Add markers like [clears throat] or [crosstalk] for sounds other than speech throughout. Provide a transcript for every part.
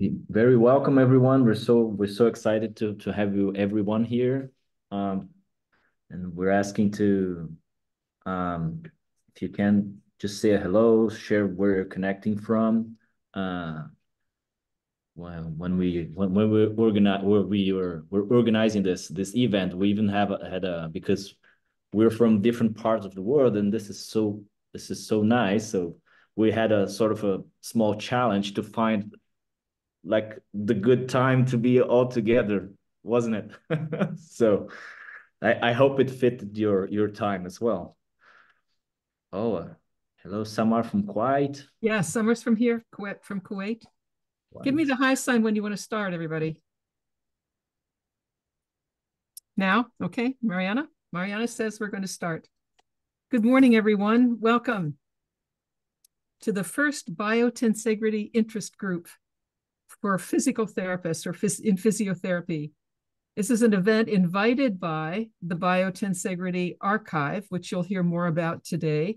Very welcome, everyone. We're so we're so excited to to have you everyone here. Um, and we're asking to um, if you can just say hello, share where you're connecting from. Uh, when when we when, when we organize where we were we're organizing this this event, we even have a, had a because we're from different parts of the world, and this is so this is so nice. So we had a sort of a small challenge to find like the good time to be all together, wasn't it? [laughs] so I, I hope it fitted your your time as well. Oh, uh, hello, Samar from Kuwait. Yeah, Summers from here, Kuwait from Kuwait. Give me the high sign when you want to start, everybody. Now, okay, Mariana. Mariana says we're going to start. Good morning, everyone. Welcome to the first biotensegrity interest group for physical therapists or phys in physiotherapy. This is an event invited by the Biotensegrity Archive, which you'll hear more about today.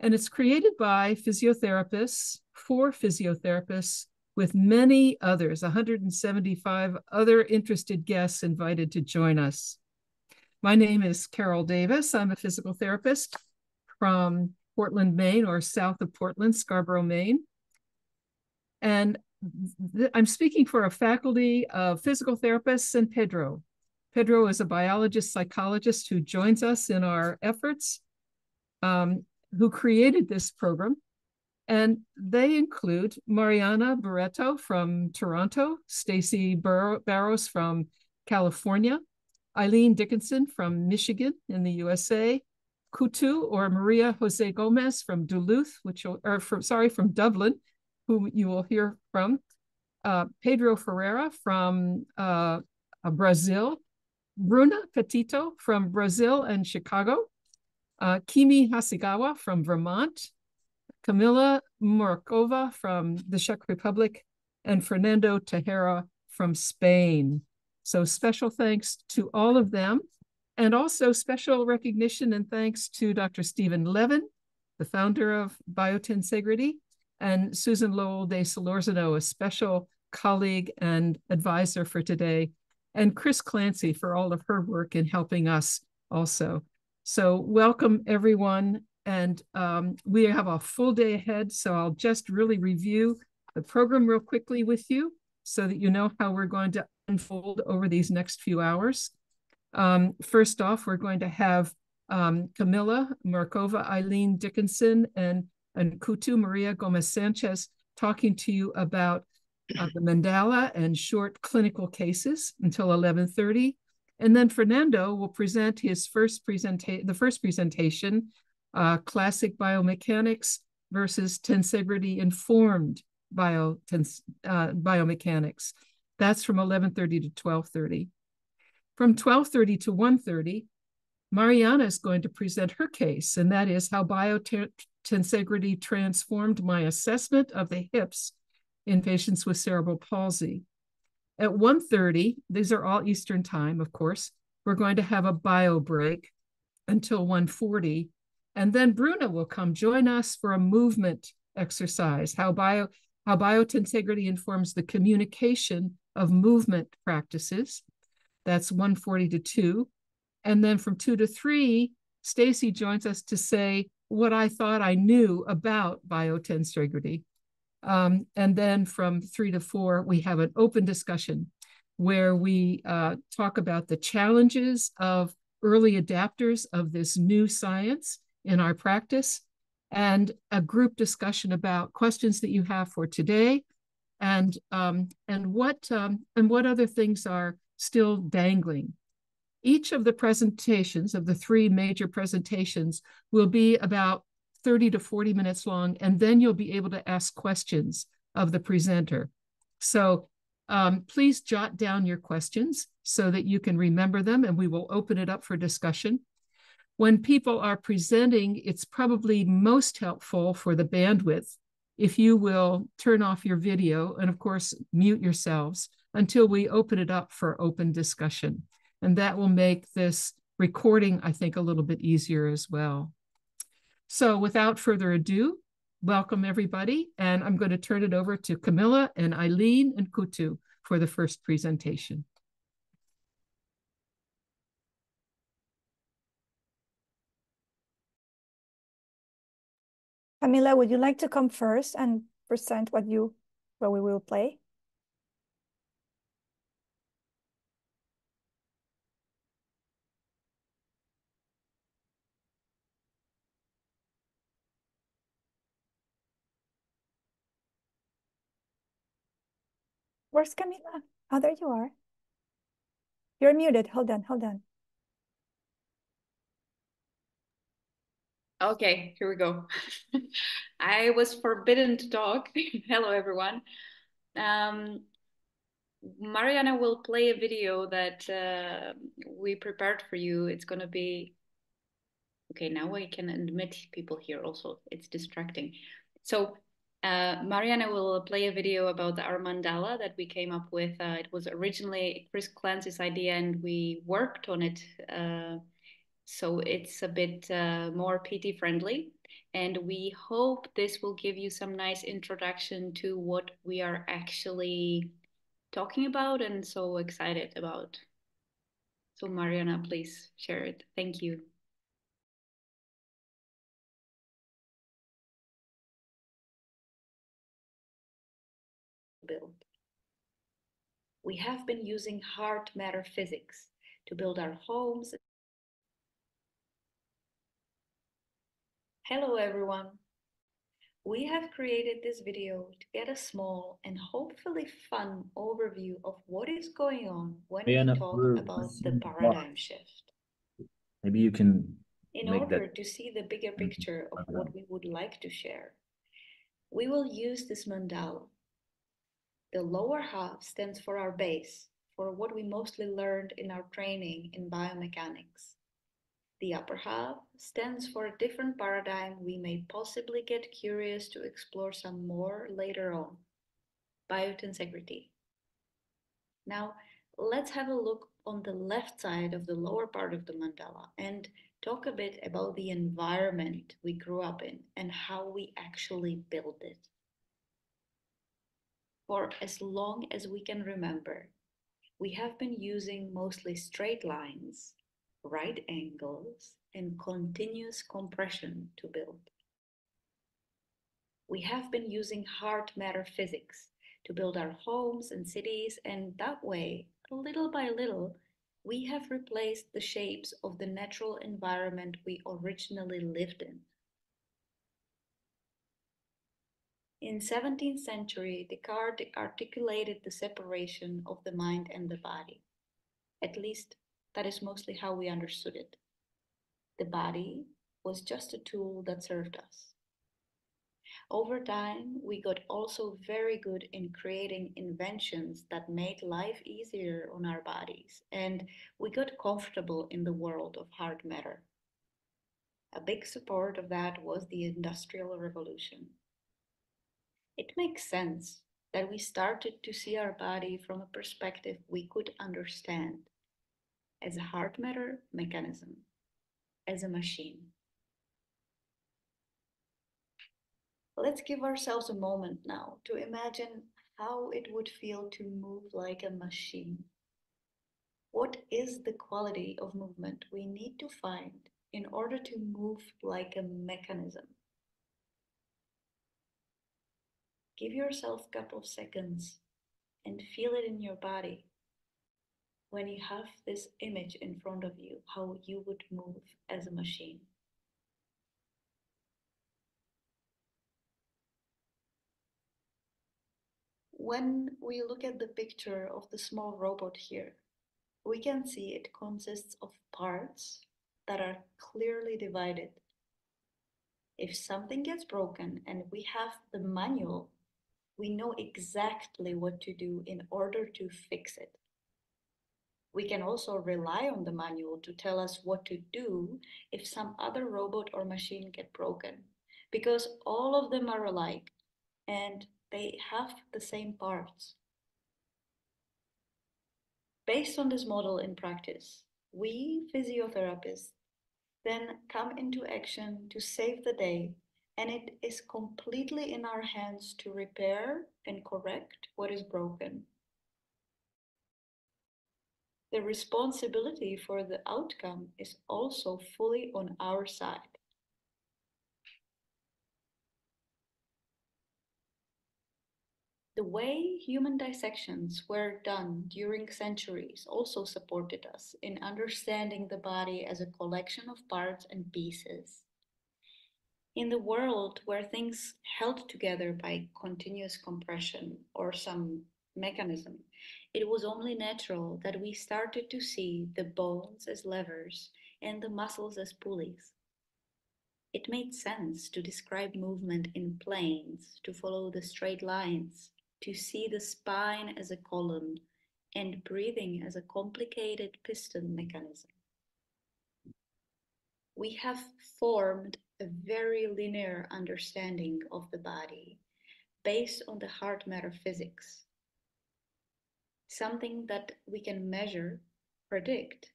And it's created by physiotherapists for physiotherapists with many others, 175 other interested guests invited to join us. My name is Carol Davis. I'm a physical therapist from Portland, Maine, or south of Portland, Scarborough, Maine. And I'm speaking for a faculty of physical therapists and Pedro. Pedro is a biologist psychologist who joins us in our efforts, um, who created this program. And they include Mariana Barreto from Toronto, Stacy Bar Barrows from California, Eileen Dickinson from Michigan in the USA, Kutu or Maria Jose Gomez from Duluth, which or from sorry from Dublin, who you will hear from, uh, Pedro Ferreira from uh, uh, Brazil, Bruna Petito from Brazil and Chicago, uh, Kimi Hasegawa from Vermont, Kamila Moravcova from the Czech Republic, and Fernando Tejero from Spain. So special thanks to all of them. And also special recognition and thanks to Dr. Stephen Levin, the founder of Biotensegrity, and Susan Lowell de Solorzano, a special colleague and advisor for today, and Chris Clancy for all of her work in helping us also. So welcome everyone. And um, we have a full day ahead, so I'll just really review the program real quickly with you so that you know how we're going to unfold over these next few hours. Um, first off, we're going to have um, Kamila Moravcova, Eileen Dickinson, and and Kutu Maria Gomez Sanchez talking to you about uh, the mandala and short clinical cases until 11:30. And then Fernando will present his first presentation, the first presentation, uh, classic biomechanics versus tensegrity informed bio, uh, biomechanics. That's from 11:30 to 12:30. From 12:30 to 1:30, Mariana is going to present her case, and that is how biotech tensegrity transformed my assessment of the hips in patients with cerebral palsy. At 1.30, these are all Eastern time, of course, we're going to have a bio break until 1.40. And then Bruna will come join us for a movement exercise, how bio how biotensegrity informs the communication of movement practices. That's 140 to 2. And then from 2 to 3, Stacy joins us to say what I thought I knew about biotensegrity. Um, and then from three to four, we have an open discussion where we uh, talk about the challenges of early adapters of this new science in our practice and a group discussion about questions that you have for today and um, and what um, and what other things are still dangling each of the presentations, of the three major presentations, will be about 30 to 40 minutes long, and then you'll be able to ask questions of the presenter. So um, please jot down your questions so that you can remember them, and we will open it up for discussion. When people are presenting, it's probably most helpful for the bandwidth if you will turn off your video and, of course, mute yourselves until we open it up for open discussion. And that will make this recording, I think, a little bit easier as well. So without further ado, welcome everybody. And I'm going to turn it over to Kamila and Eileen and Kutu for the first presentation. Kamila, would you like to come first and present what you what we will play? Where's Kamila? Oh, there you are. You're muted. Hold on, hold on. Okay, here we go. [laughs] I was forbidden to talk. [laughs] Hello, everyone. Um, Mariana will play a video that uh, we prepared for you. It's going to be okay. Now I can admit people here also. It's distracting. So uh, Mariana will play a video about our mandala that we came up with. Uh, it was originally Chris Clancy's idea, and we worked on it uh, so it's a bit uh, more PT friendly. And we hope this will give you some nice introduction to what we are actually talking about and so excited about. So Mariana, please share it. Thank you. We have been using hard matter physics to build our homes Hello everyone. We have created this video to get a small and hopefully fun overview of what is going on when we talk about the paradigm shift. Maybe you can In order that... to see the bigger mm-hmm. picture of what we would like to share, we will use this mandala. The lower half stands for our base, for what we mostly learned in our training in biomechanics. The upper half stands for a different paradigm we may possibly get curious to explore some more later on biotensegrity. Now, let's have a look on the left side of the lower part of the mandala and talk a bit about the environment we grew up in and how we actually built it. For as long as we can remember, we have been using mostly straight lines right angles, and continuous compression to build. We have been using hard matter physics to build our homes and cities, and that way, little by little, we have replaced the shapes of the natural environment we originally lived in. In 17th century, Descartes articulated the separation of the mind and the body. At least that is mostly how we understood it. The body was just a tool that served us. Over time, we got also very good in creating inventions that made life easier on our bodies, and we got comfortable in the world of hard matter. A big support of that was the Industrial Revolution. It makes sense that we started to see our body from a perspective we could understand as a hard matter mechanism, as a machine. Let's give ourselves a moment now to imagine how it would feel to move like a machine. What is the quality of movement we need to find in order to move like a mechanism? Give yourself a couple of seconds and feel it in your body when you have this image in front of you, how you would move as a machine. When we look at the picture of the small robot here, we can see it consists of parts that are clearly divided. If something gets broken and we have the manual, we know exactly what to do in order to fix it. We can also rely on the manual to tell us what to do if some other robot or machine get broken, because all of them are alike and they have the same parts. Based on this model in practice, we physiotherapists then come into action to save the day and it is completely in our hands to repair and correct what is broken. The responsibility for the outcome is also fully on our side. The way human dissections were done during centuries also supported us in understanding the body as a collection of parts and pieces. In the world where things held together by continuous compression or some mechanism, it was only natural that we started to see the bones as levers and the muscles as pulleys. It made sense to describe movement in planes, to follow the straight lines, to see the spine as a column and breathing as a complicated piston mechanism. We have formed a very linear understanding of the body based on the hard matter physics, something that we can measure, predict,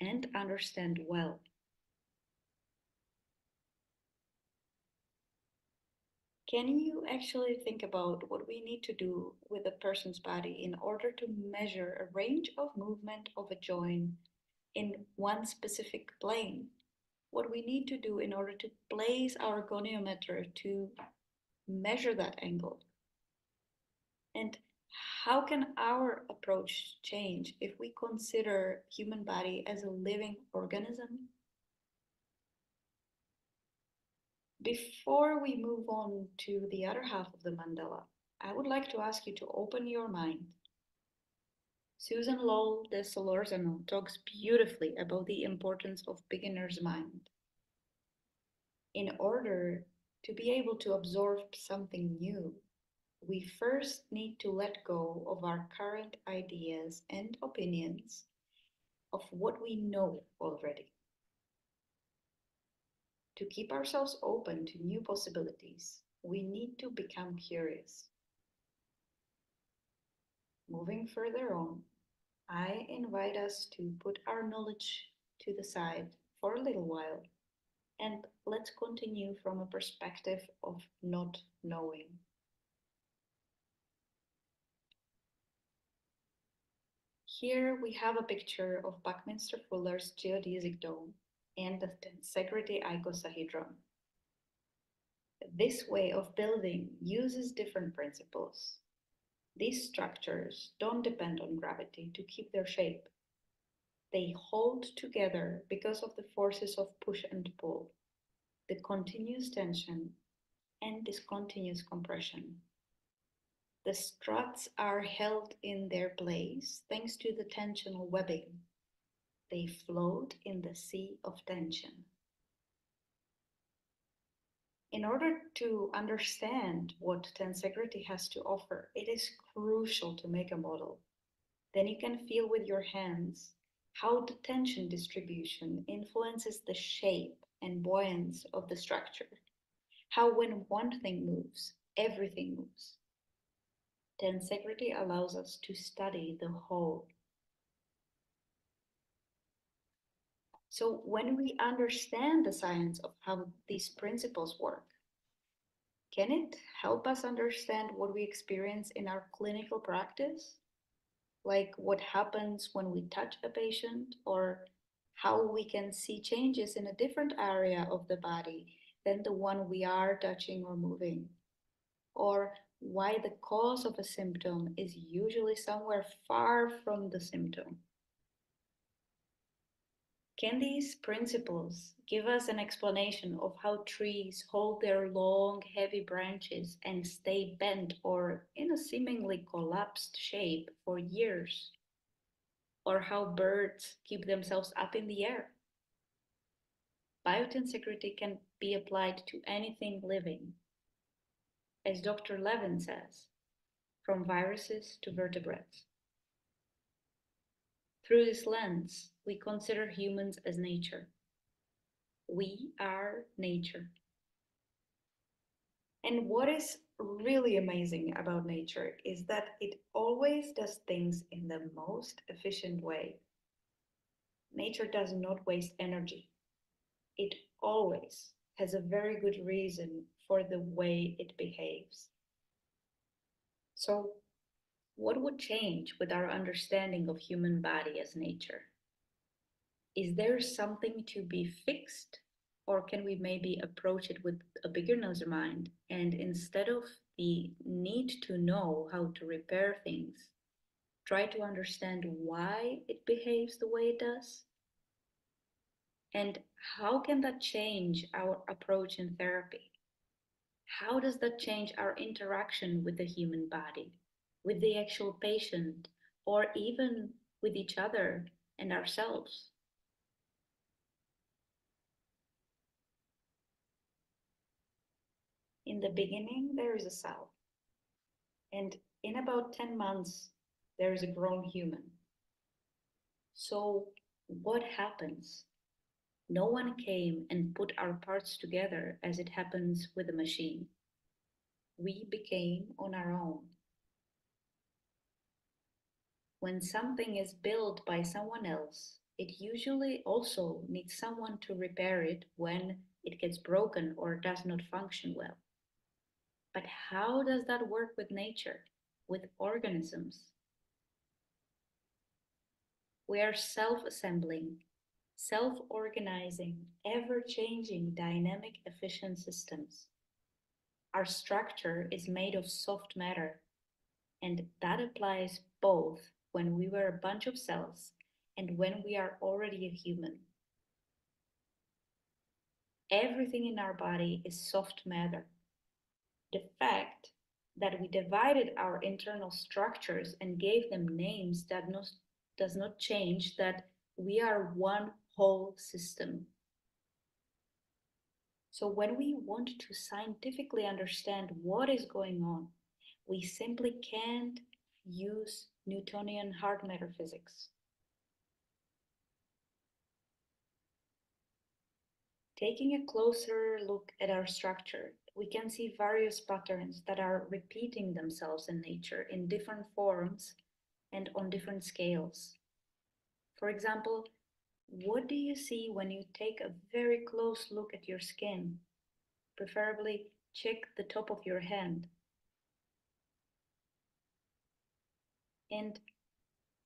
and understand well. Can you actually think about what we need to do with a person's body in order to measure a range of movement of a joint in one specific plane? What we need to do in order to place our goniometer to measure that angle? And how can our approach change if we consider human body as a living organism Before we move on to the other half of the mandala, I would like to ask you to open your mind. Susan Lowell de Solorzano talks beautifully about the importance of beginner's mind. In order to be able to absorb something new, we first need to let go of our current ideas and opinions of what we know already. To keep ourselves open to new possibilities, we need to become curious. Moving further on, I invite us to put our knowledge to the side for a little while and let's continue from a perspective of not knowing. Here we have a picture of Buckminster Fuller's geodesic dome and the Tensegrity icosahedron. This way of building uses different principles. These structures don't depend on gravity to keep their shape. They hold together because of the forces of push and pull, the continuous tension, and discontinuous compression. The struts are held in their place thanks to the tensional webbing they float in the sea of tension. In order to understand what tensegrity has to offer, it is crucial to make a model. Then you can feel with your hands how the tension distribution influences the shape and buoyancy of the structure. How when one thing moves, everything moves. Tensegrity allows us to study the whole So when we understand the science of how these principles work, can it help us understand what we experience in our clinical practice? Like what happens when we touch a patient or how we can see changes in a different area of the body than the one we are touching or moving? Or why the cause of a symptom is usually somewhere far from the symptom? Can these principles give us an explanation of how trees hold their long, heavy branches and stay bent or in a seemingly collapsed shape for years? Or how birds keep themselves up in the air? Biotensegrity can be applied to anything living. As Dr. Levin says, from viruses to vertebrates. Through this lens, we consider humans as nature. We are nature. And what is really amazing about nature is that it always does things in the most efficient way. Nature does not waste energy. It always has a very good reason for the way it behaves. So, what would change with our understanding of human body as nature? Is there something to be fixed or can we maybe approach it with a beginner's mind and instead of the need to know how to repair things, try to understand why it behaves the way it does? And how can that change our approach in therapy? How does that change our interaction with the human body, with the actual patient, or even with each other and ourselves? In the beginning, there is a cell. And in about 10 months, there is a grown human. So, what happens? No one came and put our parts together as it happens with a machine. We became on our own. When something is built by someone else, it usually also needs someone to repair it when it gets broken or does not function well. But how does that work with nature, with organisms? We are self assembling, self organizing, ever changing, dynamic, efficient systems. Our structure is made of soft matter, and that applies both when we were a bunch of cells and when we are already a human. Everything in our body is soft matter the fact that we divided our internal structures and gave them names that no, does not change that we are one whole system. So when we want to scientifically understand what is going on, we simply can't use Newtonian hard matter physics. Taking a closer look at our structure, we can see various patterns that are repeating themselves in nature in different forms and on different scales. For example, what do you see when you take a very close look at your skin? Preferably check the top of your hand. And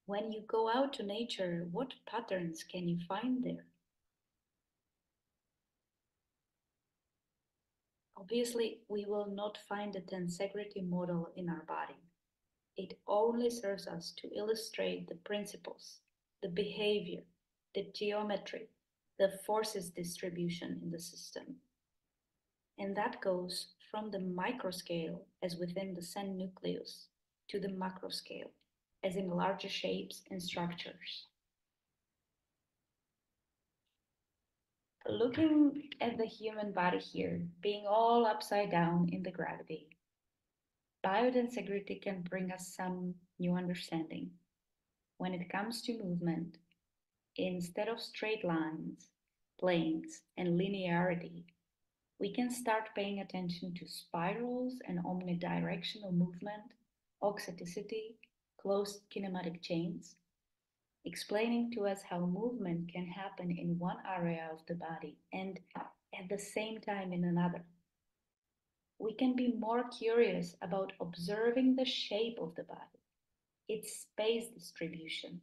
when you go out to nature, what patterns can you find there? Obviously, we will not find a tensegrity model in our body. It only serves us to illustrate the principles, the behavior, the geometry, the forces distribution in the system. And that goes from the microscale, as within the cell nucleus, to the macro scale, as in larger shapes and structures. looking at the human body here, being all upside down in the gravity, biotensegrity can bring us some new understanding. When it comes to movement, instead of straight lines, planes, and linearity, we can start paying attention to spirals and omnidirectional movement, auxeticity, closed kinematic chains, explaining to us how movement can happen in one area of the body and at the same time in another. We can be more curious about observing the shape of the body, its space distribution,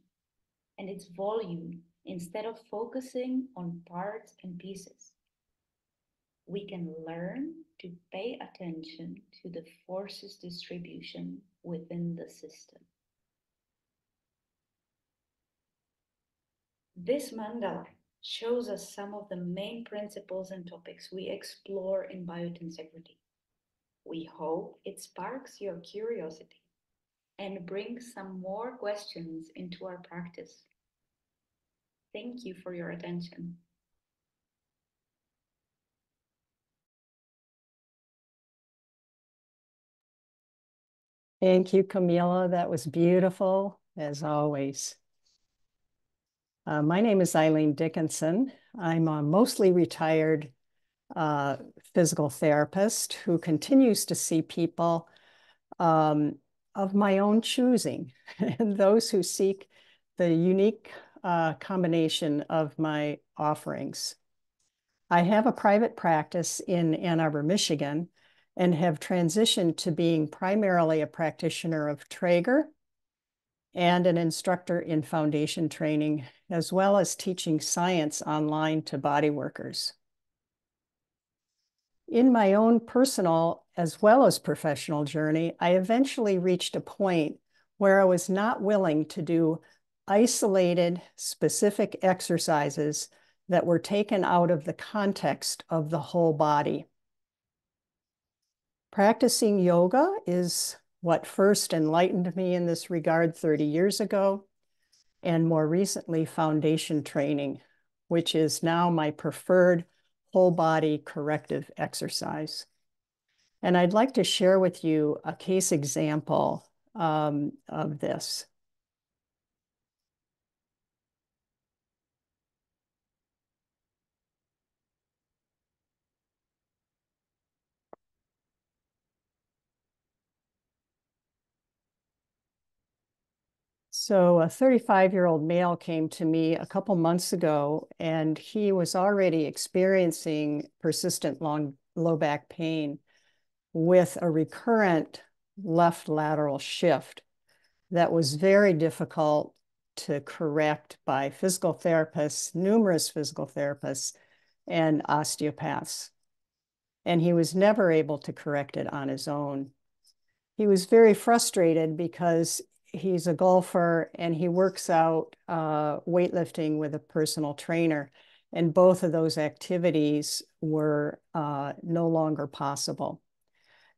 and its volume instead of focusing on parts and pieces. We can learn to pay attention to the forces distribution within the system. This mandala shows us some of the main principles and topics we explore in biotensegrity. We hope it sparks your curiosity and brings some more questions into our practice. Thank you for your attention. Thank you, Kamila. That was beautiful, as always. Uh, my name is Eileen Dickinson. I'm a mostly retired uh, physical therapist who continues to see people um, of my own choosing [laughs] and those who seek the unique uh, combination of my offerings. I have a private practice in Ann Arbor, Michigan, and have transitioned to being primarily a practitioner of Trager and an instructor in foundation training, as well as teaching science online to body workers. In my own personal as well as professional journey, I eventually reached a point where I was not willing to do isolated, specific exercises that were taken out of the context of the whole body. Practicing yoga is what first enlightened me in this regard 30 years ago, and more recently, foundation training, which is now my preferred whole body corrective exercise. And I'd like to share with you a case example um, of this. So a 35-year-old male came to me a couple months ago, and he was already experiencing persistent long low back pain with a recurrent left lateral shift that was very difficult to correct by physical therapists, numerous physical therapists, and osteopaths. And he was never able to correct it on his own. He was very frustrated because he's a golfer and he works out uh, weightlifting with a personal trainer. And both of those activities were uh, no longer possible.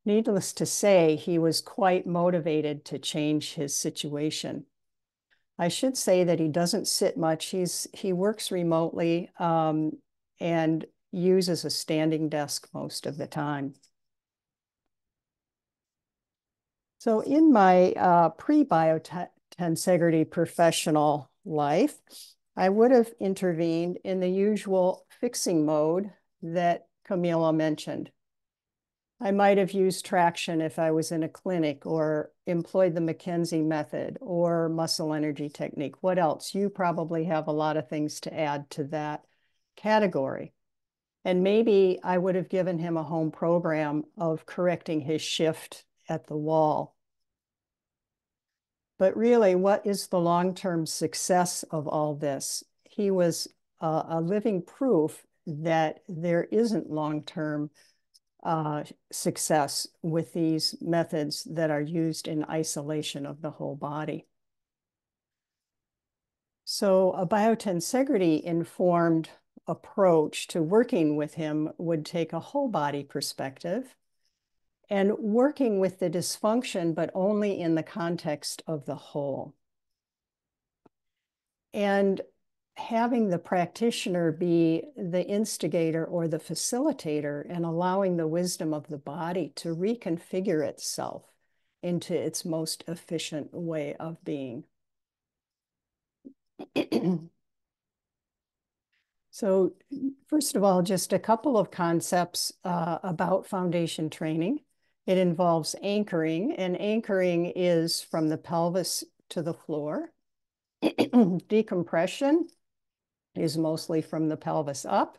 Needless to say, he was quite motivated to change his situation. I should say that he doesn't sit much. He's he works remotely um, and uses a standing desk most of the time. So in my uh, pre-biotensegrity professional life, I would have intervened in the usual fixing mode that Kamila mentioned. I might have used traction if I was in a clinic or employed the McKenzie method or muscle energy technique. What else? You probably have a lot of things to add to that category. And maybe I would have given him a home program of correcting his shift at the wall but really, what is the long-term success of all this? He was uh, a living proof that there isn't long-term uh, success with these methods that are used in isolation of the whole body. So a biotensegrity informed approach to working with him would take a whole body perspective and working with the dysfunction, but only in the context of the whole. And having the practitioner be the instigator or the facilitator and allowing the wisdom of the body to reconfigure itself into its most efficient way of being. [clears throat] so first of all, just a couple of concepts uh, about foundation training. It involves anchoring, and anchoring is from the pelvis to the floor. [clears throat] Decompression is mostly from the pelvis up.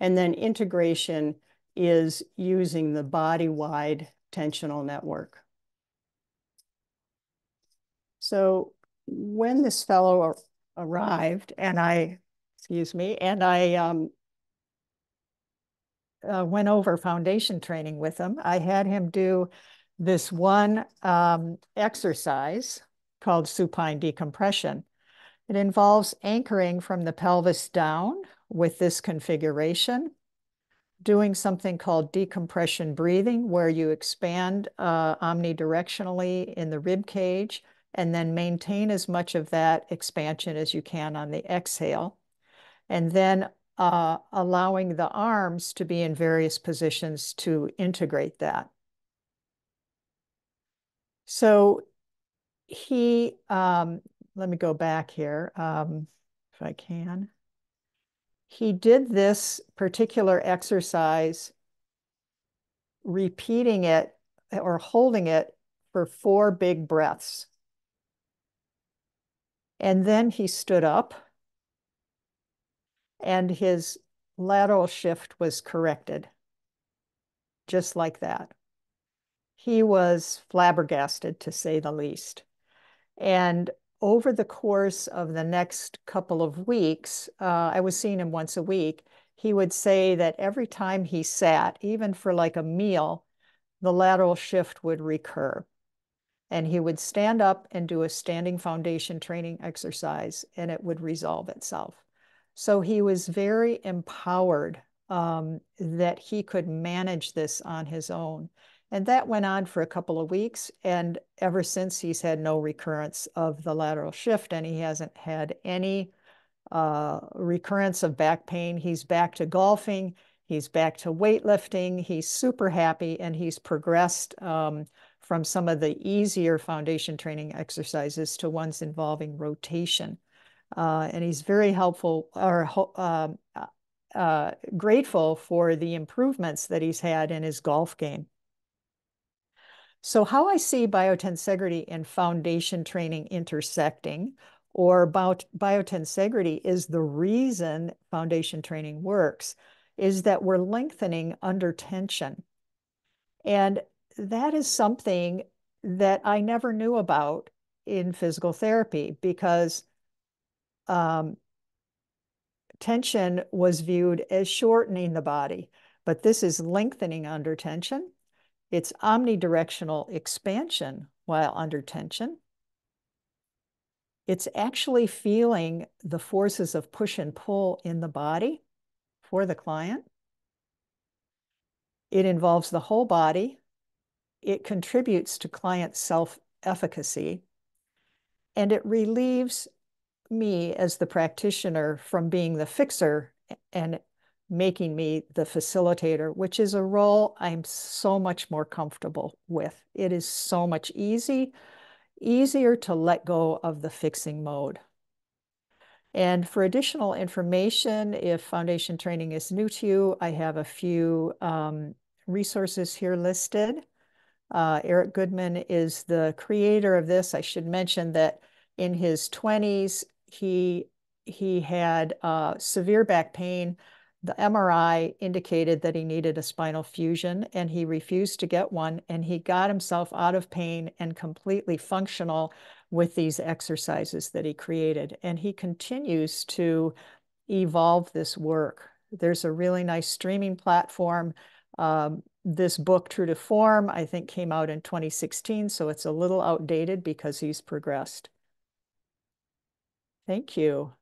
And then integration is using the body-wide tensional network. So when this fellow arrived and I, excuse me, and I um, uh, went over foundation training with him, I had him do this one um, exercise called supine decompression. It involves anchoring from the pelvis down with this configuration, doing something called decompression breathing, where you expand uh, omnidirectionally in the rib cage and then maintain as much of that expansion as you can on the exhale. And then uh, allowing the arms to be in various positions to integrate that. So he, um, let me go back here um, if I can. He did this particular exercise, repeating it or holding it for four big breaths. And then he stood up and his lateral shift was corrected. Just like that. He was flabbergasted, to say the least. And over the course of the next couple of weeks, uh, I was seeing him once a week. He would say that every time he sat, even for like a meal, the lateral shift would recur. And he would stand up and do a standing foundation training exercise, and it would resolve itself. So he was very empowered um, that he could manage this on his own. And that went on for a couple of weeks. And ever since, he's had no recurrence of the lateral shift, and he hasn't had any uh, recurrence of back pain. He's back to golfing. He's back to weightlifting. He's super happy, and he's progressed um, from some of the easier foundation training exercises to ones involving rotation. Uh, and he's very helpful or um, uh, uh, grateful for the improvements that he's had in his golf game. So how I see biotensegrity and foundation training intersecting or about biotensegrity is the reason foundation training works is that we're lengthening under tension. And that is something that I never knew about in physical therapy because um, tension was viewed as shortening the body, but this is lengthening under tension. It's omnidirectional expansion while under tension. It's actually feeling the forces of push and pull in the body for the client. It involves the whole body. It contributes to client self-efficacy. And it relieves me as the practitioner from being the fixer and making me the facilitator, which is a role I'm so much more comfortable with. It is so much easy, easier to let go of the fixing mode. And for additional information, if foundation training is new to you, I have a few um, resources here listed. Uh, Eric Goodman is the creator of this. I should mention that in his 20s, he he had uh, severe back pain. The MRI indicated that he needed a spinal fusion and he refused to get one. And he got himself out of pain and completely functional with these exercises that he created. And he continues to evolve this work. There's a really nice streaming platform. Um, this book, True to Form, I think came out in 2016, so it's a little outdated because he's progressed. Thank you.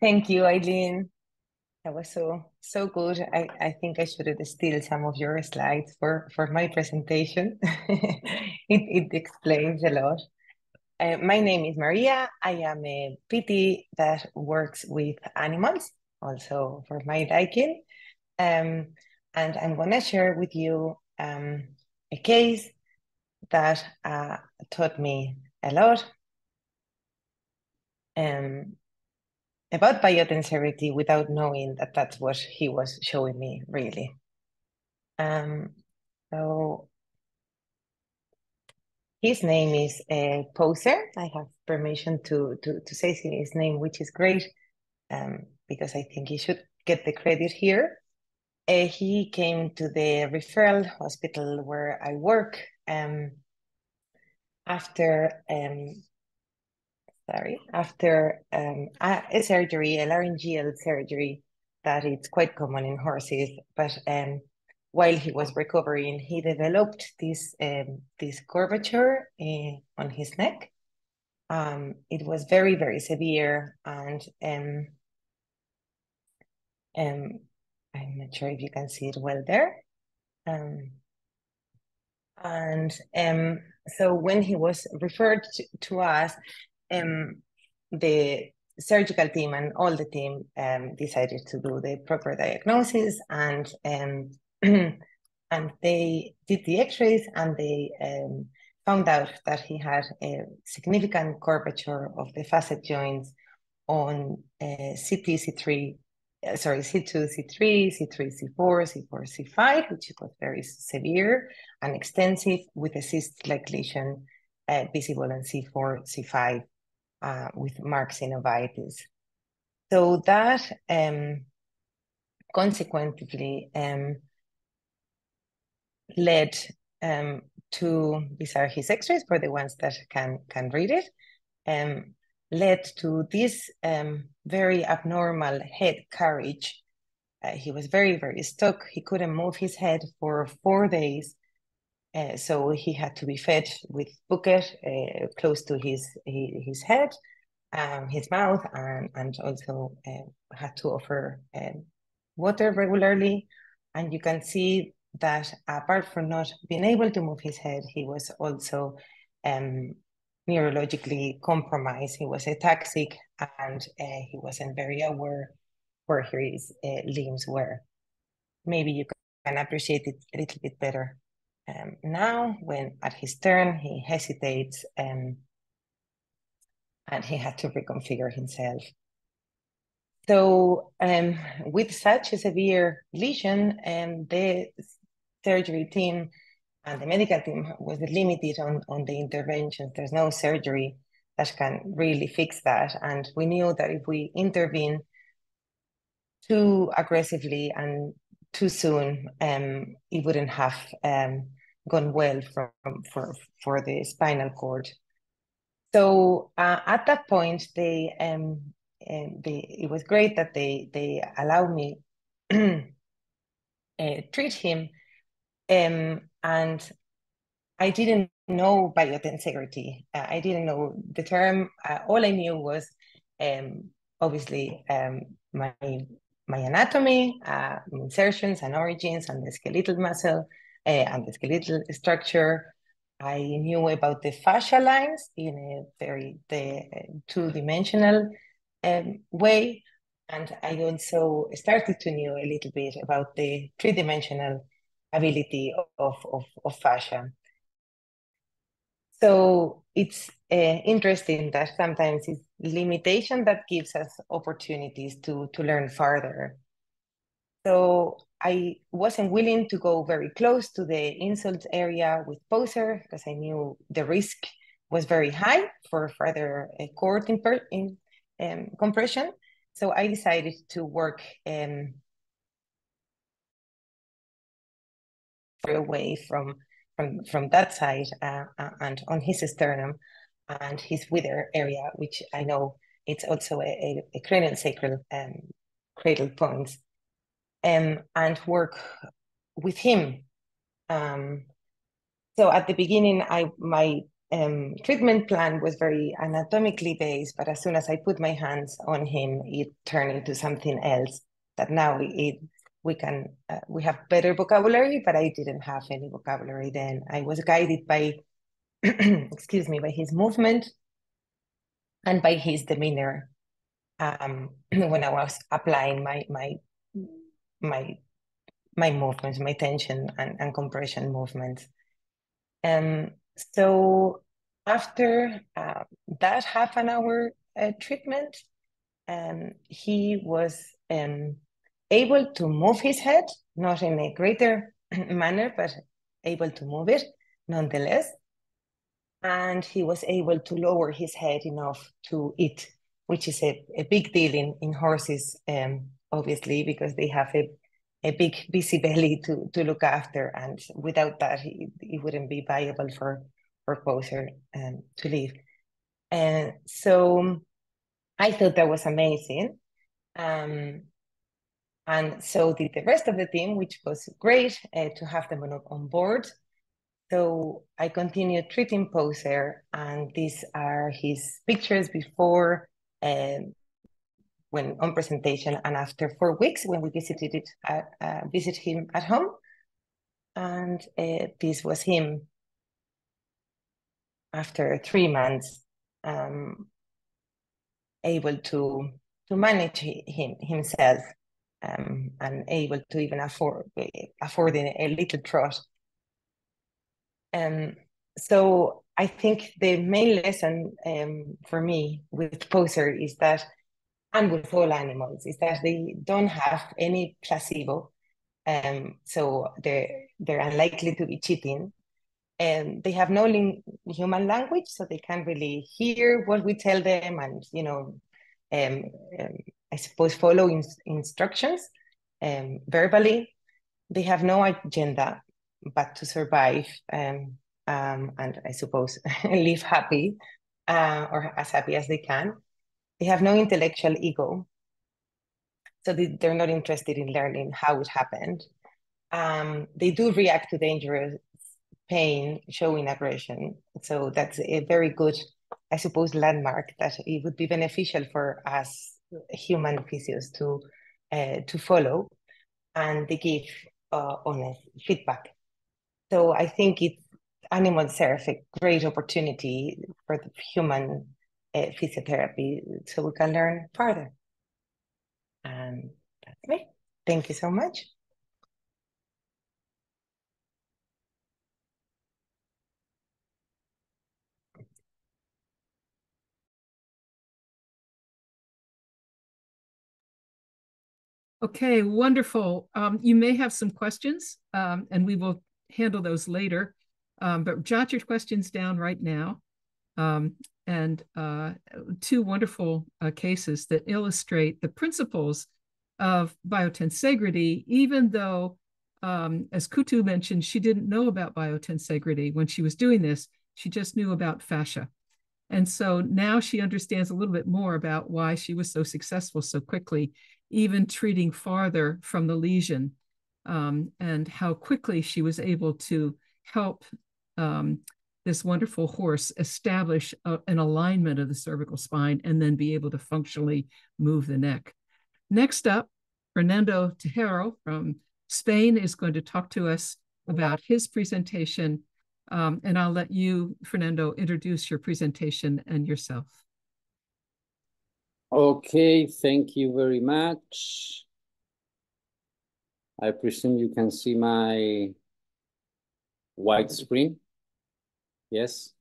Thank you, Eileen. That was so so good. I, I think I should steal some of your slides for, for my presentation. [laughs] it, it explains a lot. Uh, my name is Maria. I am a PT that works with animals also for my liking. Um, and I'm going to share with you um, a case that uh, taught me a lot um, about biotensegrity without knowing that that's what he was showing me, really. Um, so his name is uh, Poser. I have permission to, to, to say his name, which is great. Um, because I think he should get the credit here. Uh, he came to the referral hospital where I work um, after um, sorry after um, a, surgery, a laryngeal surgery that it's quite common in horses. But um, while he was recovering, he developed this um, this curvature uh, on his neck. Um, it was very very severe and um, I'm not sure if you can see it well there. Um, and um, so when he was referred to, to us, um, the surgical team and all the team um, decided to do the proper diagnosis and um, [clears throat] and they did the x-rays and they um, found out that he had a significant curvature of the facet joints on uh, CT C3 uh, sorry, C2, C3, C3, C4, C4, C5, which was very severe and extensive with a cyst-like lesion uh, visible in C4, C5 uh, with marked synovitis. So that um, consequently um, led um, to, these are his x-rays for the ones that can, can read it, um, led to this um, very abnormal head carriage. Uh, he was very, very stuck. He couldn't move his head for four days. Uh, so he had to be fed with bucket uh, close to his his head, um, his mouth, and and also uh, had to offer um, water regularly. And you can see that apart from not being able to move his head, he was also um, neurologically compromised. He was ataxic and uh, he wasn't very aware where his uh, limbs were. Maybe you can appreciate it a little bit better um, now when at his turn he hesitates um, and he had to reconfigure himself. So um, with such a severe lesion, um, the surgery team and the medical team was limited on, on the interventions. There's no surgery that can really fix that. And we knew that if we intervene too aggressively and too soon, um, it wouldn't have um, gone well from, for, for the spinal cord. So uh, at that point, they, um, um they, it was great that they, they allowed me [clears throat] uh, treat him um, and I didn't know biotensegrity. Uh, I didn't know the term. Uh, all I knew was um, obviously um, my my anatomy, uh, insertions and origins, and the skeletal muscle uh, and the skeletal structure. I knew about the fascia lines in a very two dimensional um, way, and I also started to know a little bit about the three dimensional ability of, of, of fascia. So it's uh, interesting that sometimes it's limitation that gives us opportunities to, to learn further. So I wasn't willing to go very close to the insult area with poser because I knew the risk was very high for further uh, cord in, in um, compression. So I decided to work um, away from from from that side uh, uh, and on his sternum and his wither area, which I know it's also a, a, a cranial sacral um, cradle point, um, and work with him. Um, so at the beginning, I my um, treatment plan was very anatomically based, but as soon as I put my hands on him, it turned into something else. That now it we can uh, we have better vocabulary but i didn't have any vocabulary then. I was guided by [clears throat] excuse me by his movement and by his demeanor um, [clears throat] when i was applying my my my my movements my tension and, and compression movements. Um so after uh, that half an hour uh, treatment um he was um able to move his head, not in a greater [clears throat] manner, but able to move it nonetheless. And he was able to lower his head enough to eat, which is a, a big deal in, in horses, um, obviously, because they have a, a big busy belly to, to look after. And without that, it, it wouldn't be viable for, for Poser um, to live. And so I thought that was amazing. Um, and so did the rest of the team, which was great uh, to have them on, on board. So I continued treating Poser, and these are his pictures before um, when on presentation and after four weeks when we visited it at, uh, visit him at home. And uh, this was him after three months um, able to to manage him himself um, and able to even afford afford a little trot. Um, so I think the main lesson um, for me with Poser is that and with all animals is that they don't have any placebo. Um, so they're, they're unlikely to be cheating. And they have no human language, so they can't really hear what we tell them and, you know, um, um, I suppose follow in instructions um, verbally. They have no agenda but to survive um, and I suppose [laughs] live happy uh, or as happy as they can. They have no intellectual ego. So they, they're not interested in learning how it happened. Um, they do react to dangerous pain, showing aggression. So that's a very good, I suppose, landmark that it would be beneficial for us human physios to uh, to follow, and they give uh, honest feedback. So I think it animals serve a great opportunity for the human uh, physiotherapy so we can learn further. And that's me. Thank you so much. Okay, wonderful. Um, you may have some questions, um, and we will handle those later. Um, but jot your questions down right now. Um, and uh, two wonderful uh, cases that illustrate the principles of biotensegrity, even though, um, as Kutu mentioned, she didn't know about biotensegrity when she was doing this. She just knew about fascia. And so now she understands a little bit more about why she was so successful so quickly, even treating farther from the lesion, um, and how quickly she was able to help um, this wonderful horse establish a, an alignment of the cervical spine and then be able to functionally move the neck. Next up, Fernando Tejero from Spain is going to talk to us about his presentation. Um, and I'll let you, Fernando, introduce your presentation and yourself. Okay, thank you very much. I presume you can see my white screen. Yes.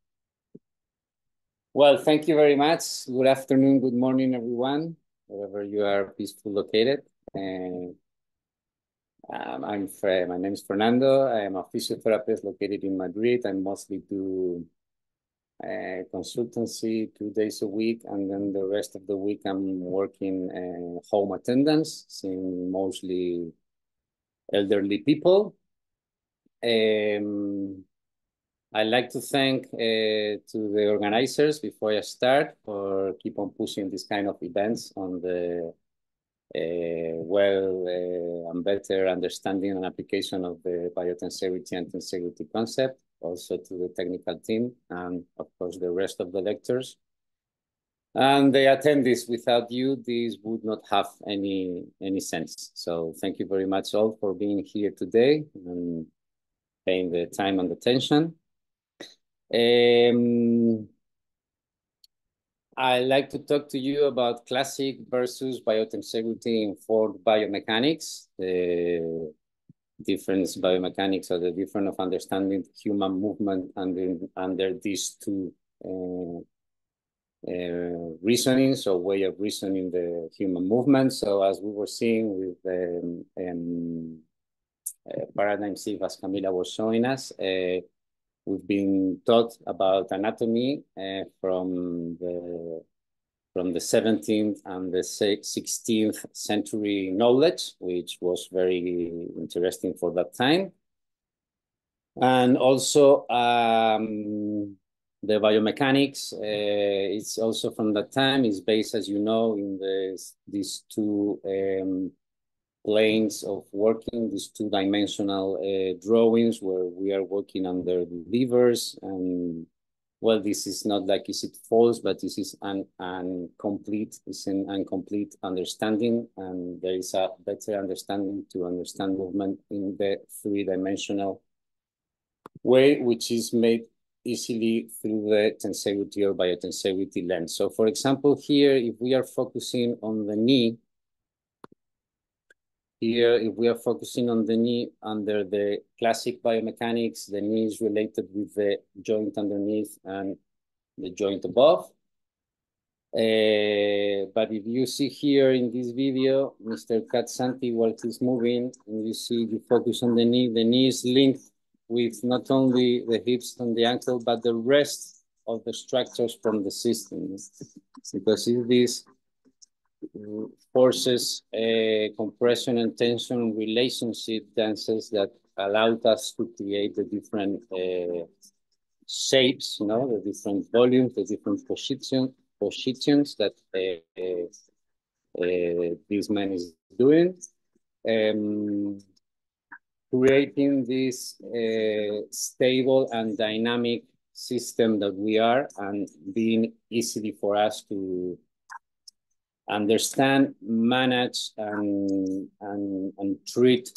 Well, thank you very much. Good afternoon, good morning, everyone, wherever you are peaceful located. And um, I'm my name is Fernando. I am a physiotherapist located in Madrid. I mostly do uh, consultancy two days a week, and then the rest of the week I'm working uh, home attendance, seeing mostly elderly people. Um, I'd like to thank uh, to the organizers before I start for keep on pushing this kind of events on the uh, well uh, and better understanding and application of the biotensegrity and tensegrity concept. Also to the technical team and of course the rest of the lectures. And the attendees, without you, this would not have any any sense. So thank you very much all for being here today and paying the time and attention. Um, I'd like to talk to you about classic versus biotensegrity informed biomechanics, the difference biomechanics or the difference of understanding human movement under, under these two uh, uh, reasoning, so way of reasoning the human movement. So as we were seeing with the um, um, uh, paradigm shift, as Kamila was showing us, uh, we've been taught about anatomy uh, from the from the 17th and the 16th century knowledge, which was very interesting for that time. And also um, the biomechanics, uh, it's also from that time, is based, as you know, in the, these two um, planes of working, these two-dimensional uh, drawings where we are working under the levers and well, this is not like is it false, but this is an an incomplete, it's an incomplete understanding, and there is a better understanding to understand movement in the three-dimensional way, which is made easily through the tensegrity or biotensegrity lens. So for example, here, if we are focusing on the knee, here, if we are focusing on the knee under the classic biomechanics, the knee is related with the joint underneath and the joint above. Uh, but if you see here in this video, Mr. Katsanti, while he's moving, and you see you focus on the knee, the knee is linked with not only the hips and the ankle, but the rest of the structures from the system. Because if this forces a compression and tension relationship dances that allowed us to create the different uh, shapes, you know, the different volumes, the different position, positions that uh, uh, this man is doing. Um, creating this uh, stable and dynamic system that we are and being easily for us to understand, manage, and, and, and treat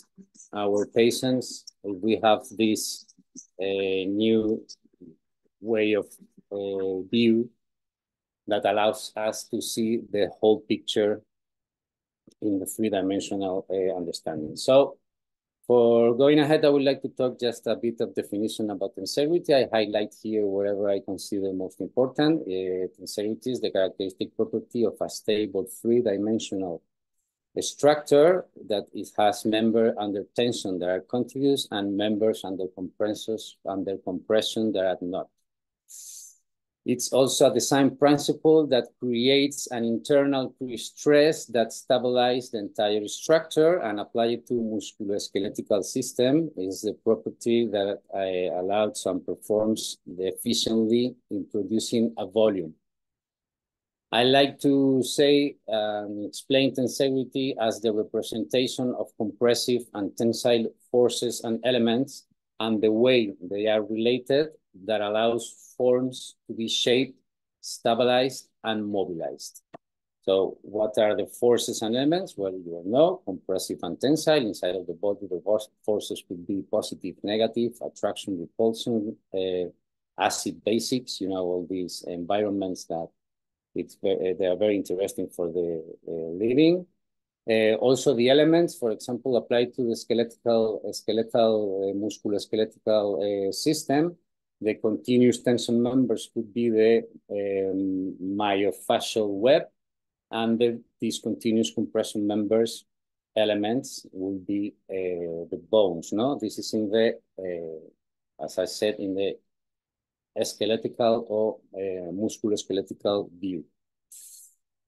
our patients. We have this uh, new way of uh, view that allows us to see the whole picture in the three-dimensional uh, understanding. So for going ahead, I would like to talk just a bit of definition about tensegrity. I highlight here wherever I consider most important. Uh, tensegrity is the characteristic property of a stable three-dimensional structure that it has member under tension that are contiguous and members under compressors under compression that are not. It's also a design principle that creates an internal pre-stress that stabilizes the entire structure and apply it to musculoskeletal system is the property that I allowed some performs efficiently in producing a volume. I like to say um, explain tensegrity as the representation of compressive and tensile forces and elements and the way they are related that allows forms to be shaped, stabilized, and mobilized. So what are the forces and elements? Well, you know, compressive and tensile. Inside of the body, the forces could be positive, negative, attraction, repulsion, uh, acid, basics, you know, all these environments that it's very, they are very interesting for the uh, living. Uh, also, the elements, for example, applied to the skeletal, skeletal uh, musculoskeletal uh, system, the continuous tension members could be the um, myofascial web, and the discontinuous compression members elements will be uh, the bones. No, this is in the, uh, as I said, in the skeletal or uh, musculoskeletal view.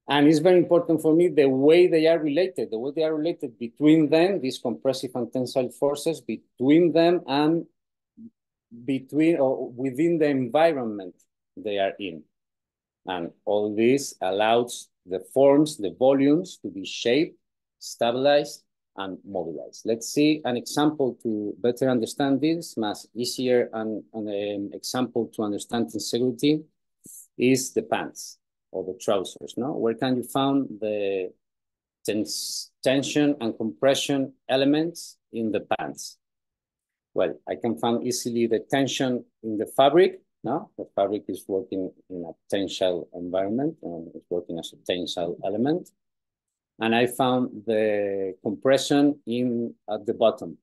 And it's very important for me the way they are related, the way they are related between them, these compressive and tensile forces, between them and between or within the environment they are in. And all this allows the forms, the volumes to be shaped, stabilized, and mobilized. Let's see an example to better understand this, much easier and, an um, example to understand tensegrity is the pants or the trousers, no? Where can you find the tens tension and compression elements in the pants? Well, I can find easily the tension in the fabric. No, the fabric is working in a tensile environment and it's working as a tensile element. And I found the compression in at the bottom.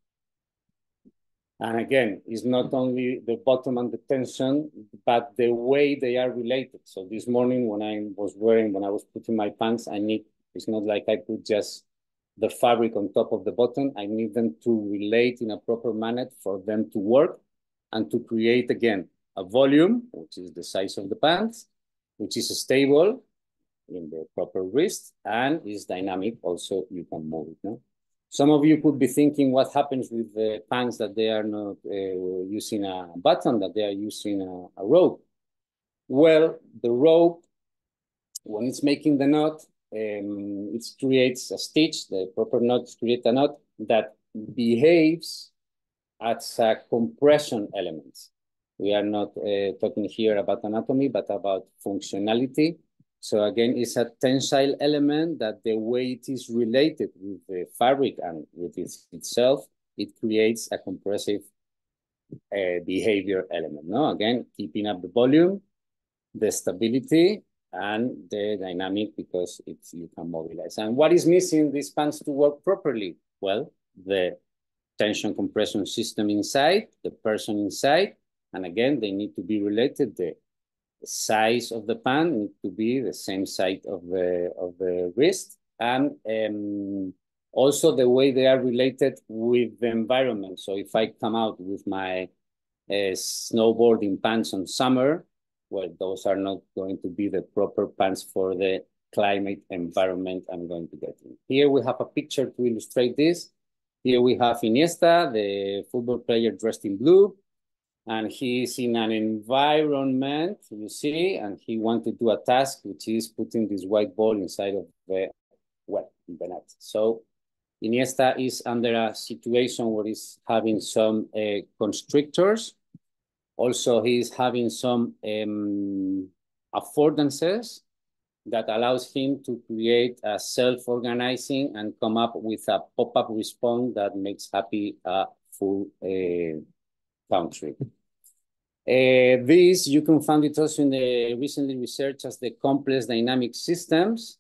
And again, it's not only the bottom and the tension, but the way they are related. So this morning when I was wearing, when I was putting my pants, I need, it's not like I could just the fabric on top of the button. I need them to relate in a proper manner for them to work and to create again a volume, which is the size of the pants, which is stable in the proper wrist and is dynamic. Also, you can move it. No? Some of you could be thinking what happens with the pants that they are not uh, using a button, that they are using a, a rope. Well, the rope, when it's making the knot, um, it creates a stitch, the proper knot creates a knot that behaves as a compression element. We are not uh, talking here about anatomy, but about functionality. So again, it's a tensile element that the way it is related with the fabric and with its, itself, it creates a compressive uh, behavior element. No, again, keeping up the volume, the stability, and the dynamic because it's you can mobilize. And what is missing these pants to work properly? Well, the tension compression system inside, the person inside, and again, they need to be related. The size of the pan need to be the same size of the of the wrist, and um, also the way they are related with the environment. So if I come out with my uh, snowboarding pants on summer, well, those are not going to be the proper pants for the climate environment I'm going to get in. Here we have a picture to illustrate this. Here we have Iniesta, the football player dressed in blue, and he's in an environment, you see, and he wanted to do a task, which is putting this white ball inside of the, well, the net. So Iniesta is under a situation where he's having some uh, constrictors. Also, he's having some um, affordances that allows him to create a self-organizing and come up with a pop-up response that makes happy a full uh, country. Uh, this, you can find it also in the recently researched as the complex dynamic systems.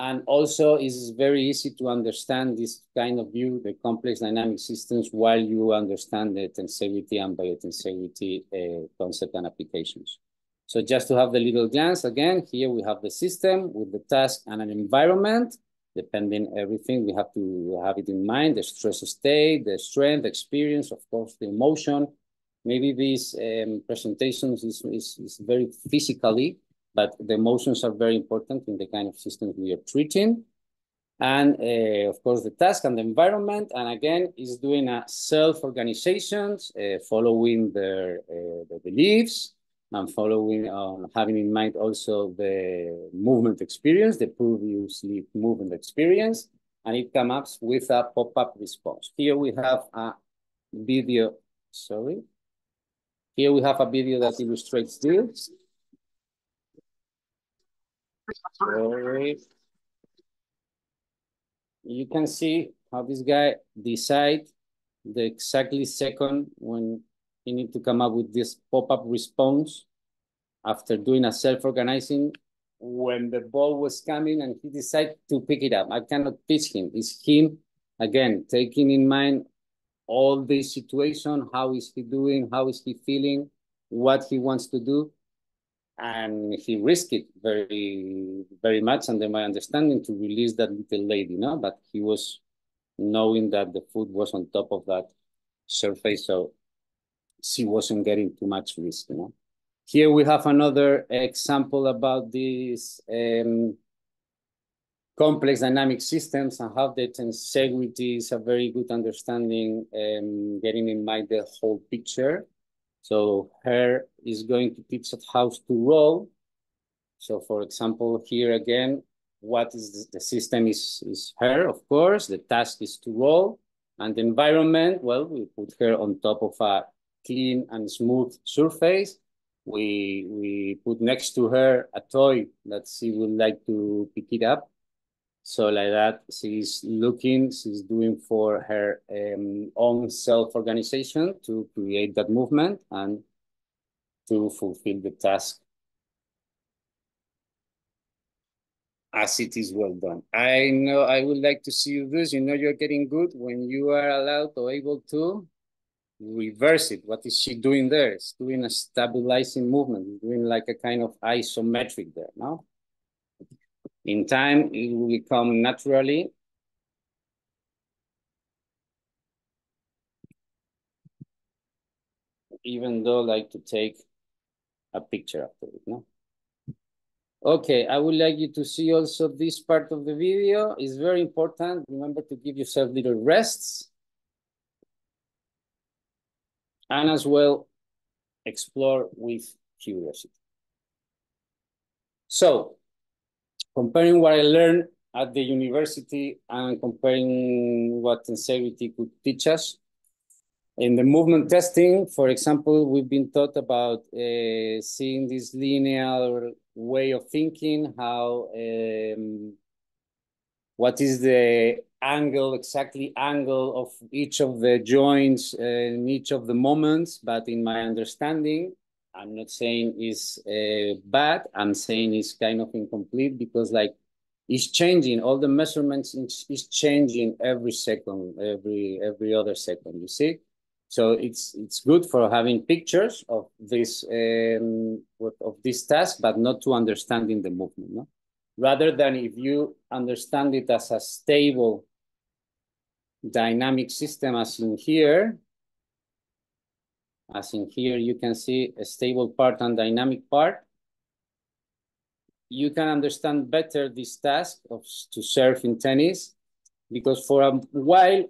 And also is very easy to understand this kind of view, the complex dynamic systems, while you understand the tensegrity and biotensegrity uh, concept and applications. So just to have the little glance, again, here we have the system with the task and an environment. Depending everything, we have to have it in mind, the stress state, the strength, experience, of course, the emotion. Maybe these um, presentations is, is, is very physically, but the emotions are very important in the kind of systems we are treating. And uh, of course, the task and the environment, and again, is doing a self-organization, uh, following their, uh, their beliefs, and following um, having in mind also the movement experience, the previously movement experience, and it comes up with a pop-up response. Here we have a video, sorry. Here we have a video that illustrates this. You can see how this guy decide the exactly second when he need to come up with this pop-up response after doing a self-organizing when the ball was coming and he decided to pick it up. I cannot teach him. It's him, again, taking in mind all this situation, how is he doing, how is he feeling, what he wants to do. And he risked it very, very much under my understanding to release that little lady, no? But he was knowing that the food was on top of that surface. So she wasn't getting too much risk, you know. Here we have another example about these um, complex dynamic systems and how the tensegrity is a very good understanding, um, getting in mind the whole picture. So her is going to teach us how to roll. So for example, here again, what is the system is, is her, of course, the task is to roll. And the environment, well, we put her on top of a clean and smooth surface. We, we put next to her a toy that she would like to pick it up. So like that, she's looking, she's doing for her um, own self-organization to create that movement and to fulfill the task as it is well done. I know I would like to see you do this. You know you're getting good when you are allowed or able to reverse it. What is she doing there? It's doing a stabilizing movement, doing like a kind of isometric there, no? In time, it will become naturally. Even though I like to take a picture after it, no? Okay, I would like you to see also this part of the video. It's very important. Remember to give yourself little rests and as well explore with curiosity. So comparing what I learned at the university and comparing what tensegrity could teach us. In the movement testing, for example, we've been taught about uh, seeing this linear way of thinking, how um, what is the angle, exactly angle of each of the joints in each of the moments, but in my understanding, I'm not saying is uh, bad, I'm saying it's kind of incomplete because like it's changing, all the measurements is changing every second, every every other second, you see? So it's it's good for having pictures of this um, of this task, but not to understanding the movement. No? Rather than if you understand it as a stable dynamic system, as in here, as in here, you can see a stable part and dynamic part. You can understand better this task of to serve in tennis because for a while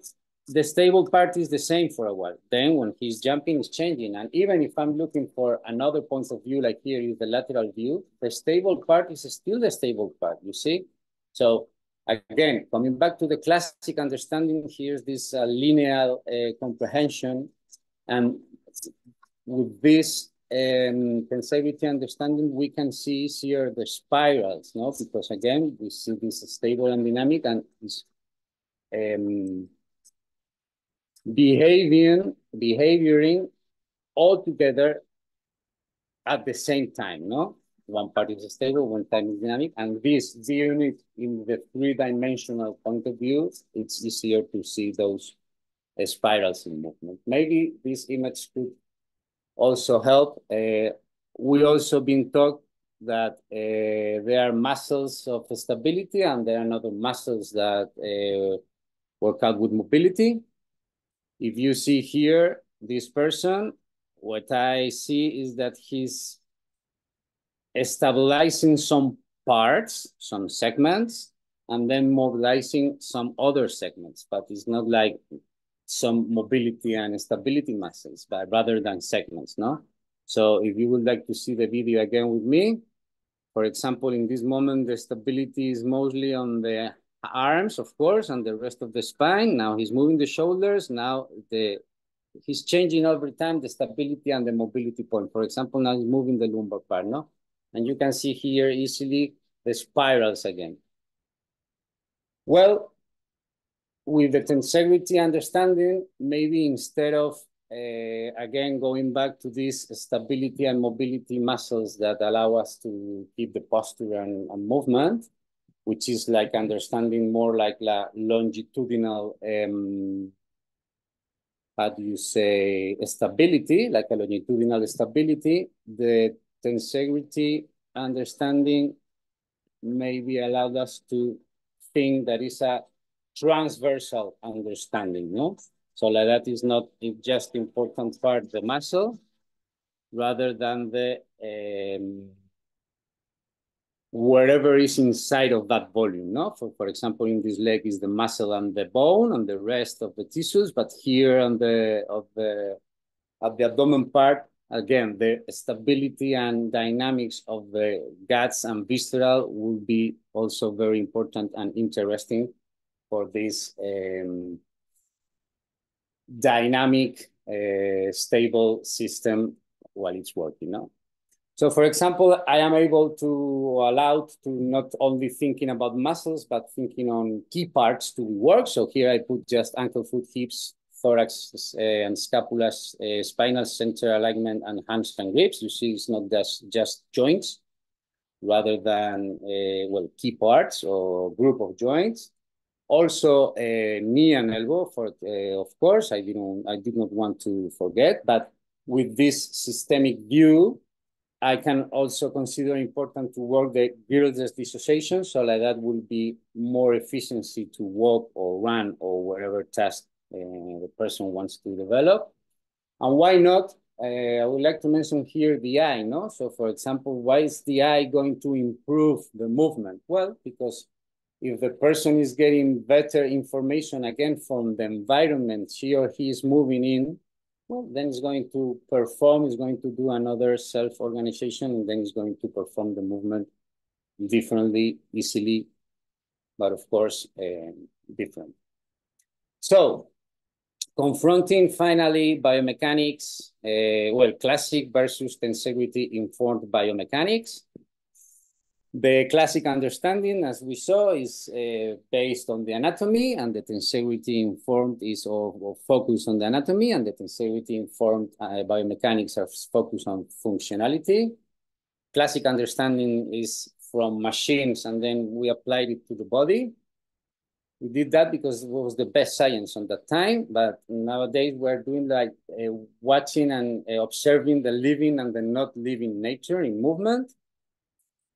the stable part is the same for a while. Then when he's jumping, it's changing. And even if I'm looking for another point of view, like here is the lateral view, the stable part is still the stable part, you see? So again, coming back to the classic understanding, here's this uh, linear uh, comprehension. And with this um, tensegrity understanding, we can see here the spirals, no? Because again, we see this stable and dynamic and um, behaving, behavioring all together at the same time, no? One part is stable, one time is dynamic, and this unit in the three-dimensional point of view, it's easier to see those spirals in movement. Maybe this image could also help. Uh, we also been taught that uh, there are muscles of stability and there are other muscles that uh, work out with mobility. If you see here, this person, what I see is that he's stabilizing some parts, some segments, and then mobilizing some other segments, but it's not like some mobility and stability muscles, but rather than segments, no? So if you would like to see the video again with me, for example, in this moment, the stability is mostly on the arms, of course, and the rest of the spine. Now he's moving the shoulders. Now the he's changing over time the stability and the mobility point. For example, now he's moving the lumbar part, no? And you can see here easily the spirals again. Well, with the tensegrity understanding, maybe instead of, uh, again, going back to these stability and mobility muscles that allow us to keep the posture and, and movement, which is like understanding more like la longitudinal, um, how do you say, stability, like a longitudinal stability, the tensegrity understanding maybe allowed us to think that is a transversal understanding, no? So like that is not just important part, the muscle, rather than the um, wherever is inside of that volume, no? For, for example, in this leg is the muscle and the bone and the rest of the tissues, but here on the, of the, at the abdomen part, again, the stability and dynamics of the guts and visceral will be also very important and interesting for this um, dynamic, uh, stable system while it's working, no? So for example, I am able to allow to not only thinking about muscles, but thinking on key parts to work. So here I put just ankle, foot, hips, thorax uh, and scapula, uh, spinal center alignment, and hamstring grips. You see, it's not just, just joints, rather than, uh, well, key parts or group of joints. Also, uh, knee and elbow, for uh, of course, I didn't, I did not want to forget, but with this systemic view, I can also consider important to work the girdle dissociation, so like that will be more efficiency to walk or run or whatever task uh, the person wants to develop. And why not? Uh, I would like to mention here the eye, no? So for example, why is the eye going to improve the movement? Well, because if the person is getting better information again from the environment she or he is moving in, well, then it's going to perform, it's going to do another self-organization, and then it's going to perform the movement differently, easily, but of course, uh, different. So, confronting finally biomechanics, uh, well, classic versus tensegrity informed biomechanics. The classic understanding, as we saw, is uh, based on the anatomy, and the tensegrity informed is of focus on the anatomy, and the tensegrity informed uh, biomechanics are focused on functionality. Classic understanding is from machines, and then we applied it to the body. We did that because it was the best science on that time, but nowadays we're doing like uh, watching and uh, observing the living and the not living nature in movement.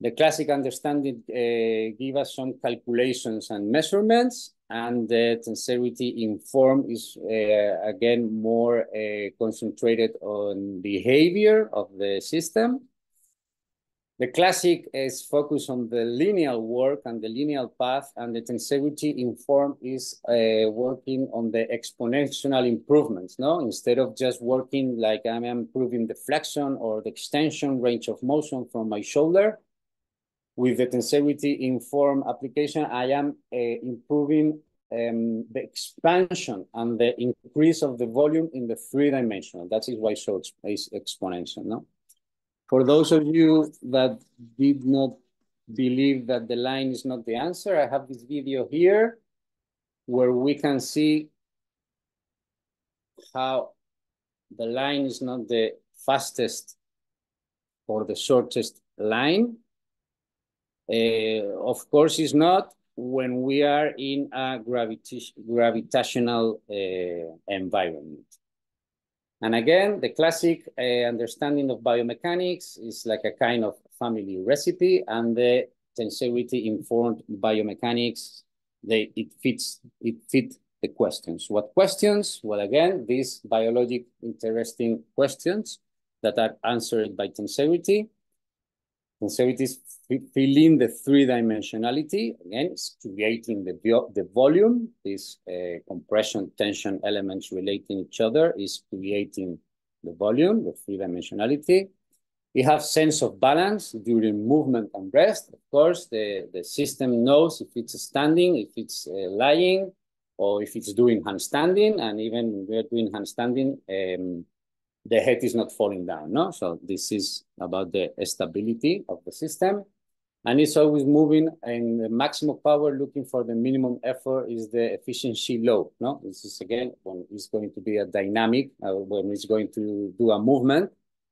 The classic understanding uh, give us some calculations and measurements, and the tensegrity inform is uh, again more uh, concentrated on behavior of the system the classic is focused on the linear work and the linear path, and the tensegrity inform is uh, working on the exponential improvements, no? Instead of just working like I'm improving the flexion or the extension range of motion from my shoulder, with the tensegrity inform application, I am uh, improving um, the expansion and the increase of the volume in the three dimensional. That is why so it's exponential, no? For those of you that did not believe that the line is not the answer, I have this video here where we can see how the line is not the fastest or the shortest line. Uh, of course, it's not when we are in a gravita gravitational uh, environment. And again, the classic uh, understanding of biomechanics is like a kind of family recipe and the tensegrity informed biomechanics, they, it fits, it fit the questions. What questions? Well, again, these biologic interesting questions that are answered by tensegrity. Tensegrity is filling the three-dimensionality. Again, it's creating the, the volume. These uh, compression, tension elements relating each other is creating the volume, the three-dimensionality. We have sense of balance during movement and rest. Of course, the, the system knows if it's standing, if it's uh, lying, or if it's doing handstanding. And even we're doing handstanding, um, the head is not falling down, no? So this is about the stability of the system. And it's always moving in the maximum power, looking for the minimum effort is the efficiency low, no? This is again, when it's going to be a dynamic, uh, when it's going to do a movement,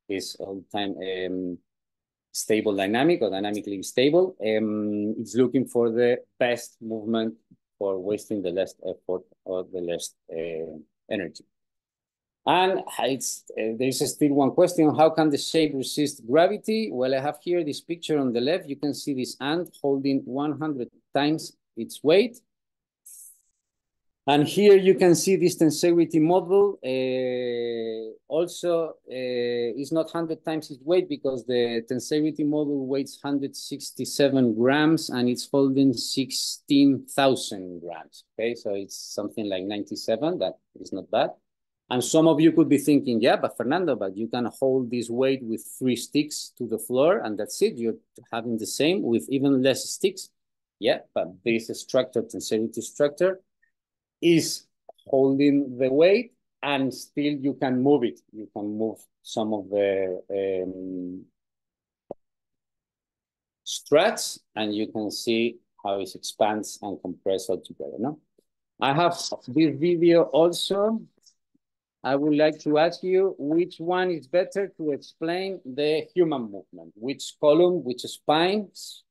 is all the time um, stable dynamic or dynamically stable. Um, it's looking for the best movement for wasting the less effort or the less uh, energy. And it's, uh, there's still one question, how can the shape resist gravity? Well, I have here this picture on the left. You can see this ant holding 100 times its weight. And here you can see this tensegrity model. Uh, also, uh, is not 100 times its weight because the tensegrity model weighs 167 grams and it's holding 16,000 grams. Okay, so it's something like 97. That is not bad. And some of you could be thinking, yeah, but Fernando, but you can hold this weight with three sticks to the floor and that's it. You're having the same with even less sticks. Yeah, but this structure, tensegrity structure, is holding the weight and still you can move it. You can move some of the um, struts and you can see how it expands and compresses all together. No? I have this video also I would like to ask you which one is better to explain the human movement, which column, which spines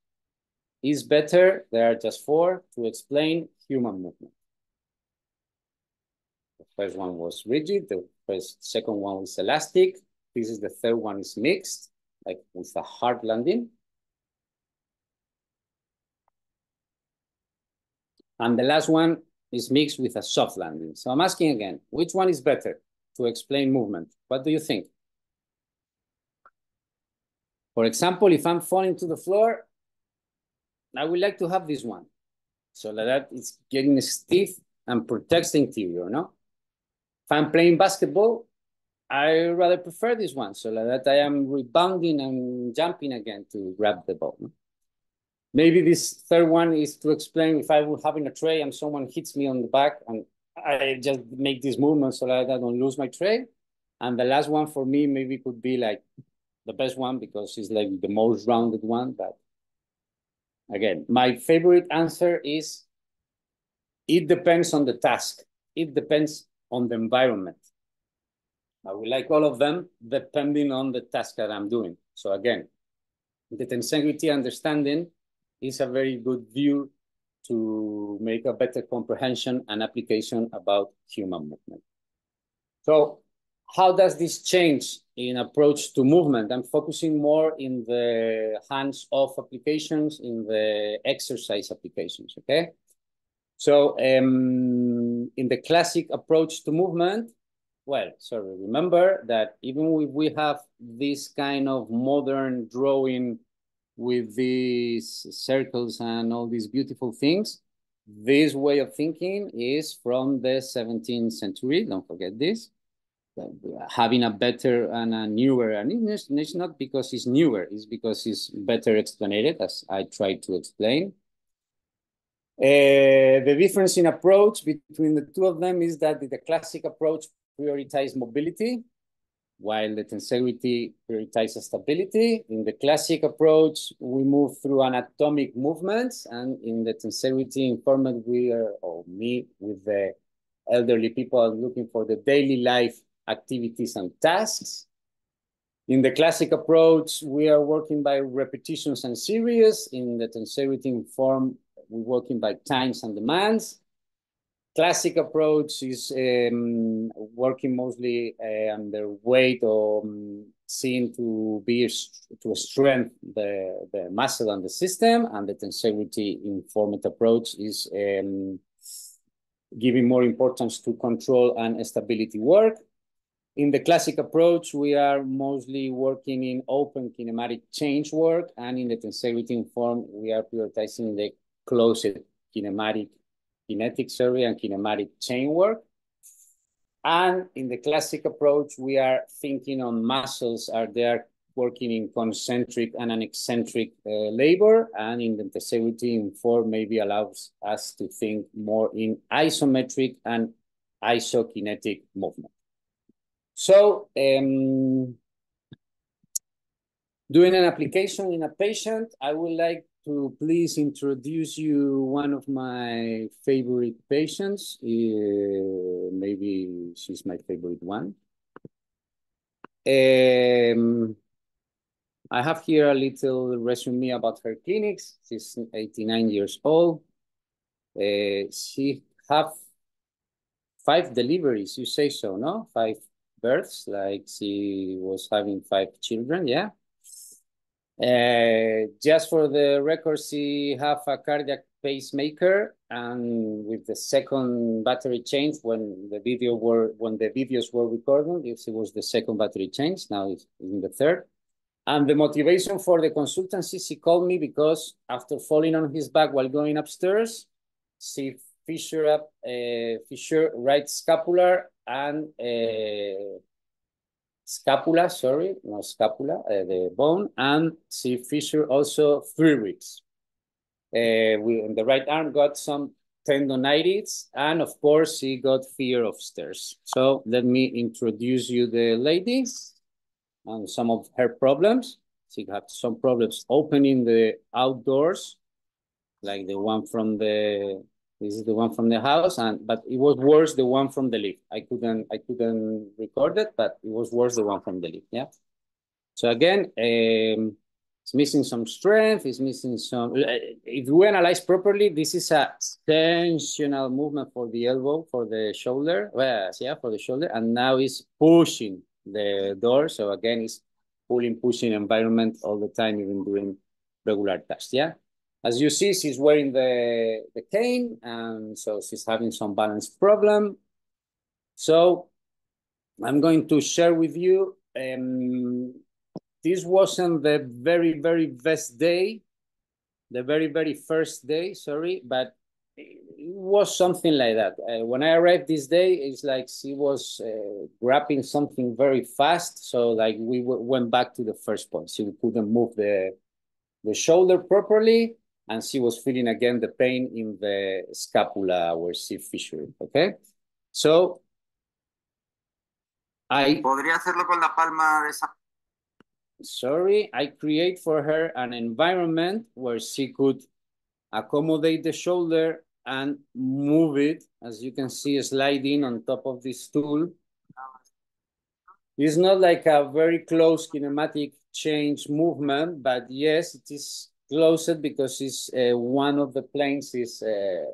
is better, there are just four, to explain human movement. The first one was rigid, the first, second one was elastic, this is the third one is mixed, like with a hard landing. And the last one is mixed with a soft landing. So I'm asking again, which one is better to explain movement? What do you think? For example, if I'm falling to the floor, I would like to have this one. So that it's getting stiff and protects the interior, no? If I'm playing basketball, I rather prefer this one so that I am rebounding and jumping again to grab the ball. No? Maybe this third one is to explain if I was having a tray and someone hits me on the back and I just make this movement so that I don't lose my tray. And the last one for me maybe could be like the best one because it's like the most rounded one. But again, my favorite answer is it depends on the task. It depends on the environment. I would like all of them depending on the task that I'm doing. So again, the tensegrity understanding is a very good view to make a better comprehension and application about human movement. So how does this change in approach to movement? I'm focusing more in the hands-off applications, in the exercise applications, okay? So um, in the classic approach to movement, well, sorry, remember that even if we have this kind of modern drawing with these circles and all these beautiful things, this way of thinking is from the 17th century, don't forget this. Having a better and a newer, and it's, not because it's newer, it's because it's better explained, as I tried to explain. Uh, the difference in approach between the two of them is that the classic approach prioritizes mobility, while the tensegrity prioritizes stability. In the classic approach, we move through anatomic movements, and in the tensegrity informed, we are, or me, with the elderly people looking for the daily life activities and tasks. In the classic approach, we are working by repetitions and series. In the tensegrity form, we're working by times and demands. Classic approach is um, working mostly uh, under weight or um, to be to strengthen the, the muscle and the system. And the tensegrity informed approach is um, giving more importance to control and stability work. In the classic approach, we are mostly working in open kinematic chain work, and in the tensegrity form, we are prioritizing the closed kinematic, kinetic survey and kinematic chain work. And in the classic approach, we are thinking on muscles, are they working in concentric and an eccentric uh, labor, and in the tensegrity form maybe allows us to think more in isometric and isokinetic movement. So um, doing an application in a patient, I would like to please introduce you one of my favorite patients. Uh, maybe she's my favorite one. Um, I have here a little resume about her clinics. She's 89 years old. Uh, she have five deliveries, you say so, no? Five births, like she was having five children, yeah. Uh, just for the record, she have a cardiac pacemaker, and with the second battery change, when the video were when the videos were recorded, it was the second battery change. Now it's in the third. And the motivation for the consultancy, she called me because after falling on his back while going upstairs, she fissure up, uh, fissure right scapular and uh, scapula, sorry, no scapula, uh, the bone, and she fissured also three ribs. Uh, we, on the right arm got some tendonitis, and of course, she got fear of stairs. So let me introduce you the lady and some of her problems. She had some problems opening the outdoors, like the one from the this is the one from the house, and but it was worse the one from the lift. I couldn't I couldn't record it, but it was worse the one from the lift. Yeah. So again, um, it's missing some strength. It's missing some. Uh, if we analyze properly, this is a tensional movement for the elbow, for the shoulder. Well, yeah, for the shoulder, and now it's pushing the door. So again, it's pulling, pushing environment all the time, even doing regular tasks. Yeah. As you see, she's wearing the, the cane, and so she's having some balance problem. So I'm going to share with you, um, this wasn't the very, very best day, the very, very first day, sorry, but it was something like that. Uh, when I arrived this day, it's like she was uh, grabbing something very fast. So like we went back to the first point. She couldn't move the, the shoulder properly and she was feeling again the pain in the scapula where she fissured, okay? So, I... ¿Podría hacerlo con la palma de esa... Sorry, I create for her an environment where she could accommodate the shoulder and move it, as you can see, sliding on top of this tool. It's not like a very close kinematic chain movement, but yes, it is close it because it's uh, one of the planes is uh,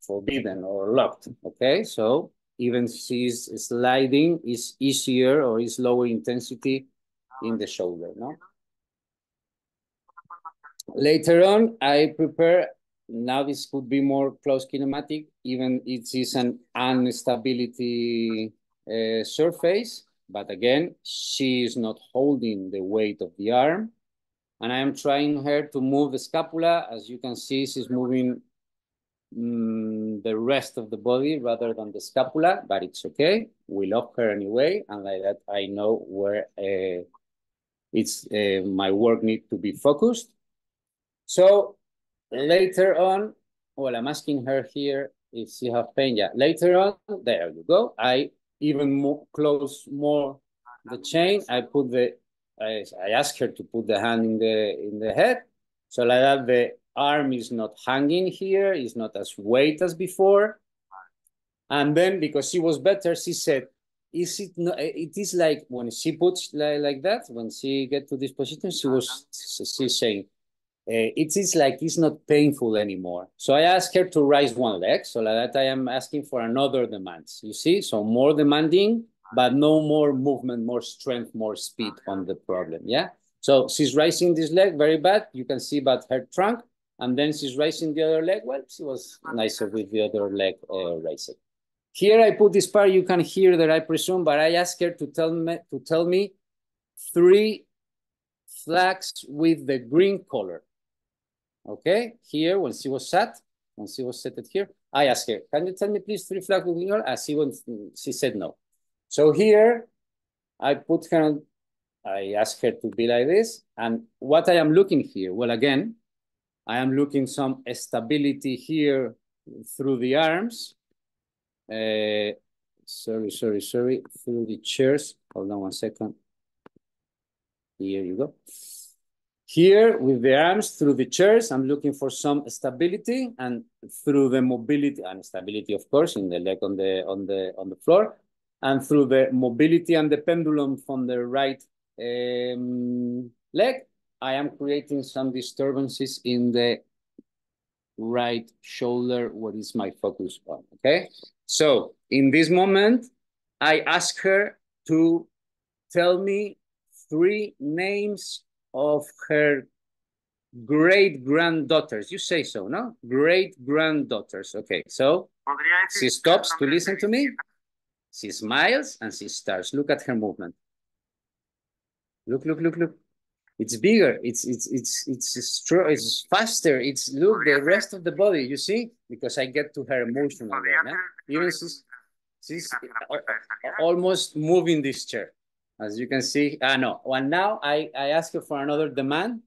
forbidden or locked. Okay, so even she's sliding is easier or is lower intensity in the shoulder. No. Later on, I prepare. Now this could be more close kinematic, even it is an instability uh, surface. But again, she is not holding the weight of the arm. And I am trying her to move the scapula. As you can see, she's moving mm, the rest of the body rather than the scapula, but it's okay. We love her anyway. And like that, I know where uh, it's uh, my work need to be focused. So later on, well, I'm asking her here if she have pain. Yeah, later on, there you go. I even more close more the chain. I put the I, I ask her to put the hand in the in the head. So like that the arm is not hanging here, is not as weight as before. And then because she was better, she said, is it not it is like when she puts like, like that, when she get to this position, she was she's saying, uh, it is like it's not painful anymore. So I asked her to raise one leg. So like that I am asking for another demands. You see, so more demanding, but no more movement, more strength, more speed on the problem. Yeah. So she's raising this leg very bad. You can see but her trunk, and then she's raising the other leg. Well, she was nicer with the other leg uh, raised. Here I put this part. You can hear that I presume, but I asked her to tell me to tell me three flags with the green color. Okay, here when she was sat, when she was seated here, I asked her, can you tell me please three flags with green color? As she, went, she said no. So here, I put her, I ask her to be like this. And what I am looking here, well, again, I am looking some stability here through the arms. Uh, sorry, sorry, sorry, through the chairs. Hold on one second. Here you go. Here with the arms through the chairs, I'm looking for some stability and through the mobility and stability, of course, in the leg on the on the on the floor, and through the mobility and the pendulum from the right um, leg, I am creating some disturbances in the right shoulder, what is my focus on, okay? So in this moment, I ask her to tell me three names of her great granddaughters. You say so, no? Great granddaughters. Okay, so she stops to listen to me. She smiles and she starts. Look at her movement. Look, look, look, look. It's bigger. It's it's it's it's stro it's faster. It's look the rest of the body. You see, because I get to her emotional. Right, Even she's she's almost moving this chair. As you can see, ah, no. And now I, I ask her for another demand.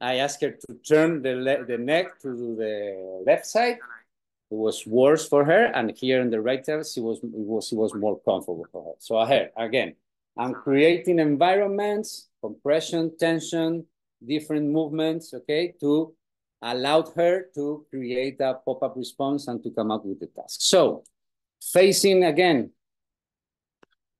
I ask her to turn the, the neck to the left side. It was worse for her. And here in the right side, she was, was, it was more comfortable for her. So here, again, I'm creating environments, compression, tension, different movements, okay, to allow her to create a pop-up response and to come up with the task. So facing again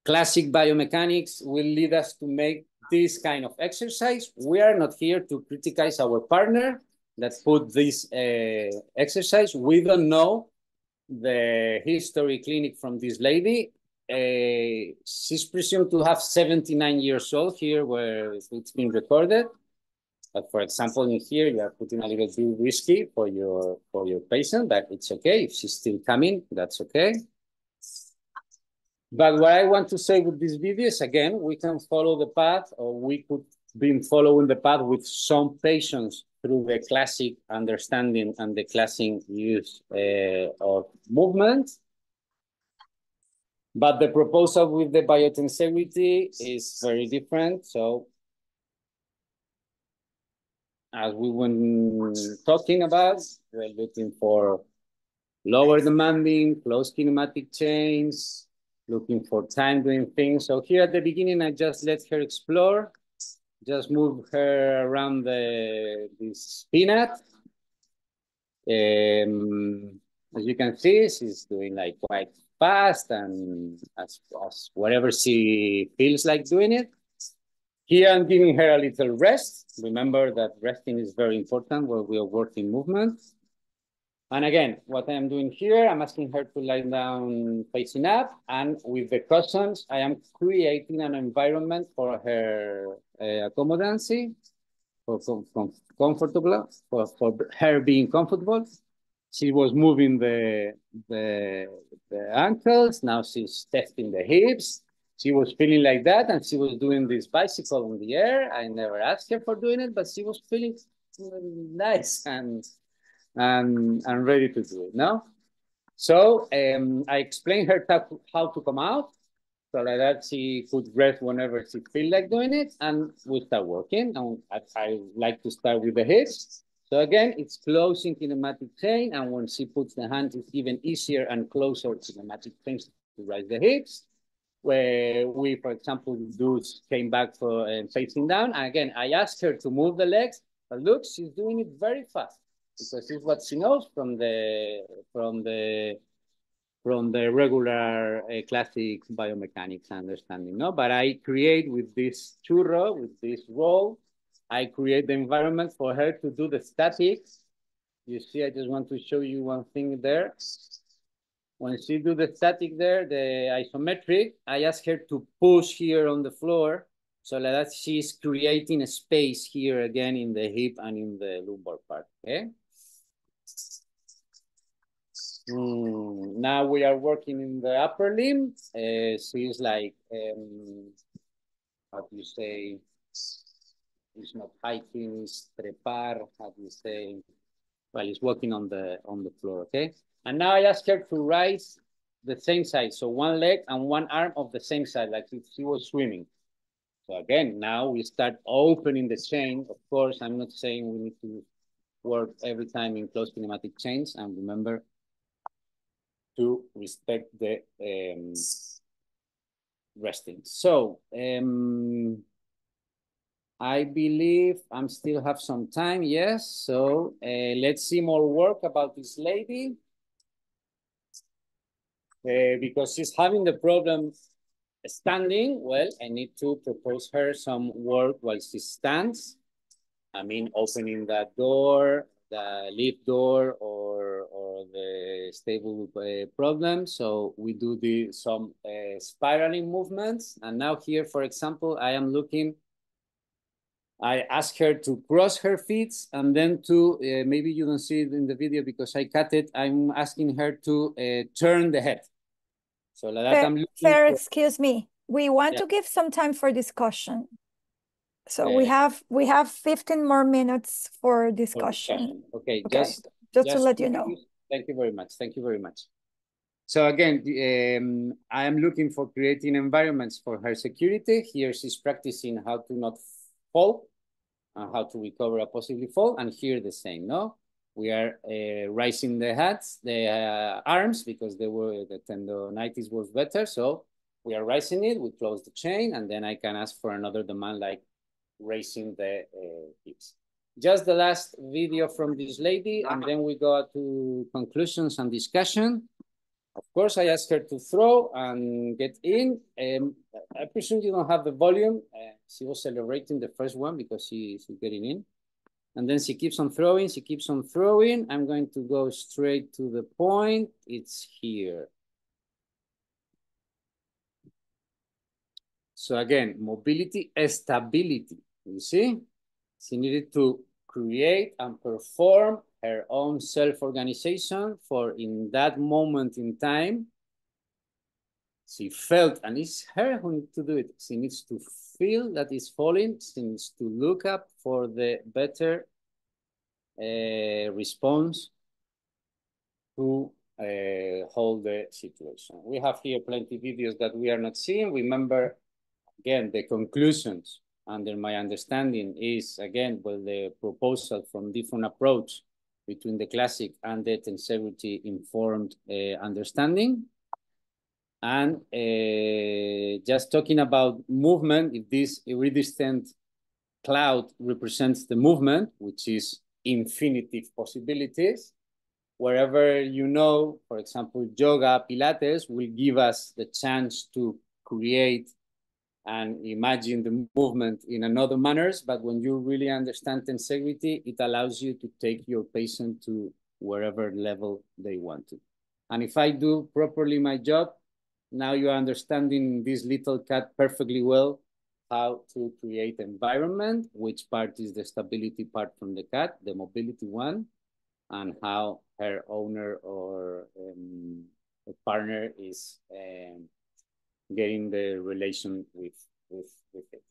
classic biomechanics will lead us to make this kind of exercise. We are not here to criticize our partner that put this uh, exercise. We don't know the history clinic from this lady. Uh, she's presumed to have 79 years old here where it's been recorded. But for example, in here, you are putting a little bit risky for your for your patient, but it's okay. If she's still coming, that's okay. But what I want to say with this video is, again, we can follow the path or we could be following the path with some patients through the classic understanding and the classic use uh, of movement. But the proposal with the biotensegrity is very different. So as we were talking about, we're looking for lower demanding, close kinematic chains, looking for time doing things. So here at the beginning, I just let her explore, just move her around the this peanut. Um, as you can see, she's doing like quite fast and as, as whatever she feels like doing it. Here I'm giving her a little rest. Remember that resting is very important when we are working movement. And again, what I am doing here, I'm asking her to lie down facing up. And with the cushions, I am creating an environment for her uh, accommodancy, for, for, for comfortable, for, for her being comfortable. She was moving the, the, the ankles. Now she's testing the hips. She was feeling like that and she was doing this bicycle in the air. I never asked her for doing it, but she was feeling nice and and and ready to do it. No, so um, I explained her how to come out, so like that she could rest whenever she feel like doing it, and we start working. And I, I like to start with the hips. So again, it's closing kinematic chain, and when she puts the hand, it's even easier and closer to kinematic chains to raise the hips. Where we, for example, do came back for uh, facing down. And again, I asked her to move the legs, but look, she's doing it very fast because it's what she knows from the from the from the regular uh, classic biomechanics understanding. No, but I create with this churro, with this roll, I create the environment for her to do the statics. You see, I just want to show you one thing there. When she do the static there, the isometric, I ask her to push here on the floor so that she's creating a space here again in the hip and in the lumbar part, okay? Mm, now we are working in the upper limb. Uh, it's like, um, how do you say, it's not hiking, it's trepar, how do you say, well, it's walking on the on the floor, okay? And now I ask her to rise the same side. So one leg and one arm of the same side, like if she was swimming. So again, now we start opening the chain. Of course, I'm not saying we need to work every time in closed kinematic chains. And remember, to respect the um, resting. So um, I believe I'm still have some time. Yes. So uh, let's see more work about this lady. Uh, because she's having the problem standing, well, I need to propose her some work while she stands. I mean, opening that door, the lift door, or the stable uh, problem. So we do the some uh, spiraling movements. And now here, for example, I am looking. I ask her to cross her feet and then to, uh, maybe you don't see it in the video because I cut it. I'm asking her to uh, turn the head. So like that, I'm looking Fair, for... excuse me. We want yeah. to give some time for discussion. So we have we have 15 more minutes for discussion. Okay, okay. Just, just, just to let you know. Thank you very much. Thank you very much. So again, um, I am looking for creating environments for her security. Here she's practicing how to not fall, uh, how to recover a possibly fall, and here the same, no? We are uh, raising the hands, the uh, arms, because they were the tendonitis was better. So we are raising it, we close the chain, and then I can ask for another demand like raising the uh, hips just the last video from this lady, and then we go to conclusions and discussion. Of course, I asked her to throw and get in. Um, I presume you don't have the volume. Uh, she was celebrating the first one because she, she's getting in. And then she keeps on throwing, she keeps on throwing. I'm going to go straight to the point. It's here. So again, mobility, stability, you see? She needed to create and perform her own self-organization for in that moment in time, she felt, and it's her who needs to do it. She needs to feel that it's falling. She needs to look up for the better uh, response to uh, hold the situation. We have here plenty of videos that we are not seeing. Remember, again, the conclusions under my understanding is again well the proposal from different approach between the classic and the tensegrity informed uh, understanding. And uh, just talking about movement if this equidistant cloud represents the movement which is infinitive possibilities wherever you know for example yoga pilates will give us the chance to create and imagine the movement in another manners. But when you really understand tensegrity, it allows you to take your patient to wherever level they want to. And if I do properly my job, now you are understanding this little cat perfectly well how to create environment, which part is the stability part from the cat, the mobility one, and how her owner or um, partner is um, getting the relation with, with, with it.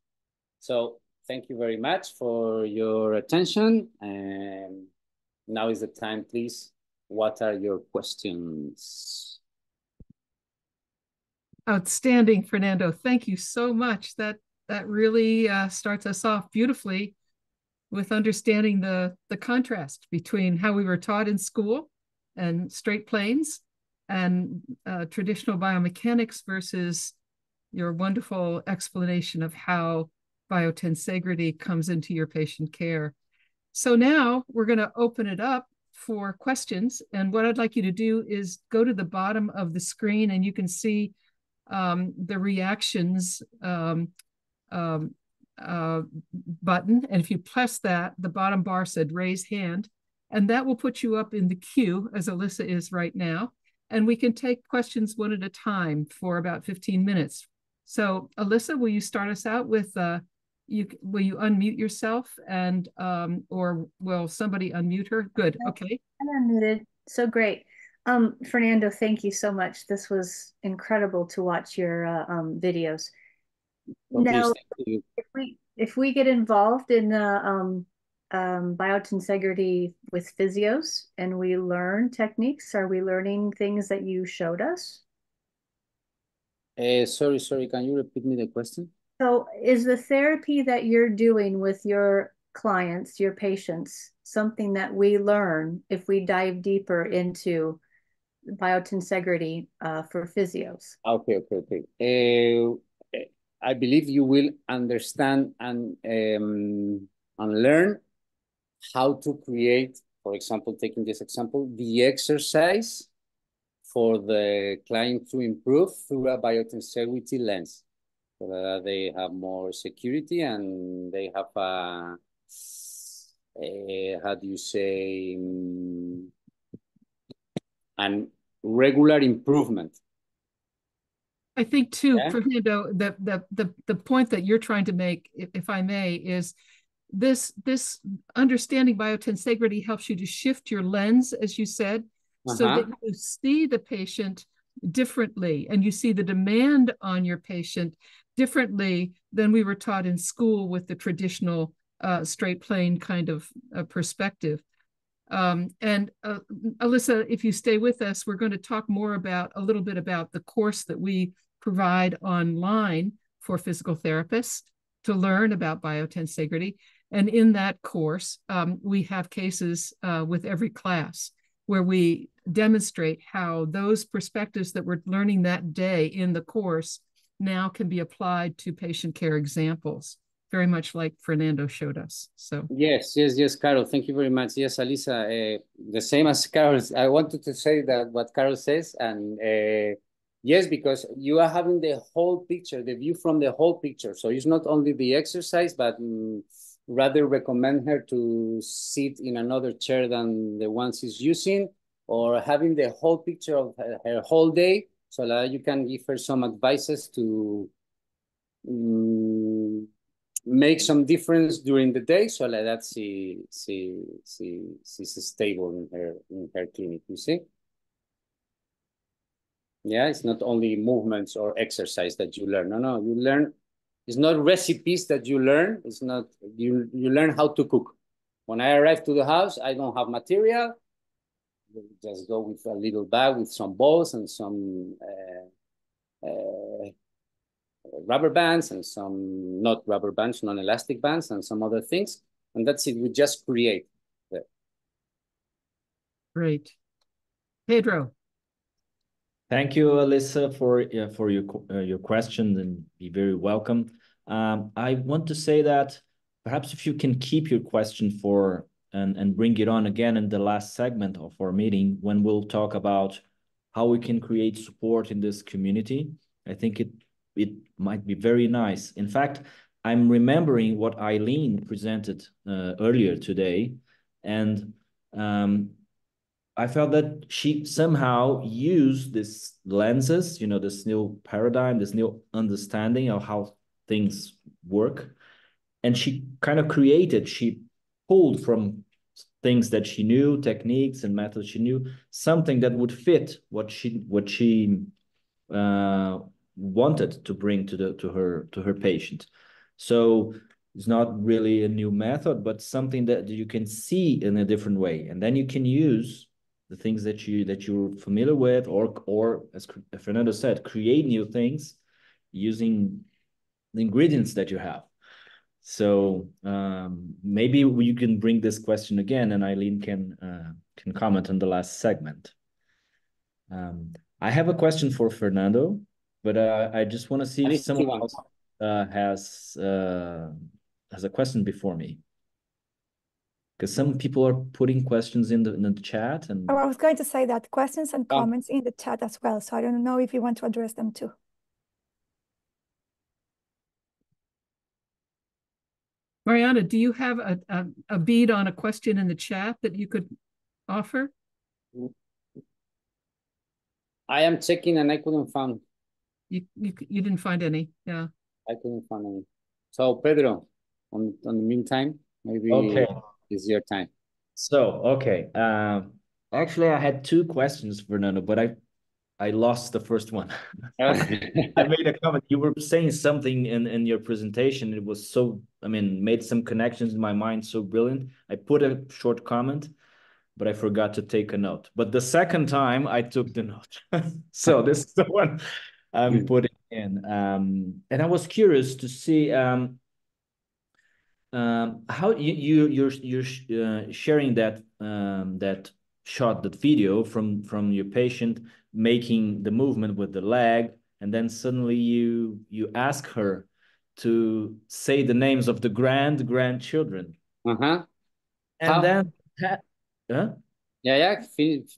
So thank you very much for your attention. And now is the time, please. What are your questions? Outstanding, Fernando. Thank you so much. That that really uh, starts us off beautifully with understanding the the contrast between how we were taught in school and straight planes and uh, traditional biomechanics versus your wonderful explanation of how biotensegrity comes into your patient care. So now we're going to open it up for questions. And what I'd like you to do is go to the bottom of the screen and you can see um, the reactions um, um, uh, button. And if you press that, the bottom bar said raise hand. And that will put you up in the queue as Alyssa is right now and we can take questions one at a time for about 15 minutes. So Alyssa, will you start us out with, uh, you, will you unmute yourself and, um, or will somebody unmute her? Good, okay. I'm unmuted, so great. Um, Fernando, thank you so much. This was incredible to watch your uh, um, videos. Well, now, if we if we get involved in the um, um, biotensegrity with physios and we learn techniques? Are we learning things that you showed us? Uh, sorry, sorry, can you repeat me the question? So is the therapy that you're doing with your clients, your patients, something that we learn if we dive deeper into biotensegrity uh, for physios? Okay, okay, okay. Uh, I believe you will understand and um, and learn how to create, for example, taking this example, the exercise for the client to improve through a biotensegrity lens. So that they have more security and they have a, a how do you say, um, an regular improvement. I think too, yeah. Fernando, the, the the the point that you're trying to make, if, if I may, is this this understanding biotensegrity helps you to shift your lens as you said uh-huh. so that you see the patient differently and you see the demand on your patient differently than we were taught in school with the traditional uh, straight plane kind of uh, perspective um, and uh, alyssa if you stay with us we're going to talk more about a little bit about the course that we provide online for physical therapists to learn about biotensegrity and in that course, um, we have cases uh, with every class where we demonstrate how those perspectives that we're learning that day in the course now can be applied to patient care examples, very much like Fernando showed us. So yes, yes, yes, Carol, thank you very much. Yes, Alyssa, uh, the same as Carol. I wanted to say that what Carol says, and uh, yes, because you are having the whole picture, the view from the whole picture. So it's not only the exercise, but um, rather recommend her to sit in another chair than the one she's using or having the whole picture of her, her whole day so that you can give her some advices to um, make some difference during the day so that she she she she's stable in her in her clinic you see? Yeah it's not only movements or exercise that you learn. No no you learn it's not recipes that you learn. It's not, you, you learn how to cook. When I arrive to the house, I don't have material. Just go with a little bag with some balls and some uh, uh, rubber bands and some, not rubber bands, non-elastic bands and some other things. And that's it, we just create. Great. Pedro. Thank you, Alyssa, for uh, for your uh, your questions and be very welcome. Um, I want to say that perhaps if you can keep your question for and, and bring it on again in the last segment of our meeting when we'll talk about how we can create support in this community. I think it it might be very nice. In fact, I'm remembering what Eileen presented uh, earlier today, and um, I felt that she somehow used this lenses, you know, this new paradigm, this new understanding of how things work, and she kind of created. She pulled from things that she knew, techniques and methods she knew, something that would fit what she what she uh, wanted to bring to the to her to her patient. So it's not really a new method, but something that you can see in a different way, and then you can use the things that you that you're familiar with, or or as Fernando said, create new things using the ingredients that you have. So um, maybe you can bring this question again, and Eileen can uh, can comment on the last segment. Um, I have a question for Fernando, but uh, I just want to see if someone else uh, has uh, has a question before me. Because some people are putting questions in the in the chat, and oh, I was going to say that questions and oh. comments in the chat as well. So I don't know if you want to address them too. Mariana, do you have a, a, a bead on a question in the chat that you could offer? I am checking and I couldn't find. You, you, you didn't find any, yeah. I couldn't find any. So Pedro, on, on the meantime, maybe okay. It's your time. So, okay. Um, actually, I had two questions, Fernando, but I I lost the first one. [laughs] I made a comment. You were saying something in, in your presentation. It was so, I mean, made some connections in my mind, so brilliant. I put a short comment, but I forgot to take a note. But the second time I took the note. [laughs] so this is the one I'm hmm. putting in. Um, and I was curious to see um, um, how you, you you're you're uh, sharing that um, that shot that video from from your patient making the movement with the leg and then suddenly you you ask her to say the names of the grand grandchildren uh-huh and How? then huh? yeah yeah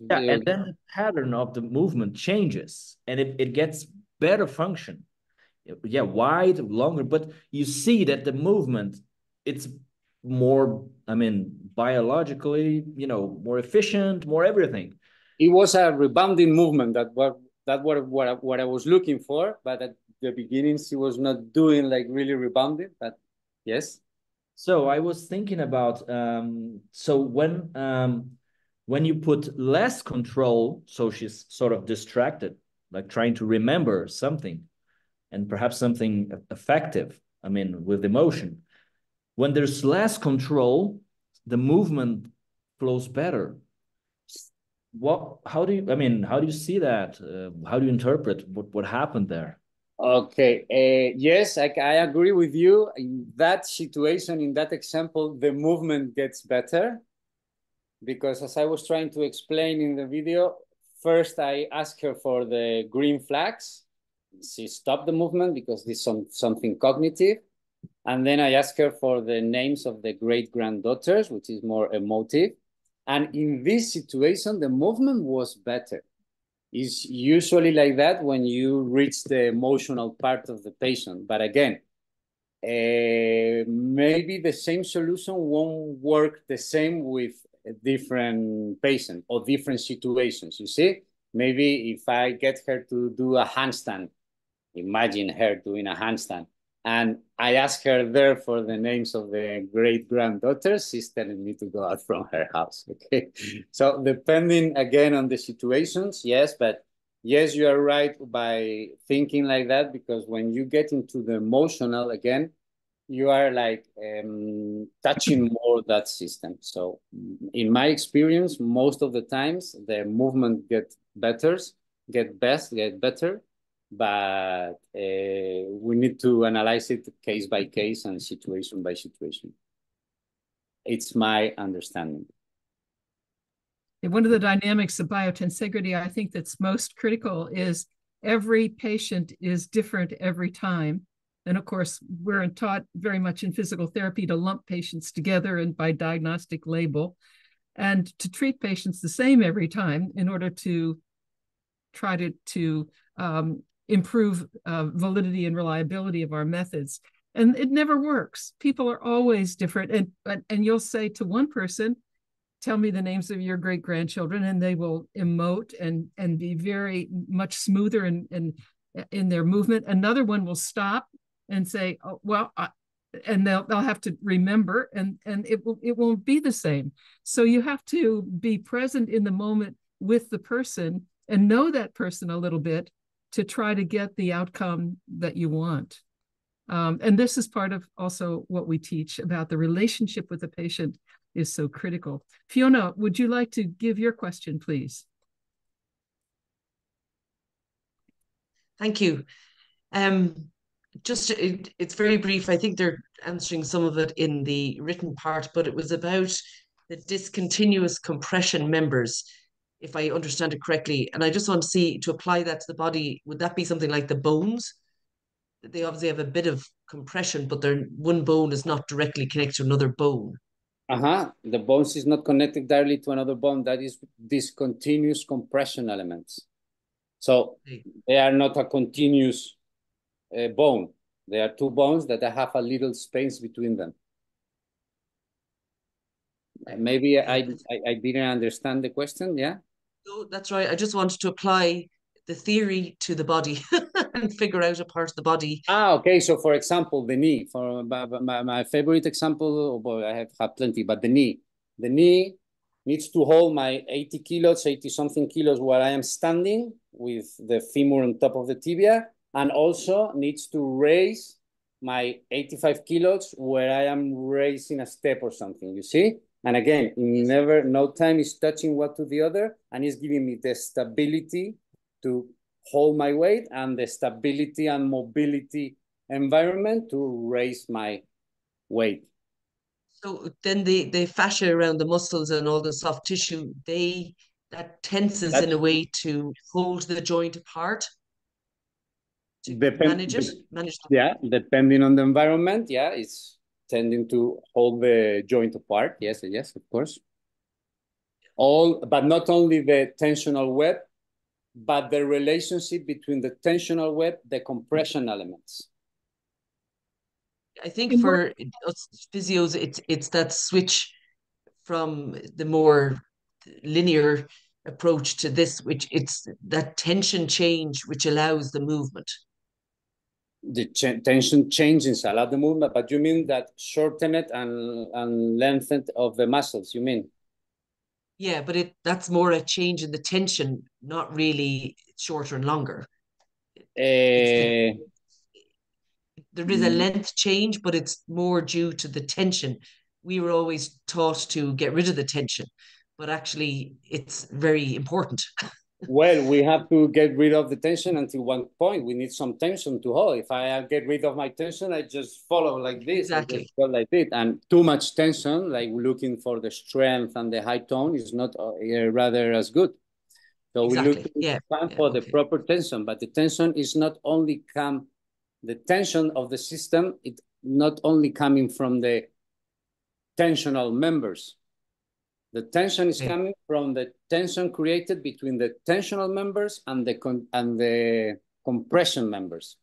yeah and then the pattern of the movement changes and it, it gets better function yeah wide longer but you see that the movement it's more i mean biologically you know more efficient more everything it was a rebounding movement that what that what what what I was looking for, but at the beginnings he was not doing like really rebounding. But yes. So I was thinking about um, so when um, when you put less control, so she's sort of distracted, like trying to remember something, and perhaps something effective. I mean, with emotion. When there's less control, the movement flows better. What how do you i mean how do you see that? Uh, how do you interpret what, what happened there? Okay uh, yes I, I agree with you. In that situation in that example the movement gets better because as i was trying to explain in the video first i asked her for the green flags. She stopped the movement because this is some, something cognitive and then i asked her for the names of the great granddaughters which is more emotive and in this situation, the movement was better. It's usually like that when you reach the emotional part of the patient. But again, uh, maybe the same solution won't work the same with a different patient or different situations. You see, maybe if I get her to do a handstand, imagine her doing a handstand and I asked her there for the names of the great granddaughters. She's telling me to go out from her house. [laughs] Okay. So depending again on the situations, yes, but yes, you are right by thinking like that because when you get into the emotional again, you are like um, touching more that system. So in my experience, most of the times the movement get better, get best, get better but uh, we need to analyze it case by case and situation by situation. It's my understanding. One of the dynamics of biotensegrity, I think that's most critical is every patient is different every time. And of course, we're taught very much in physical therapy to lump patients together and by diagnostic label and to treat patients the same every time in order to try to, to um, improve uh, validity and reliability of our methods. And it never works. People are always different. And, and you'll say to one person, tell me the names of your great grandchildren and they will emote and and be very much smoother in in, in their movement another one will stop and say oh, well I, and they'll they'll have to remember and and it will it won't be the same so you have to be present in the moment with the person and know that person a little bit to try to get the outcome that you want um, and this is part of also what we teach about the relationship with the patient is so critical. Fiona, would you like to give your question, please? Thank you. Um, just it, it's very brief. I think they're answering some of it in the written part, but it was about the discontinuous compression members, if I understand it correctly. And I just want to see to apply that to the body. Would that be something like the bones? They obviously have a bit of compression, but their one bone is not directly connected to another bone. Uh-huh. The bones is not connected directly to another bone. That is discontinuous compression elements. So they are not a continuous uh, bone. They are two bones that have a little space between them. Maybe I, I, I didn't understand the question, yeah? That's right. I just wanted to apply the theory to the body [laughs] and figure out a part of the body. Ah, okay. So, for example, the knee. For my, my, my favorite example, oh boy, I have had plenty, but the knee. The knee needs to hold my 80 kilos, 80 something kilos where I am standing with the femur on top of the tibia, and also needs to raise my 85 kilos where I am raising a step or something, you see? And again, never, no time is touching one to the other, and it's giving me the stability to hold my weight and the stability and mobility environment to raise my weight. So then the, the fascia around the muscles and all the soft tissue, they that tenses That's, in a way to hold the joint apart. To depend, manage it, manage. Yeah, depending on the environment, yeah, it's tending to hold the joint apart. Yes, yes, of course. All, but not only the tensional web, but the relationship between the tensional web, the compression elements. I think for physios, it's it's that switch from the more linear approach to this, which it's that tension change which allows the movement. The ch tension changes allow the movement, but you mean that shorten it and and lengthen of the muscles? You mean? Yeah, but it that's more a change in the tension, not really shorter and longer. Uh, there is a mm. length change, but it's more due to the tension. We were always taught to get rid of the tension, but actually, it's very important. [laughs] well, we have to get rid of the tension until one point. We need some tension to hold. If I get rid of my tension, I just follow like this. Exactly. like this. And too much tension, like looking for the strength and the high tone, is not uh, rather as good. So exactly. we look yeah. yeah, for okay. the proper tension, but the tension is not only come, the tension of the system, it not only coming from the tensional members, the tension is coming from the tension created between the tensional members and the and the compression members.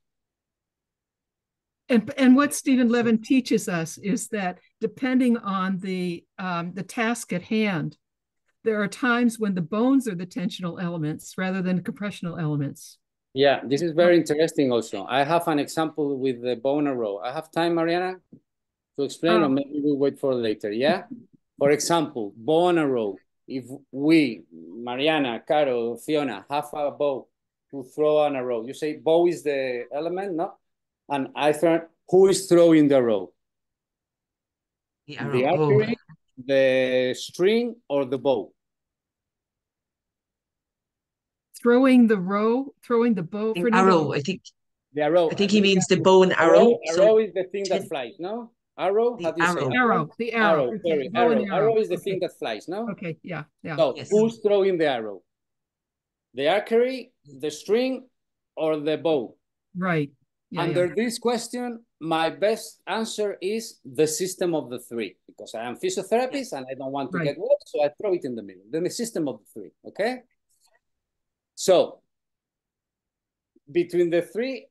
And, and what Stephen Levin teaches us is that depending on the um, the task at hand, there are times when the bones are the tensional elements rather than compressional elements. Yeah, this is very interesting also. I have an example with the bone arrow. I have time, Mariana, to explain, um, or maybe we'll wait for later, yeah? For example, bow and arrow. If we, Mariana, Caro, Fiona, have a bow to throw an arrow, you say bow is the element, no? And I throw, who is throwing the arrow? The, arrow. the archery, the string, or the bow? Throwing the row, throwing the bow. The arrow, I think. The arrow. I think he means the bow and arrow. Arrow, so arrow is the thing that flies, no? Arrow? The arrow. arrow. The arrow. Arrow. Sorry. Arrow. arrow. arrow. is the okay. thing that flies, no? Okay. Yeah. Yeah. So yes. who's throwing the arrow? The archery, the string, or the bow? Right. Yeah, Under yeah. this question, my best answer is the system of the three because I am physiotherapist and I don't want to right. get wet, so I throw it in the middle. Then the system of the three. Okay. So between the three,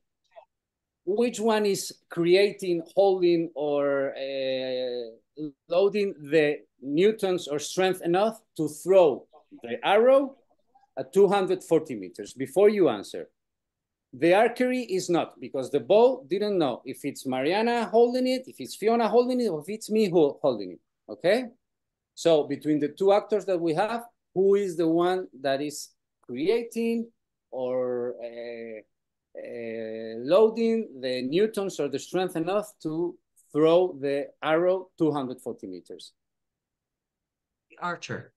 which one is creating, holding, or uh, loading the newtons or strength enough to throw the arrow at 240 meters? Before you answer, the archery is not because the bow didn't know if it's Mariana holding it, if it's Fiona holding it, or if it's me who holding it. Okay. So between the two actors that we have, who is the one that is creating or uh, loading the newtons or the strength enough to throw the arrow 240 meters? The archer.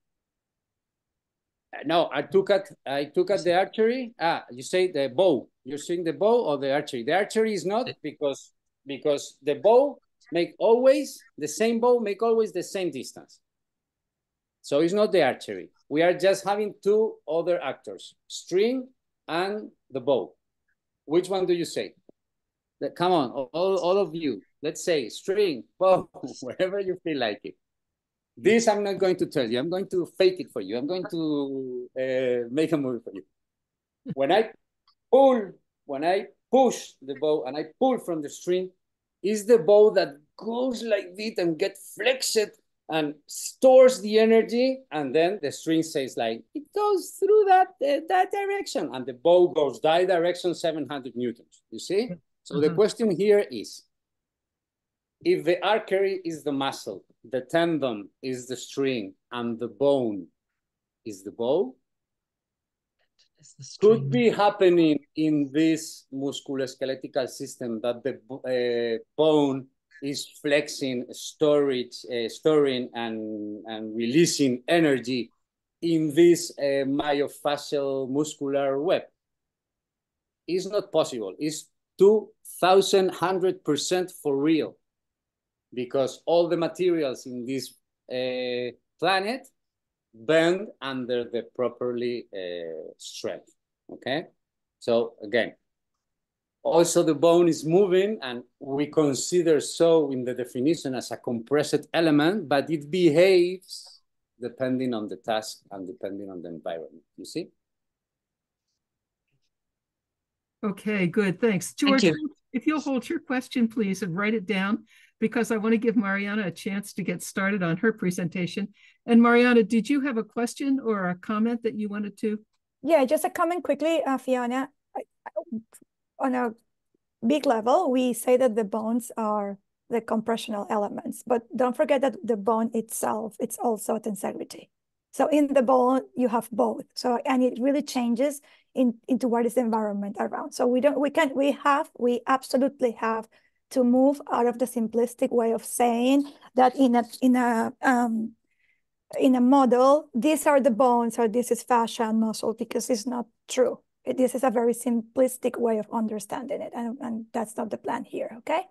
No, I took at I took at the archery. Ah, you say the bow. You're saying the bow or the archery. The archery is not because because the bow make always the same bow make always the same distance. So it's not the archery. We are just having two other actors, string and the bow. Which one do you say? Come on, all, all of you. Let's say string, [laughs] bow, wherever you feel like it. This I'm not going to tell you. I'm going to fake it for you. I'm going to uh, make a movie for you. When I pull, when I push the bow and I pull from the string, is the bow that goes like this and get flexed and stores the energy, and then the string says like it goes through that uh, that direction, and the bow goes that direction 700 newtons. You see? So mm -hmm. the mm-hmm. question here is, if the archery is the muscle, the tendon is the string, and the bone is the bow, could be happening in this musculoskeletal system that the uh, bone is flexing, storage, uh, storing, and, and releasing energy in this uh, myofascial muscular web. It's not possible. It's 2,100% for real because all the materials in this uh, planet bend under the properly uh, strength. Okay, so again, also the bone is moving, and we consider so in the definition as a compressed element, but it behaves depending on the task and depending on the environment. You see? Okay, good. Thanks. George, Thank you. if you'll hold your question, please, and write it down because I want to give Mariana a chance to get started on her presentation. And Mariana, did you have a question or a comment that you wanted to? Yeah, just a comment quickly, uh, Fiona. On a big level, we say that the bones are the compressional elements, but don't forget that the bone itself, it's also a tensegrity. So in the bone, you have both. So, and it really changes in, into what is the environment around. So we don't, we can, we have, we absolutely have to move out of the simplistic way of saying that in a in a um, in a model, these are the bones or this is fascia and muscle because it's not true. This is a very simplistic way of understanding it, and, and that's not the plan here, okay?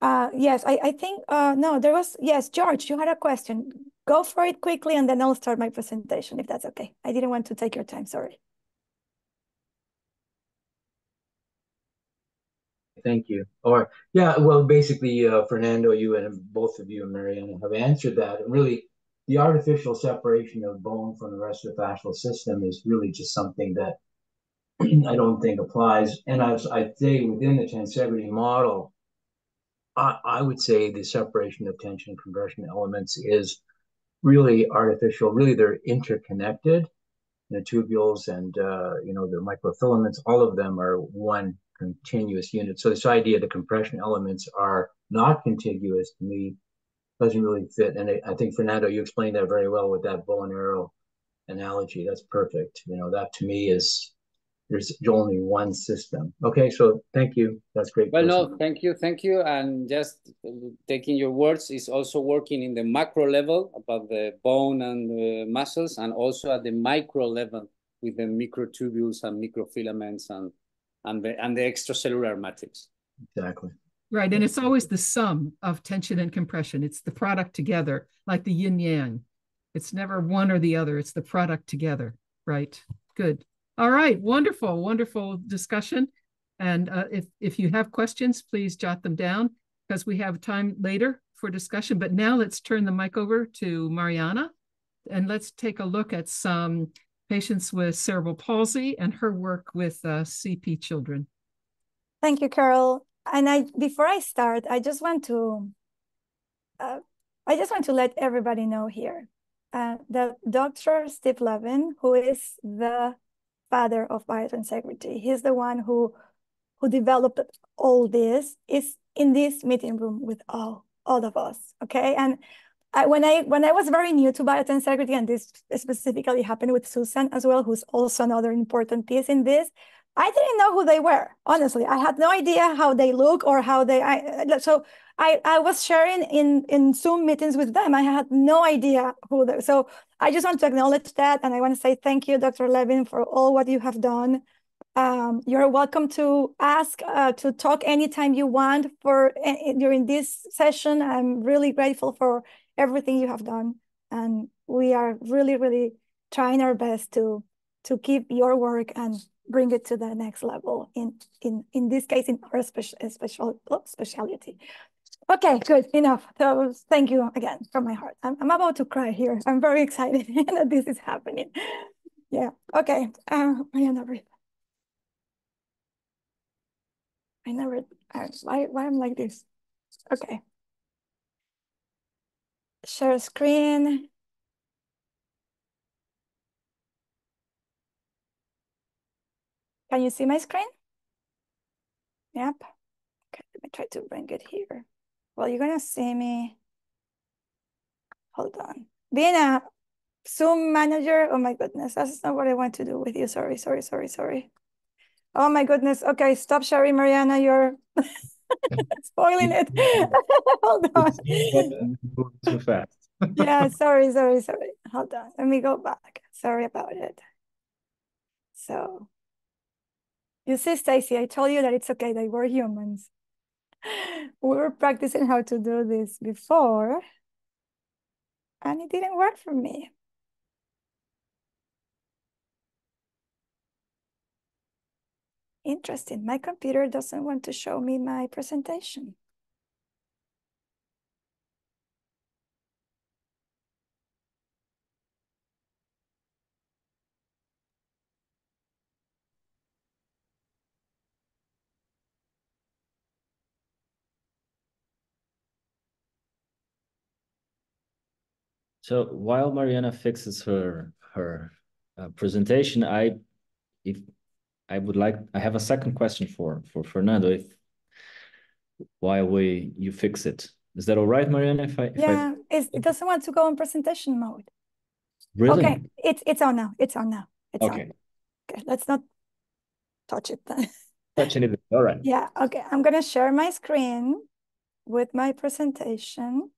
Uh, yes, I, I think, uh, no, there was, yes, George, you had a question. Go for it quickly, and then I'll start my presentation, if that's okay. I didn't want to take your time, sorry. Thank you. Or yeah, well, basically, uh, Fernando, you and both of you and Mariana have answered that. And really, the artificial separation of bone from the rest of the fascial system is really just something that I don't think applies. And as I'd say within the tensegrity model, I, I would say the separation of tension and compression elements is really artificial. Really, they're interconnected. The tubules and uh, you know the microfilaments, all of them are one continuous unit. So this idea the compression elements are not contiguous to me doesn't really fit. And I, I think Fernando, you explained that very well with that bow and arrow analogy. That's perfect. You know, that to me is there's only one system. Okay, so thank you. That's great. Well, no, thank you, thank you. And just taking your words is also working in the macro level about the bone and the muscles, and also at the micro level with the microtubules and microfilaments and and the and the extracellular matrix. Exactly. Right. And it's always the sum of tension and compression. It's the product together, like the yin yang. It's never one or the other, it's the product together. Right. Good. All right. Wonderful, wonderful discussion. And uh, if, if you have questions, please jot them down because we have time later for discussion. But now let's turn the mic over to Mariana and let's take a look at some patients with cerebral palsy and her work with uh, CP children. Thank you, Carol. And I, before I start, I just want to, uh, I just want to let everybody know here uh, that Dr. Steve Levin, who is the father of biotensegrity, he's the one who, who developed all this, is in this meeting room with all, all of us. Okay, and I, when I when I was very new to biotensegrity, and this specifically happened with Susan as well, who's also another important piece in this, I didn't know who they were. Honestly, I had no idea how they look or how they. I so I I was sharing in in Zoom meetings with them. I had no idea who they. So I just want to acknowledge that, and I want to say thank you, Dr. Levin, for all what you have done. Um, you're welcome to ask uh, to talk anytime you want for uh, during this session. I'm really grateful for everything you have done, and we are really really trying our best to to keep your work and bring it to the next level in in in this case in our special special oh, speciality okay good enough. So thank you again from my heart. I'm, I'm about to cry here. I'm very excited [laughs] that this is happening. Yeah okay uh mariana breathe i never uh, why why i'm like this? Okay. Share screen. Can you see my screen? Yep. Okay, let me try to bring it here. Well, you're gonna see me. Hold on. Being a Zoom manager, oh my goodness, that's not what I want to do with you. Sorry, sorry, sorry, sorry. Oh my goodness. Okay, stop sharing, Mariana. You're [laughs] spoiling it. [laughs] Hold on. Too fast. yeah, sorry, sorry, sorry. Hold on. Let me go back. Sorry about it. So you see, Stacy, I told you that it's okay that we're humans. [laughs] We were practicing how to do this before, and it didn't work for me. Interesting. My computer doesn't want to show me my presentation. So while Mariana fixes her her uh, presentation, I if I would like I have a second question for for Fernando. If while we you fix it, is that all right, Mariana? If I if yeah, I... it doesn't want to go in presentation mode. Really? Okay, it's it's on now. It's on now. It's okay. On. Okay, let's not touch it. Touch anything. All right. [laughs] Yeah. Okay, I'm gonna share my screen with my presentation.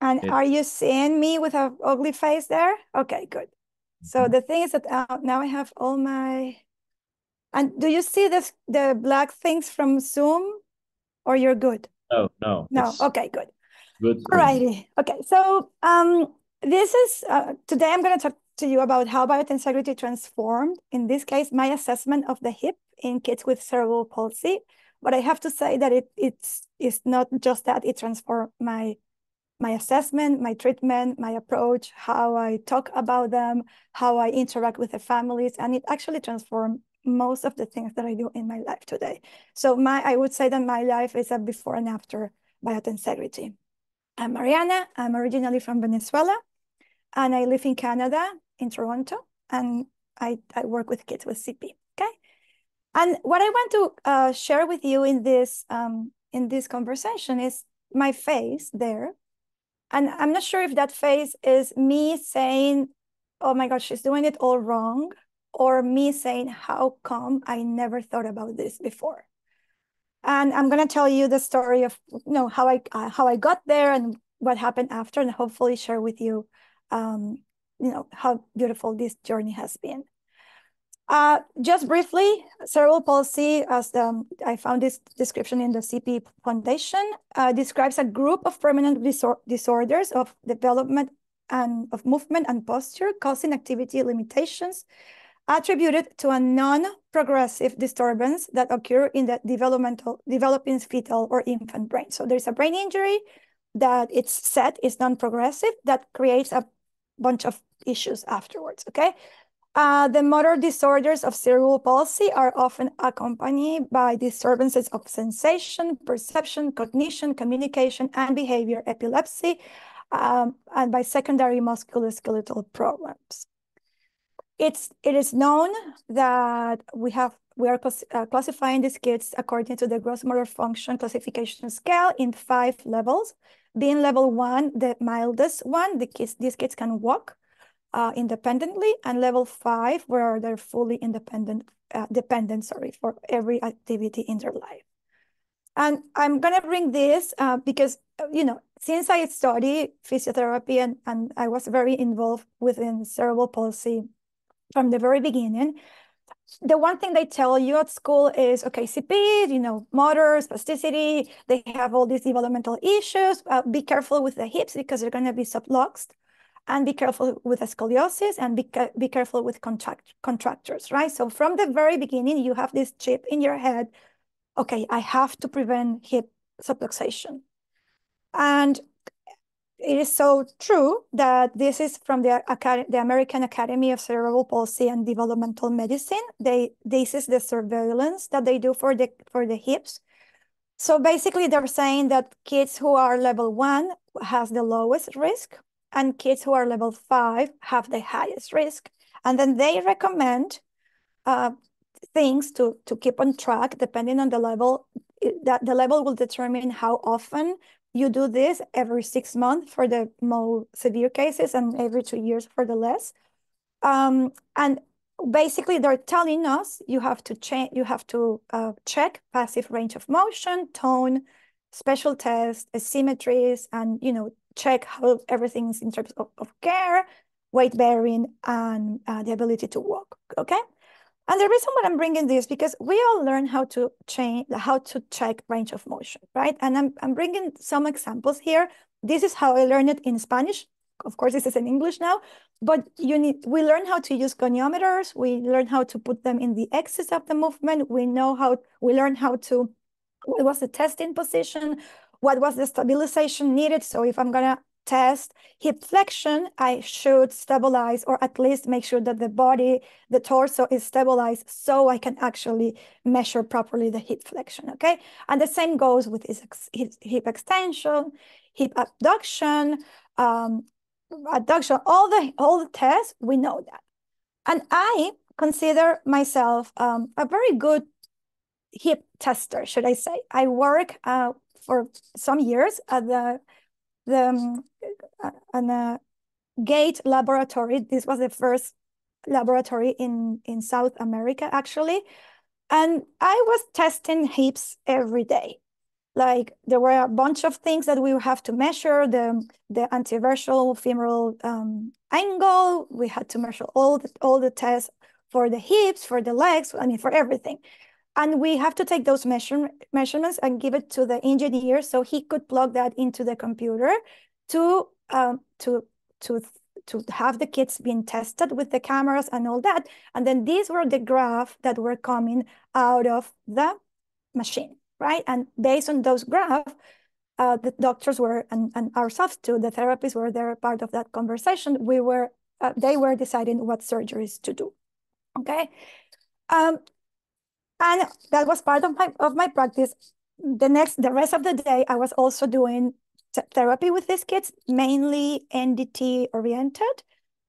And are you seeing me with a ugly face there? Okay, good. So mm-hmm. the thing is that uh, now I have all my, and do you see this the black things from Zoom or you're good? No, no. No, okay, good. Good. Alrighty. Okay, so um, this is, uh, today I'm gonna talk to you about how biotensegrity transformed, in this case, my assessment of the hip in kids with cerebral palsy. But I have to say that it it's, it's not just that, it transformed my my assessment, my treatment, my approach, how I talk about them, how I interact with the families, and it actually transformed most of the things that I do in my life today. So my, I would say that my life is a before and after biotensegrity. I'm Mariana, I'm originally from Venezuela, and I live in Canada, in Toronto, and I, I work with kids with CP, okay? And what I want to uh, share with you in this, um, in this conversation is my face there and I'm not sure if that face is me saying, oh my gosh, she's doing it all wrong, or me saying, how come I never thought about this before? And I'm going to tell you the story of you know how I uh, how I got there and what happened after, and hopefully share with you, um, you know, how beautiful this journey has been. Uh, just briefly, cerebral palsy, as the, I found this description in the CP Foundation, uh, describes a group of permanent disor disorders of development and of movement and posture, causing activity limitations attributed to a non-progressive disturbance that occur in the developmental developing fetal or infant brain. So there's a brain injury that it's set is non-progressive that creates a bunch of issues afterwards, okay? Uh, the motor disorders of cerebral palsy are often accompanied by disturbances of sensation, perception, cognition, communication, and behavior, epilepsy, um, and by secondary musculoskeletal problems. It's, it is known that we have we are uh, classifying these kids according to the gross motor function classification scale in five levels. Being level one, the mildest one, the kids, these kids can walk uh, independently, and level five, where they're fully independent, uh, dependent, sorry, for every activity in their life. And I'm gonna bring this uh, because, uh, you know, since I studied physiotherapy and, and I was very involved within cerebral palsy from the very beginning, the one thing they tell you at school is okay cp you know motor spasticity they have all these developmental issues uh, be careful with the hips because they're going to be subluxed and be careful with scoliosis and be, be careful with contract contractures right so from the very beginning you have this chip in your head okay i have to prevent hip subluxation and it is so true that this is from the, the American Academy of Cerebral Palsy and Developmental Medicine. They this is the surveillance that they do for the for the hips. So basically, they're saying that kids who are level one has the lowest risk, and kids who are level five have the highest risk. And then they recommend uh, things to to keep on track depending on the level. That the level will determine how often you do this every six months for the more severe cases and every two years for the less. Um, and basically they're telling us you have to change, you have to uh, check passive range of motion, tone, special tests, asymmetries, and you know check how everything is in terms of, of care, weight bearing, and uh, the ability to walk. Okay. And the reason why I'm bringing this because we all learn how to change, how to check range of motion, right? And I'm, I'm bringing some examples here. This is how I learned it in Spanish. Of course, this is in English now, but you need, we learn how to use goniometers. We learn how to put them in the axis of the movement. We know how, we learn how to, what was the testing position? What was the stabilization needed? So if I'm gonna test hip flexion, I should stabilize or at least make sure that the body, the torso is stabilized so I can actually measure properly the hip flexion, okay? And the same goes with hip extension, hip abduction, um, abduction, all the, all the tests, we know that. And I consider myself um, a very good hip tester, should I say. I work uh, for some years at the the um, an uh, Gait laboratory. This was the first laboratory in in South America actually, and I was testing hips every day. Like there were a bunch of things that we have to measure the the anteversal femoral um, angle. We had to measure all the all the tests for the hips, for the legs. I mean for everything. And we have to take those measure measurements and give it to the engineer so he could plug that into the computer to um, to to to have the kits being tested with the cameras and all that. And then these were the graph that were coming out of the machine, right? And based on those graphs, uh, the doctors were, and, and ourselves too, the therapists were there part of that conversation. We were, uh, they were deciding what surgeries to do, okay? Um, and that was part of my of my practice. The next, the rest of the day, I was also doing therapy with these kids, mainly NDT oriented.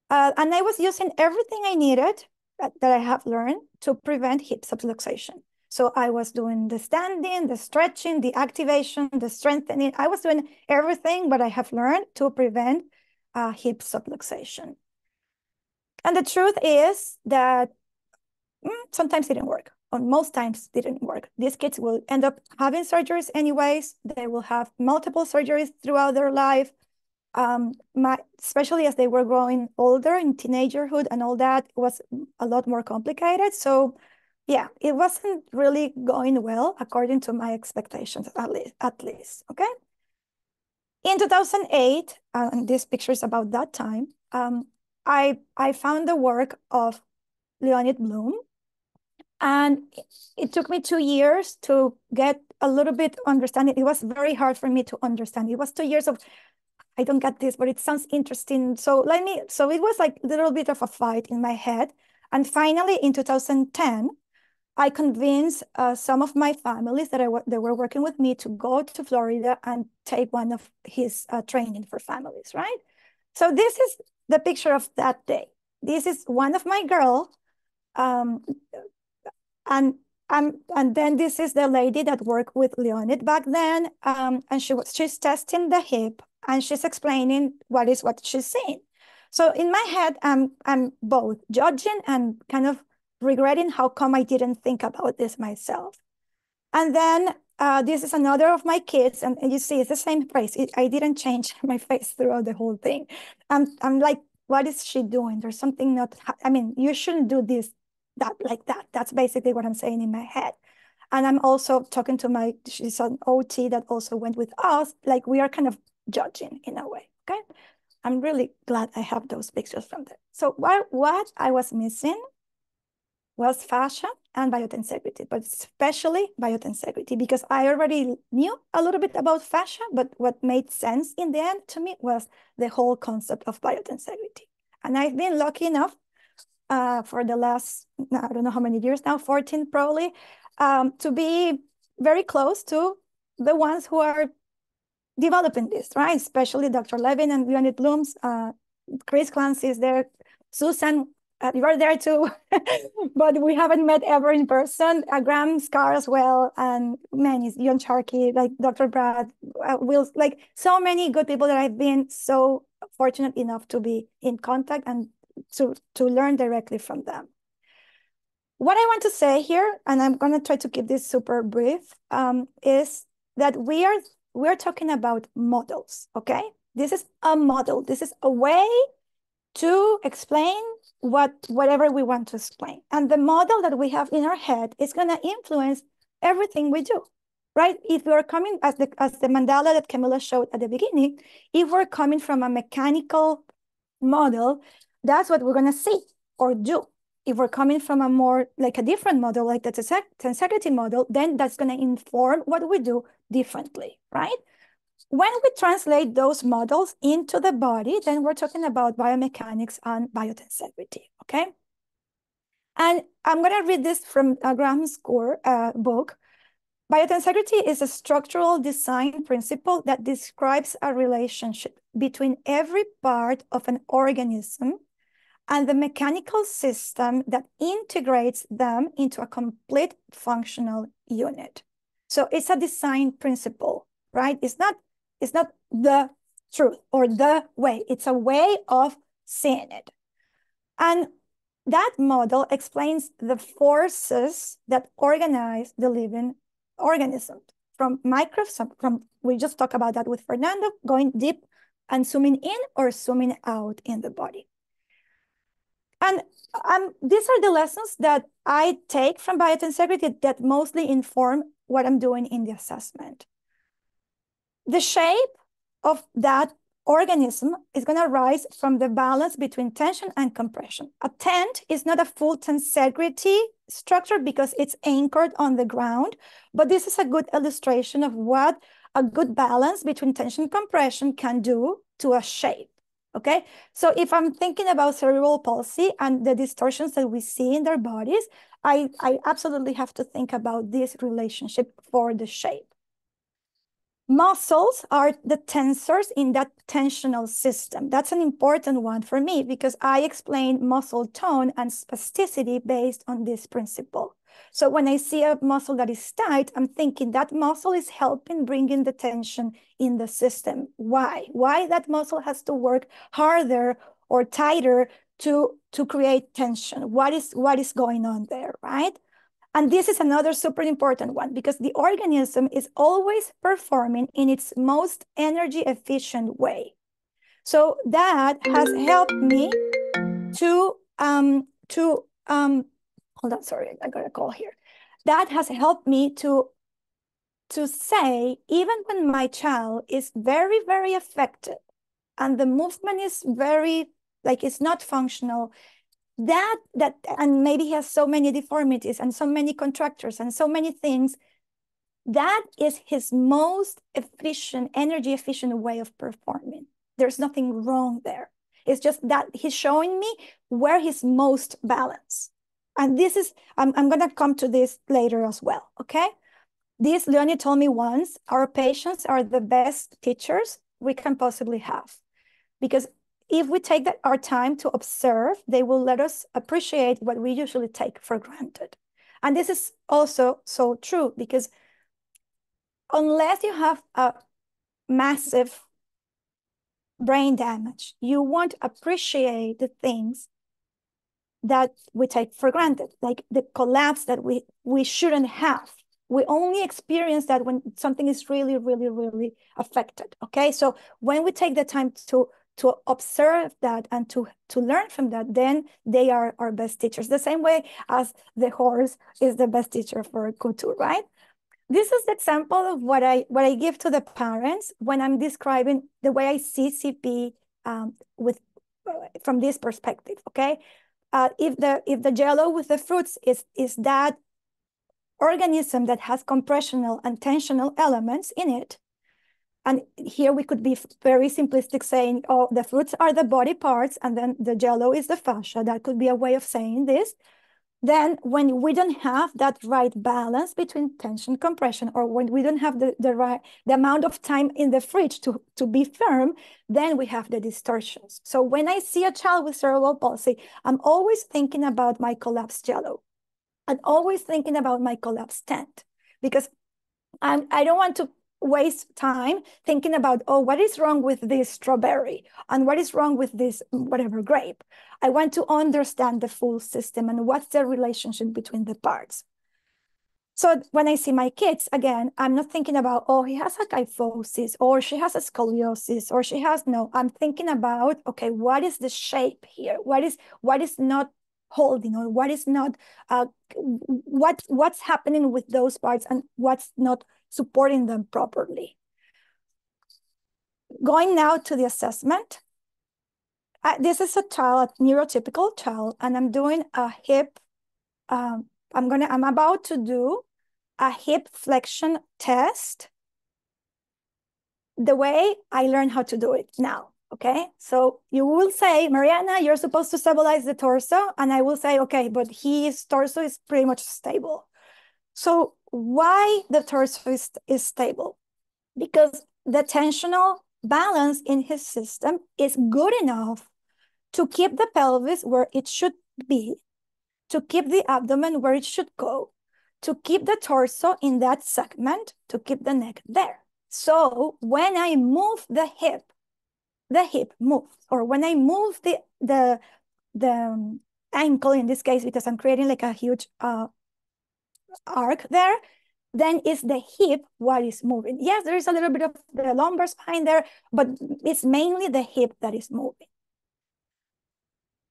Uh, and I was using everything I needed that, that I have learned to prevent hip subluxation. So I was doing the standing, the stretching, the activation, the strengthening. I was doing everything what I have learned to prevent uh, hip subluxation. And the truth is that mm, sometimes it didn't work most times didn't work. These kids will end up having surgeries anyways. They will have multiple surgeries throughout their life. Um, my, especially as they were growing older in teenagerhood and all that was a lot more complicated. So yeah, it wasn't really going well according to my expectations, at least, at least okay? In 2008, uh, and this picture is about that time, um, I, I found the work of Leonid Blyum. And it took me two years to get a little bit understanding. It was very hard for me to understand. It was two years of, I don't get this, but it sounds interesting. So let me, so it was like a little bit of a fight in my head. And finally in 2010, I convinced uh, some of my families that I they were working with me to go to Florida and take one of his uh, training for families, right? So this is the picture of that day. This is one of my girl, um, and um, and then this is the lady that worked with Leonid back then, um, and she was she's testing the hip and she's explaining what is what she's seeing. So in my head, I'm I'm both judging and kind of regretting how come I didn't think about this myself. And then uh, this is another of my kids, and, and you see it's the same face. It, I didn't change [laughs] my face throughout the whole thing. I'm I'm like, what is she doing? There's something not. I mean, you shouldn't do this, that like that. That's basically what I'm saying in my head. And I'm also talking to my. She's an OT that also went with us. Like we are kind of judging in a way. Okay, I'm really glad I have those pictures from there. So what what I was missing was fascia and biotensegrity, but especially biotensegrity, because I already knew a little bit about fascia, but what made sense in the end to me was the whole concept of biotensegrity. And I've been lucky enough uh, for the last, I don't know how many years now, 14 probably, um, to be very close to the ones who are developing this, right? Especially Dr. Levin and Leonid Blooms, uh, Chris Clancy is there, Susan uh, you are there too, [laughs] but we haven't met ever in person. Uh, Graham Scarr as well, and many, John Sharkey, like Dr. Brad, uh, Will, like so many good people that I've been so fortunate enough to be in contact and to, to learn directly from them. What I want to say here, and I'm going to try to keep this super brief, um, is that we are we're talking about models, okay? This is a model. This is a way to explain what whatever we want to explain. And the model that we have in our head is going to influence everything we do, right? If we're coming, as the, as the mandala that Kamila showed at the beginning, if we're coming from a mechanical model, that's what we're going to see or do. If we're coming from a more like a different model, like the tensegrity model, then that's going to inform what we do differently, right? When we translate those models into the body, then we're talking about biomechanics and biotensegrity, okay? And I'm gonna read this from uh, Graham Scarr uh, book. Biotensegrity is a structural design principle that describes a relationship between every part of an organism and the mechanical system that integrates them into a complete functional unit. So it's a design principle, right? It's not it's not the truth or the way. It's a way of seeing it. And that model explains the forces that organize the living organism from micro, from we just talked about that with Fernando, going deep and zooming in or zooming out in the body. And um, these are the lessons that I take from biotensegrity that mostly inform what I'm doing in the assessment. The shape of that organism is going to rise from the balance between tension and compression. A tent is not a full tensegrity structure because it's anchored on the ground, but this is a good illustration of what a good balance between tension and compression can do to a shape. Okay, so if I'm thinking about cerebral palsy and the distortions that we see in their bodies, I, I absolutely have to think about this relationship for the shape. Muscles are the tensors in that tensional system. That's an important one for me because I explain muscle tone and spasticity based on this principle. So when I see a muscle that is tight, I'm thinking that muscle is helping bringing the tension in the system. Why? Why that muscle has to work harder or tighter to, to create tension? What is, what is going on there, right? And this is another super important one because the organism is always performing in its most energy efficient way. So that has helped me to, um, to um, hold on, sorry, I got a call here. That has helped me to, to say, even when my child is very, very affected and the movement is very, like it's not functional, that that and maybe he has so many deformities and so many contractures and so many things that is his most efficient energy efficient way of performing. There's nothing wrong there. It's just that he's showing me where he's most balanced and this is i'm, I'm going to come to this later as well okay this Leonid told me once our patients are the best teachers we can possibly have because if we take that, our time to observe, they will let us appreciate what we usually take for granted. And this is also so true because unless you have a massive brain damage, you won't appreciate the things that we take for granted, like the collapse that we, we shouldn't have. We only experience that when something is really, really, really affected. Okay. So when we take the time to to observe that and to, to learn from that, then they are our best teachers. The same way as the horse is the best teacher for couture, right? This is the example of what I what I give to the parents when I'm describing the way I see CP um, with from this perspective. Okay, uh, if the if the jello with the fruits is is that organism that has compressional and tensional elements in it, and here we could be very simplistic saying, oh, the fruits are the body parts and then the jello is the fascia. That could be a way of saying this. Then when we don't have that right balance between tension compression or when we don't have the, the right the amount of time in the fridge to, to be firm, then we have the distortions. So when I see a child with cerebral palsy, I'm always thinking about my collapsed jello. I'm always thinking about my collapsed tent because I'm, I don't want to waste time thinking about, oh, what is wrong with this strawberry and what is wrong with this whatever grape. I want to understand the full system and what's the relationship between the parts. So when I see my kids, again, I'm not thinking about, oh, he has a kyphosis or she has a scoliosis or she has no, I'm thinking about, okay, what is the shape here? What is what is not holding or what is not uh, what what's happening with those parts and what's not supporting them properly. Going now to the assessment. This is a child, a neurotypical child, and I'm doing a hip, um, I'm gonna, I'm about to do a hip flexion test the way I learned how to do it now. Okay, so you will say, Mariana, you're supposed to stabilize the torso. And I will say, okay, but his torso is pretty much stable. So why the torso is, is stable? Because the tensional balance in his system is good enough to keep the pelvis where it should be, to keep the abdomen where it should go, to keep the torso in that segment, to keep the neck there. So when I move the hip, the hip moves, or when I move the the the um, ankle in this case because I'm creating like a huge uh, arc there, then is the hip what is moving. Yes, there is a little bit of the lumbar spine there, but it's mainly the hip that is moving.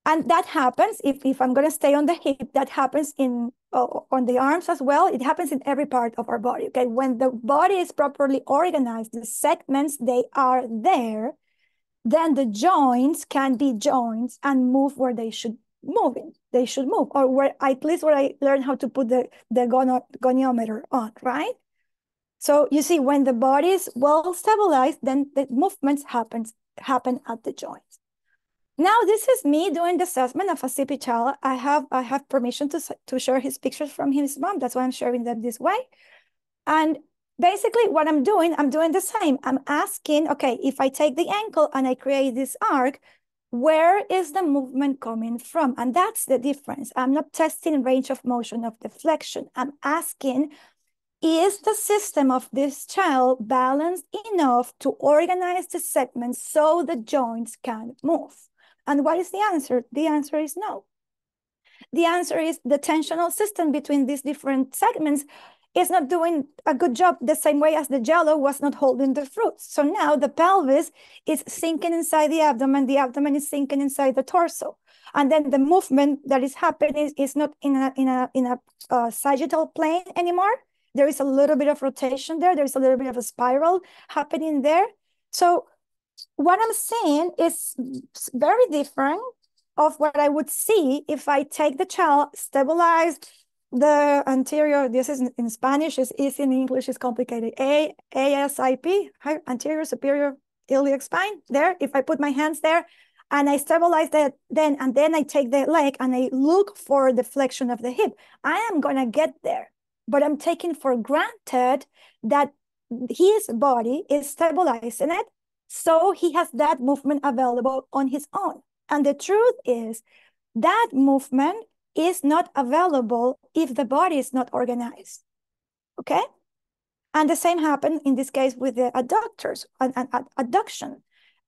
And that happens, if, if I'm going to stay on the hip, that happens in uh, on the arms as well. It happens in every part of our body. Okay, when the body is properly organized, the segments, they are there, then the joints can be joints and move where they should moving. They should move, or where at least where I learned how to put the, the goniometer on, right? So you see, when the body is well stabilized, then the movements happens happen at the joints. Now this is me doing the assessment of a CP child. I have I have permission to to share his pictures from his mom. That's why I'm sharing them this way. And basically what I'm doing, I'm doing the same. I'm asking, okay, if I take the ankle and I create this arc, where is the movement coming from? And that's the difference. I'm not testing range of motion of deflection. I'm asking, is the system of this child balanced enough to organize the segments so the joints can move? And what is the answer? The answer is no. The answer is the tensional system between these different segments is not doing a good job the same way as the jello was not holding the fruits. So now the pelvis is sinking inside the abdomen, the abdomen is sinking inside the torso. And then the movement that is happening is not in a, in a, in a uh, sagittal plane anymore. There is a little bit of rotation there. There's a little bit of a spiral happening there. So what I'm saying is very different of what I would see if I take the child, stabilize the anterior, this is in Spanish, is easy in English, is complicated. A, ASIP, anterior superior iliac spine, there. If I put my hands there and I stabilize that, then and then I take the leg and I look for the flexion of the hip, I am gonna get there. But I'm taking for granted that his body is stabilizing it, so he has that movement available on his own. And the truth is that movement is not available if the body is not organized. Okay? And the same happened in this case with the adductors, and adduction.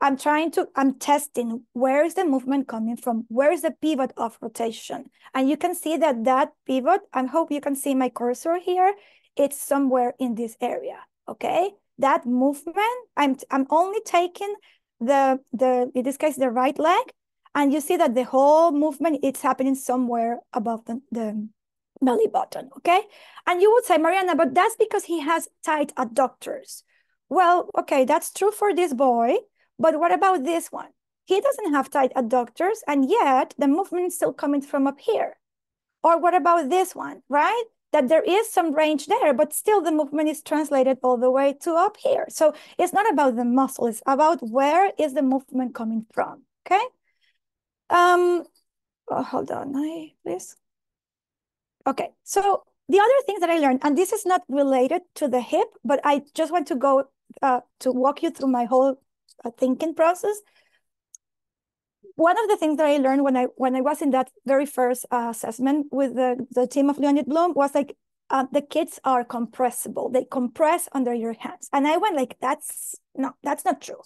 I'm trying to, I'm testing where is the movement coming from? Where is the pivot of rotation? And you can see that that pivot, I hope you can see my cursor here, it's somewhere in this area, okay? That movement, I'm, I'm only taking the, the, in this case, the right leg, and you see that the whole movement, it's happening somewhere above the, the belly button, okay? And you would say, Mariana, but that's because he has tight adductors. Well, okay, that's true for this boy, but what about this one? He doesn't have tight adductors, and yet the movement is still coming from up here. Or what about this one, right? That there is some range there, but still the movement is translated all the way to up here. So it's not about the muscle, it's about where is the movement coming from, okay? Um, oh, hold on, I, please. Okay, so the other things that I learned, and this is not related to the hip, but I just want to go uh, to walk you through my whole uh, thinking process. One of the things that I learned when I when I was in that very first uh, assessment with the, the team of Leonid Blyum was like, uh, the kids are compressible. They compress under your hands. And I went like, that's no, that's not true.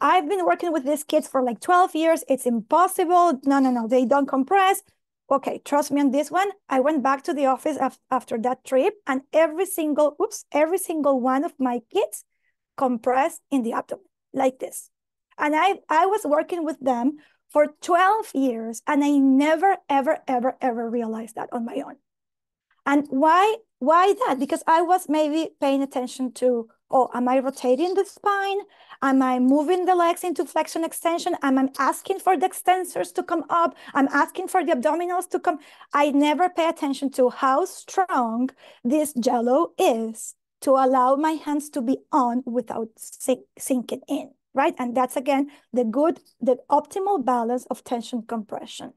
I've been working with these kids for like 12 years. It's impossible. No, no, no, they don't compress. Okay, trust me on this one. I went back to the office af after that trip and every single, oops, every single one of my kids compressed in the abdomen like this. And I, I was working with them for 12 years and I never, ever, ever, ever realized that on my own. And why, why that? Because I was maybe paying attention to, oh, am I rotating the spine? Am I moving the legs into flexion extension? Am I asking for the extensors to come up? I'm asking for the abdominals to come. I never pay attention to how strong this jello is to allow my hands to be on without sink, sinking in, right? And that's again, the good, the optimal balance of tension compression.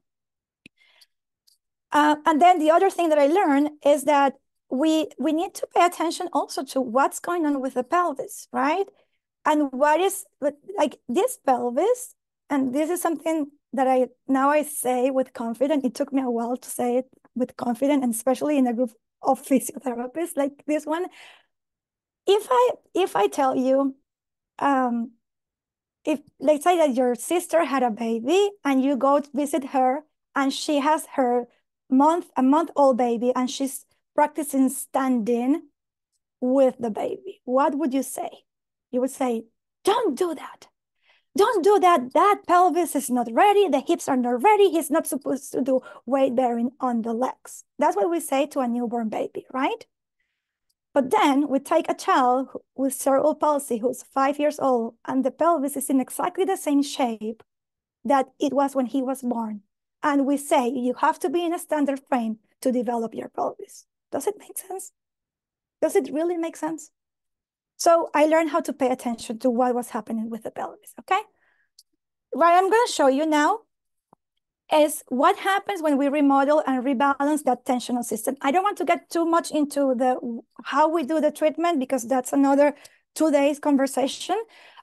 Uh, and then the other thing that I learned is that we we need to pay attention also to what's going on with the pelvis, right? And what is like this pelvis, and this is something that I now I say with confidence. It took me a while to say it with confidence, and especially in a group of [laughs] physiotherapists like this one. If I if I tell you, um, if let's say that your sister had a baby and you go to visit her and she has her month a month old baby and she's practicing standing with the baby, what would you say? You would say, don't do that. Don't do that. That pelvis is not ready. The hips are not ready. He's not supposed to do weight bearing on the legs. That's what we say to a newborn baby, right? But then we take a child with cerebral palsy who's five years old, and the pelvis is in exactly the same shape that it was when he was born. And we say you have to be in a standard frame to develop your pelvis. Does it make sense? Does it really make sense? So I learned how to pay attention to what was happening with the pelvis, okay? What I'm gonna show you now is what happens when we remodel and rebalance that tensional system. I don't want to get too much into the how we do the treatment because that's another two days conversation.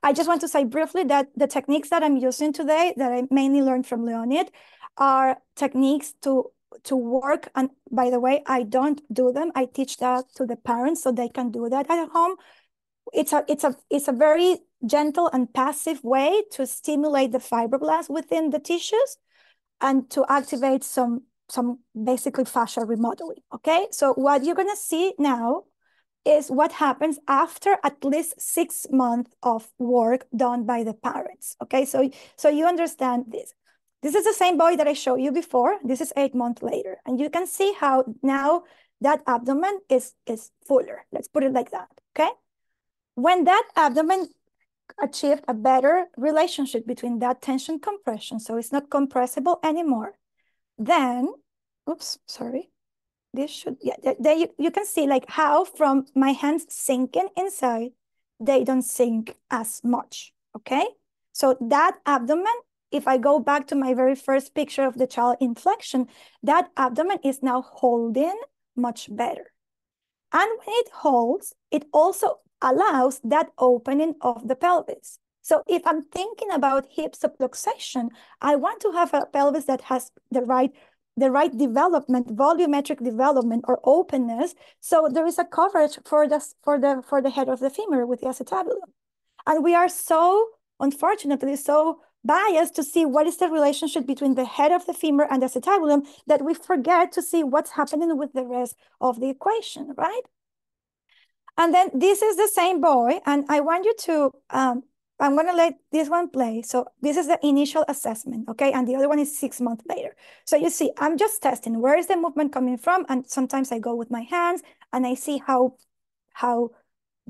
I just want to say briefly that the techniques that I'm using today that I mainly learned from Leonid are techniques to to work and by the way i don't do them. I teach that to the parents so they can do that at home. It's a it's a it's a very gentle and passive way to stimulate the fibroblasts within the tissues and to activate some some basically fascia remodeling okay? So what you're going to see now is what happens after at least six months of work done by the parents okay? So so you understand this this is the same boy that I showed you before. This is eight months later. And you can see how now that abdomen is, is fuller. Let's put it like that, okay? When that abdomen achieved a better relationship between that tension compression, so it's not compressible anymore, then, oops, sorry, this should, yeah, there you, you can see like how from my hands sinking inside, they don't sink as much, okay? So that abdomen, if I go back to my very first picture of the child inflection, that abdomen is now holding much better. And when it holds, it also allows that opening of the pelvis. So if I'm thinking about hip subluxation, I want to have a pelvis that has the right the right development, volumetric development or openness. So there is a coverage for the for the for the head of the femur with the acetabulum. And we are so unfortunately so biased to see what is the relationship between the head of the femur and the acetabulum that we forget to see what's happening with the rest of the equation, right? And then this is the same boy, and I want you to, um, I'm gonna let this one play. So this is the initial assessment, okay? And the other one is six months later. So you see, I'm just testing, where is the movement coming from? And sometimes I go with my hands and I see how, how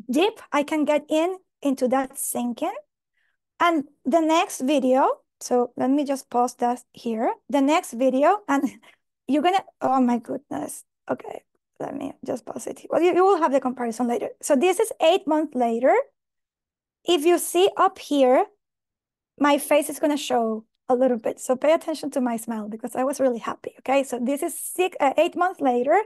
deep I can get in into that sinking. And the next video, so let me just pause that here. The next video, and [laughs] you're gonna, oh my goodness. Okay, let me just pause it. Well, you, you will have the comparison later. So this is eight months later. If you see up here, my face is gonna show a little bit. So pay attention to my smile because I was really happy, okay? So this is six, uh, eight months later.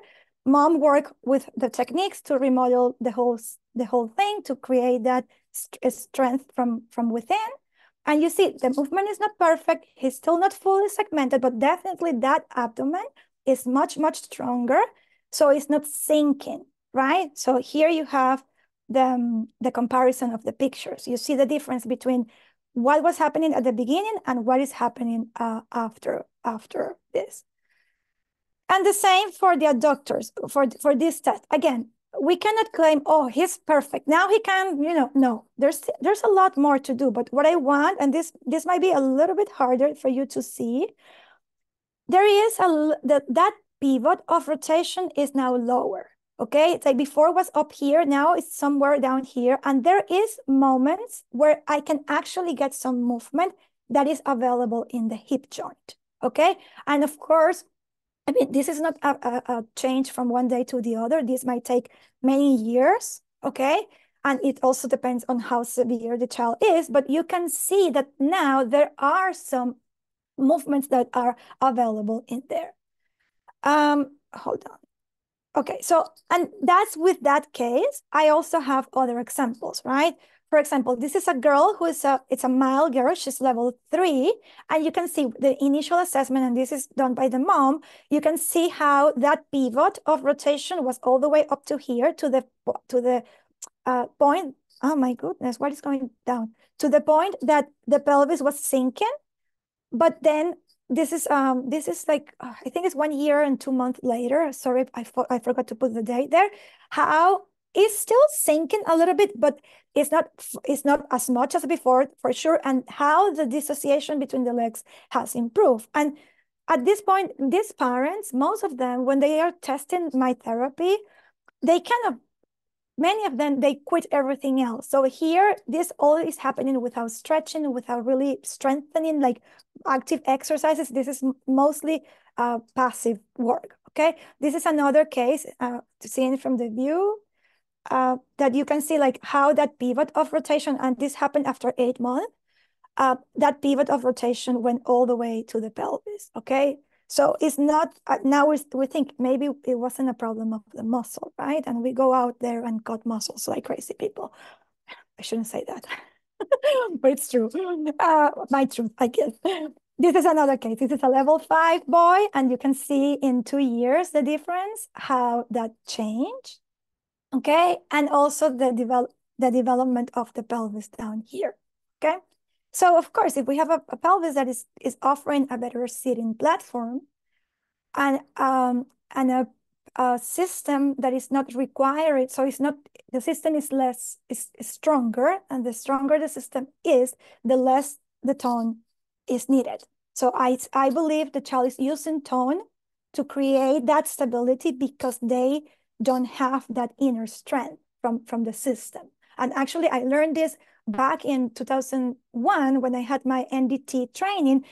Mom worked with the techniques to remodel the whole, the whole thing to create that st strength from, from within. And you see the movement is not perfect. He's still not fully segmented, but definitely that abdomen is much, much stronger. So it's not sinking, right? So here you have the, um, the comparison of the pictures. You see the difference between what was happening at the beginning and what is happening uh, after, after this. And the same for the adductors, for, for this test. Again, we cannot claim, oh, he's perfect. Now he can, you know, no, there's there's a lot more to do. But what I want, and this this might be a little bit harder for you to see, there is a that that pivot of rotation is now lower. Okay, it's like before was up here, now it's somewhere down here. And there is moments where I can actually get some movement that is available in the hip joint. Okay, and of course, I mean, this is not a, a, a, change from one day to the other. This might take many years, okay? And it also depends on how severe the child is, but you can see that now there are some movements that are available in there. Um, hold on. Okay, so, and that's with that case. I also have other examples, right? For example, this is a girl who is a, it's a mild girl, she's level three, and you can see the initial assessment, and this is done by the mom. You can see how that pivot of rotation was all the way up to here to the, to the uh, point. Oh my goodness, what is going down? To the point that the pelvis was sinking, but then this is um this is like uh, I think it's one year and two months later. Sorry, I, I forgot to put the date there. How is still sinking a little bit, but it's not it's not as much as before for sure. And how the dissociation between the legs has improved. And at this point, these parents, most of them, when they are testing my therapy, they kind of many of them they quit everything else. So here, this all is happening without stretching, without really strengthening like active exercises. This is mostly uh, passive work. Okay, this is another case uh, seen from the view uh, that you can see like how that pivot of rotation, and this happened after eight months, uh, that pivot of rotation went all the way to the pelvis, okay? So it's not, uh, now we, we think maybe it wasn't a problem of the muscle, right? And we go out there and cut muscles like crazy people. I shouldn't say that, [laughs] but it's true. Uh, my truth, I guess. This is another case. This is a level five boy, and you can see in two years the difference, how that changed okay? And also the, develop, the development of the pelvis down here, okay? So of course, if we have a, a pelvis that is, is offering a better sitting platform and, um, and a, a system that is not required, so it's not, the system is less, is, is stronger, and the stronger the system is, the less the tone is needed. So I, I believe the child is using tone to create that stability because they don't have that inner strength from, from the system. And actually, I learned this back in 2001, when I had my NDT training,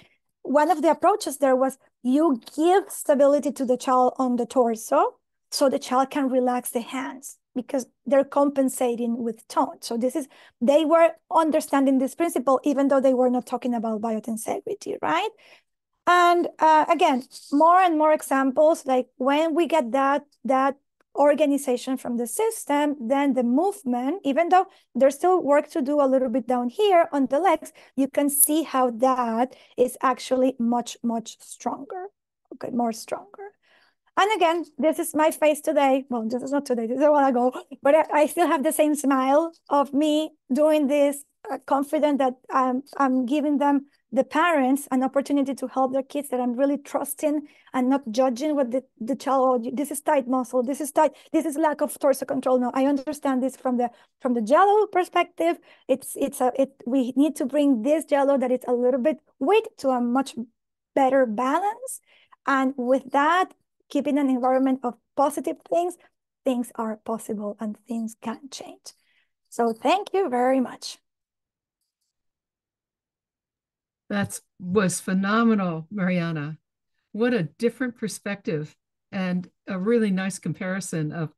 one of the approaches there was you give stability to the child on the torso so the child can relax the hands because they're compensating with tone. So this is, they were understanding this principle, even though they were not talking about biotensegrity, right? And uh, again, more and more examples, like when we get that, that organization from the system, then the movement, even though there's still work to do a little bit down here on the legs, you can see how that is actually much, much stronger, okay, more stronger. And again, this is my face today. Well, this is not today, this is a while ago, but I, still have the same smile of me doing this, Uh, confident that I'm, I'm giving them the parents an opportunity to help their kids that I'm really trusting and not judging what the, the child, oh, this is tight muscle, this is tight, this is lack of torso control. No, I understand this from the from the jello perspective. It's it's a it we need to bring this jello that is a little bit weak to a much better balance. And with that, keeping an environment of positive things, things are possible and things can change. So thank you very much. That was phenomenal, Mariana. What a different perspective and a really nice comparison of,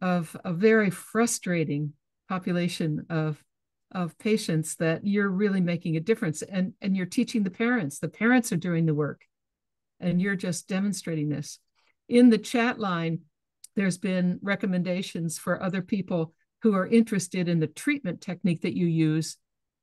of a very frustrating population of, of patients that you're really making a difference and, and you're teaching the parents. The parents are doing the work and you're just demonstrating this. In the chat line, there's been recommendations for other people who are interested in the treatment technique that you use.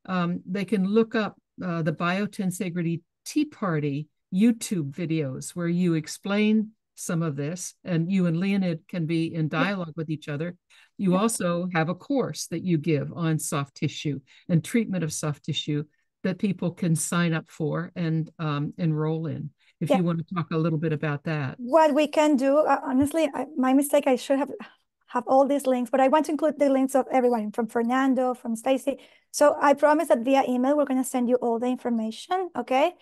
Um, they can look up uh, the Biotensegrity Tea Party YouTube videos where you explain some of this and you and Leonid can be in dialogue with each other. You also have a course that you give on soft tissue and treatment of soft tissue that people can sign up for and um, enroll in. If yeah. you want to talk a little bit about that. What we can do, uh, honestly, I, my mistake, I should have have all these links, but I want to include the links of everyone from Fernando, from Stacy. So I promise that via email, we're going to send you all the information. Okay.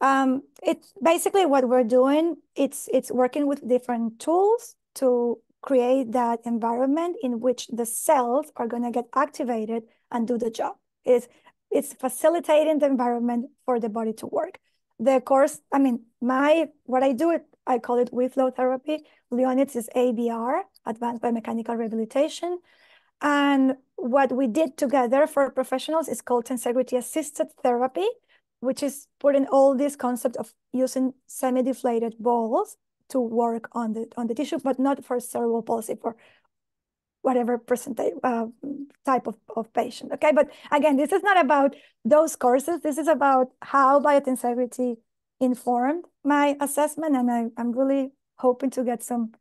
Um, it's basically what we're doing. It's, it's working with different tools to create that environment in which the cells are going to get activated and do the job. It's, it's facilitating the environment for the body to work. The course, I mean, my, what I do, it, I call it with flow therapy. Leonid's is ABR, Advanced Biomechanical Rehabilitation. And what we did together for professionals is called tensegrity assisted therapy, which is putting all this concept of using semi-deflated balls to work on the on the tissue, but not for cerebral palsy, for whatever percentage uh, type of, of patient. Okay, but again, this is not about those courses. This is about how biotensegrity informed my assessment, and I, I'm really hoping to get some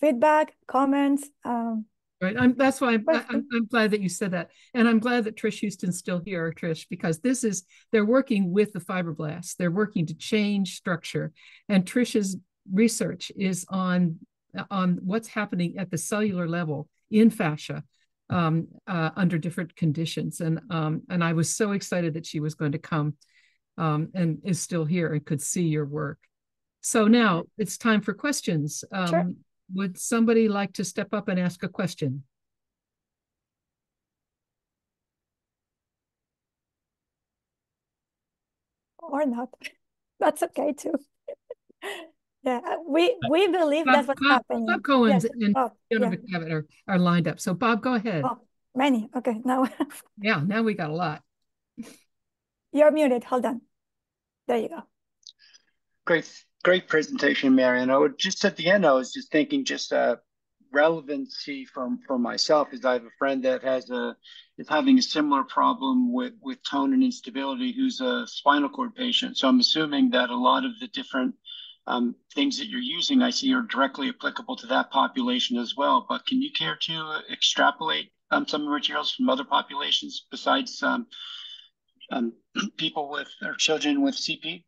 feedback, comments. Um, right, I'm, that's why I'm, I'm, I'm, glad that you said that, and I'm glad that Trish Houston's still here, Trish, because this is they're working with the fibroblasts. They're working to change structure, and Trish's research is on on what's happening at the cellular level in fascia um, uh, under different conditions. And um, and I was so excited that she was going to come um, and is still here and could see your work. So now it's time for questions. Sure. Would somebody like to step up and ask a question? Or not. [laughs] That's okay too. [laughs] yeah, uh, we we believe Bob, that's what's Bob, happening. Bob Cohen's yes. and oh, Fiona yeah. are, are lined up. So Bob, go ahead. Oh, many. Okay, now. [laughs] yeah, now we got a lot. You're muted. Hold on. There you go. Great great presentation, Marion. I would just at the end, I was just thinking just uh, relevancy from for myself is I have a friend that has a is having a similar problem with with tone and instability who's a spinal cord patient. So I'm assuming that a lot of the different um, things that you're using I see are directly applicable to that population as well. But can you care to extrapolate um, some materials from other populations besides um, um [clears throat] people with or children with CP?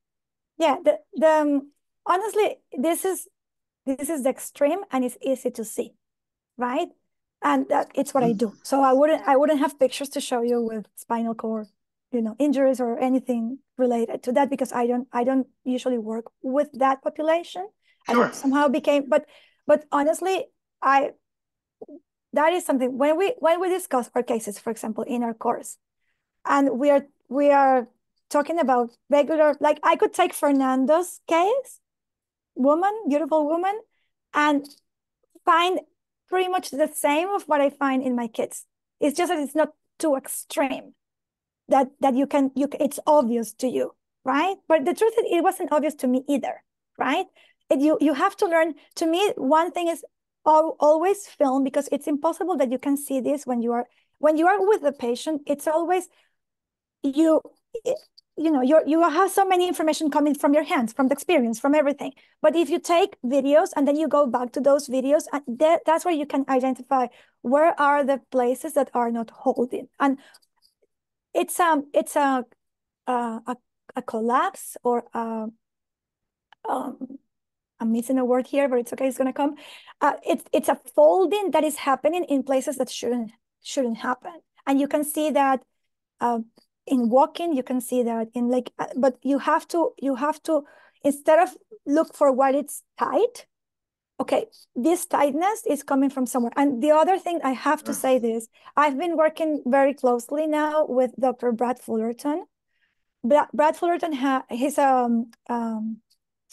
Yeah, the the um, honestly, this is this is the extreme and it's easy to see, right? And that it's what I mm. do. So I wouldn't I wouldn't have pictures to show you with spinal cord, you know, injuries or anything related to that because I don't I don't usually work with that population. Sure. I somehow became but but honestly, I that is something when we when we discuss our cases, for example, in our course, and we are we are talking about regular, like I could take Fernando's case, woman, beautiful woman, and find pretty much the same of what I find in my kids. It's just that it's not too extreme. That that you can you it's obvious to you, right? But the truth is, it wasn't obvious to me either, right? It, you you have to learn. To me, one thing is always film because it's impossible that you can see this when you are when you are with the patient. It's always you you know you you have so many information coming from your hands from the experience from everything but if you take videos and then you go back to those videos and that, that's where you can identify where are the places that are not holding and it's um it's a a, a collapse or a, um I'm missing a word here, but it's okay. It's gonna come. Uh, it's it's a folding that is happening in places that shouldn't shouldn't happen, and you can see that uh, in walking. You can see that in like, uh, but you have to you have to instead of look for what it's tight. Okay, this tightness is coming from somewhere. And the other thing I have to say this: I've been working very closely now with Dr. Brad Fullerton. Brad Fullerton, ha- he's um, um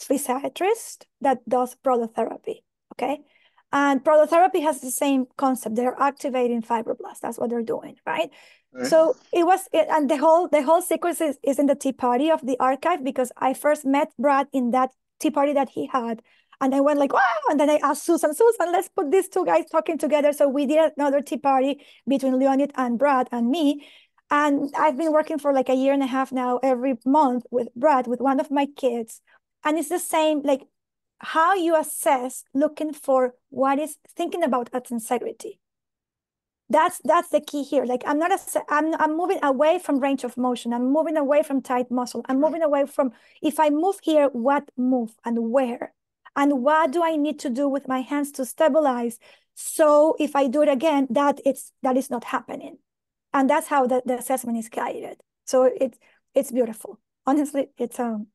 physiatrist that does prolotherapy, okay? And prolotherapy has the same concept. They're activating fibroblasts. That's what they're doing, right? Right. So it was, and the whole the whole sequence is, is in the tea party of the archive because I first met Brad in that tea party that he had. And I went like, wow. And then I asked Susan, Susan, let's put these two guys talking together. So we did another tea party between Leonid and Brad and me. And I've been working for like a year and a half now, every month with Brad, with one of my kids, and it's the same, like how you assess looking for what is thinking about its integrity. That's that's the key here. Like I'm not a, I'm I'm moving away from range of motion. I'm moving away from tight muscle. I'm moving away from if I move here, what move and where, and what do I need to do with my hands to stabilize? So if I do it again, that it's that is not happening, and that's how the, the assessment is guided. So it's it's beautiful. Honestly, it's um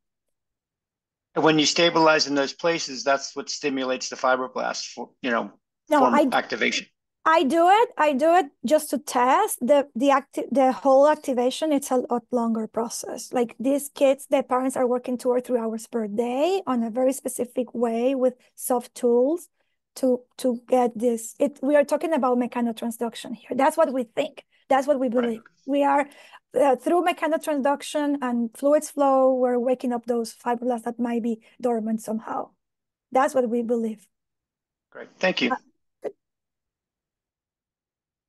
when you stabilize in those places, that's what stimulates the fibroblasts for, you know, no, I, activation. I do it. I do it just to test the the active the whole activation. It's a lot longer process. Like these kids, their parents are working two or three hours per day on a very specific way with soft tools to to get this. It we are talking about mechanotransduction here. That's what we think. That's what we believe. Right. We are uh, through mechanotransduction and fluids flow, we're waking up those fibroblasts that might be dormant somehow. That's what we believe. Great, thank you. Uh,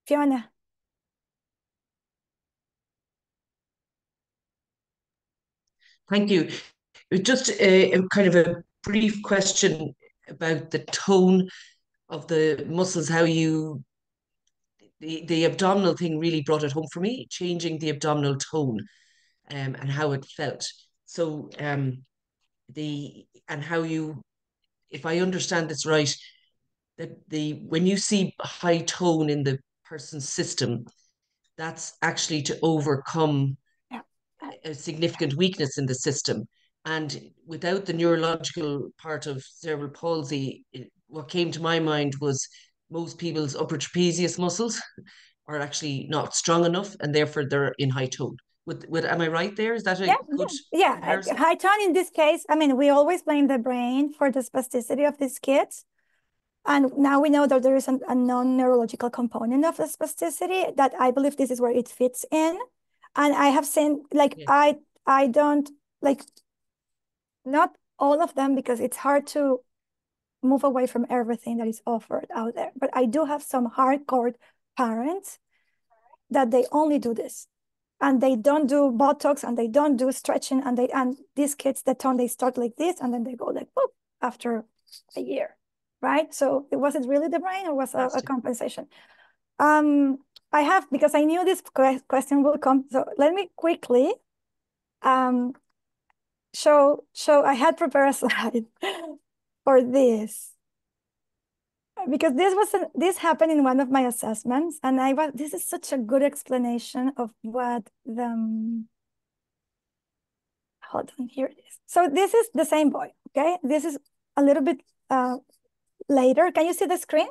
Fiona. Thank you. Just a, a, kind of a brief question about the tone of the muscles, how you the, the abdominal thing really brought it home for me, changing the abdominal tone um, and how it felt. So um, the and how you, if I understand this right, that the when you see high tone in the person's system, that's actually to overcome a significant weakness in the system. And without the neurological part of cerebral palsy, what came to my mind was most people's upper trapezius muscles [laughs] are actually not strong enough and therefore they're in high tone. With, would, am I right there? Is that a yeah, good yeah. Comparison? High tone in this case, I mean, we always blame the brain for the spasticity of these kids. And now we know that there is an, a non-neurological component of the spasticity that I believe this is where it fits in. And I have seen, like, yeah. I I don't, like, not all of them because it's hard to move away from everything that is offered out there. But I do have some hardcore parents that they only do this and they don't do Botox and they don't do stretching and they and these kids that turn they start like this and then they go like boop after a year, right? So it wasn't really the brain or was a, a compensation. Um, I have because I knew this question will come. So let me quickly um show show I had prepared a [laughs] slide for this because this was an, this happened in one of my assessments and i was this is such a good explanation of what the um, hold on here it is so this is the same boy okay this is a little bit uh later can you see the screen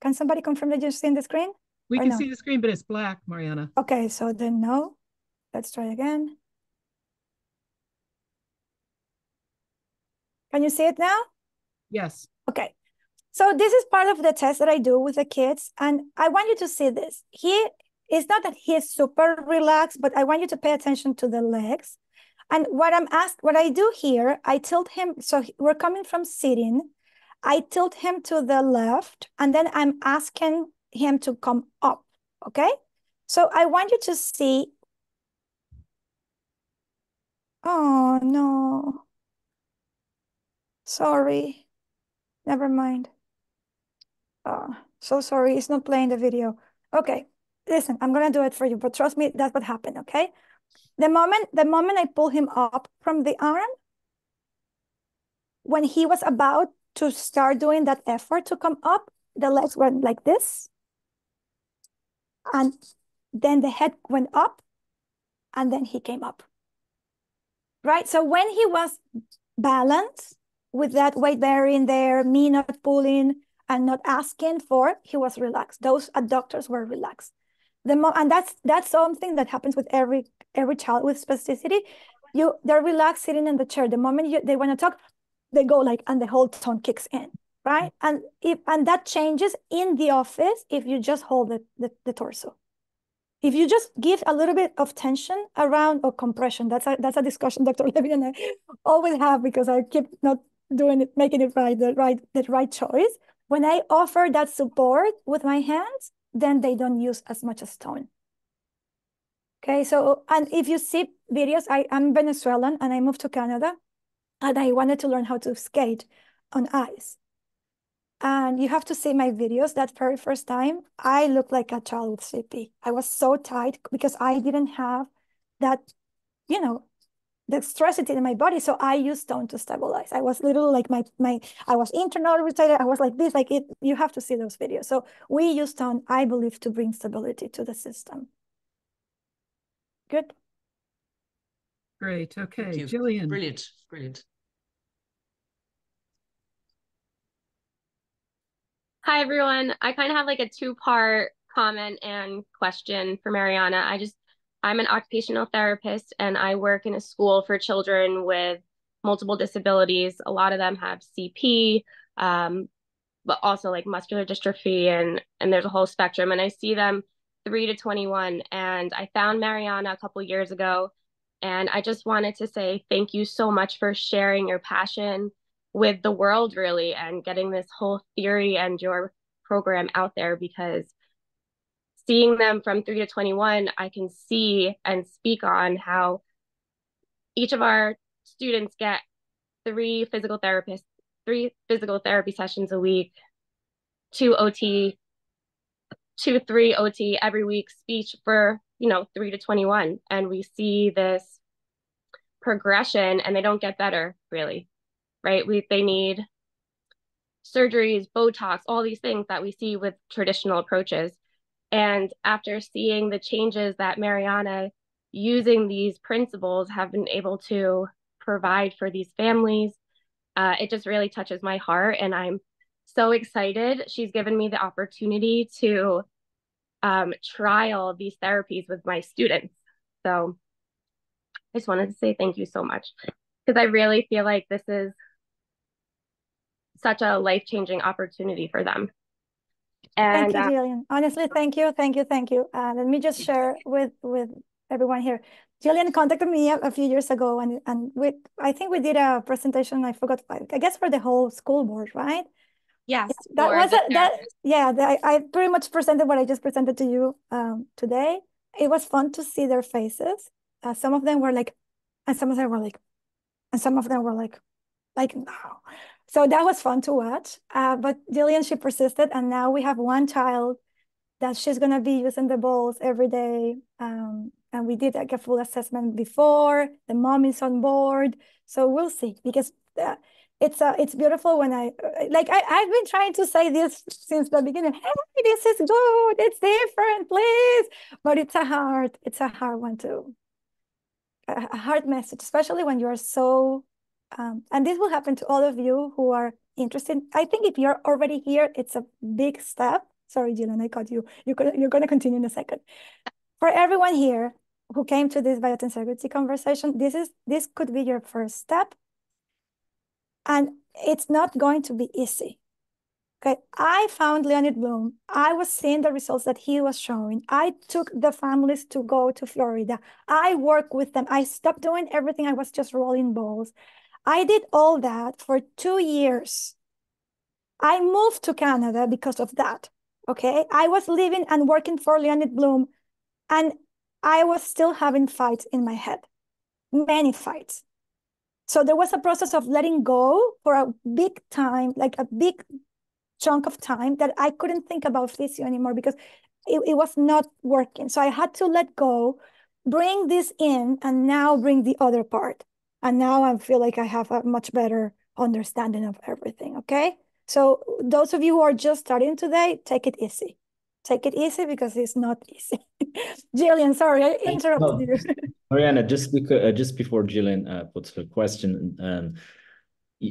Can somebody confirm that you're seeing the screen? We can no? see the screen, but it's black, Mariana. Okay, so then no. Let's try again. Can you see it now? Yes. Okay. So this is part of the test that I do with the kids. And I want you to see this. He it's not that he's super relaxed, but I want you to pay attention to the legs. And what I'm asked, what I do here, I tilt him. So we're coming from sitting. I tilt him to the left, and then I'm asking him to come up. Okay. So I want you to see. Oh no. Sorry. Never mind. Oh, so sorry. It's not playing the video. Okay. Listen, I'm gonna do it for you, but trust me, that's what happened, okay? The moment the moment I pull him up from the arm, when he was about to start doing that effort to come up, the legs went like this. And then the head went up, and then he came up. Right? So when he was balanced with that weight bearing there, me not pulling and not asking for, he was relaxed. Those uh, adductors were relaxed. The mo and that's that's something that happens with every every child with spasticity. You they're relaxed sitting in the chair. The moment you, they want to talk, they go like and the whole tone kicks in, right? And if and that changes in the office if you just hold the, the, the torso. If you just give a little bit of tension around or compression, that's a that's a discussion [laughs] Dr. Levy and I always have because I keep not doing it, making it right, the right, the right choice. When I offer that support with my hands, then they don't use as much as tone. Okay, so, and if you see videos, I, I'm Venezuelan and I moved to Canada and I wanted to learn how to skate on ice. And you have to see my videos that very first time, I looked like a child with CP. I was so tight because I didn't have that, you know, the dexterity in my body. So I used tone to stabilize. I was little like my, my I was internal rotated. I was like this, like it, you have to see those videos. So we use tone, I believe, to bring stability to the system. Good. Great. Okay. Thank. Jillian. Brilliant. Brilliant. Hi, everyone. I kind of have like a two-part comment and question for Mariana. I just, I'm an occupational therapist and I work in a school for children with multiple disabilities. A lot of them have CP, um, but also like muscular dystrophy and and there's a whole spectrum. And I see them three to 21. And I found Mariana a couple years ago. And I just wanted to say thank you so much for sharing your passion with the world, really, and getting this whole theory and your program out there because seeing them from 3 to 21, I can see and speak on how each of our students get three physical therapists, three physical therapy sessions a week, two OT, two, three OT every week, speech for, you know, 3 to 21. And we see this progression and they don't get better, really right? We they need surgeries, Botox, all these things that we see with traditional approaches. And after seeing the changes that Mariana using these principles have been able to provide for these families, uh, it just really touches my heart. And I'm so excited. She's given me the opportunity to um, trial these therapies with my students. So I just wanted to say thank you so much because I really feel like this is such a life changing opportunity for them. And thank you, uh, Jillian. Honestly, thank you, thank you, thank you. Uh, let me just share with with everyone here. Jillian contacted me a, a, few years ago, and and we I think we did a presentation. I forgot, I guess for the whole school board, right? Yes, that was a, that. Yeah, I, I pretty much presented what I just presented to you um, today. It was fun to see their faces. Uh, some of them were like, and some of them were like, and some of them were like, like no. So that was fun to watch. Uh, but Jillian, she persisted, and now we have one child that she's gonna be using the balls every day. Um, and we did like a full assessment before. The mom is on board, so we'll see because uh, it's uh, it's beautiful when I like I I've been trying to say this since the beginning. Hey, this is good. It's different, please. But it's a hard it's a hard one to a hard message, especially when you are so um, and this will happen to all of you who are interested. I think if you're already here, it's a big step. Sorry, Jillian, I caught you. You're gonna, you're gonna continue in a second. For everyone here who came to this biointegrity conversation, this is this could be your first step. And it's not going to be easy. Okay, I found Leonid Blyum. I was seeing the results that he was showing. I took the families to go to Florida. I worked with them. I stopped doing everything. I was just rolling balls. I did all that for two years. I moved to Canada because of that. Okay, I was living and working for Leonid Blyum, and I was still having fights in my head, many fights. So there was a process of letting go for a big time, like a big chunk of time that I couldn't think about physio anymore because it, it was not working. So I had to let go, bring this in, and now bring the other part. And now I feel like I have a much better understanding of everything. Okay. So those of you who are just starting today, take it easy. Take it easy because it's not easy. [laughs] Jillian, sorry, I interrupted no. you. [laughs] Mariana, just because uh, just before Jillian uh, puts her question, um,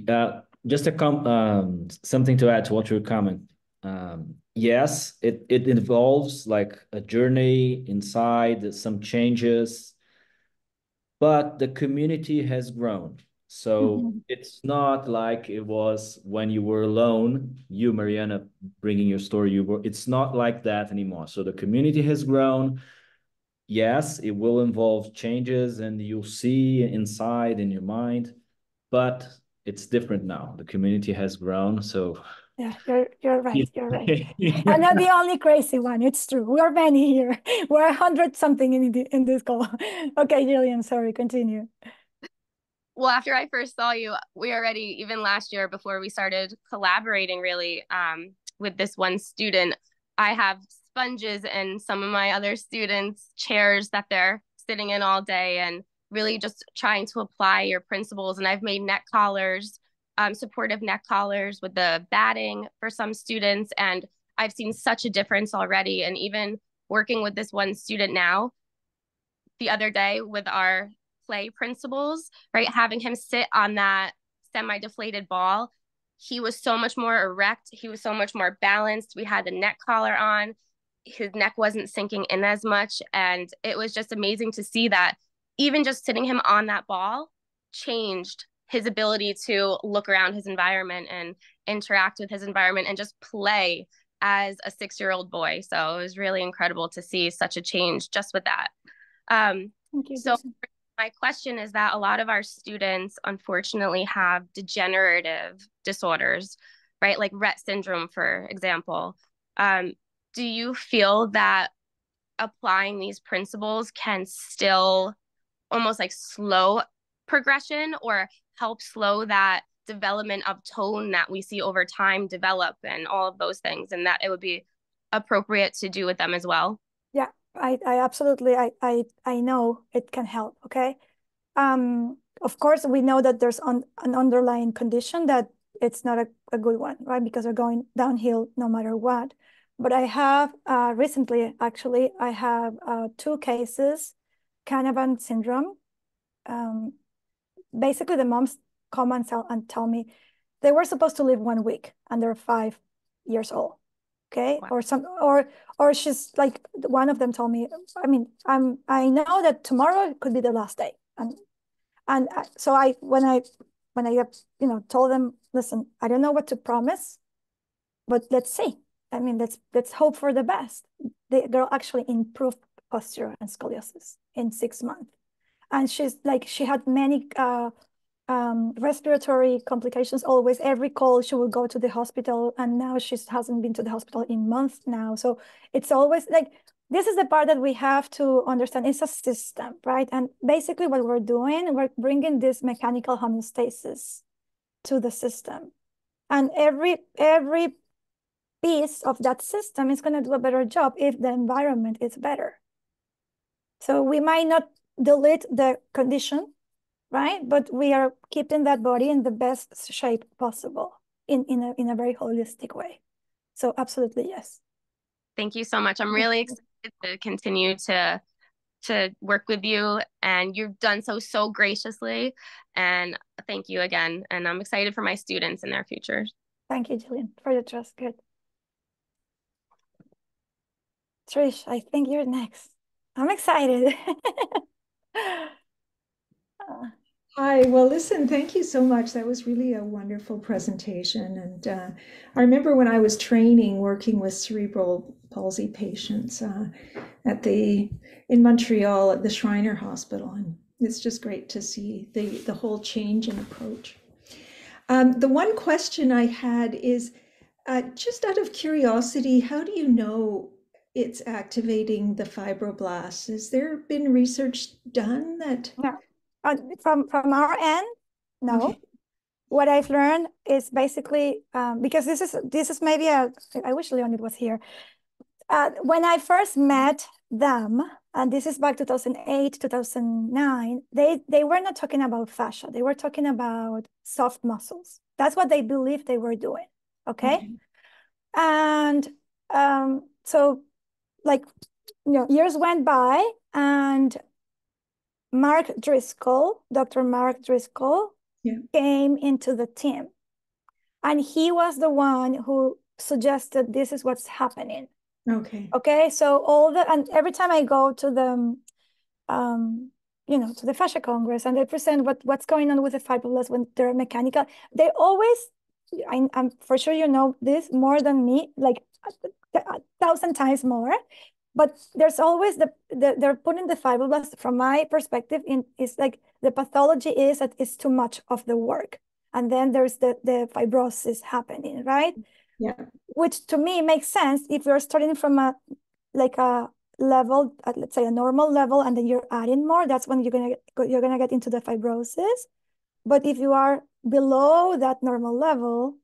uh, just a com um, something to add to what your comment. Um, yes, it it involves like a journey inside, some changes, but the community has grown. So mm -hmm. it's not like it was when you were alone, you, Mariana, bringing your story. You were. It's not like that anymore. So the community has grown. Yes, it will involve changes, and you'll see inside in your mind, but it's different now. The community has grown, so yeah, you're you're right. [laughs] You're right. I'm not the only crazy one. It's true. We are many here. [laughs] We're a hundred something in the, in this call. [laughs] Okay, Jillian. Sorry. Continue. Well, after I first saw you, we already even last year before we started collaborating really um, with this one student, I have sponges and some of my other students chairs that they're sitting in all day and really just trying to apply your principles. And I've made neck collars, um, supportive neck collars with the batting for some students. And I've seen such a difference already. And even working with this one student now, the other day with our play principles, right? Having him sit on that semi deflated ball, he was so much more erect. He was so much more balanced. We had the neck collar on. His neck wasn't sinking in as much. And it was just amazing to see that even just sitting him on that ball changed his ability to look around his environment and interact with his environment and just play as a six year old boy. So it was really incredible to see such a change just with that. Um, so, my question is that a lot of our students unfortunately have degenerative disorders, right? Like Rett syndrome, for example. Um, do you feel that applying these principles can still almost like slow progression or help slow that development of tone that we see over time develop and all of those things and that it would be appropriate to do with them as well i i absolutely i i, I know it can help okay um of course we know that there's on, an underlying condition that it's not a, a good one right because they're going downhill no matter what but i have uh, recently actually i have uh, two cases Canavan syndrome. Um, basically, the moms come and tell, and tell me they were supposed to live one week and they're five years old. Okay, wow. or some, or or she's like one of them told me. I mean, I'm I know that tomorrow could be the last day, and and uh, so I when I when I you know told them, listen, I don't know what to promise, but let's see. I mean, let's let's hope for the best. The girl actually improved posture and scoliosis in six months. And she's like, she had many uh, um, respiratory complications always. Every call, she would go to the hospital. And now she hasn't been to the hospital in months now. So it's always like, this is the part that we have to understand. It's a system, right? And basically what we're doing, we're bringing this mechanical homeostasis to the system. And every every piece of that system is going to do a better job if the environment is better. So we might not delete the condition, right? But we are keeping that body in the best shape possible in, in, a, in a very holistic way. So absolutely, yes. Thank you so much. I'm really excited to continue to to work with you and you've done so so graciously and thank you again and i'm excited for my students and their futures thank you jillian for the trust good Trish, I think you're next. I'm excited. [laughs] Uh, Hi, well, listen, thank you so much. That was really a wonderful presentation. And uh, I remember when I was training working with cerebral palsy patients uh, at the in Montreal at the Shriners Hospital, and it's just great to see the the whole change in approach. Um, the one question I had is uh, just out of curiosity, how do you know it's activating the fibroblasts? Has there been research done that? No. Uh, from from our end, no. What I've learned is basically um, because this is this is maybe a. I wish Leonid was here. Uh, when I first met them, and this is back 2008, 2009, they they were not talking about fascia. They were talking about soft muscles. That's what they believed they were doing. Okay, Okay. and um, so like you know years went by and Mark Driscoll, Dr. Mark Driscoll, Yeah. came into the team. And he was the one who suggested this is what's happening. Okay. Okay, so all the and every time I go to the um, you know, to the fascia congress and they present what what's going on with the fibroblasts when they're mechanical, they always I, I'm for sure you know this more than me, like a, a thousand times more. But there's always the, the they're putting the fibroblasts from my perspective in is like the pathology is that it's too much of the work. And then there's the, the fibrosis happening, right? Yeah. Which to me makes sense if you're starting from a like a level, uh, let's say a normal level, and then you're adding more, that's when you're gonna get, you're gonna get into the fibrosis. But if you are below that normal level,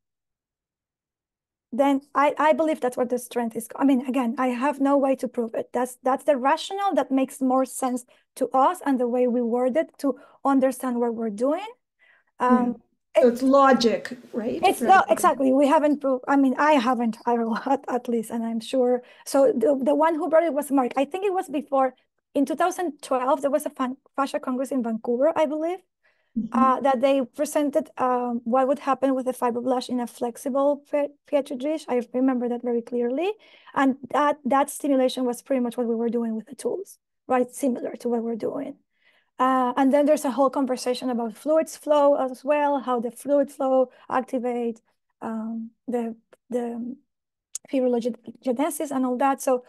then I, I believe that's what the strength is. I mean, again, I have no way to prove it. That's that's the rationale that makes more sense to us and the way we word it to understand what we're doing. Um, So it's logic, right? it's not exactly. We haven't proved. I mean, I haven't. I at, at least, and I'm sure. So the, the one who brought it was Mark. I think it was before in 2012. There was a fan, fascia congress in Vancouver, I believe, uh, that they presented um, what would happen with the fibroblast in a flexible pe- petri dish. I remember that very clearly, and that that stimulation was pretty much what we were doing with the tools, right? Similar to what we're doing. Uh, and then there's a whole conversation about fluids flow as well, how the fluid flow activate um, the the fibrogenesis and all that. So,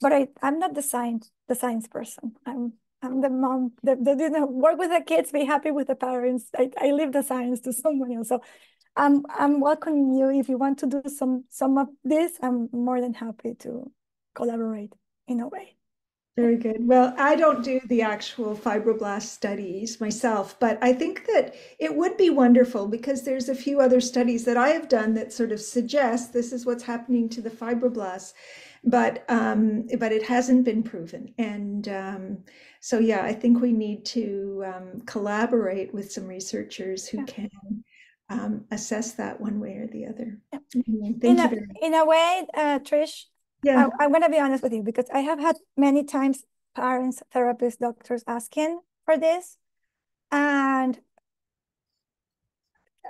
but I I'm not the science the science person. I'm I'm the mom that you know, work with the kids, be happy with the parents. I, I leave the science to someone else. So I'm I'm welcoming you if you want to do some some of this. I'm more than happy to collaborate in a way. Very good. Well, I don't do the actual fibroblast studies myself, but I think that it would be wonderful because there's a few other studies that I have done that sort of suggest this is what's happening to the fibroblasts, but um, but it hasn't been proven. And um, so, yeah, I think we need to um, collaborate with some researchers who can um, assess that one way or the other. Anyway, Thank in you a, very much. in a way, uh, Trish, Yeah. I, I'm going to be honest with you because I have had many times parents, therapists, doctors asking for this, and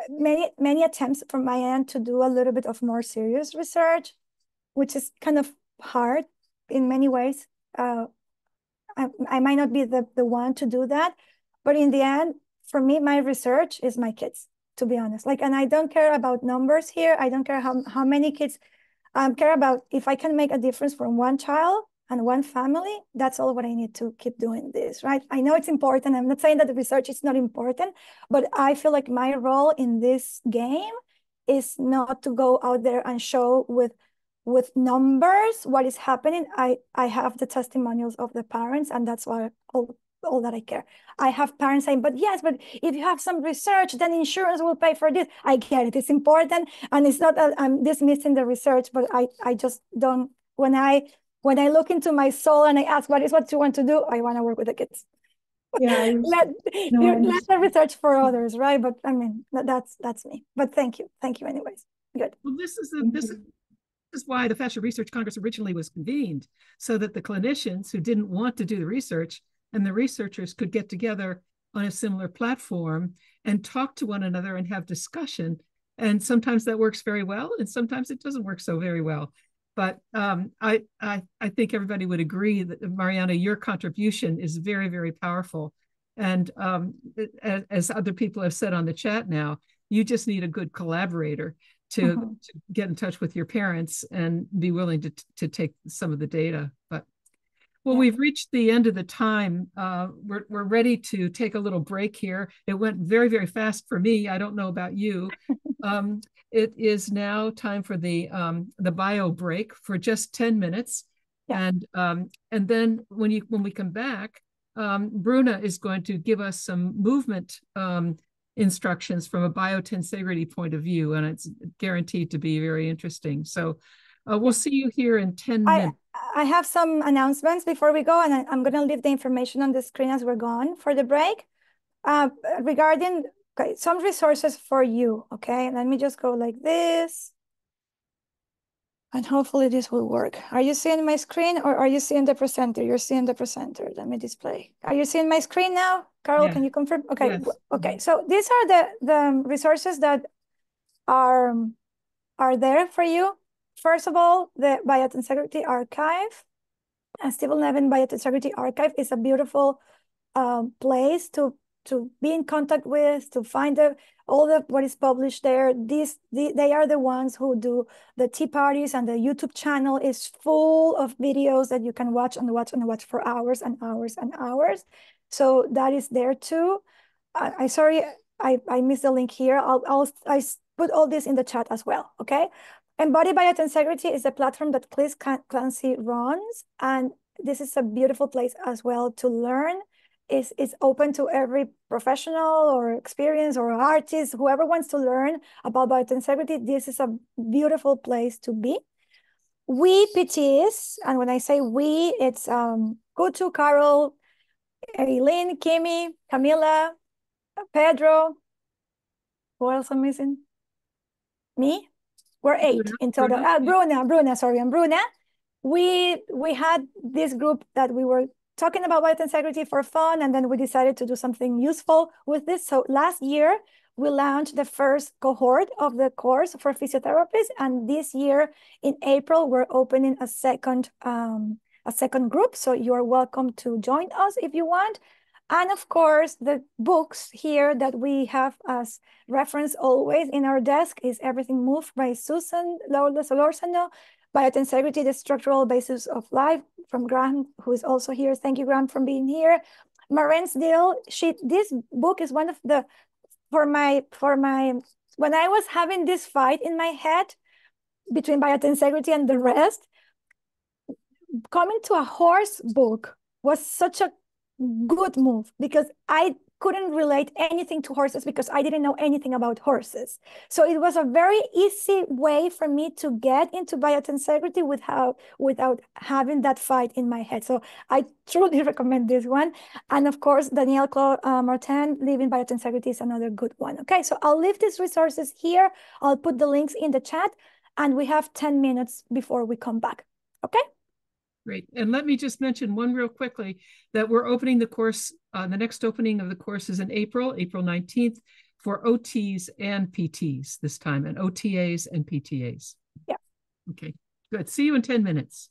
many many attempts from my end to do a little bit of more serious research, which is kind of hard in many ways. Uh, I, I might not be the, the one to do that, but in the end, for me, my research is my kids, to be honest. Like, and I don't care about numbers here. I don't care how, how many kids um, care about if I can make a difference from one child and one family, that's all what I need to keep doing this, right? I know it's important. I'm not saying that the research is not important, but I feel like my role in this game is not to go out there and show with with numbers what is happening. I I have the testimonials of the parents, and that's why all all that I care. I have parents saying, but yes, but if you have some research, then insurance will pay for this. I get it. It's important. And it's not that I'm dismissing the research, but I, I just don't, when I, when I look into my soul and I ask, what is what you want to do? I want to work with the kids. Yeah, [laughs] let, no, I you, let the research for others, right? But I mean, that's, that's me. But thank you. Thank you anyways. Good. Well, this is the, this is this is why the Fascia Research Congress originally was convened, so that the clinicians who didn't want to do the research and the researchers could get together on a similar platform and talk to one another and have discussion. And sometimes that works very well, and sometimes it doesn't work so very well. But um, I, I, I think everybody would agree that Mariana, your contribution is very, very powerful. And um, as, as, other people have said on the chat now, you just need a good collaborator to, mm-hmm. to get in touch with your parents and be willing to, to take some of the data. But well, we've reached the end of the time. Uh, we're, we're ready to take a little break here. It went very, very fast for me. I don't know about you. [laughs] Um, it is now time for the um, the bio break for just 10 minutes. Yeah. And um, and then when you when we come back, um, Bruna is going to give us some movement um, instructions from a biotensegrity point of view, and it's guaranteed to be very interesting. So uh, we'll see you here in 10 I, minutes. I have some announcements before we go, and I, am going to leave the information on the screen as we're gone for the break. Uh, regarding okay, some resources for you, okay? Let me just go like this. And hopefully this will work. Are you seeing my screen or are you seeing the presenter? You're seeing the presenter. Let me display. Are you seeing my screen now? Carol, can you confirm? Okay, yes. okay. So these are the, the resources that are, are there for you. First of all, the Biotensegrity Archive. And Stephen Levin Biotensegrity Archive is a beautiful um, place to to be in contact with, to find the, all the what is published there. These the, they are the ones who do the tea parties, and the YouTube channel is full of videos that you can watch and watch and watch for hours and hours and hours. So that is there too. I, I sorry I I missed the link here. I'll I'll I put all this in the chat as well. Okay. Embodied Biotensegrity is a platform that Chris Clancy runs, and this is a beautiful place as well to learn. It's, it's open to every professional or experience or artist, whoever wants to learn about biotensegrity, this is a beautiful place to be. We PTs, and when I say we, it's um, Kutu, Carol, Eileen, Kimmy, Kamila, Pedro. Who else am missing? Me? We're eight Bruna, in total. Bruna, uh, Bruna, Bruna, sorry, I'm Bruna. We we had this group that we were talking about biotensegrity for fun, and then we decided to do something useful with this. So last year, we launched the first cohort of the course for physiotherapists, and this year in April, we're opening a second um, a second group. So you're welcome to join us if you want. And of course, the books here that we have as reference always in our desk is Everything Moves by Susan Lourdes Biotensegrity, the Structural Basis of Life from Graham, who is also here. Thank you, Graham, for being here. Maren Diehl, she, this book is one of the, for my, for my, when I was having this fight in my head between biotensegrity and the rest, coming to a horse book was such a good move because I couldn't relate anything to horses because I didn't know anything about horses. So it was a very easy way for me to get into biotensegrity without, without having that fight in my head. So I [laughs] truly recommend this one. And of course, Danièle-Claude uh, Martin, Living Biotensegrity is another good one. Okay, so I'll leave these resources here. I'll put the links in the chat and we have 10 minutes before we come back. Okay? Great. And let me just mention one real quickly that we're opening the course, uh, the next opening of the course is in April, April 19th for OTs and PTs this time and OTAs and PTAs. Yeah. Okay, good. See you in 10 minutes.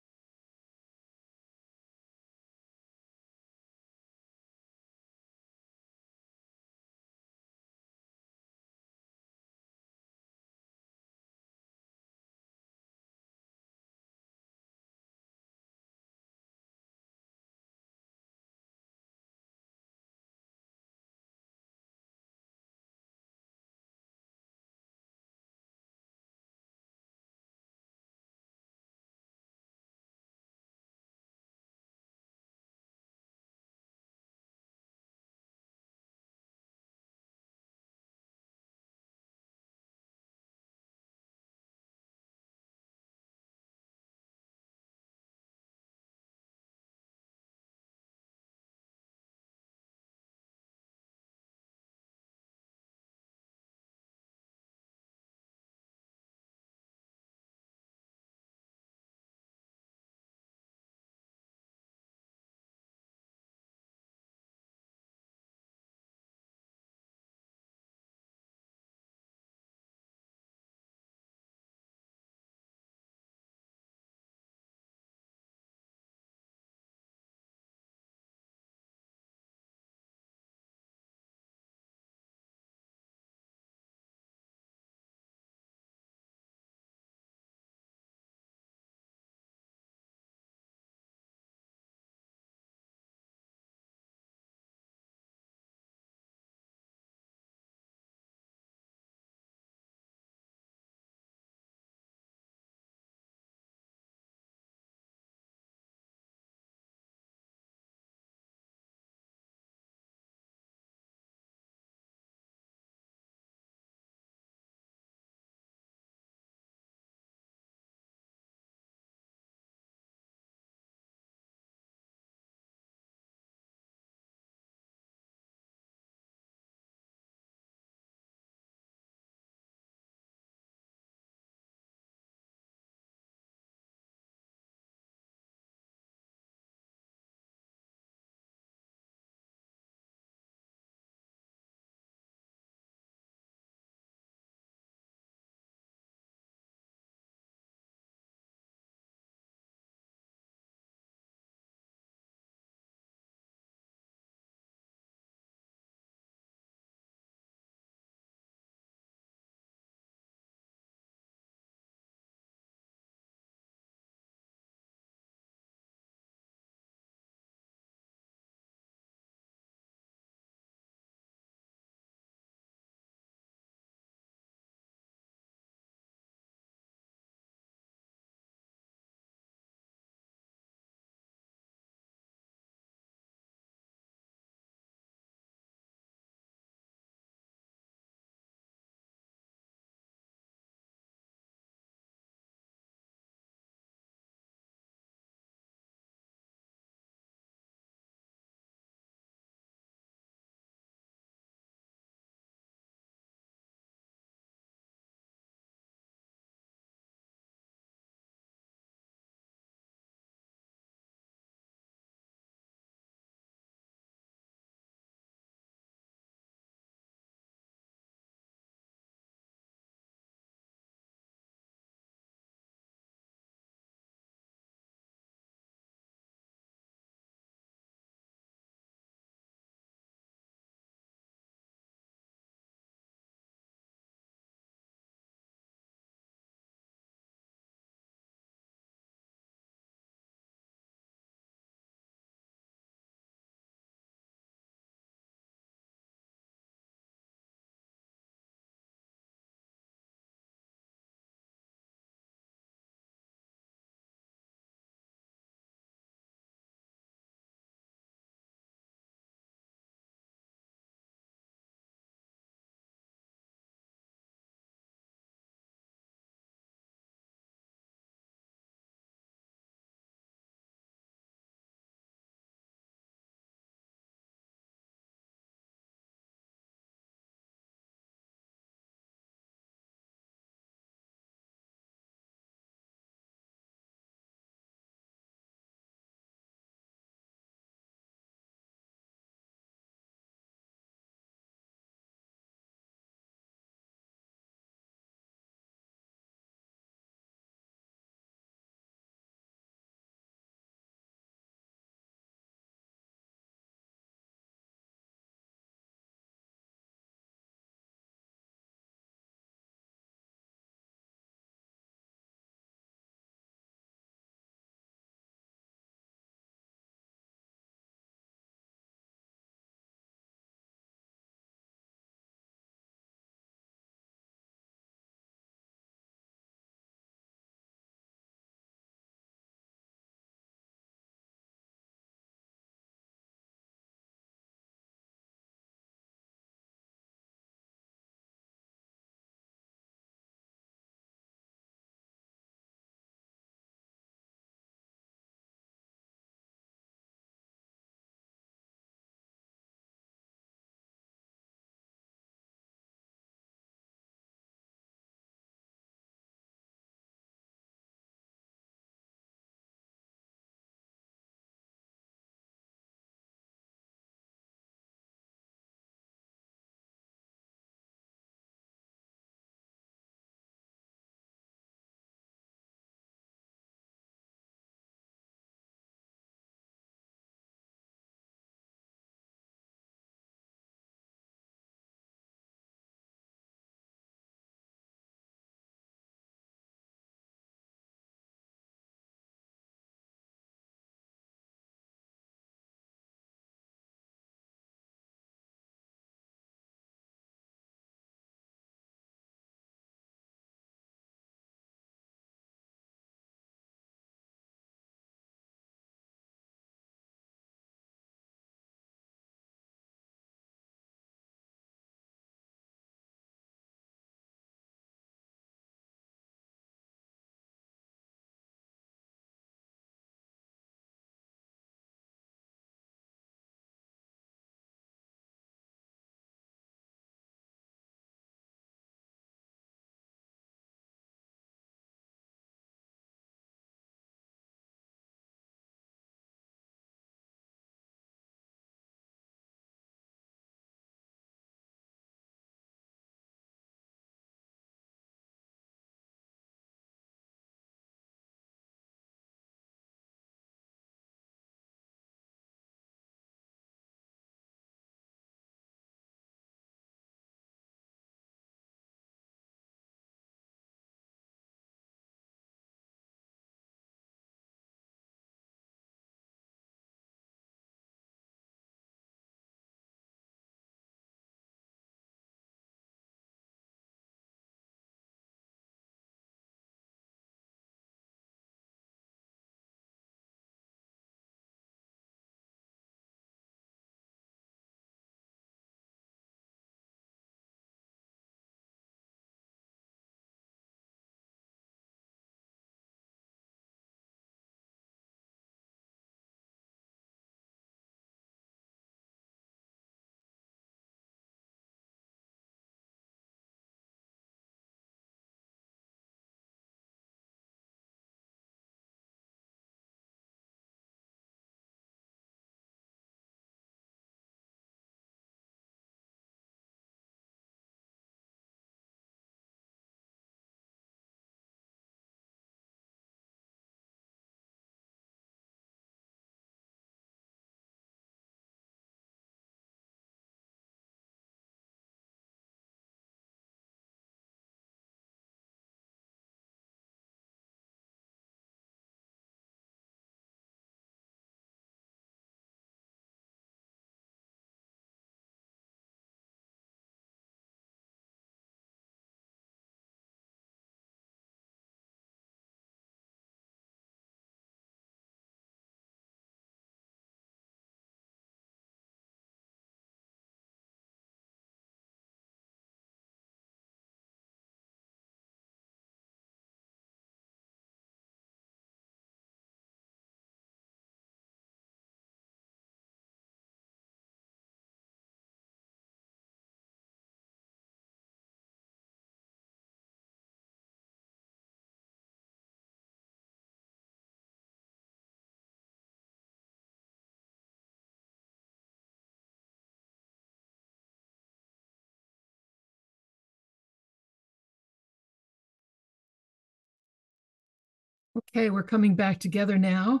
Okay, we're coming back together now.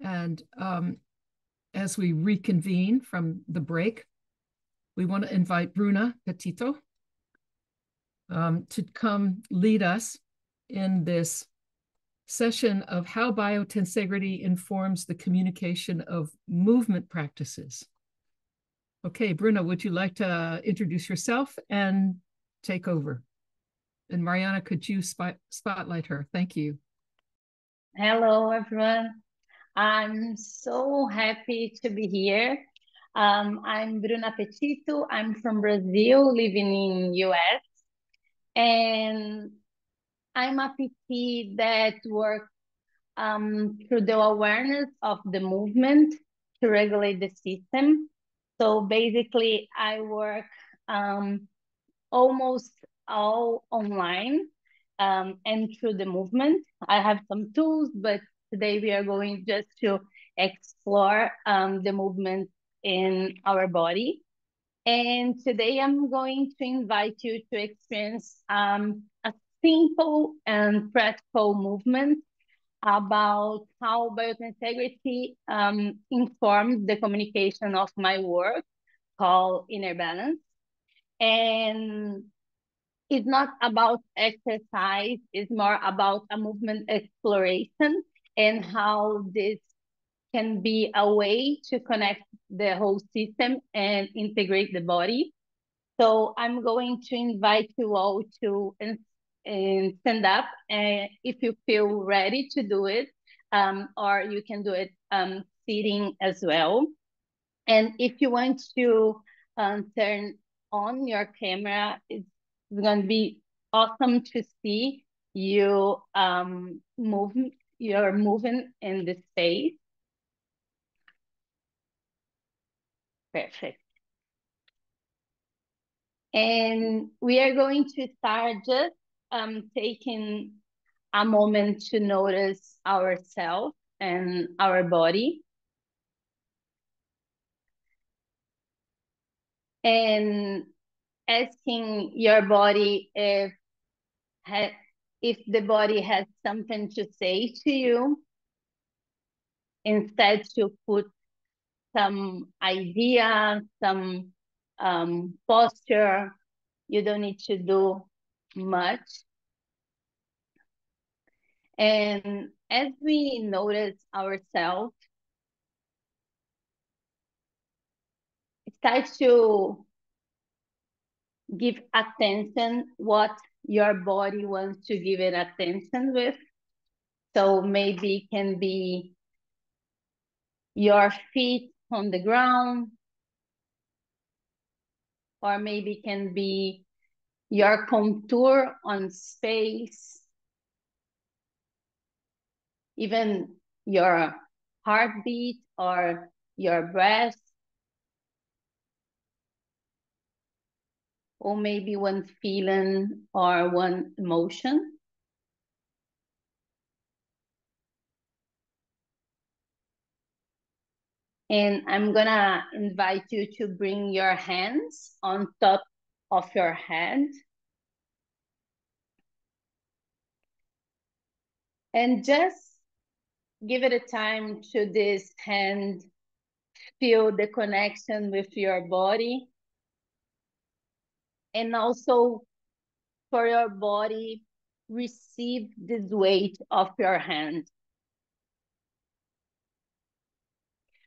And um, as we reconvene from the break, we want to invite Bruna Petito um, to come lead us in this session of how biotensegrity informs the communication of movement practices. Okay, Bruna, would you like to introduce yourself and take over? And Mariana, could you spot, spotlight her? Thank you. Hello, everyone. I'm so happy to be here. Um, I'm Bruna Petito. I'm from Brazil, living in US. And I'm a PT that works um, through the awareness of the movement to regulate the system. So basically, I work um, almost all online um, and through the movement. I have some tools, but today we are going just to explore um, the movement in our body. And today I'm going to invite you to experience um, a simple and practical movement about how biotensegrity um, informs the communication of my work called Inner Balance. And it's not about exercise, it's more about a movement exploration and how this can be a way to connect the whole system and integrate the body. So I'm going to invite you all to and stand up and if you feel ready to do it, um, or you can do it um, sitting as well. And if you want to um, turn on your camera, it's it's going to be awesome to see you um, move, you're moving in the space. Perfect. And we are going to start just um, taking a moment to notice ourselves and our body. And asking your body if if the body has something to say to you instead to put some idea some um, posture. You don't need to do much. And as we notice ourselves start to give attention what your body wants to give it attention with. So maybe it can be your feet on the ground, or maybe can be your contour on space, even your heartbeat or your breath or maybe one feeling or one emotion. And I'm gonna invite you to bring your hands on top of your head. And just give it a time to this hand, feel the connection with your body and also for your body receive this weight of your hand.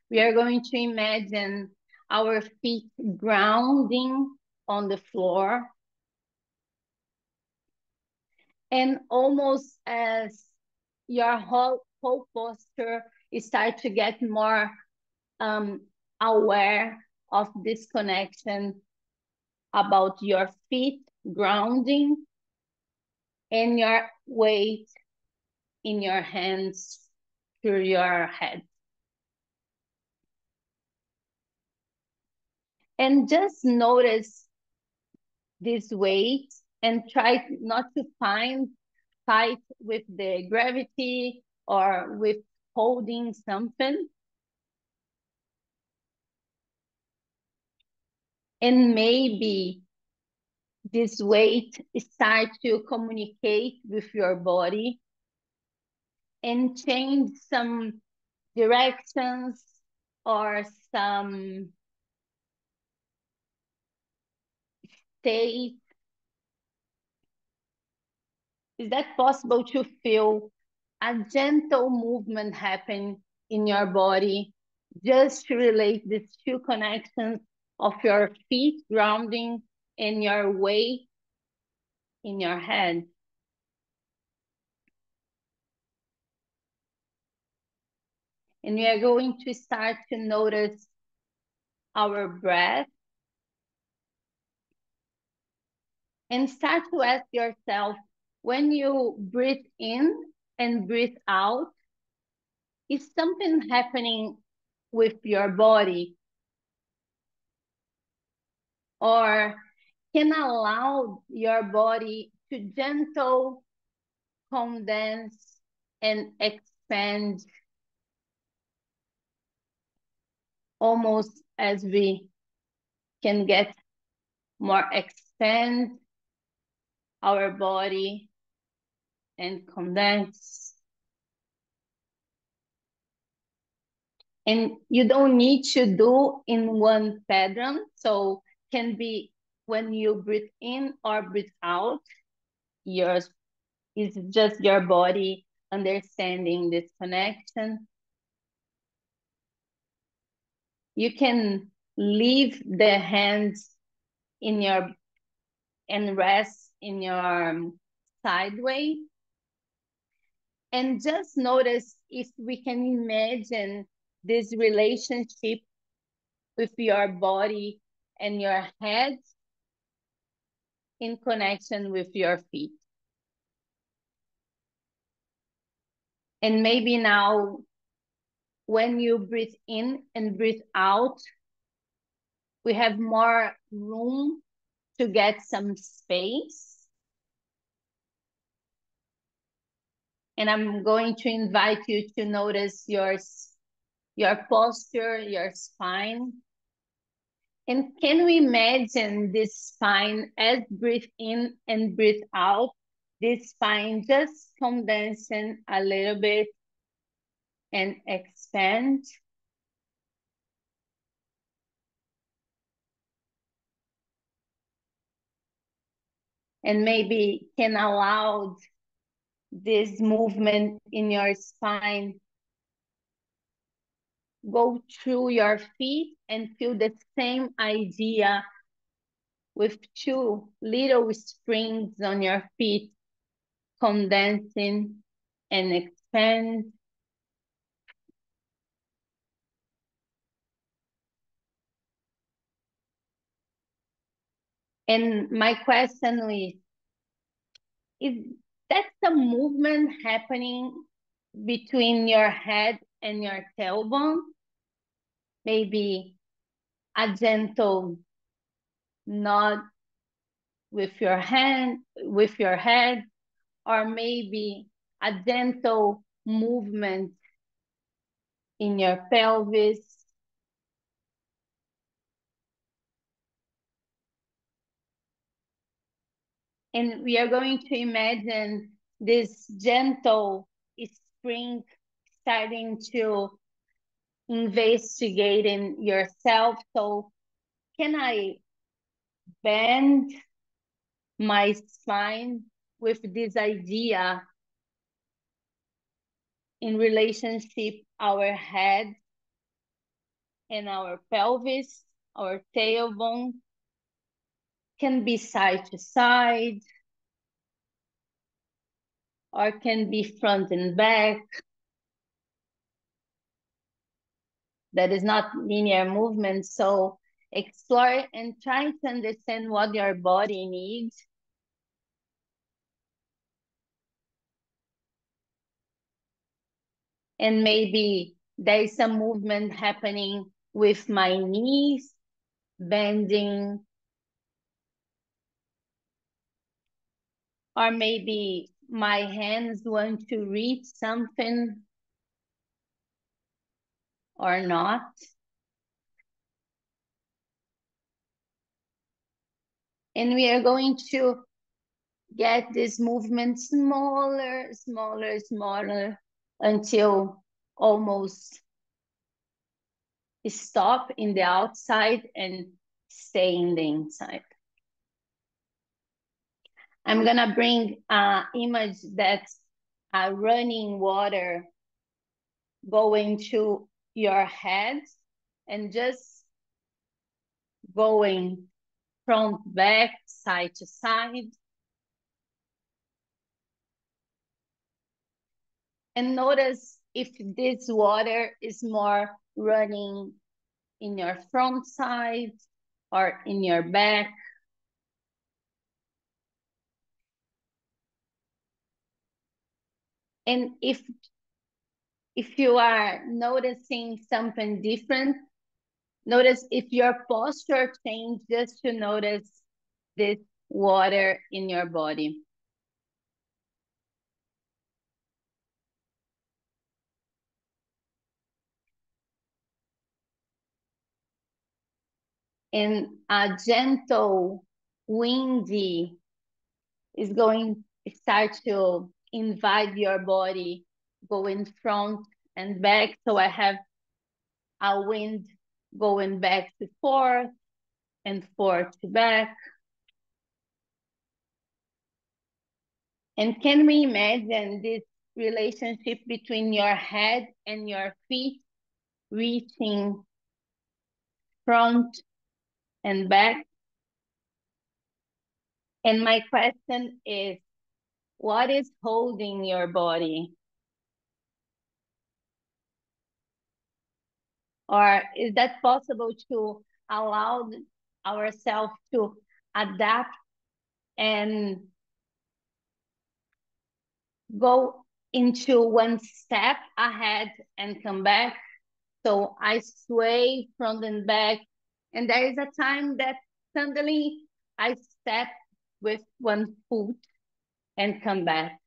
We are going to imagine our feet grounding on the floor. And almost as your whole, whole posture start to get more um, aware of this connection about your feet grounding and your weight in your hands through your head. And just notice this weight and try not to find fight with the gravity or with holding something. And maybe this weight start to communicate with your body and change some directions or some state? Is that possible to feel a gentle movement happen in your body just to relate these two connections of your feet grounding in your weight in your head? And we are going to start to notice our breath. And start to ask yourself, when you breathe in and breathe out, is something happening with your body? Or can allow your body to gentle condense and expand almost as we can get more expand our body and condense. And you don't need to do in one pattern. So can be when you breathe in or breathe out, yours is just your body understanding this connection. You can leave the hands in your and rest in your um, sideway. And just notice if we can imagine this relationship with your body and your head in connection with your feet. And maybe now when you breathe in and breathe out, we have more room to get some space. And I'm going to invite you to notice your, your posture, your spine. And can we imagine this spine as breathe in and breathe out? This spine just condensing a little bit and expand. And maybe can allow this movement in your spine go through your feet and feel the same idea with two little springs on your feet condensing and expand And my question is, is that the movement happening between your head and your tailbone? Maybe a gentle nod with your hand, with your head, or maybe a gentle movement in your pelvis And we are going to imagine this gentle spring starting to investigating yourself. So can I bend my spine with this idea in relationship our head and our pelvis, our tailbone, can be side to side or can be front and back. That is not linear movement. So explore and try to understand what your body needs. And maybe there is some movement happening with my knees, bending or maybe my hands want to reach something or not. And we are going to get this movement smaller, smaller, smaller until almost stop in the outside and stay in the inside. I'm gonna bring an image that's a running water going to your head and just going front, back, side to side. And notice if this water is more running in your front side or in your back. And if if you are noticing something different, notice if your posture changes to notice this water in your body. and a gentle windy is going to start to invite your body going front and back. So I have a wind going back to forth and forth to back. And can we imagine this relationship between your head and your feet reaching front and back. And my question is, what is holding your body? Or is that possible to allow ourselves to adapt and go into one step ahead and come back? So I sway front and back and there is a time that suddenly I step with one foot and come back.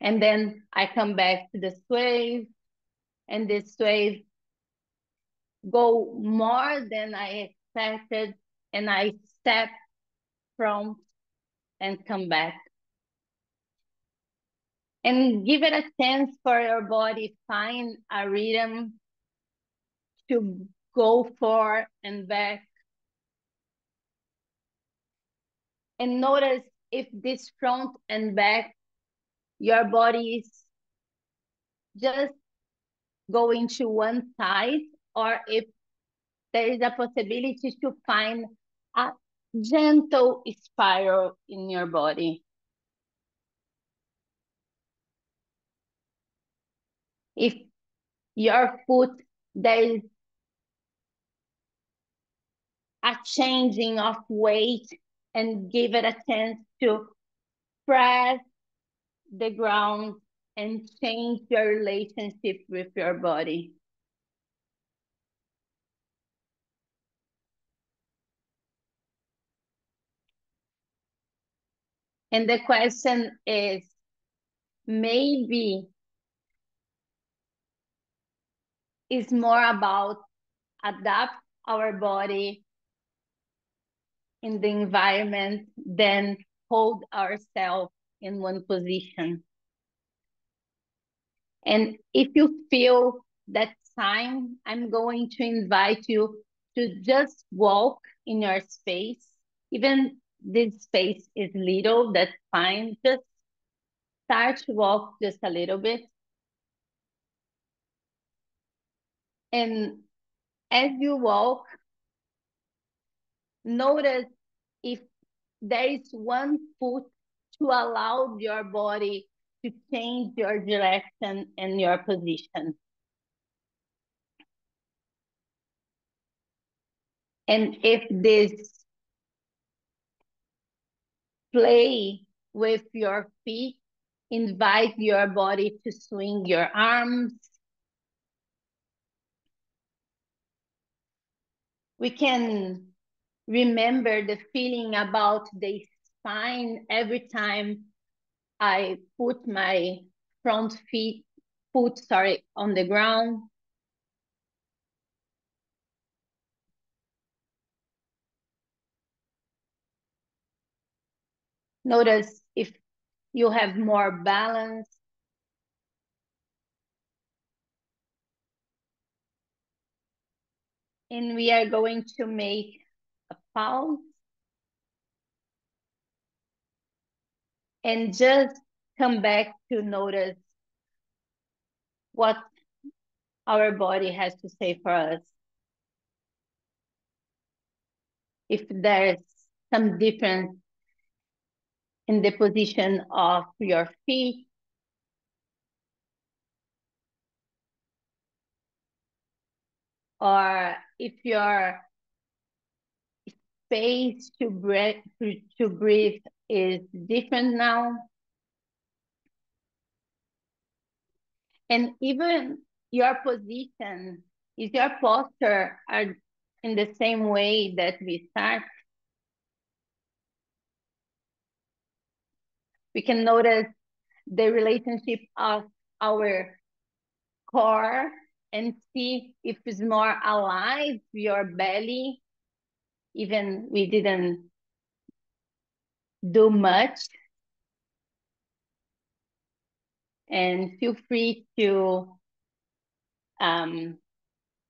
And then I come back to the sway, and this sway go more than I expected, and I step from and come back. And give it a chance for your body, find a rhythm to go for and back. And notice if this front and back, your body is just going to one side or if there is a possibility to find a gentle spiral in your body. If your foot, there is a changing of weight and give it a chance to press the ground and change your relationship with your body. And the question is, maybe it's more about adapt our body in the environment than hold ourselves in one position. And if you feel that time, I'm going to invite you to just walk in your space. Even this space is little, that's fine. Just start to walk just a little bit. And as you walk, Notice if there is one foot to allow your body to change your direction and your position. And if this play with your feet, invite your body to swing your arms. We can remember the feeling about the spine every time I put my front feet, foot, sorry, on the ground. Notice if you have more balance. And we are going to make a pause. And just come back to notice what our body has to say for us. If there's some difference in the position of your feet, or if your space to breathe, to breathe is different now. And even your position, is your posture are in the same way that we start? We can notice the relationship of our core and see if it's more alive, your belly, even we didn't do much. And feel free to um,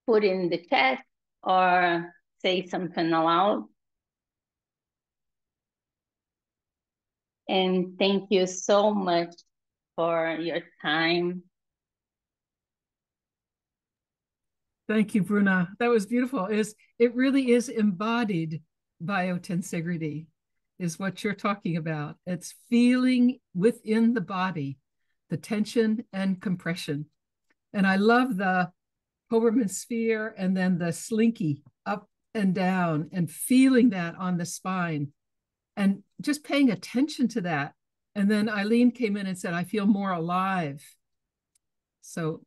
put in the chat or say something aloud. And thank you so much for your time. Thank you, Bruna. That was beautiful. Is it really is embodied biotensegrity is what you're talking about. It's feeling within the body, the tension and compression. And I love the Hoberman sphere and then the slinky up and down and feeling that on the spine and just paying attention to that. And then Eileen came in and said, I feel more alive. So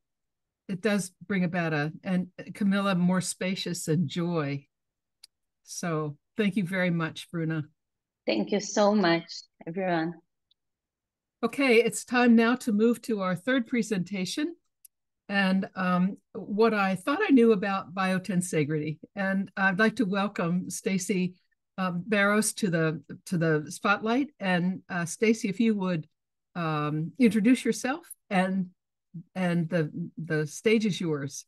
it does bring about a, and Kamila, more spacious and joy. So thank you very much, Bruna. Thank you so much, everyone. Okay, it's time now to move to our third presentation and um, what I thought I knew about biotensegrity. And I'd like to welcome Stacy um, Barrows to the to the spotlight. And uh, Stacy, if you would um, introduce yourself and and the the stage is yours.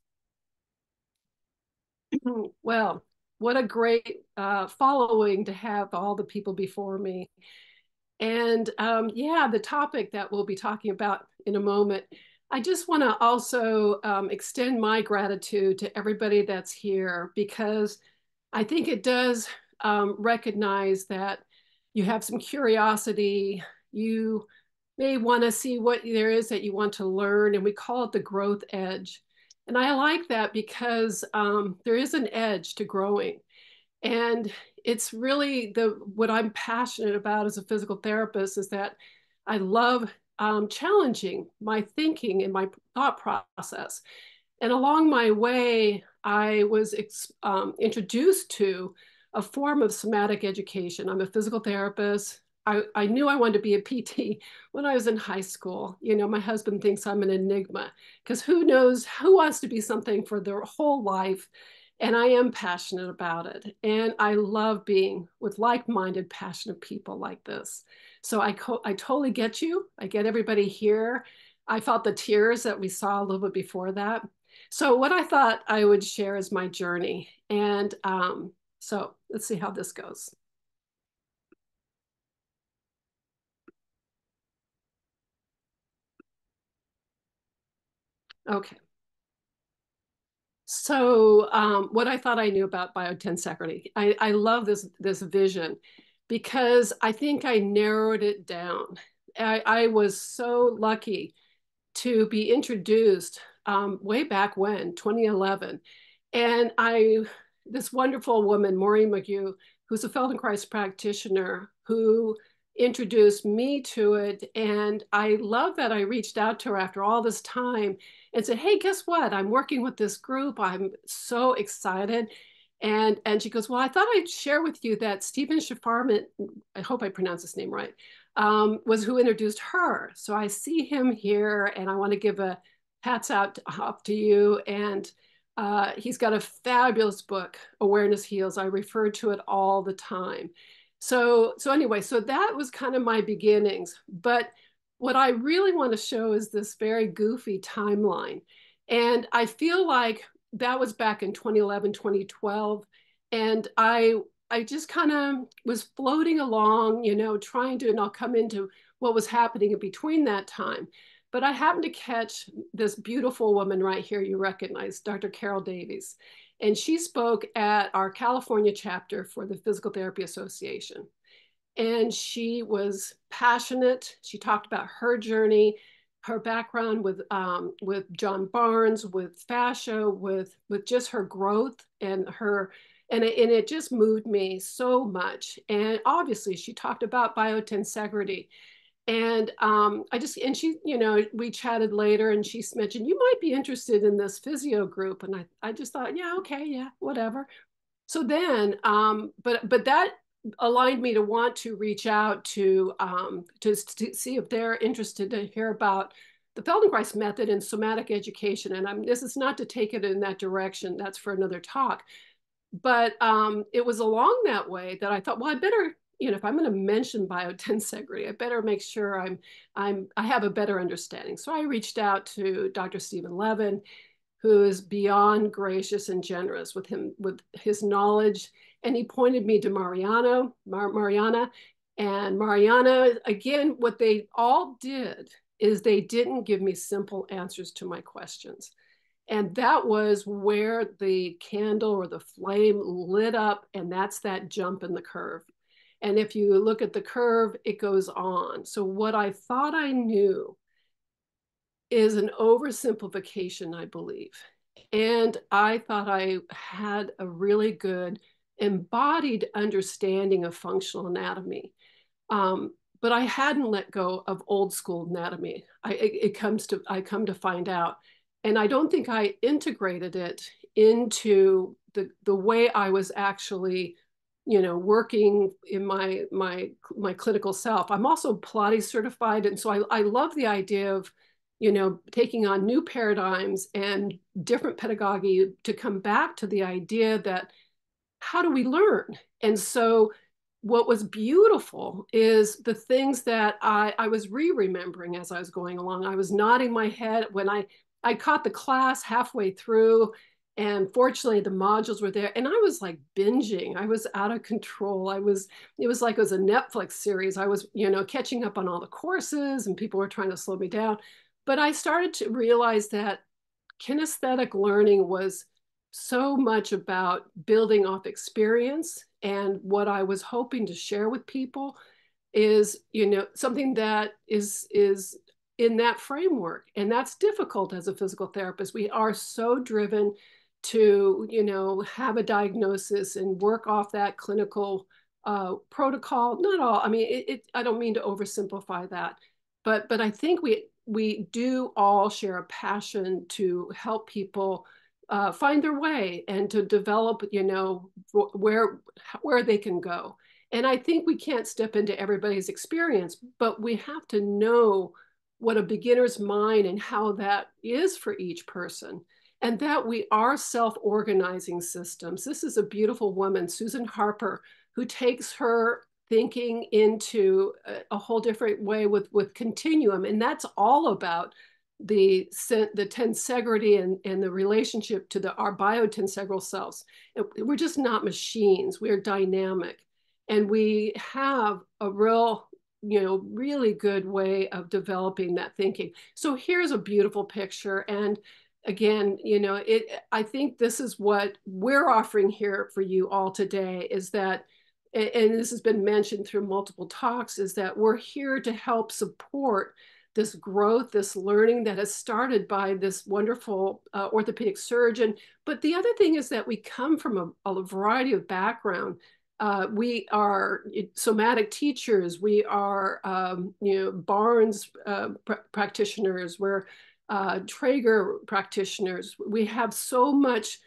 Well, what a great uh, following to have all the people before me. And um, yeah, the topic that we'll be talking about in a moment I just want to also um, extend my gratitude to everybody that's here because I think it does um, recognize that you have some curiosity. You may want to see what there is that you want to learn, and we call it the growth edge. And I like that because um, there is an edge to growing. And it's really the what I'm passionate about as a physical therapist is that I love um, challenging my thinking and my thought process. And along my way, I was um, introduced to a form of somatic education. I'm a physical therapist. I, I knew I wanted to be a PT [laughs] when I was in high school. You know, my husband thinks I'm an enigma because who knows who wants to be something for their whole life. And I am passionate about it. And I love being with like minded, passionate people like this. So I, I totally get you. I get everybody here. I felt the tears that we saw a little bit before that. So what I thought I would share is my journey. And um, so let's see how this goes. Okay. So um, what I thought I knew about biotensegrity, I, I love this, this vision because I think I narrowed it down. I, I was so lucky to be introduced um, way back when, 2011. And I, this wonderful woman, Maureen McGew, who's a Feldenkrais practitioner, who introduced me to it. And I love that I reached out to her after all this time and said, Hey, guess what? I'm working with this group. I'm so excited. And, and she goes, well, I thought I'd share with you that Stephen Shafarman, I hope I pronounced his name right, um, was who introduced her. So I see him here and I want to give a hats out off to you. And uh, he's got a fabulous book, Awareness Heals. I refer to it all the time. So, so anyway, so that was kind of my beginnings. But what I really want to show is this very goofy timeline. And I feel like that was back in 2011, 2012. And I I just kind of was floating along, you know, trying to, and I'll come into what was happening in between that time. But I happened to catch this beautiful woman right here you recognize, Dr. Carol Davis. And she spoke at our California chapter for the Physical Therapy Association. And she was passionate. She talked about her journey, her background with um, with John Barnes, with fascia, with with just her growth and her and it, and it just moved me so much. And obviously, she talked about biotensegrity and um, I just and she, you know, we chatted later, and she mentioned you might be interested in this physio group, and I, I just thought, yeah, okay, yeah, whatever. So then, um, but but that aligned me to want to reach out to um, to, to see if they're interested to hear about the Feldenkrais method in somatic education. And I'm this is not to take it in that direction. That's for another talk. But um, it was along that way that I thought, well, I better you know, if I'm going to mention biotensegrity, I better make sure I'm, I'm, I have a better understanding. So I reached out to Dr. Stephen Levin, who is beyond gracious and generous with him, with his knowledge. And he pointed me to Mariano, Mar Mariana. And Mariana, again, what they all did is they didn't give me simple answers to my questions. And that was where the candle or the flame lit up. And that's that jump in the curve. And if you look at the curve, it goes on. So what I thought I knew is an oversimplification, I believe. And I thought I had a really good embodied understanding of functional anatomy. Um, but I hadn't let go of old school anatomy. I, it, it comes to, I come to find out. And I don't think I integrated it into the, the way I was actually you know, working in my my my clinical self. I'm also Pilates certified, and so I, I love the idea of, you know, taking on new paradigms and different pedagogy to come back to the idea that how do we learn? And so what was beautiful is the things that I, I was re-remembering as I was going along. I was nodding my head when I I caught the class halfway through and fortunately the modules were there and i was like binging. I was out of control. I was it was like it was a netflix series. I was you know catching up on all the courses and people were trying to slow me down. But i started to realize that kinesthetic learning was so much about building off experience and what i was hoping to share with people is you know something that is is in that framework. And that's difficult as a physical therapist. We are so driven to, you know, have a diagnosis and work off that clinical uh, protocol. Not all. I mean, it, it, I don't mean to oversimplify that, but but I think we we do all share a passion to help people uh, find their way and to develop, you know, where where they can go. And I think we can't step into everybody's experience, but we have to know what a beginner's mind and how that is for each person and that we are self-organizing systems. This is a beautiful woman, Susan Harper, who takes her thinking into a, a whole different way with, with continuum. And that's all about the, the tensegrity and, and the relationship to the, our biotensegral cells. We're just not machines, we're dynamic. And we have a real, you know, really good way of developing that thinking. So here's a beautiful picture. And again, you know, it I think this is what we're offering here for you all today is that and this has been mentioned through multiple talks is that we're here to help support this growth, this learning that has started by this wonderful uh, orthopedic surgeon. But the other thing is that we come from a, a variety of background. Uh, we are somatic teachers. We are, um, you know, Barnes uh, pr practitioners. We're uh, Trager practitioners. We have so much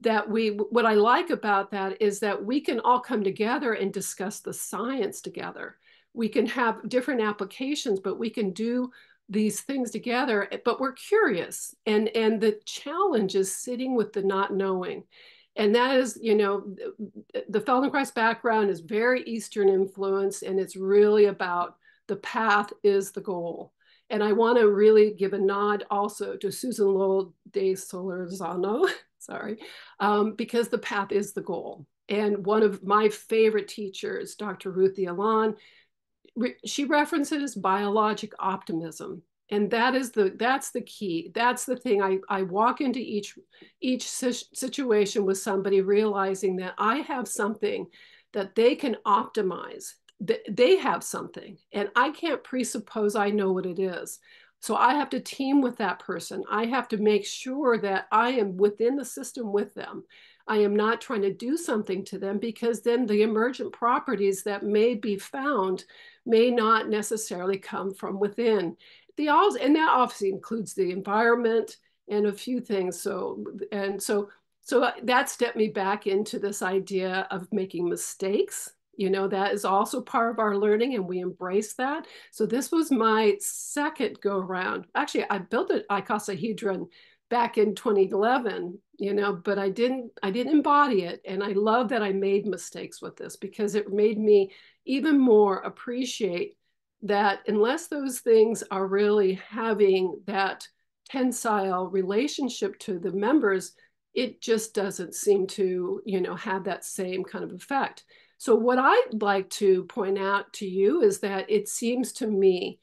that we, what I like about that is that we can all come together and discuss the science together. We can have different applications, but we can do these things together, but we're curious. And, and the challenge is sitting with the not knowing. And that is, you know, the Feldenkrais background is very Eastern influence, and it's really about the path is the goal. And I want to really give a nod also to Susan Lowell de Solorzano, [laughs] sorry, um, because the path is the goal. And one of my favorite teachers, Dr. Ruthy Alon, re she references biologic optimism. And that is the that's the key. That's the thing. I, I walk into each each situation with somebody realizing that I have something that they can optimize. They have something, and I can't presuppose I know what it is. So I have to team with that person. I have to make sure that I am within the system with them. I am not trying to do something to them because then the emergent properties that may be found may not necessarily come from within. The and that obviously includes the environment and a few things. So and so so uh, that stepped me back into this idea of making mistakes you know that is also part of our learning and we embrace that. So this was my second go around. Actually i built an icosahedron back in 2011 you know but i didn't i didn't embody it and i love that i made mistakes with this because it made me even more appreciate that unless those things are really having that tensile relationship to the members it just doesn't seem to you know have that same kind of effect so what I'd like to point out to you is that it seems to me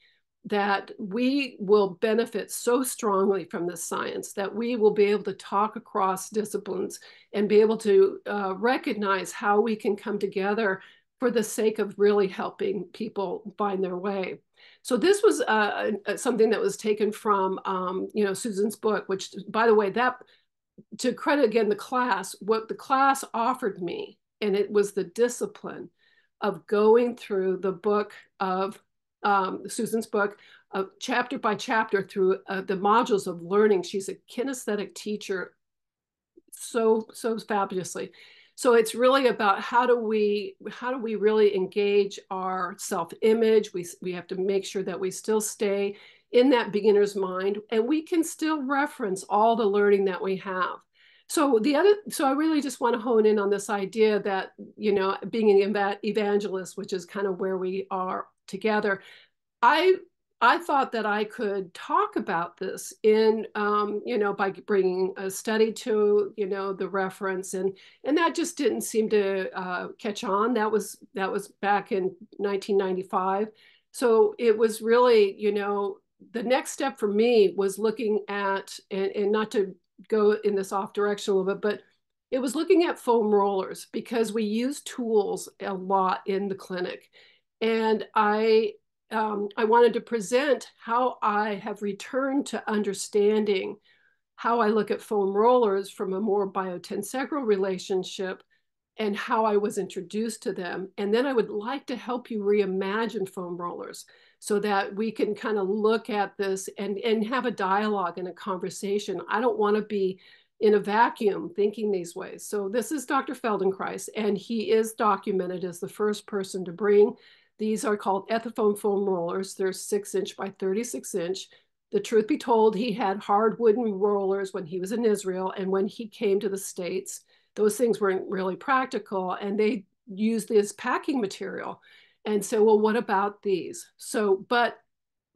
that we will benefit so strongly from this science that we will be able to talk across disciplines and be able to uh, recognize how we can come together for the sake of really helping people find their way. So this was uh, something that was taken from, um, you know, Susan's book, which, by the way, that to credit again the class, what the class offered me and it was the discipline of going through the book of um, Susan's book, uh, chapter by chapter through uh, the modules of learning. She's a kinesthetic teacher, so so fabulously. So it's really about how do we how do we really engage our self image? We we have to make sure that we still stay in that beginner's mind, and we can still reference all the learning that we have. So the other, so I really just want to hone in on this idea that you know, being an evangelist, which is kind of where we are together, I I thought that I could talk about this in, um, you know, by bringing a study to, you know, the reference, and and that just didn't seem to uh, catch on. That was that was back in 1995. So it was really, you know, the next step for me was looking at, and, and not to go in this off direction a little bit, but it was looking at foam rollers because we use tools a lot in the clinic. And I, um, I wanted to present how I have returned to understanding how I look at foam rollers from a more biotensegral relationship and how I was introduced to them. And then I would like to help you reimagine foam rollers so that we can kind of look at this and, and have a dialogue and a conversation. I don't want to be in a vacuum thinking these ways. So this is Dr. Feldenkrais, and he is documented as the first person to bring, these are called Ethafoam foam rollers. They're six inch by 36 inch. The truth be told, he had hard wooden rollers when he was in Israel. And when he came to the States, those things weren't really practical and they used this packing material and so well what about these? So but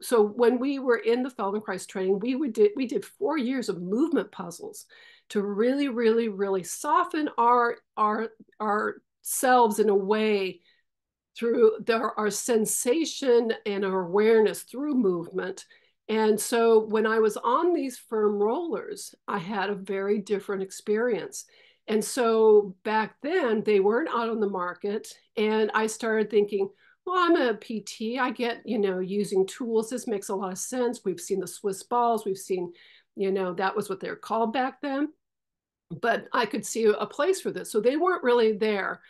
so when we were in the feldenkrais training we would did we did four years of movement puzzles to really really really soften our our ourselves in a way through there our sensation and our awareness through movement. And so when i was on these firm rollers i had a very different experience and so back then they weren't out on the market. And I started thinking, well, I'm a PT. I get, you know, using tools. This makes a lot of sense. We've seen the Swiss balls. We've seen, you know, that was what they're called back then. But I could see a place for this. So they weren't really there.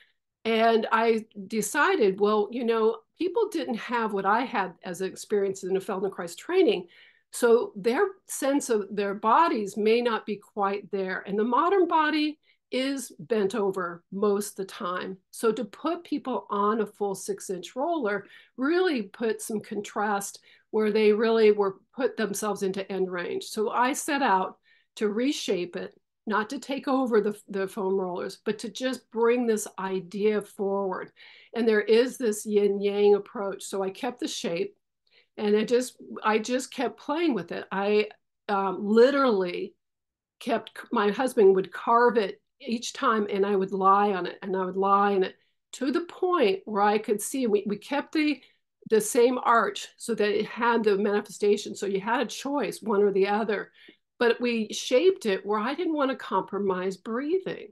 And I decided, well, you know, people didn't have what I had as an experience in a Feldenkrais training. So their sense of their bodies may not be quite there. And the modern body, is bent over most the time. So to put people on a full six inch roller really put some contrast where they really were put themselves into end range. So I set out to reshape it, not to take over the, the foam rollers, but to just bring this idea forward. And there is this yin yang approach. So I kept the shape and I just, I just kept playing with it. I um, literally kept, my husband would carve it each time and I would lie on it and I would lie on it to the point where I could see, we, we kept the, the same arch so that it had the manifestation. So you had a choice, one or the other, but we shaped it where I didn't want to compromise breathing.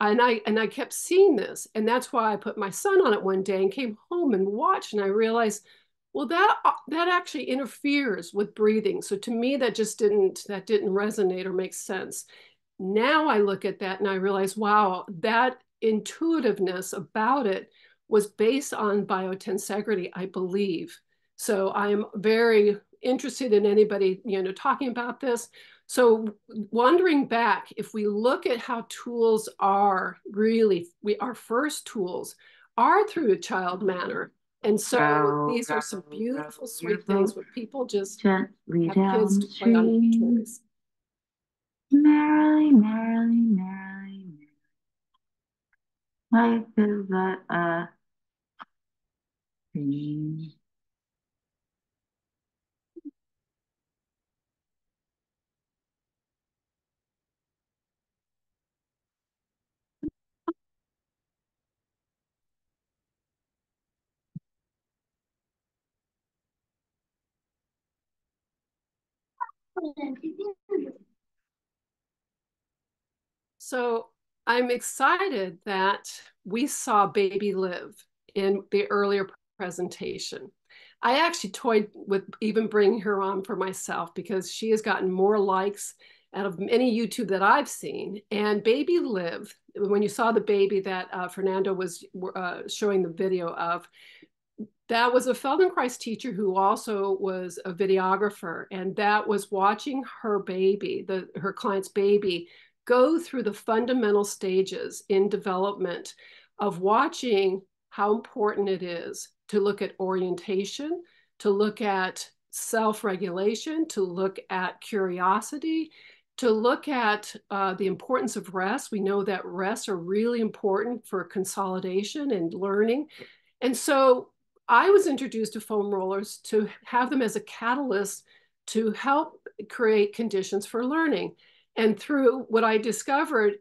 And I, and I kept seeing this. And that's why I put my son on it one day and came home and watched and I realized, well, that, uh, that actually interferes with breathing. So to me, that just didn't, that didn't resonate or make sense. Now I look at that and I realize, wow, that intuitiveness about it was based on biotensegrity, I believe. So I'm very interested in anybody, you know, talking about this. So wandering back, if we look at how tools are really, we our first tools are through a child manner. And so Go, these are some beautiful, go, sweet things where people just Gently have kids to play on toys. Merrily, merrily, merrily, life is but a dream. So I'm excited that we saw Baby live in the earlier presentation. I actually toyed with even bringing her on for myself because she has gotten more likes out of any YouTube that I've seen. And Baby Live, when you saw the baby that uh, Fernando was uh, showing the video of, that was a Feldenkrais teacher who also was a videographer. And that was watching her baby, the her client's baby, go through the fundamental stages in development of watching how important it is to look at orientation, to look at self-regulation, to look at curiosity, to look at uh, the importance of rest. We know that rests are really important for consolidation and learning. And so I was introduced to foam rollers to have them as a catalyst to help create conditions for learning. And through what I discovered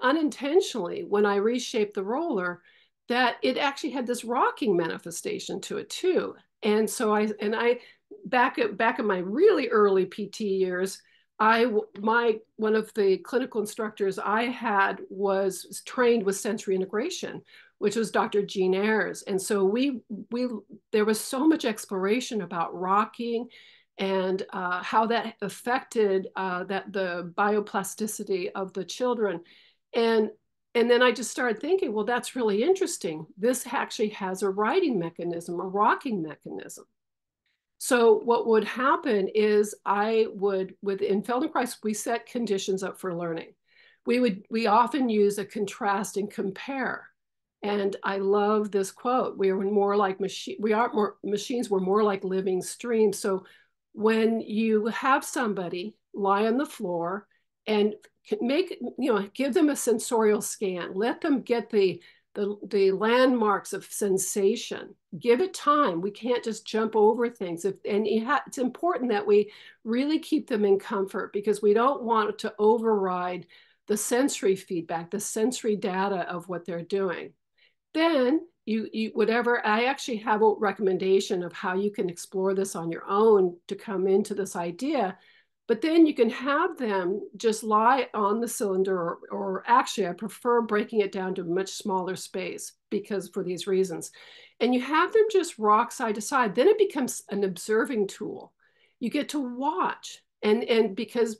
unintentionally when I reshaped the roller, that it actually had this rocking manifestation to it too. And so I and I back at back in my really early PT years, I my one of the clinical instructors I had was trained with sensory integration, which was Dr. Jean Ayres. And so we we there was so much exploration about rocking and uh, how that affected uh, that the bioplasticity of the children. And and then I just started thinking, well, that's really interesting. This actually has a righting mechanism, a rocking mechanism. So what would happen is I would, with in Feldenkrais, we set conditions up for learning. We would, we often use a contrast and compare. And I love this quote. We are more like machine. We aren't more machines. We're more like living streams. So when you have somebody lie on the floor and make you know give them a sensorial scan. Let them get the the, the landmarks of sensation. Give it time. We can't just jump over things. If, and it's important that we really keep them in comfort because we don't want to override the sensory feedback the sensory data of what they're doing. Then you, you whatever i actually have a recommendation of how you can explore this on your own to come into this idea but then you can have them just lie on the cylinder, or, or, actually, I prefer breaking it down to a much smaller space because for these reasons. And you have them just rock side to side. Then it becomes an observing tool. You get to watch. And, and because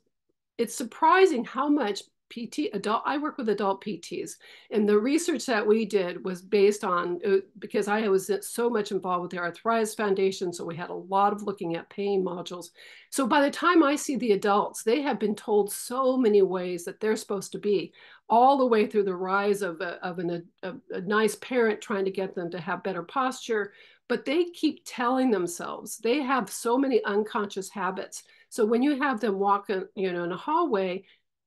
it's surprising how much PT adult I work with adult PTs and the research that we did was based on uh, because I was so much involved with the arthritis foundation so we had a lot of looking at pain modules. So by the time I see the adults they have been told so many ways that they're supposed to be all the way through the rise of a, of an, a, a nice parent trying to get them to have better posture but they keep telling themselves they have so many unconscious habits. So when you have them walk you know in a hallway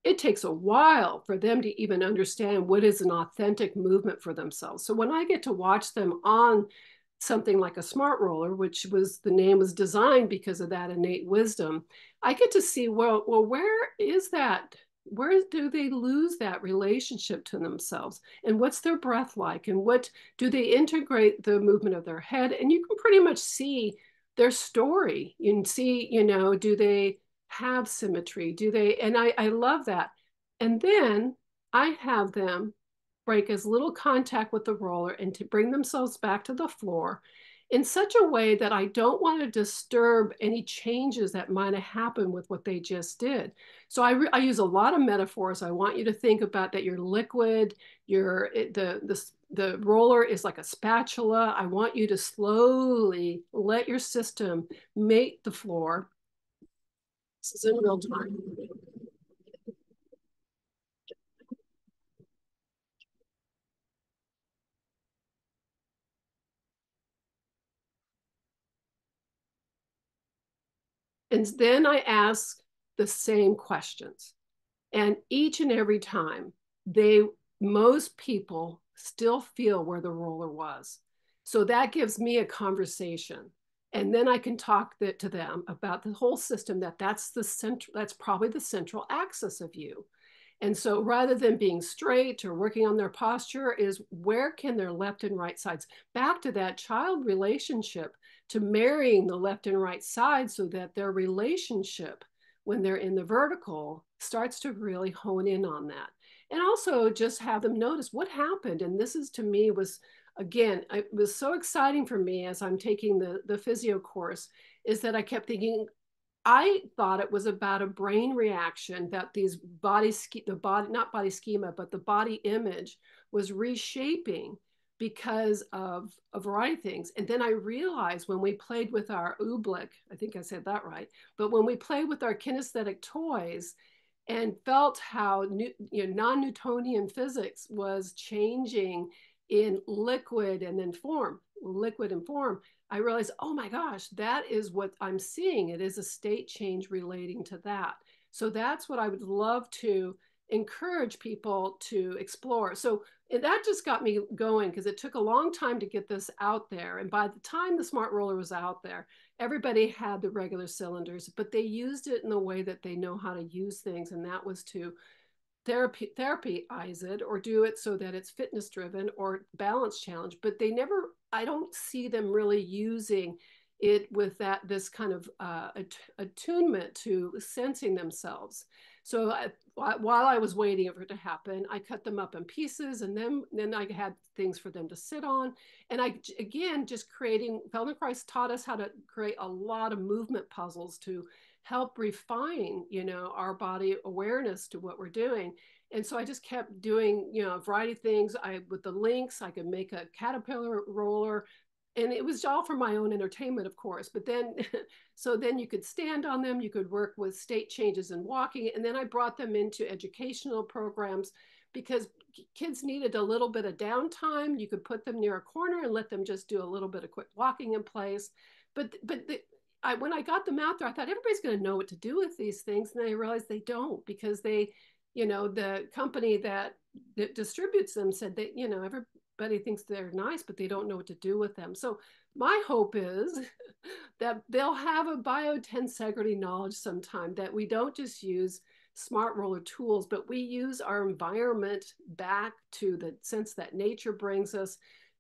it takes a while for them to even understand what is an authentic movement for themselves. So when I get to watch them on something like a smart roller, which was the name was designed because of that innate wisdom, I get to see, well, well, where is that? Where do they lose that relationship to themselves? And what's their breath like? And what do they integrate the movement of their head? And you can pretty much see their story. You can see, you know, do they have symmetry? Do they? And I, I love that. And then I have them break as little contact with the roller and to bring themselves back to the floor in such a way that I don't want to disturb any changes that might have happened with what they just did. So I, I use a lot of metaphors. I want you to think about that you're liquid, you're eh, the, the, the roller is like a spatula. I want you to slowly let your system make the floor. Is in real time. And then I ask the same questions. And each and every time, they most people still feel where the roller was. So that gives me a conversation. And then I can talk to them about the whole system that that's the central, that's probably the central axis of you. And so rather than being straight or working on their posture is where can their left and right sides back to that child relationship to marrying the left and right side so that their relationship when they're in the vertical starts to really hone in on that and also just have them notice what happened and this is to me was again it was so exciting for me as i'm taking the the physio course is that i kept thinking i thought it was about a brain reaction that these body the body not body schema but the body image was reshaping because of a variety of things. And then I realized when we played with our oobleck, I think I said that right, but when we played with our kinesthetic toys and felt how new, you know, non-Newtonian physics was changing in liquid and then form, liquid and form, I realized, oh my gosh, that is what I'm seeing. It is a state change relating to that. So that's what I would love to encourage people to explore. So that just got me going because it took a long time to get this out there. And by the time the smart roller was out there, everybody had the regular cylinders, but they used it in the way that they know how to use things. And that was to therapy therapyize it or do it so that it's fitness driven or balance challenge. But they never, I don't see them really using it with that this kind of uh, attunement to sensing themselves. So I, while I was waiting for it to happen, I cut them up in pieces, and then then I had things for them to sit on. And I again just creating. Feldenkrais taught us how to create a lot of movement puzzles to help refine, you know, our body awareness to what we're doing. And so I just kept doing, you know, a variety of things. I with the links, I could make a caterpillar roller and it was all for my own entertainment, of course. But then, [laughs] so then you could stand on them, you could work with state changes in walking. And then I brought them into educational programs because kids needed a little bit of downtime. You could put them near a corner and let them just do a little bit of quick walking in place. But, but the, I, when I got them out there, I thought everybody's going to know what to do with these things. And I realized they don't because they, you know, the company that, that distributes them said that, you know, everybody thinks they're nice, but they don't know what to do with them. So my hope is [laughs] that they'll have a biotensegrity knowledge sometime that we don't just use smart roller tools, but we use our environment back to the sense that nature brings us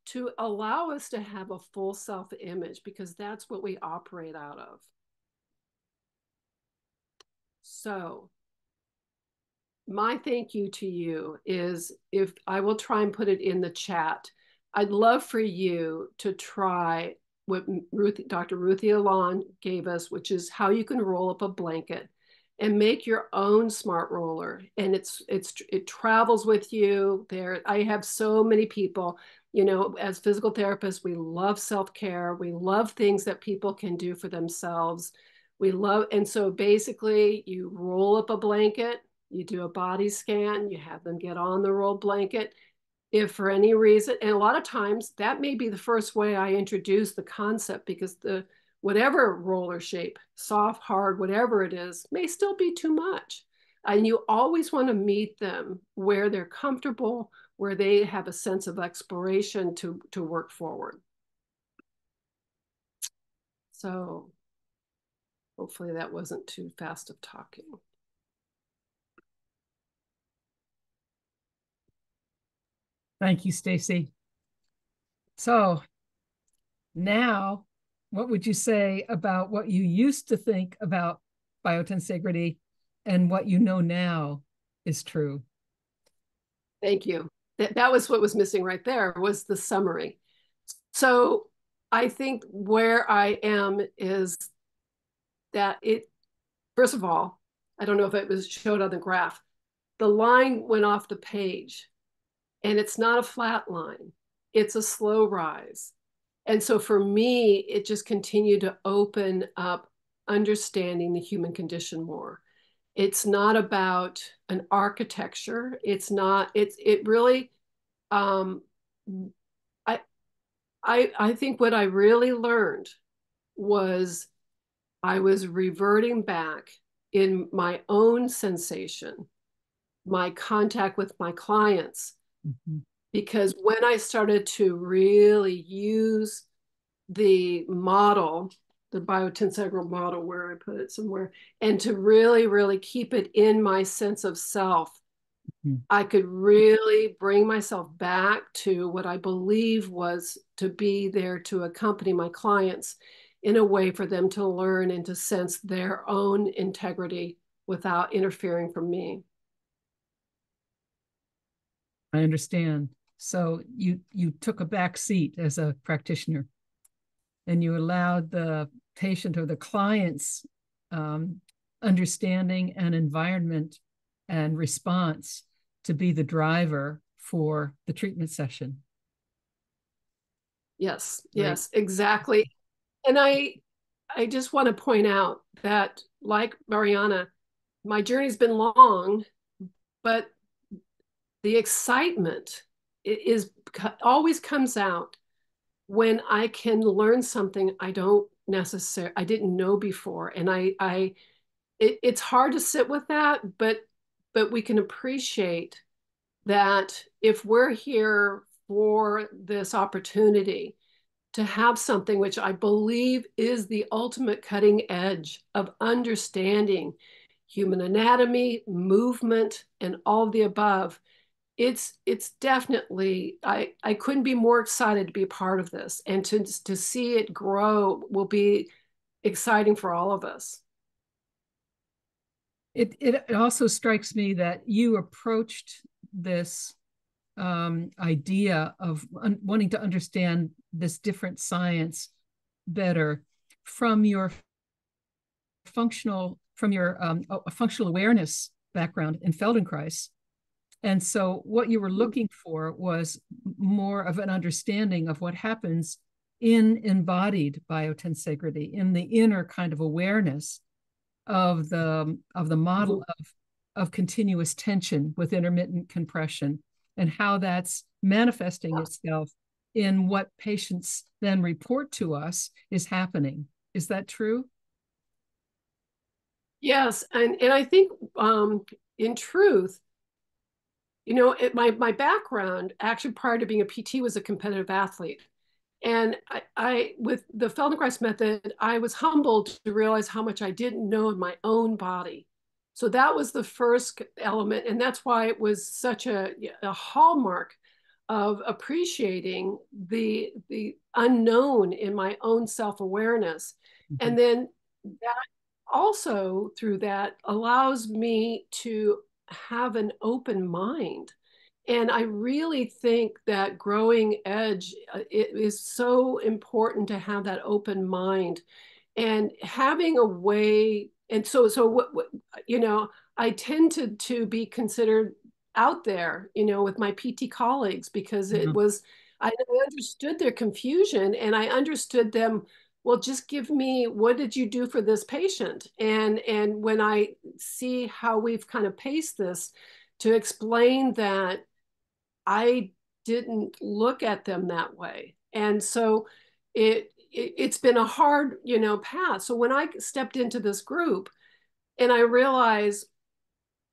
to allow us to have a full self image because that's what we operate out of. So my thank you to you is if I will try and put it in the chat. I'd love for you to try what Ruth, Dr. Ruthy Alon gave us, which is how you can roll up a blanket and make your own smart roller. And it's it's it travels with you. There, I have so many people. You know, as physical therapists, we love self care. We love things that people can do for themselves. We love, and so basically, you roll up a blanket you do a body scan, you have them get on the roll blanket. If for any reason, and a lot of times that may be the first way I introduce the concept because the whatever roller shape, soft, hard, whatever it is, may still be too much. And you always want to meet them where they're comfortable, where they have a sense of exploration to, to work forward. So hopefully that wasn't too fast of talking. Thank you, Stacy. So now, what would you say about what you used to think about biotensegrity and what you know now is true? Thank you. That, that was what was missing right there was the summary. So I think where I am is that it, first of all, I don't know if it was showed on the graph, the line went off the page and it's not a flat line, it's a slow rise. And so for me, it just continued to open up understanding the human condition more. It's not about an architecture. It's not, it's, it really, um, I, I, I think what I really learned was I was reverting back in my own sensation, my contact with my clients, Mm-hmm. Because when I started to really use the model, the biotensegral model, where I put it somewhere, and to really, really keep it in my sense of self, mm-hmm. I could really bring myself back to what I believe was to be there to accompany my clients in a way for them to learn and to sense their own integrity without interfering from me. I understand. So you you took a back seat as a practitioner, and you allowed the patient or the client's um, understanding and environment and response to be the driver for the treatment session. Yes, yes, exactly. And I I just want to point out that like Mariana, my journey's been long, but the excitement is always comes out when I can learn something I don't necessarily I didn't know before, and I I it, it's hard to sit with that, but but we can appreciate that if we're here for this opportunity to have something which I believe is the ultimate cutting edge of understanding human anatomy, movement, and all the above it's it's definitely I I couldn't be more excited to be a part of this and to to see it grow will be exciting for all of us. It it also strikes me that you approached this um, idea of wanting to understand this different science better from your functional from your um, functional awareness background in Feldenkrais and so, what you were mm-hmm. looking for was more of an understanding of what happens in embodied biotensegrity, in the inner kind of awareness of the of the model mm-hmm. of of continuous tension with intermittent compression, and how that's manifesting itself in what patients then report to us is happening. Is that true? Yes, and and I think um, in truth you know, it, my my background actually prior to being a PT was a competitive athlete, and I, I with the Feldenkrais method, I was humbled to realize how much I didn't know in my own body. So that was the first element, and that's why it was such a, a hallmark of appreciating the the unknown in my own self awareness, mm-hmm. and then that also through that allows me to have an open mind. And I really think that growing edge uh, it is so important to have that open mind and having a way. And so, so what, what you know, I tended to be considered out there, you know, with my PT colleagues because it mm-hmm. was, I understood their confusion and I understood them well just give me what did you do for this patient? And and when i see how we've kind of paced this to explain that i didn't look at them that way. And so it, it it's been a hard you know path. So when i stepped into this group and i realized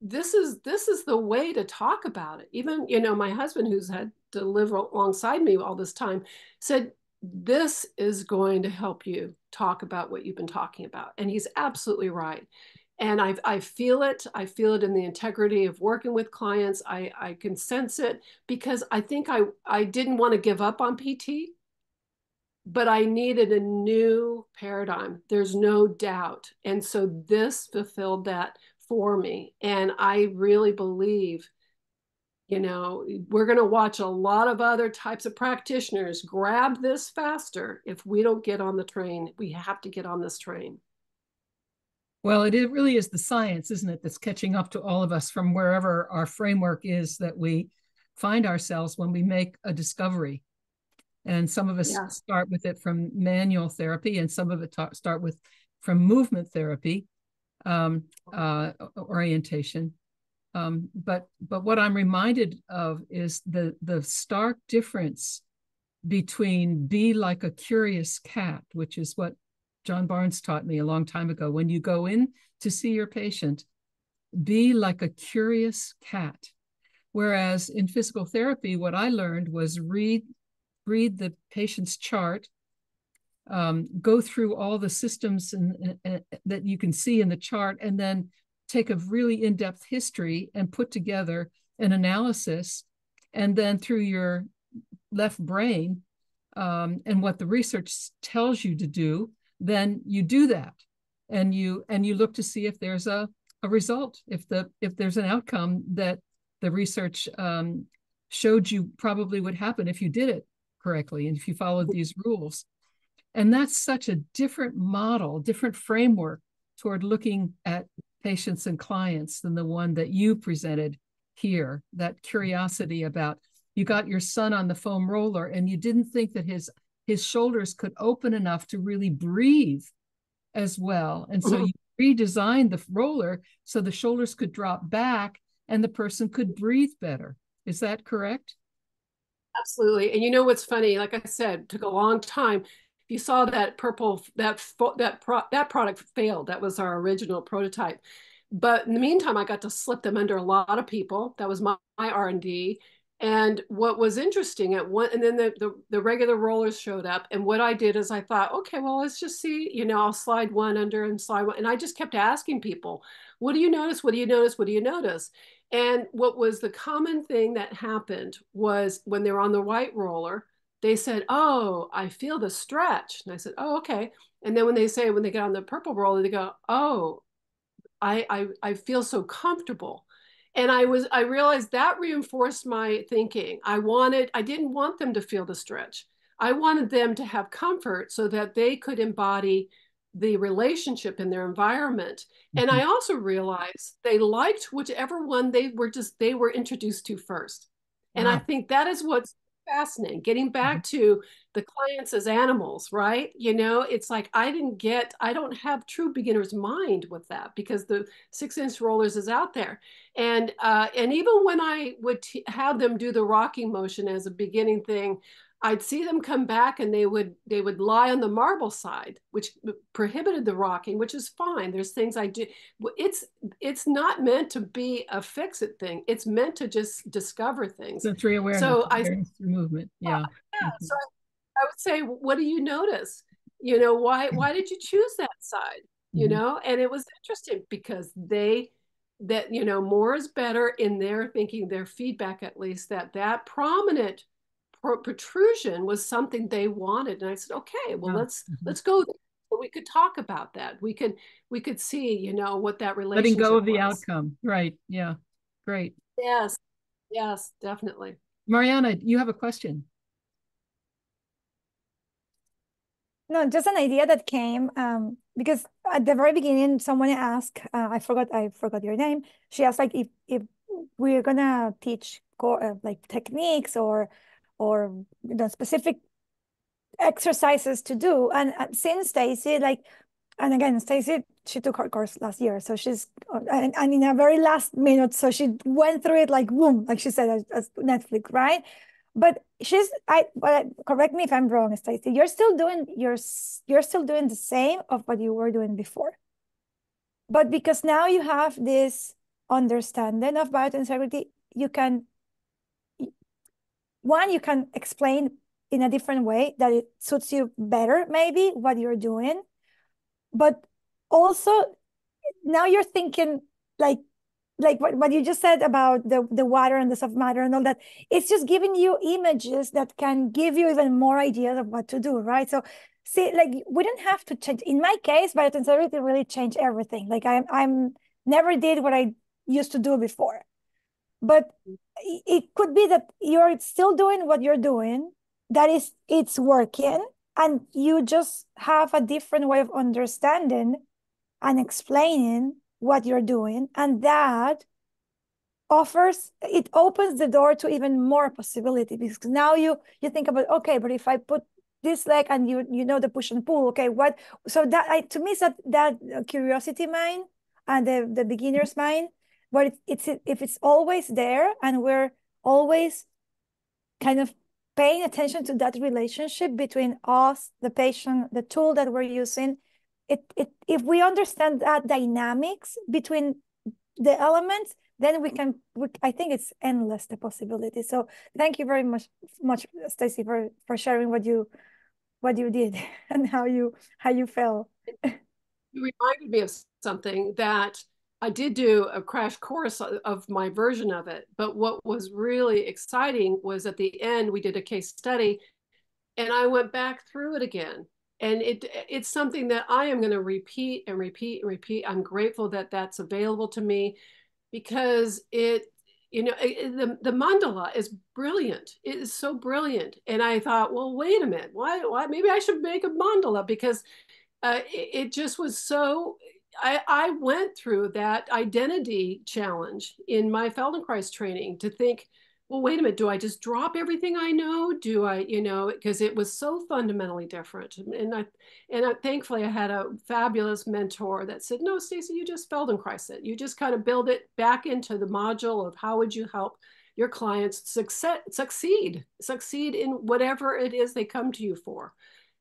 this is this is the way to talk about it. Even you know my husband who's had to live alongside me all this time said this is going to help you talk about what you've been talking about. And he's absolutely right. And I, I feel it. I feel it in the integrity of working with clients. I, I can sense it because I think I, I didn't want to give up on PT, but I needed a new paradigm. There's no doubt. And so this fulfilled that for me. And I really believe you know, we're going to watch a lot of other types of practitioners grab this faster if we don't get on the train. We have to get on this train. Well, it really is the science, isn't it, that's catching up to all of us from wherever our framework is that we find ourselves when we make a discovery. And some of us yeah. start with it from manual therapy, and some of it start with from movement therapy um, uh, orientation. Um, but but what I'm reminded of is the the stark difference between be like a curious cat, which is what John Barnes taught me a long time ago. When you go in to see your patient, be like a curious cat. Whereas in physical therapy, what I learned was read read the patient's chart, um, go through all the systems and, and, that you can see in the chart, and then take a really in-depth history and put together an analysis and then through your left brain um, and what the research tells you to do then you do that. And you and you look to see if there's a, a result if the if there's an outcome that the research um, showed you probably would happen if you did it correctly and if you followed these rules. And that's such a different model different framework toward looking at patients and clients than the one that you presented here that curiosity about. You got your son on the foam roller and you didn't think that his his shoulders could open enough to really breathe as well. And so mm-hmm. you redesigned the roller so the shoulders could drop back and the person could breathe better. Is that correct? Absolutely. And you know what's funny? Like i said took a long time you saw that purple that that pro, that product failed. That was our original prototype. But in the meantime i got to slip them under a lot of people. That was my, my r&d and what was interesting at one and then the, the, the regular rollers showed up. And what i did is i thought okay well let's just see you know i'll slide one under and slide one and i just kept asking people what do you notice? What do you notice? What do you notice? And what was the common thing that happened was when they were on the white roller they said, Oh, I feel the stretch. And I said, Oh, okay. And then when they say, when they get on the purple roller, they go, Oh, I, I, I feel so comfortable. And I was, I realized that reinforced my thinking. I wanted, I didn't want them to feel the stretch. I wanted them to have comfort so that they could embody the relationship in their environment. And I mm-hmm. also realized they liked whichever one they were just, they were introduced to first. And I think that is what's fascinating. Getting back mm-hmm. to the clients as animals, right? You know, it's like I didn't get, I don't have true beginner's mind with that because the six inch rollers is out there. And uh, and even when I would t- have them do the rocking motion as a beginning thing, I'd see them come back and they would they would lie on the marble side, which prohibited the rocking, which is fine. There's things I do. It's it's not meant to be a fix it thing. It's meant to just discover things. Sensory awareness. So I movement. Yeah. Yeah. yeah. Mm-hmm. So I, I would say, what do you notice? You know, why why did you choose that side? You mm-hmm. know, and it was interesting because they that you know more is better in their thinking, their feedback at least that that prominent protrusion was something they wanted and i said okay well let's mm-hmm. let's go there. we could talk about that. We could we could see you know what that relationship letting go of the outcome. Right. Yeah. Great. Yes. Yes definitely. Mariana you have a question. No just an idea that came um, because at the very beginning someone asked uh, i forgot i forgot your name. She asked like if if we're gonna teach core, uh, like techniques or or you know, specific exercises to do. And uh, since Stacy, like, and again, Stacy, she took her course last year, so she's uh, and, and in a very last minute, so she went through it like boom, like she said, as, as Netflix, right? But she's I. But correct me if I'm wrong, Stacy. You're still doing you're you're still doing the same of what you were doing before, but because now you have this understanding of biotensegrity, you can one, you can explain in a different way that it suits you better, maybe what you're doing. But also now you're thinking like like what, what you just said about the, the water and the soft matter and all that, it's just giving you images that can give you even more ideas of what to do, right? So see, like we don't have to change. In my case, biotensegrity really changed everything. Like I'm I'm never did what I used to do before. But it could be that you're still doing what you're doing, that is it's working, and you just have a different way of understanding and explaining what you're doing and that offers it opens the door to even more possibility because now you you think about okay but if i put this leg and you you know the push and pull okay what so that I, to me that that curiosity mind and the the beginner's mind but it, it's if it's always there and we're always kind of paying attention to that relationship between us the patient the tool that we're using it, it if we understand that dynamics between the elements then we can we, i think it's endless the possibility. So thank you very much much stacy for for sharing what you what you did [laughs] and how you how you felt. You reminded me of something that I did do a crash course of my version of it, but what was really exciting was at the end we did a case study and I went back through it again and it it's something that I am going to repeat and repeat and repeat. I'm grateful that that's available to me because it you know it, the the mandala is brilliant. It is so brilliant, and I thought, well, wait a minute, why why maybe I should make a mandala because uh, it, it just was so. I, I went through that identity challenge in my Feldenkrais training to think, well, wait a minute, do I just drop everything I know? Do I, you know, because it was so fundamentally different. And I, and I, thankfully I had a fabulous mentor that said, no, Stacy, you just Feldenkrais it. You just kind of build it back into the module of how would you help your clients success, succeed, succeed in whatever it is they come to you for.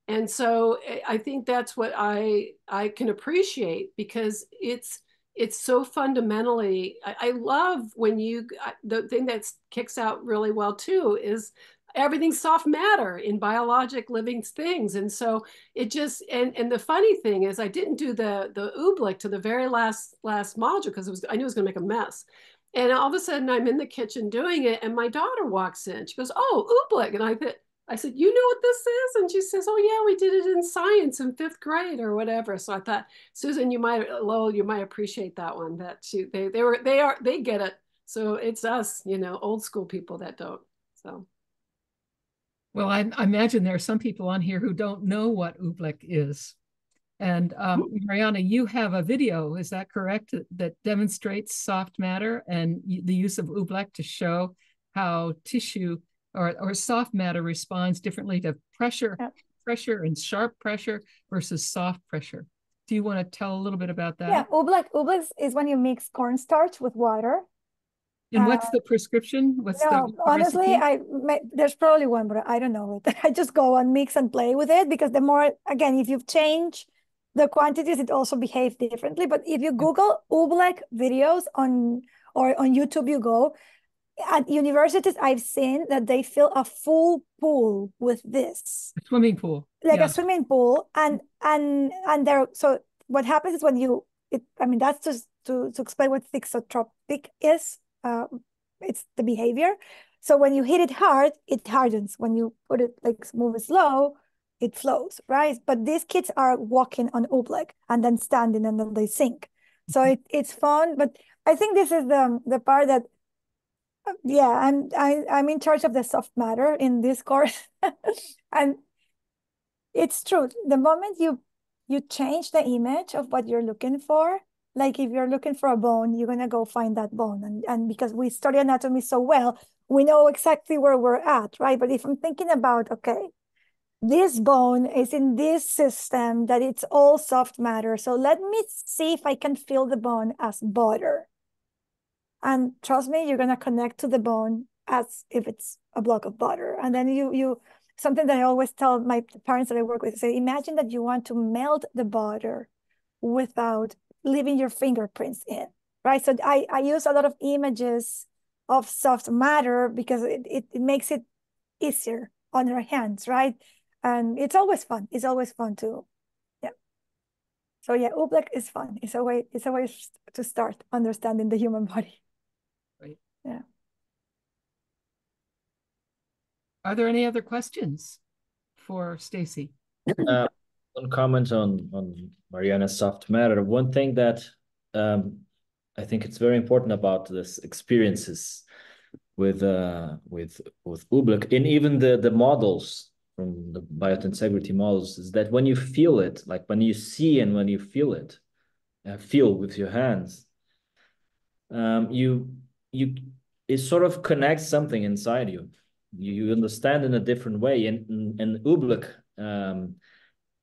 And so eh, I think that's what I, I can appreciate because it's, it's so fundamentally I, I, love when you the thing that kicks out really well too is everything's soft matter in biologic living things. And so it just and and the funny thing is i didn't do the the oobleck to the very last last module because it was i knew it was going to make a mess. And all of a sudden i'm in the kitchen doing it and my daughter walks in. She goes oh oobleck. And i thought I said, You know what this is? And she says, Oh, yeah, we did it in science in fifth grade or whatever. So I thought, Susan, you might, Lowell, you might appreciate that one that she, they, they were, they are, they get it. So it's us, you know, old school people that don't. So. Well, I, I imagine there are some people on here who don't know what Oobleck is. And um, Mariana, you have a video, is that correct, that demonstrates soft matter and the use of Oobleck to show how tissue or, or soft matter responds differently to pressure, yep. pressure and sharp pressure versus soft pressure. Do you want to tell a little bit about that? Yeah, Oobleck, Oobleck is when you mix cornstarch with water. And uh, what's the prescription? What's no, the honestly, I there's probably one, but I don't know it. [laughs] I just go and mix and play with it because the more again, if you've changed the quantities, it also behaves differently. But if you Google Oobleck videos on or on YouTube, you go, at universities I've seen that they fill a full pool with this a swimming pool, like yeah. a swimming pool, and and and there. So what happens is when you, it, I mean, that's just to to explain what thixotropic is. Uh, it's the behavior. So when you hit it hard, it hardens. When you put it like move it slow, it flows, right? But these kids are walking on oobleck and then standing and then they sink. So mm-hmm. it, it's fun, but I think this is the the part that yeah i'm I, i'm in charge of the soft matter in this course. [laughs] And it's true the moment you you change the image of what you're looking for like if you're looking for a bone you're going to go find that bone. And, and because we study anatomy so well we know exactly where we're at right? But if i'm thinking about okay this bone is in this system that it's all soft matter so let me see if i can feel the bone as butter and trust me you're going to connect to the bone as if it's a block of butter and then you you something that i always tell my parents that i work with say imagine that you want to melt the butter without leaving your fingerprints in right so i i use a lot of images of soft matter because it, it, it makes it easier on our hands, right? And it's always fun. It's always fun to, yeah. So yeah, Oobleck is fun. It's a way. It's a way to start understanding the human body. Right. Yeah. Are there any other questions for Stacy? Uh, one comment on on Mariana's soft matter. One thing that um, I think it's very important about this experiences with uh with with Oobleck and even the the models from the biotensegrity models is that when you feel it, like when you see and when you feel it, uh, feel with your hands, um, you you it sort of connects something inside you. You, you understand in a different way, and and Oobleck, um,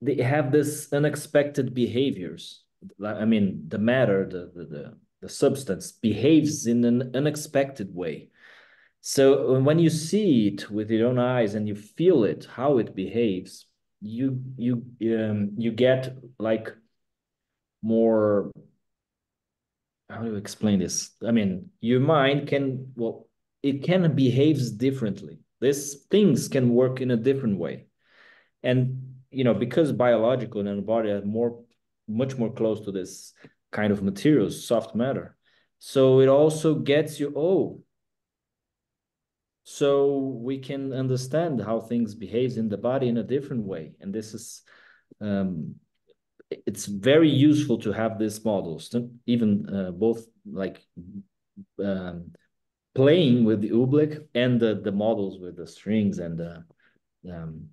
they have this unexpected behaviors. I mean, the matter, the the the, the substance behaves in an unexpected way so when you see it with your own eyes and you feel it, how it behaves, you you um, you get like more. How do you explain this? I mean, your mind can well, it can behaves differently. These things can work in a different way, and you know because biological and body are more much more close to this kind of materials, soft matter. So it also gets you oh so we can understand how things behave in the body in a different way and this is um, it's very useful to have these models even uh, both like um, playing with the oobleck and the, the models with the strings and the um,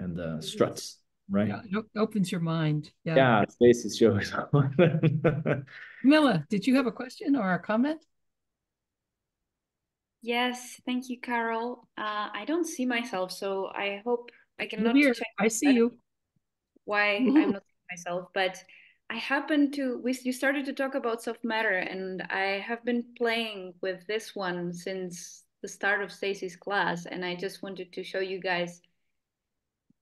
and the struts right yeah, it opens your mind yeah yeah space is yours [laughs] Mila, did you have a question or a comment Yes, thank you, Carol. Uh, I don't see myself, so I hope I cannot here. check. I see you. Why. I'm not myself, but I happen to. We you started to talk about soft matter, and I have been playing with this one since the start of Stacy's class, and I just wanted to show you guys.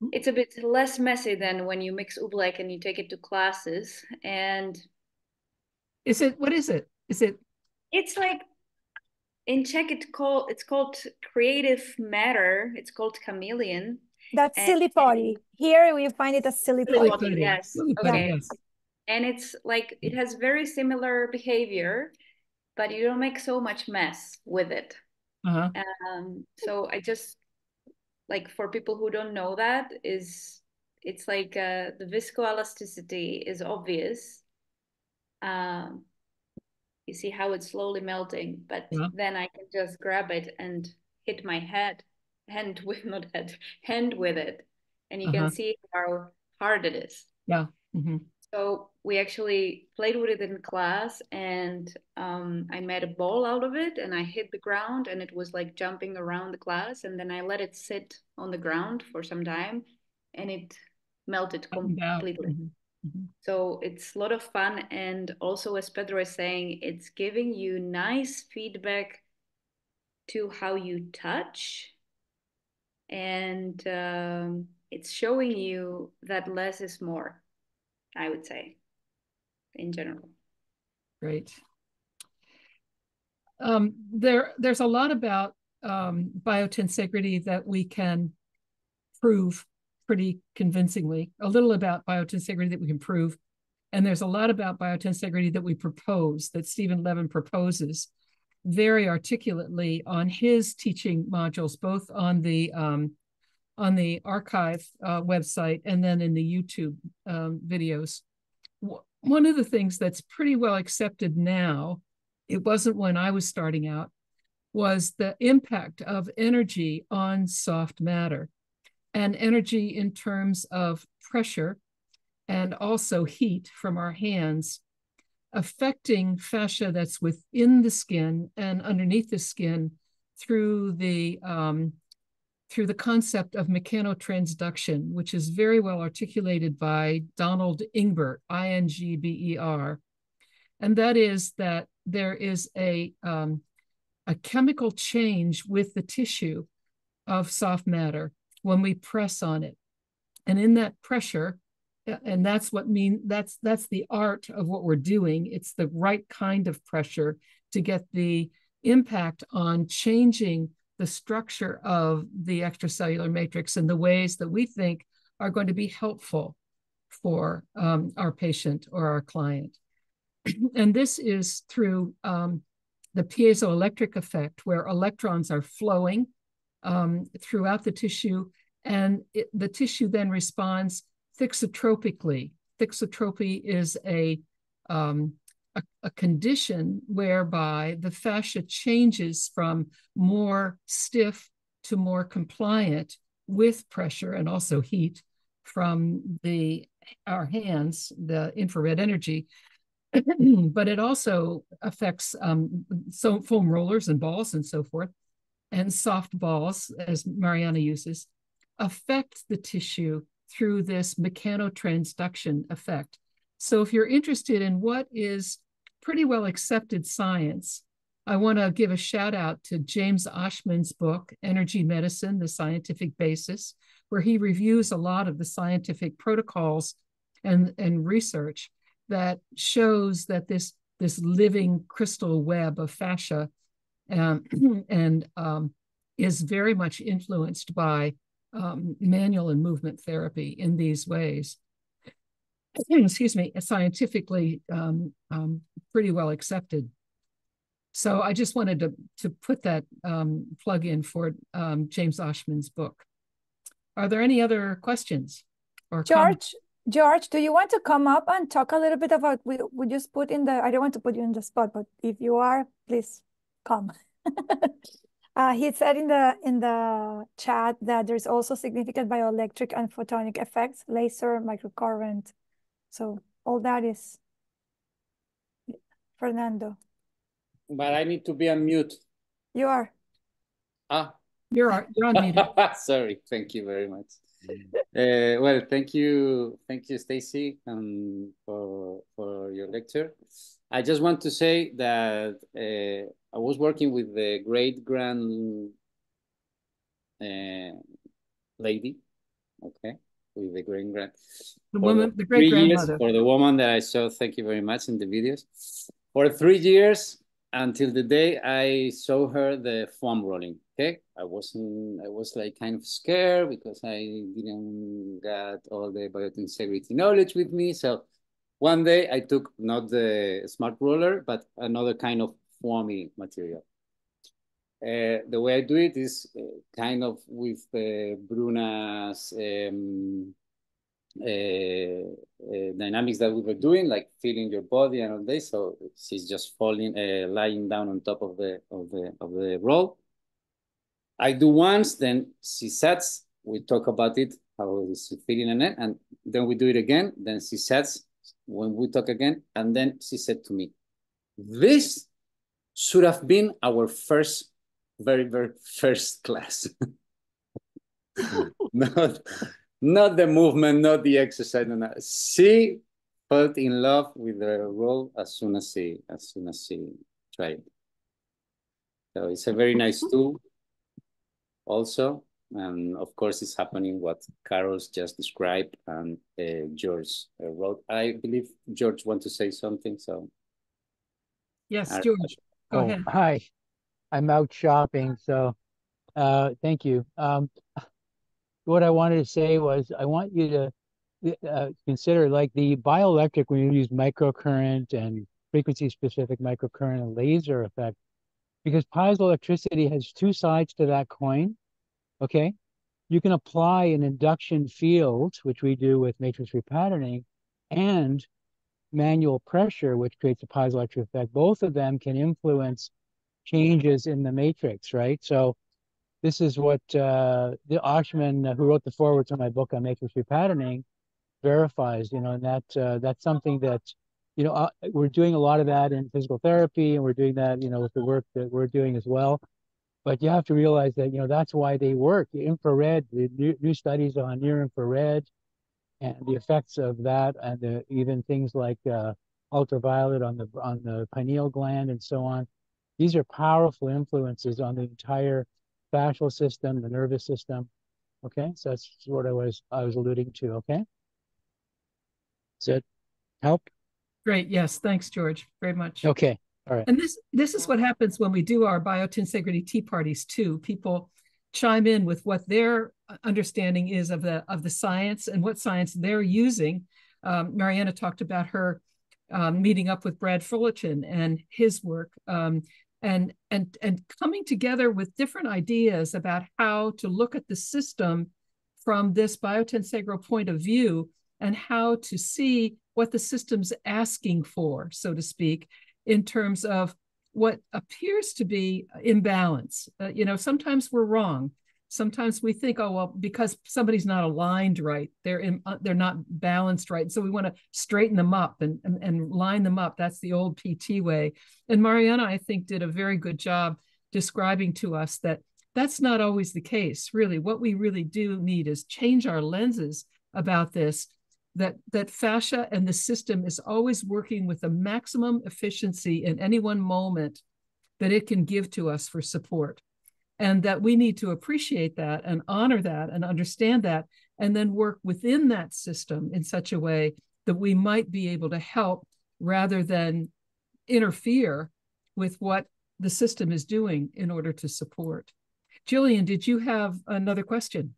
Mm-hmm. It's a bit less messy than when you mix oobleck and you take it to classes. And is it what is it? Is it? It's like in Czech it called it's called creative matter. It's called chameleon. That's and, silly putty. Here we find it as silly putty. Yes. Okay. Yes. And it's like it has very similar behavior, but you don't make so much mess with it. Uh-huh. Um, so I just like for people who don't know that is it's like uh, the viscoelasticity is obvious. Um, you see how it's slowly melting but yeah. then i can just grab it and hit my head hand [laughs] with not head hand with it and you uh-huh. can see how hard it is yeah mm-hmm. so we actually played with it in class and um, i made a ball out of it and i hit the ground and it was like jumping around the class and then i let it sit on the ground for some time and it melted completely mm-hmm. Mm-hmm. So it's a lot of fun. And also, as Pedro is saying, it's giving you nice feedback to how you touch. And um, it's showing you that less is more, I would say, in general. Great. Um, there, there's a lot about um, biotensegrity that we can prove pretty convincingly, a little about biotensegrity that we can prove. And there's a lot about biotensegrity that we propose, that Stephen Levin proposes very articulately on his teaching modules, both on the um, on the archive uh, website and then in the YouTube um, videos. One of the things that's pretty well accepted now, it wasn't when I was starting out, was the impact of energy on soft matter and energy in terms of pressure and also heat from our hands affecting fascia that's within the skin and underneath the skin through the um, through the concept of mechanotransduction, which is very well articulated by Donald Ingber, I-N-G-B-E-R, and that is that there is a um, a chemical change with the tissue of soft matter when we press on it. And in that pressure, and that's what mean that's that's the art of what we're doing. It's the right kind of pressure to get the impact on changing the structure of the extracellular matrix and the ways that we think are going to be helpful for um, our patient or our client. [clears throat] and this is through um, the piezoelectric effect, where electrons are flowing um, throughout the tissue, and it, the tissue then responds thixotropically. Thixotropy is a, um, a, a condition whereby the fascia changes from more stiff to more compliant with pressure and also heat from the our hands, the infrared energy, [clears throat] but it also affects um, so foam rollers and balls and so forth, and soft balls, as Mariana uses, affect the tissue through this mechanotransduction effect. So if you're interested in what is pretty well accepted science, I want to give a shout out to James Oschman's book, Energy Medicine, The Scientific Basis, where he reviews a lot of the scientific protocols and, and research that shows that this, this living crystal web of fascia um, [clears throat] and um, is very much influenced by um, manual and movement therapy in these ways. [clears throat] Excuse me, scientifically um, um, pretty well accepted. So I just wanted to, to put that um, plug in for James Oschman's book. Are there any other questions or George? Comments? George, do you want to come up and talk a little bit about, we, we just put in the, I don't want to put you in the spot, but if you are, please come. [laughs] uh, he said in the, in the chat that there's also significant bioelectric and photonic effects, laser, microcurrent. So all that is Fernando. But I need to be on mute. You are. Ah. You're, you're on mute. [laughs] Sorry, thank you very much. Uh, well, thank you, thank you, Stacy, um, for for your lecture. I just want to say that uh, I was working with the great grand uh, lady, okay, with the great grand. The woman, the great grandmother. For the woman that I saw, thank you very much in the videos. For three years until the day I saw her the foam rolling okay i wasn't i was like kind of scared because i didn't get all the biotensegrity knowledge with me. So one day i took not the smart roller but another kind of foamy material. Uh, the way i do it is uh, kind of with uh, bruna's um, uh, uh, dynamics that we were doing, like feeling your body and all this. So she's just falling, uh, lying down on top of the of the of the roll, I do once, then she sets, we talk about it, how is she feeling in it, and then we do it again, then she sets, when we talk again, and then she said to me, this should have been our first, very, very first class. [laughs] not, not the movement, not the exercise. No. She felt in love with the role as soon as she, as soon as she tried. So it's a very nice tool also. And of course, it's happening what Carol's just described and uh, George uh, wrote. I believe George want to say something, so. Yes, George, go oh, ahead. Hi, I'm out shopping, so uh, thank you. Um, what I wanted to say was I want you to uh, consider like the bioelectric when you use microcurrent and frequency specific microcurrent and laser effect because piezoelectricity has two sides to that coin. Okay. You can apply an induction field, which we do with matrix repatterning, and manual pressure, which creates a piezoelectric effect. Both of them can influence changes in the matrix, right? So this is what uh, the Oschman, uh, who wrote the foreword to my book on matrix repatterning, verifies, you know, and that uh, that's something that you know, uh, we're doing a lot of that in physical therapy, and we're doing that, you know, with the work that we're doing as well. But you have to realize that, you know, that's why they work. The infrared, the new, new studies on near infrared, and the effects of that, and the, even things like uh, ultraviolet on the on the pineal gland and so on. These are powerful influences on the entire fascial system, the nervous system. Okay, so that's what I was I was alluding to. Okay, does that help? Great. Yes. Thanks, George, very much. Okay. All right. And this this is what happens when we do our biotensegrity tea parties too. People chime in with what their understanding is of the of the science and what science they're using. Um, Mariana talked about her um, meeting up with Brad Fullerton and his work, um, and and and coming together with different ideas about how to look at the system from this biotensegral point of view and how to see what the system's asking for, so to speak, in terms of what appears to be imbalance. Uh, you know, sometimes we're wrong. Sometimes we think, oh well, because somebody's not aligned right, they're in, uh, they're not balanced right, so we want to straighten them up and, and and line them up. That's the old PT way. And Mariana, I think, did a very good job describing to us that that's not always the case. Really, what we really do need is change our lenses about this that that fascia and the system is always working with the maximum efficiency in any one moment that it can give to us for support and that we need to appreciate that and honor that and understand that and then work within that system in such a way that we might be able to help rather than interfere with what the system is doing in order to support. Jillian, did you have another question?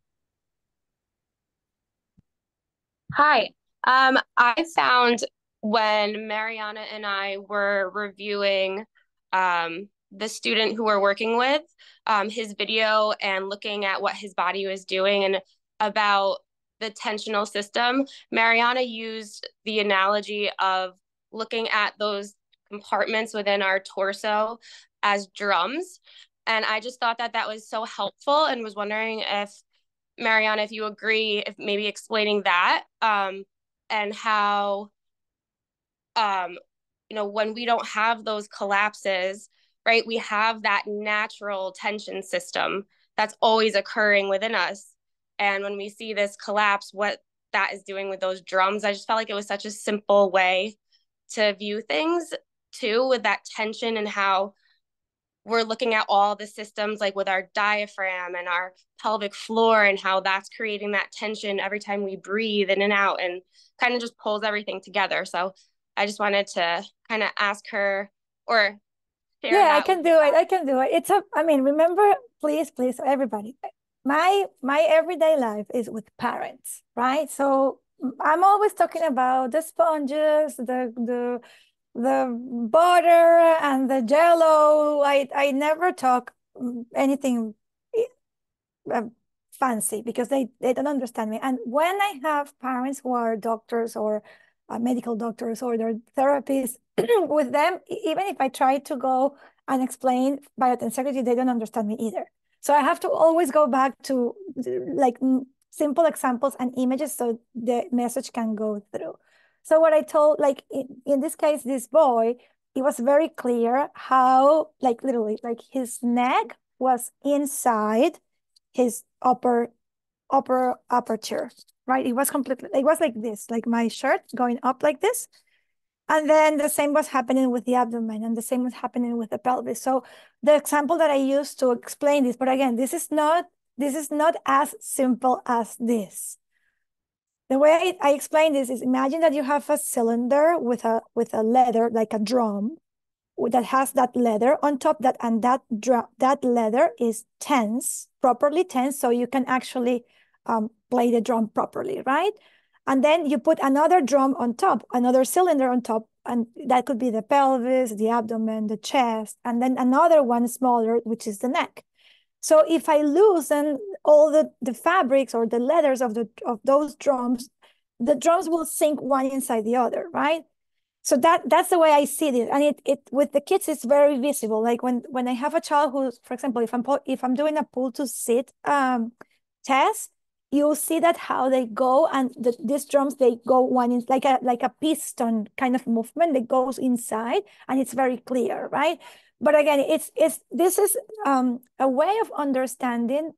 Hi. Um, I found when Mariana and I were reviewing um, the student who we're working with, um, his video and looking at what his body was doing and about the tensional system, Mariana used the analogy of looking at those compartments within our torso as drums. And I just thought that that was so helpful and was wondering if Mariana, if you agree, if maybe explaining that um, and how, um, you know, when we don't have those collapses, right, we have that natural tension system that's always occurring within us. And when we see this collapse, what that is doing with those drums, I just felt like it was such a simple way to view things too, with that tension and how we're looking at all the systems like with our diaphragm and our pelvic floor and how that's creating that tension every time we breathe in and out and kind of just pulls everything together. So I just wanted to kind of ask her or yeah, I can do it. I can do it. It's a I mean, remember, please, please, everybody. My my everyday life is with parents, right? So mm, I'm always talking about the sponges, the the the butter and the jello. I I never talk anything uh, fancy because they they don't understand me. And when I have parents who are doctors or uh, medical doctors or their therapists [clears throat] with them, even if I try to go and explain biotensegrity, they don't understand me either. So I have to always go back to like simple examples and images so the message can go through. So what I told, like in, in this case, this boy, it was very clear how, like literally, like his neck was inside his upper upper aperture, right? It was completely, it was like this, like my shirt going up like this. And then the same was happening with the abdomen and the same was happening with the pelvis. So the example that I used to explain this, but again, this is not, this is not as simple as this. The way I, explain this is imagine that you have a cylinder with a with a leather like a drum that has that leather on top that and that that leather is tense properly tense so you can actually um, play the drum properly right? And then you put another drum on top another cylinder on top and that could be the pelvis the abdomen the chest and then another one smaller which is the neck so if I loosen all the, the fabrics or the leathers of the of those drums, the drums will sink one inside the other, right? So that that's the way I see this, and it it with the kids it's very visible. Like when when I have a child who's, for example, if I'm if I'm doing a pull to sit um test, you'll see that how they go and the, these drums they go one in like a like a piston kind of movement that goes inside, and it's very clear, right? But again, it's it's this is um, a way of understanding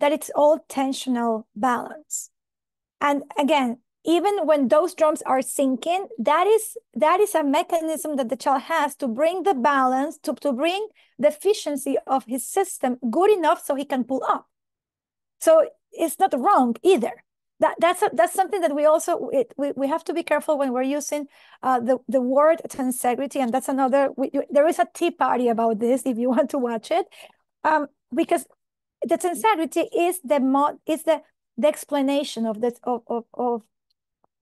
that it's all tensional balance. And again, even when those drums are sinking, that is that is a mechanism that the child has to bring the balance, to, to bring the efficiency of his system good enough so he can pull up. So it's not wrong either. That that's a, that's something that we also it, we, we have to be careful when we're using uh, the the word tensegrity and that's another we, there is a tea party about this if you [laughs] want to watch it. Um, because the tensegrity is the mod is the the explanation of this of of of,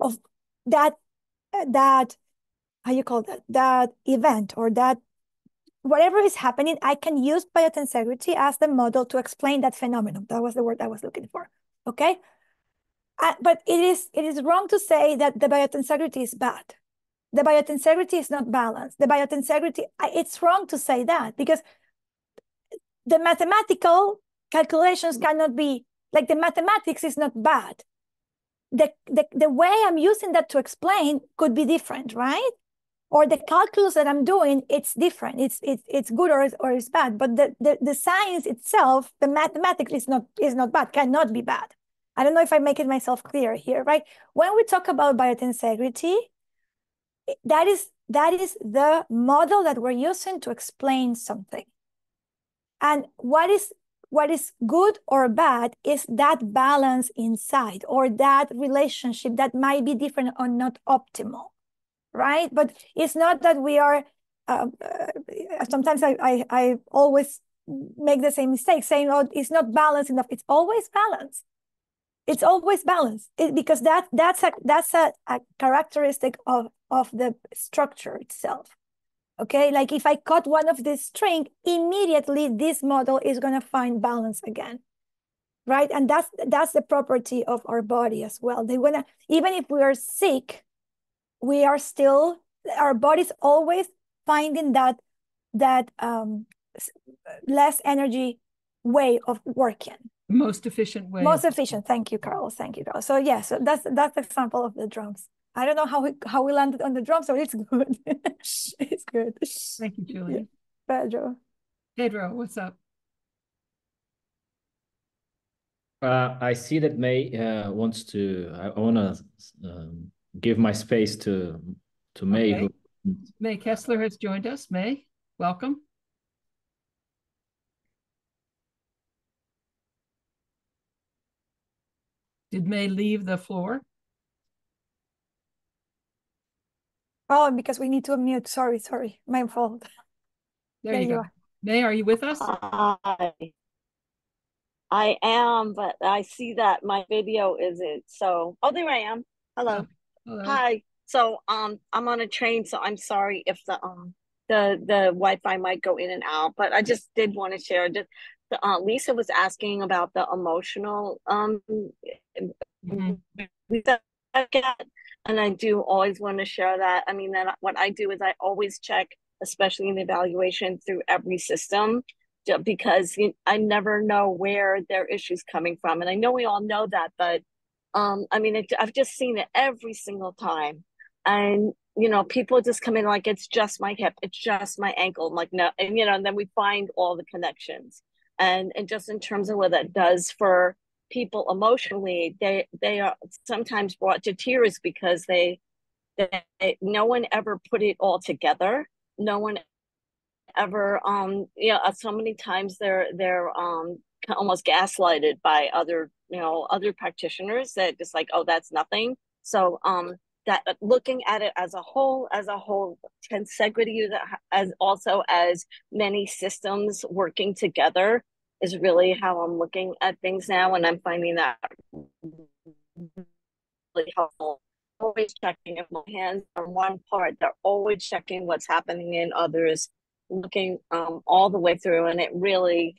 of that that how you call that that event or that whatever is happening i can use biotensegrity as the model to explain that phenomenon. That was the word i was looking for okay uh, but it is it is wrong to say that the biotensegrity is bad. The biotensegrity is not balanced. The biotensegrity, it's wrong to say that because the mathematical calculations cannot be, like the mathematics is not bad. The, the, the way I'm using that to explain could be different, right? Or the calculus that I'm doing, it's different. It's it's it's good or or it's bad. But the, the, the science itself, the mathematics is not is not bad, cannot be bad. I don't know if I make it myself clear here, right? When we talk about biotensegrity, that is that is the model that we're using to explain something. And what is what is good or bad is that balance inside or that relationship that might be different or not optimal, right? But it's not that we are. Uh, uh, sometimes I, I I always make the same mistake saying, "Oh, it's not balanced enough." It's always balanced it's always balanced. It, because that that's a that's a, a characteristic of of the structure itself. Okay? Like if i cut one of this string immediately this model is going to find balance again. Right? And that's that's the property of our body as well. They want to even if we are sick we are still our body's always finding that that um less energy way of working most efficient way. Most efficient. Thank you, Carlos. Thank you, Carlos. So yes, yeah, so that's that's the example of the drums. I don't know how we how we landed on the drums, so it's good. [laughs] it's good. Thank you, Julia. Yeah. Pedro. Pedro, what's up? Uh, I see that May uh, wants to. I, I want to um, give my space to to May. Okay. Who... May Kessler has joined us. May, welcome. Did May leave the floor? Oh, because we need to unmute. Sorry, sorry. My fault. There, there you, go. Are. May, are you with us? Hi. I am, but I see that my video isn't. So, oh, there I am. Hello. Oh, hello. Hi. So, um, I'm on a train, so I'm sorry if the um the the Wi-Fi might go in and out, but I just did want to share. Just uh, Lisa was asking about the emotional um mm-hmm. [laughs] and I do always want to share that. I mean, that what I do is I always check, especially in the evaluation through every system, because I never know where their issues coming from, and I know we all know that, but um, I mean, it, I've just seen it every single time, and you know, people just come in like it's just my hip, it's just my ankle, I'm like no, and you know, and then we find all the connections and and just in terms of what that does for people emotionally they they are sometimes brought to tears because they they no one ever put it all together. No one ever um you know so many times they're they're um almost gaslighted by other you know other practitioners that just like oh that's nothing. So um that looking at it as a whole as a whole tensegrity as also as many systems working together is really how i'm looking at things now and i'm finding that really helpful. Always checking if my hands on one part they're always checking what's happening in others looking um, all the way through and it really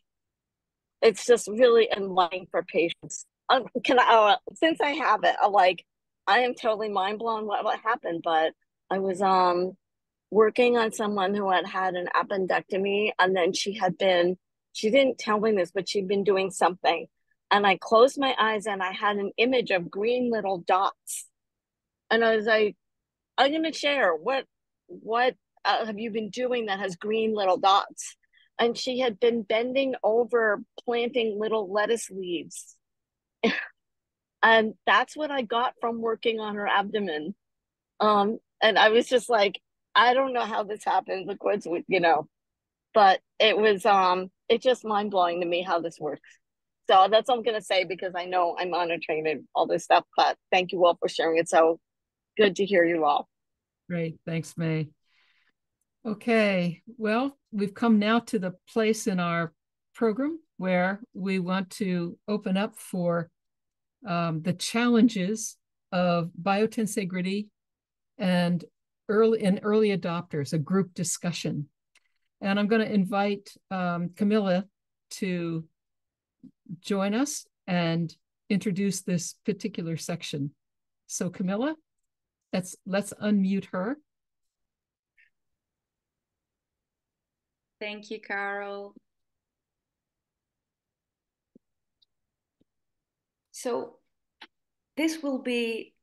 it's just really enlightening for patients. Um, can i uh, since i have it i like I am totally mind blown what, what happened, but I was um working on someone who had had an appendectomy and then she had been she didn't tell me this but she'd been doing something. And I closed my eyes and I had an image of green little dots. And I was like I'm going to share. What what uh, have you been doing that has green little dots? And she had been bending over planting little lettuce leaves [laughs] and that's what i got from working on her abdomen um and i was just like i don't know how this happens of course you know but it was um it's just mind-blowing to me how this works So that's all I'm gonna say because I know I'm untrained in all this stuff, but thank you all for sharing it. So good to hear you all. Great, thanks, May. Okay, well, we've come now to the place in our program where we want to open up for um, the challenges of biotensegrity and early and early adopters, a group discussion. And I'm going to invite um, Kamila to join us and introduce this particular section. So Kamila, let's let's unmute her. Thank you, Carol. So this will be,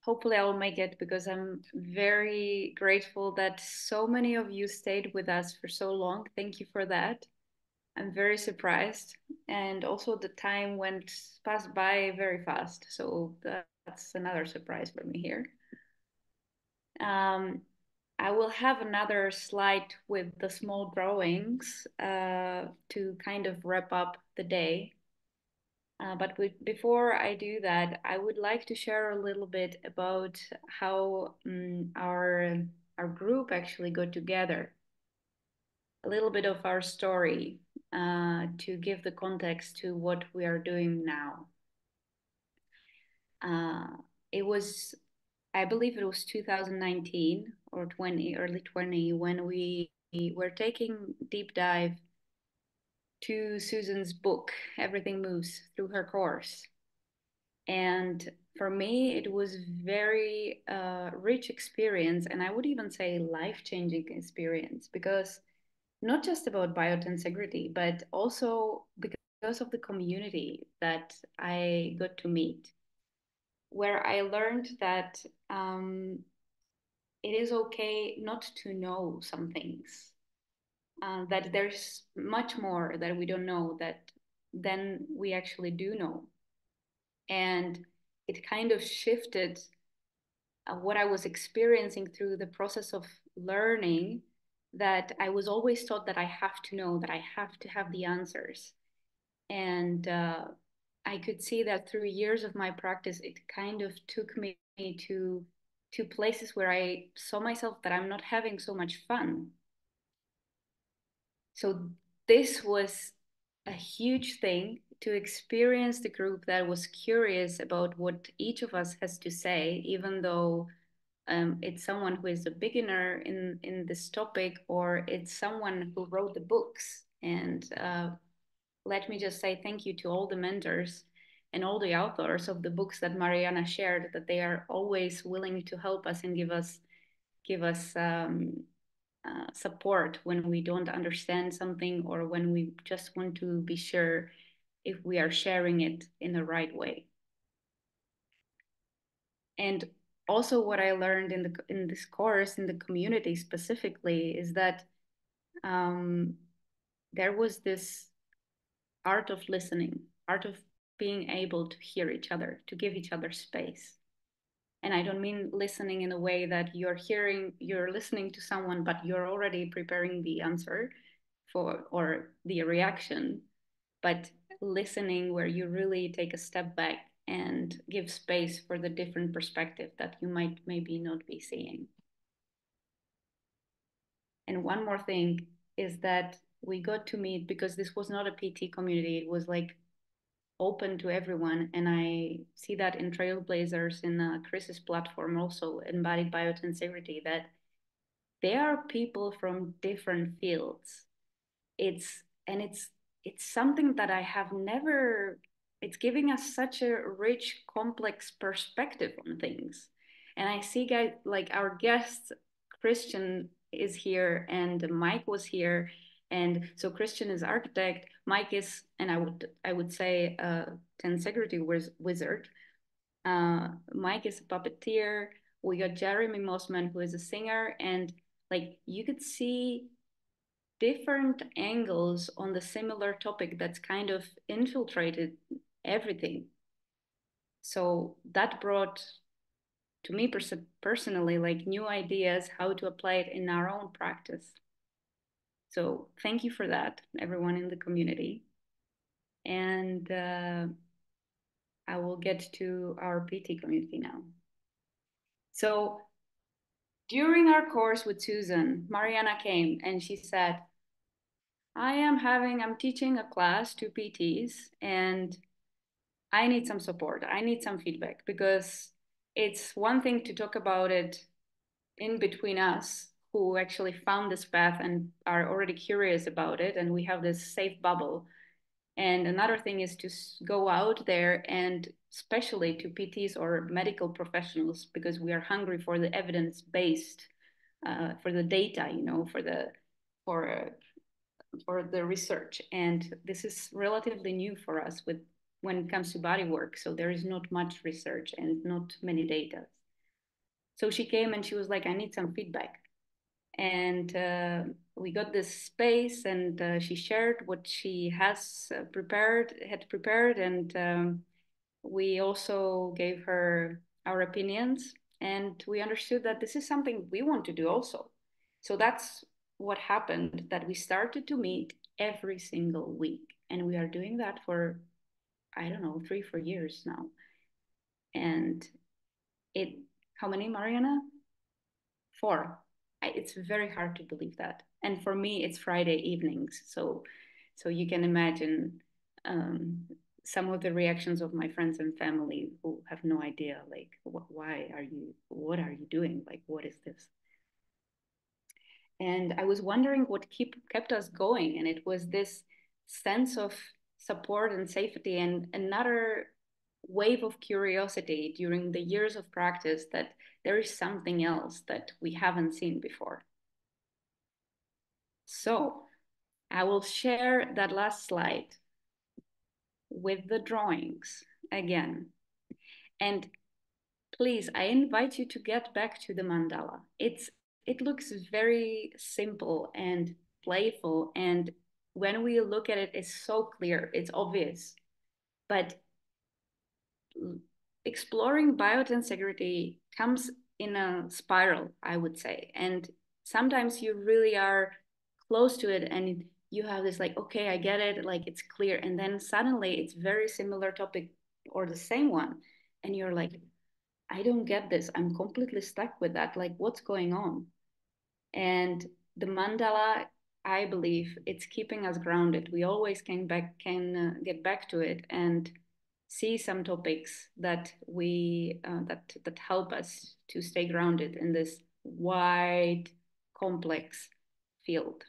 hopefully I will make it because I'm very grateful that so many of you stayed with us for so long. Thank you for that. I'm very surprised. And also the time went passed by very fast. So that's another surprise for me here. Um, I will have another slide with the small drawings uh, to kind of wrap up the day. Uh, but before I do that, I would like to share a little bit about how um, our, our group actually got together. A little bit of our story uh, to give the context to what we are doing now. Uh, it was, I believe it was 2019 or 20, early 20, when we were taking deep dive to Susan's book, Everything Moves, through her course. And for me, it was very uh, rich experience, and I would even say life-changing experience because not just about biotensegrity, but also because of the community that I got to meet, where I learned that um, it is okay not to know some things, uh, that there's much more that we don't know that then we actually do know. And it kind of shifted uh, what I was experiencing through the process of learning that I was always taught that I have to know, that I have to have the answers. And uh, I could see that through years of my practice, it kind of took me to to places where I saw myself that I'm not having so much fun. So this was a huge thing to experience the group that was curious about what each of us has to say, even though um, it's someone who is a beginner in in this topic or it's someone who wrote the books. And uh, let me just say thank you to all the mentors and all the authors of the books that mariana shared that they are always willing to help us and give us give us um, uh, support when we don't understand something or when we just want to be sure if we are sharing it in the right way and also what I learned in the in this course in the community specifically is that um, there was this art of listening, art of being able to hear each other, to give each other space. And I don't mean listening in a way that you're hearing, you're listening to someone, but you're already preparing the answer for or the reaction, but listening where you really take a step back and give space for the different perspective that you might maybe not be seeing. And one more thing is that we got to meet because this was not a PT community, it was like open to everyone. And I see that in Trailblazers in uh, Chris's platform also, Embodied Biotensegrity, that there are people from different fields. It's and it's it's something that I have never it's giving us such a rich, complex perspective on things. And I see guys like our guest Christian is here and Mike was here. And so Christian is architect, Mike is, and I would I would say uh tensegrity wizard. Uh, Mike is a puppeteer. We got Jeremy Mossman, who is a singer, and like you could see different angles on the similar topic that's kind of infiltrated everything. So that brought to me pers personally like new ideas how to apply it in our own practice. So thank you for that, everyone in the community. And uh, I will get to our PT community now. So during our course with Susan, Mariana came and she said, I am having, I'm teaching a class to PTs and I need some support. I need some feedback because it's one thing to talk about it in between us who actually found this path and are already curious about it and we have this safe bubble. And another thing is to go out there and especially to pts or medical professionals because we are hungry for the evidence based uh, for the data you know for the for uh, for the research. And this is relatively new for us with when it comes to body work so there is not much research and not many data. So she came and she was like, I need some feedback. And uh, we got this space and uh, she shared what she has uh, prepared, had prepared. And um, we also gave her our opinions. And we understood that this is something we want to do also. So that's what happened that we started to meet every single week. And we are doing that for, I don't know, three, four years now. And it how many, Mariana? Four. It's very hard to believe that. And for me, it's Friday evenings. So, so you can imagine um, some of the reactions of my friends and family who have no idea, like, wh why are you, what are you doing? Like, what is this? And I was wondering what keep, kept us going. And it was this sense of support and safety and another wave of curiosity during the years of practice that there is something else that we haven't seen before. So I will share that last slide with the drawings again. And please, I invite you to get back to the mandala. It's it looks very simple and playful. And when we look at it, it's so clear, it's obvious. But exploring biotensegrity comes in a spiral, I would say. And sometimes you really are close to it and you have this like, okay, I get it, like it's clear. And then suddenly it's very similar topic or the same one. And you're like, I don't get this. I'm completely stuck with that. Like, what's going on? And the mandala, I believe, it's keeping us grounded. We always can back can uh, get back to it and see some topics that we uh, that that help us to stay grounded in this wide complex field.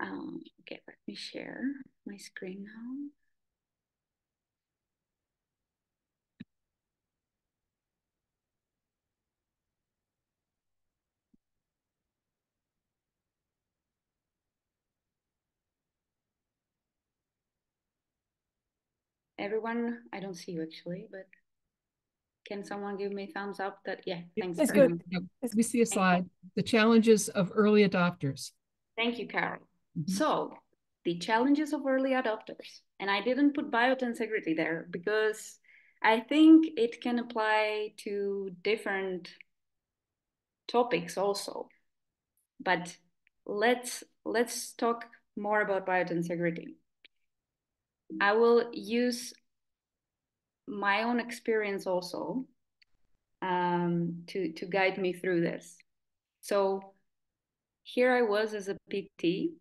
Um, okay let me share my screen now everyone, I don't see you actually, but can someone give me thumbs up that, yeah, thanks. Good. We see a slide, the challenges of early adopters. Thank you, Carol. Mm -hmm. So the challenges of early adopters, and I didn't put biotensegrity there because I think it can apply to different topics also. But let's let's talk more about biotensegrity. I will use my own experience also um, to, to guide me through this. So here I was as a PT,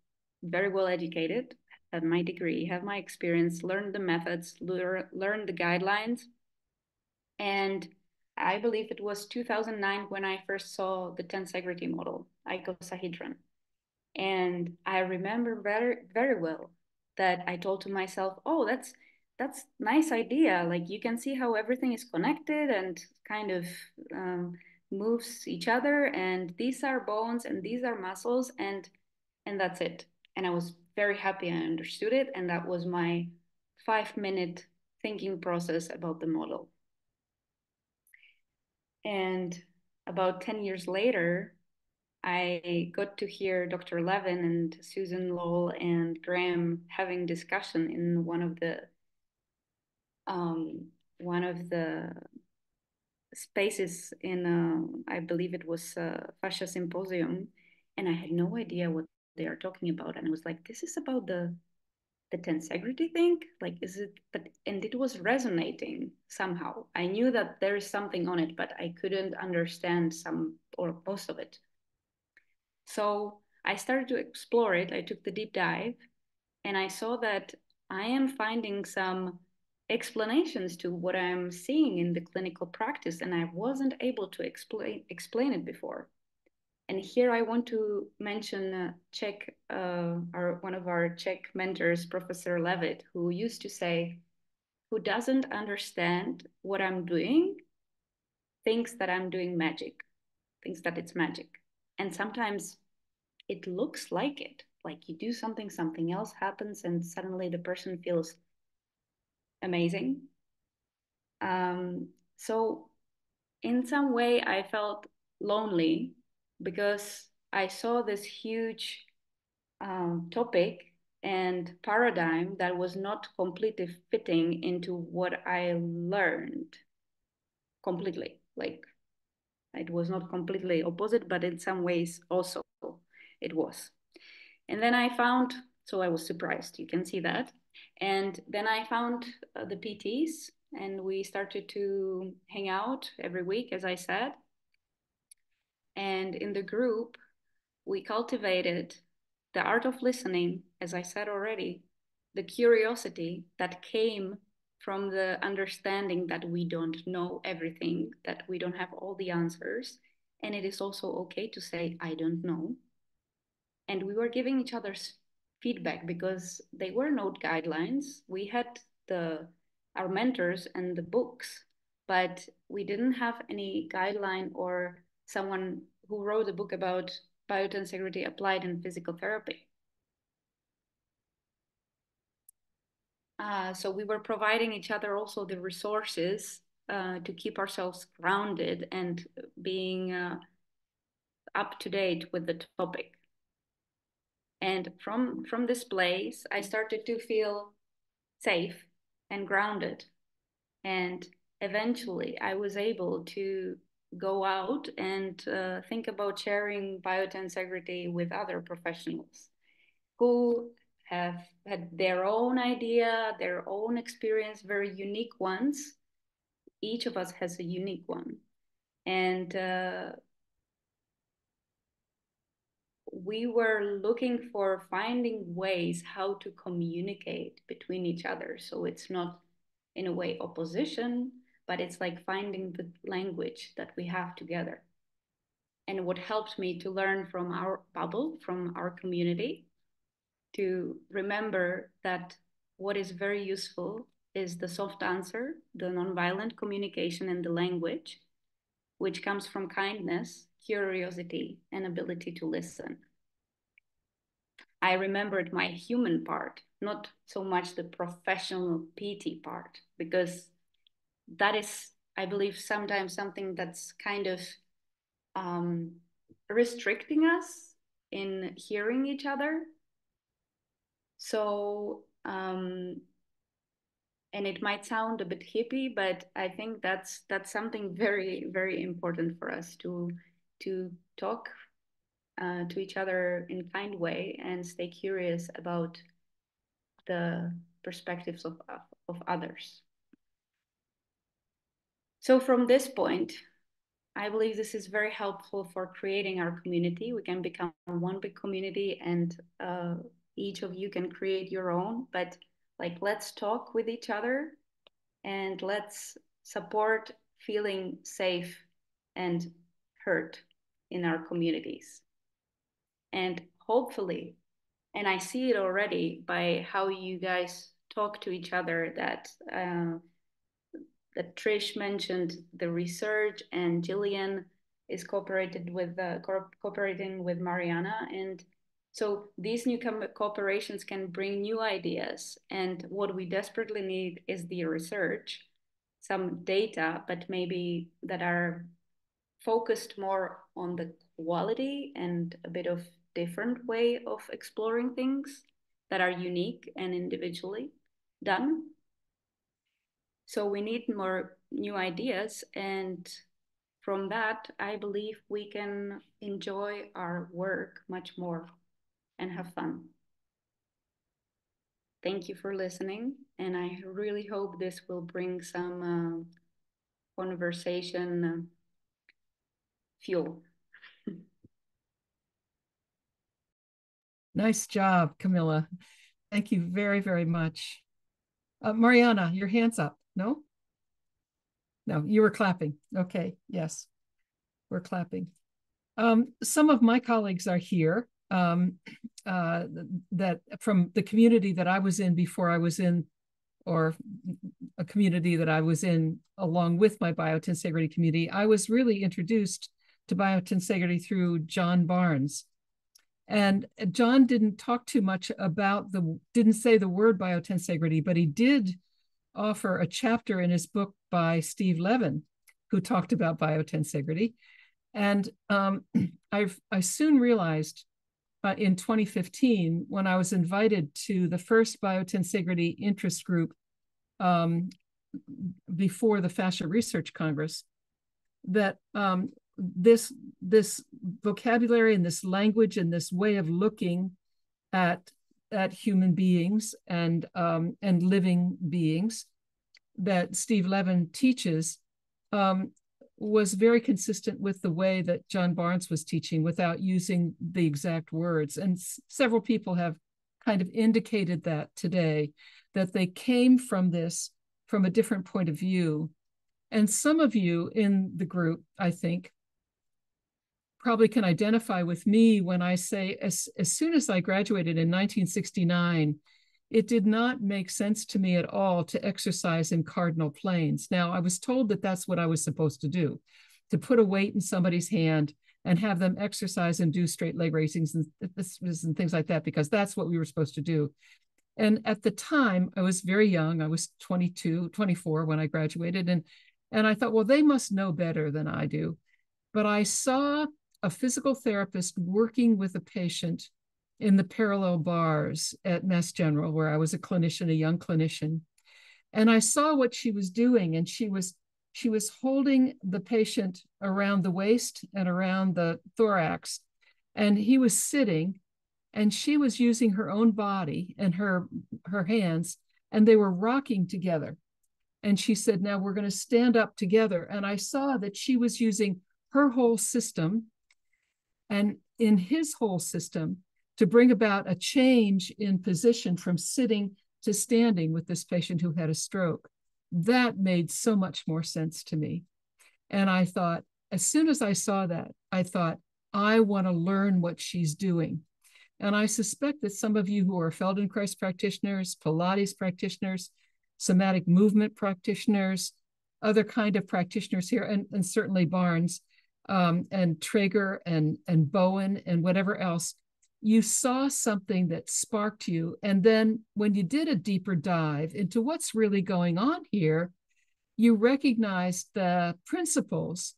very well educated, had my degree, have my experience, learned the methods, lear, learned the guidelines. And I believe it was 2009 when I first saw the tensegrity model, icosahedron. And I remember very, very well that I told to myself, oh, that's that's nice idea. Like you can see how everything is connected and kind of um, moves each other. And these are bones and these are muscles and and that's it. And I was very happy I understood it. And that was my five minute thinking process about the model. And about 10 years later, I got to hear Dr. Levin and Susan Lowell and Graham having discussion in one of the um, one of the spaces in uh, I believe it was a fascia symposium, and I had no idea what they are talking about, and I was like, this is about the the tensegrity thing? Like, is it, but, and it was resonating somehow. I knew that there is something on it, but I couldn't understand some or most of it. So I started to explore it. I took the deep dive and I saw that I am finding some explanations to what I'm seeing in the clinical practice, and I wasn't able to explain explain it before. And here I want to mention uh, Czech, uh, our one of our Czech mentors, Professor Lewit, who used to say, "Who doesn't understand what I'm doing, thinks that I'm doing magic, thinks that it's magic." And sometimes it looks like it, like you do something, something else happens, and suddenly the person feels amazing. Um, so, in some way, I felt lonely because I saw this huge um, topic and paradigm that was not completely fitting into what I learned completely. Like it was not completely opposite, but in some ways also it was. And then I found, so I was surprised, you can see that. And then I found uh, the PTs and we started to hang out every week, as I said. And in the group, we cultivated the art of listening, as I said already, the curiosity that came from the understanding that we don't know everything, that we don't have all the answers. And it is also okay to say, I don't know. And we were giving each other's feedback because they were not guidelines. We had the our mentors and the books, but we didn't have any guideline or someone who wrote a book about biotensegrity applied in physical therapy. Uh, so we were providing each other also the resources uh, to keep ourselves grounded and being uh, up to date with the topic. And from from this place, I started to feel safe and grounded. And eventually, I was able to go out and uh, think about sharing biotensegrity with other professionals who have had their own idea, their own experience, very unique ones. Each of us has a unique one. And uh, we were looking for finding ways how to communicate between each other. So it's not in a way opposition, but it's like finding the language that we have together. And what helped me to learn from our bubble, from our community, to remember that what is very useful is the soft answer, the nonviolent communication and the language, which comes from kindness, curiosity, and ability to listen. I remembered my human part, not so much the professional PT part, because that is, I believe, sometimes something that's kind of um, restricting us in hearing each other. So, um, and it might sound a bit hippie, but I think that's that's something very very important for us to to talk uh, to each other in kind way and stay curious about the perspectives of, of, others. So from this point, I believe this is very helpful for creating our community. We can become one big community and uh, each of you can create your own, but like let's talk with each other and let's support feeling safe and heard in our communities. And hopefully, and I see it already by how you guys talk to each other that uh, that Trish mentioned the research and Jillian is cooperated with uh, co cooperating with Mariana and so these new cooperations can bring new ideas and what we desperately need is the research some data but maybe that are focused more on the quality and a bit of different way of exploring things that are unique and individually done so we need more new ideas. And from that, I believe we can enjoy our work much more and have fun. thank you for listening. And I really hope this will bring some uh, conversation uh, fuel. [laughs] Nice job, Kamila. Thank you very, very much. Uh, Mariana, your hand's up. No? No, you were clapping. Okay, yes, we're clapping. Um, some of my colleagues are here um, [clears throat] uh, that from the community that I was in before I was in, or a community that I was in along with my biotensegrity community. I was really introduced to biotensegrity through John Barnes. And John didn't talk too much about the, didn't say the word biotensegrity, but he did offer a chapter in his book by Steve Levin, who talked about biotensegrity. And um, [clears throat] I've, I soon realized uh, in 2015 when I was invited to the first biotensegrity interest group um, before the Fascia Research Congress that um, this this vocabulary and this language and this way of looking at at human beings and um, and living beings that Steve Levin teaches um, was very consistent with the way that John Barnes was teaching without using the exact words. And several people have kind of indicated that today, that they came from this from a different point of view. And some of you in the group, I think, probably can identify with me when I say, as, as soon as I graduated in 1969, it did not make sense to me at all to exercise in cardinal planes. Now, I was told that that's what I was supposed to do, to put a weight in somebody's hand and have them exercise and do straight leg raisings and, this and things like that, because that's what we were supposed to do. And at the time, I was very young. I was 22, 24 when I graduated. And, and I thought, well, they must know better than I do. But I saw a physical therapist working with a patient in the parallel bars at Mass General, where I was a clinician, a young clinician. And I saw what she was doing, and she was she was holding the patient around the waist and around the thorax, and he was sitting, and she was using her own body and her her hands, and they were rocking together. And she said, "Now we're going to stand up together." And I saw that she was using her whole system, and in his whole system, to bring about a change in position from sitting to standing with this patient who had a stroke. That made so much more sense to me. And I thought, as soon as I saw that, I thought, I want to learn what she's doing. And I suspect that some of you who are Feldenkrais practitioners, Pilates practitioners, somatic movement practitioners, other kind of practitioners here, and, and certainly Barnes um, and Trager and, and Bowen and whatever else you saw something that sparked you. And then when you did a deeper dive into what's really going on here, you recognized the principles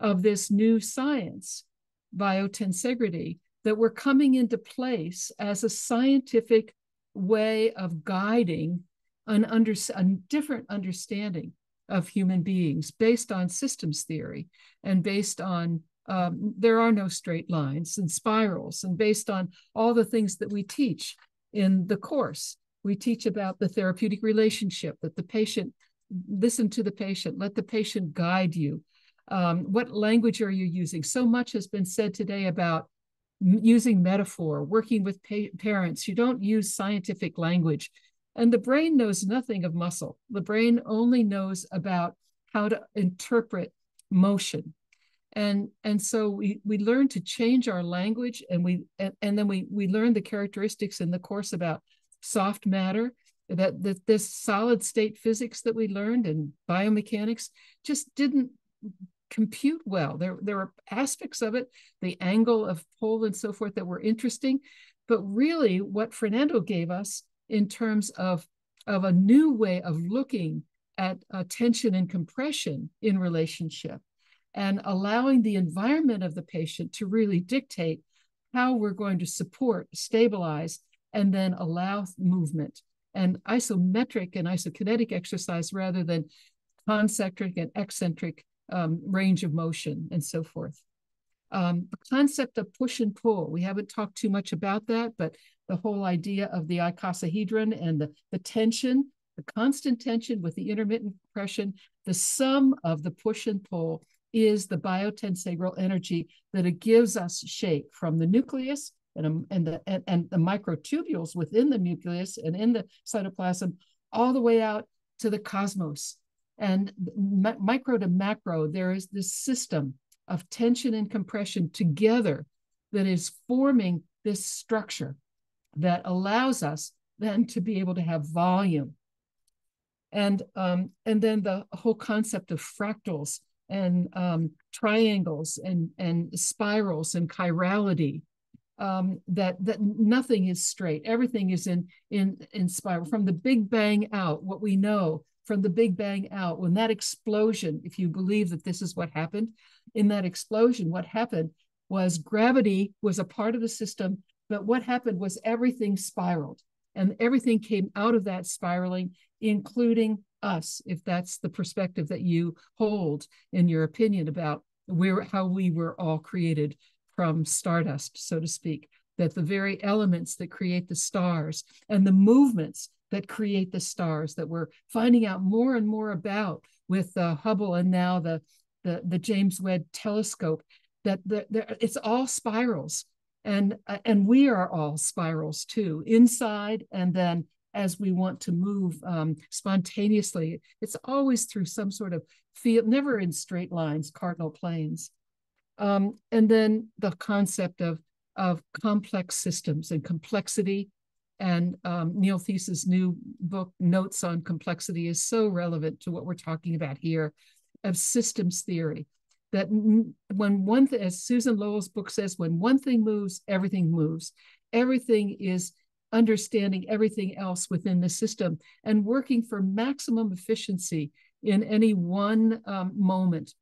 of this new science, biotensegrity, that were coming into place as a scientific way of guiding an under, a different understanding of human beings based on systems theory and based on um, there are no straight lines and spirals. And based on all the things that we teach in the course, we teach about the therapeutic relationship that the patient listen to the patient, let the patient guide you. Um, what language are you using? So much has been said today about using metaphor, working with pa parents. You don't use scientific language. And the brain knows nothing of muscle. The brain only knows about how to interpret motion and and so we we learn to change our language and we and, and then we we learn the characteristics in the course about soft matter that that this solid state physics that we learned and biomechanics just didn't compute well. There there were aspects of it the angle of pole and so forth that were interesting but really what fernando gave us in terms of of a new way of looking at uh, tension and compression in relationship and allowing the environment of the patient to really dictate how we're going to support, stabilize, and then allow movement and isometric and isokinetic exercise rather than concentric and eccentric um, range of motion and so forth. Um, the concept of push and pull, we haven't talked too much about that, but the whole idea of the icosahedron and the, the tension, the constant tension with the intermittent compression, the sum of the push and pull is the biotensegral energy that it gives us shape from the nucleus and, and, the, and, and the microtubules within the nucleus and in the cytoplasm all the way out to the cosmos. And micro to macro, there is this system of tension and compression together that is forming this structure that allows us then to be able to have volume. And, um, and then the whole concept of fractals and um, triangles and, and spirals and chirality um, that that nothing is straight. Everything is in in in spiral from the Big Bang out. What we know from the Big Bang out, when that explosion, if you believe that this is what happened, in that explosion, what happened was gravity was a part of the system, but what happened was everything spiraled, and everything came out of that spiraling, including us, if that's the perspective that you hold in your opinion about where how we were all created from stardust, so to speak, that the very elements that create the stars and the movements that create the stars that we're finding out more and more about with uh, Hubble and now the, the, the James Webb telescope, that the, the, it's all spirals. And, uh, and we are all spirals too, inside and then as we want to move um, spontaneously. It's always through some sort of field, never in straight lines, cardinal planes. Um, and then the concept of, of complex systems and complexity. And um, Neil Theise's new book, Notes on Complexity, is so relevant to what we're talking about here of systems theory. That when one, th- as Susan Lowell's book says, when one thing moves, everything moves. Everything is understanding everything else within the system and working for maximum efficiency in any one um, moment.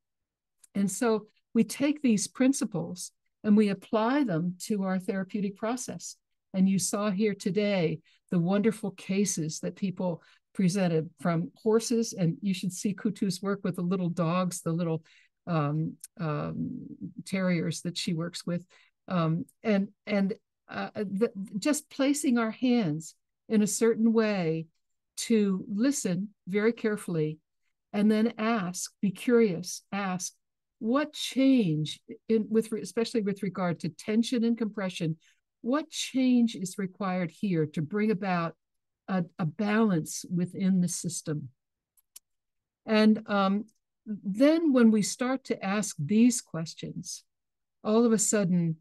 And so we take these principles and we apply them to our therapeutic process. And you saw here today the wonderful cases that people presented from horses, and you should see Kutu's work with the little dogs, the little um, um, terriers that she works with, um, and and uh, the, just placing our hands in a certain way to listen very carefully, and then ask, be curious, ask, what change in with especially with regard to tension and compression what change is required here to bring about a, a balance within the system? And um, then when we start to ask these questions all of a sudden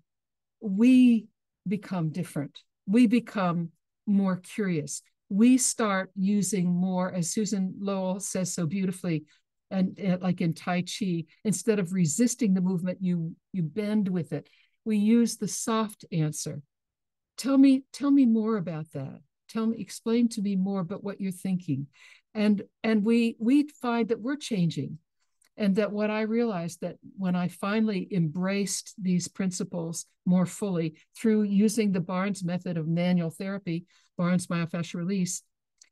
we become different. We become more curious. We start using more as susan lowell says so beautifully and, and like in tai chi instead of resisting the movement you you bend with it. We use the soft answer. Tell me tell me more about that. Tell me explain to me more about what you're thinking. And and we we find that we're changing and that what i realized that when i finally embraced these principles more fully through using the barnes method of manual therapy barnes myofascial release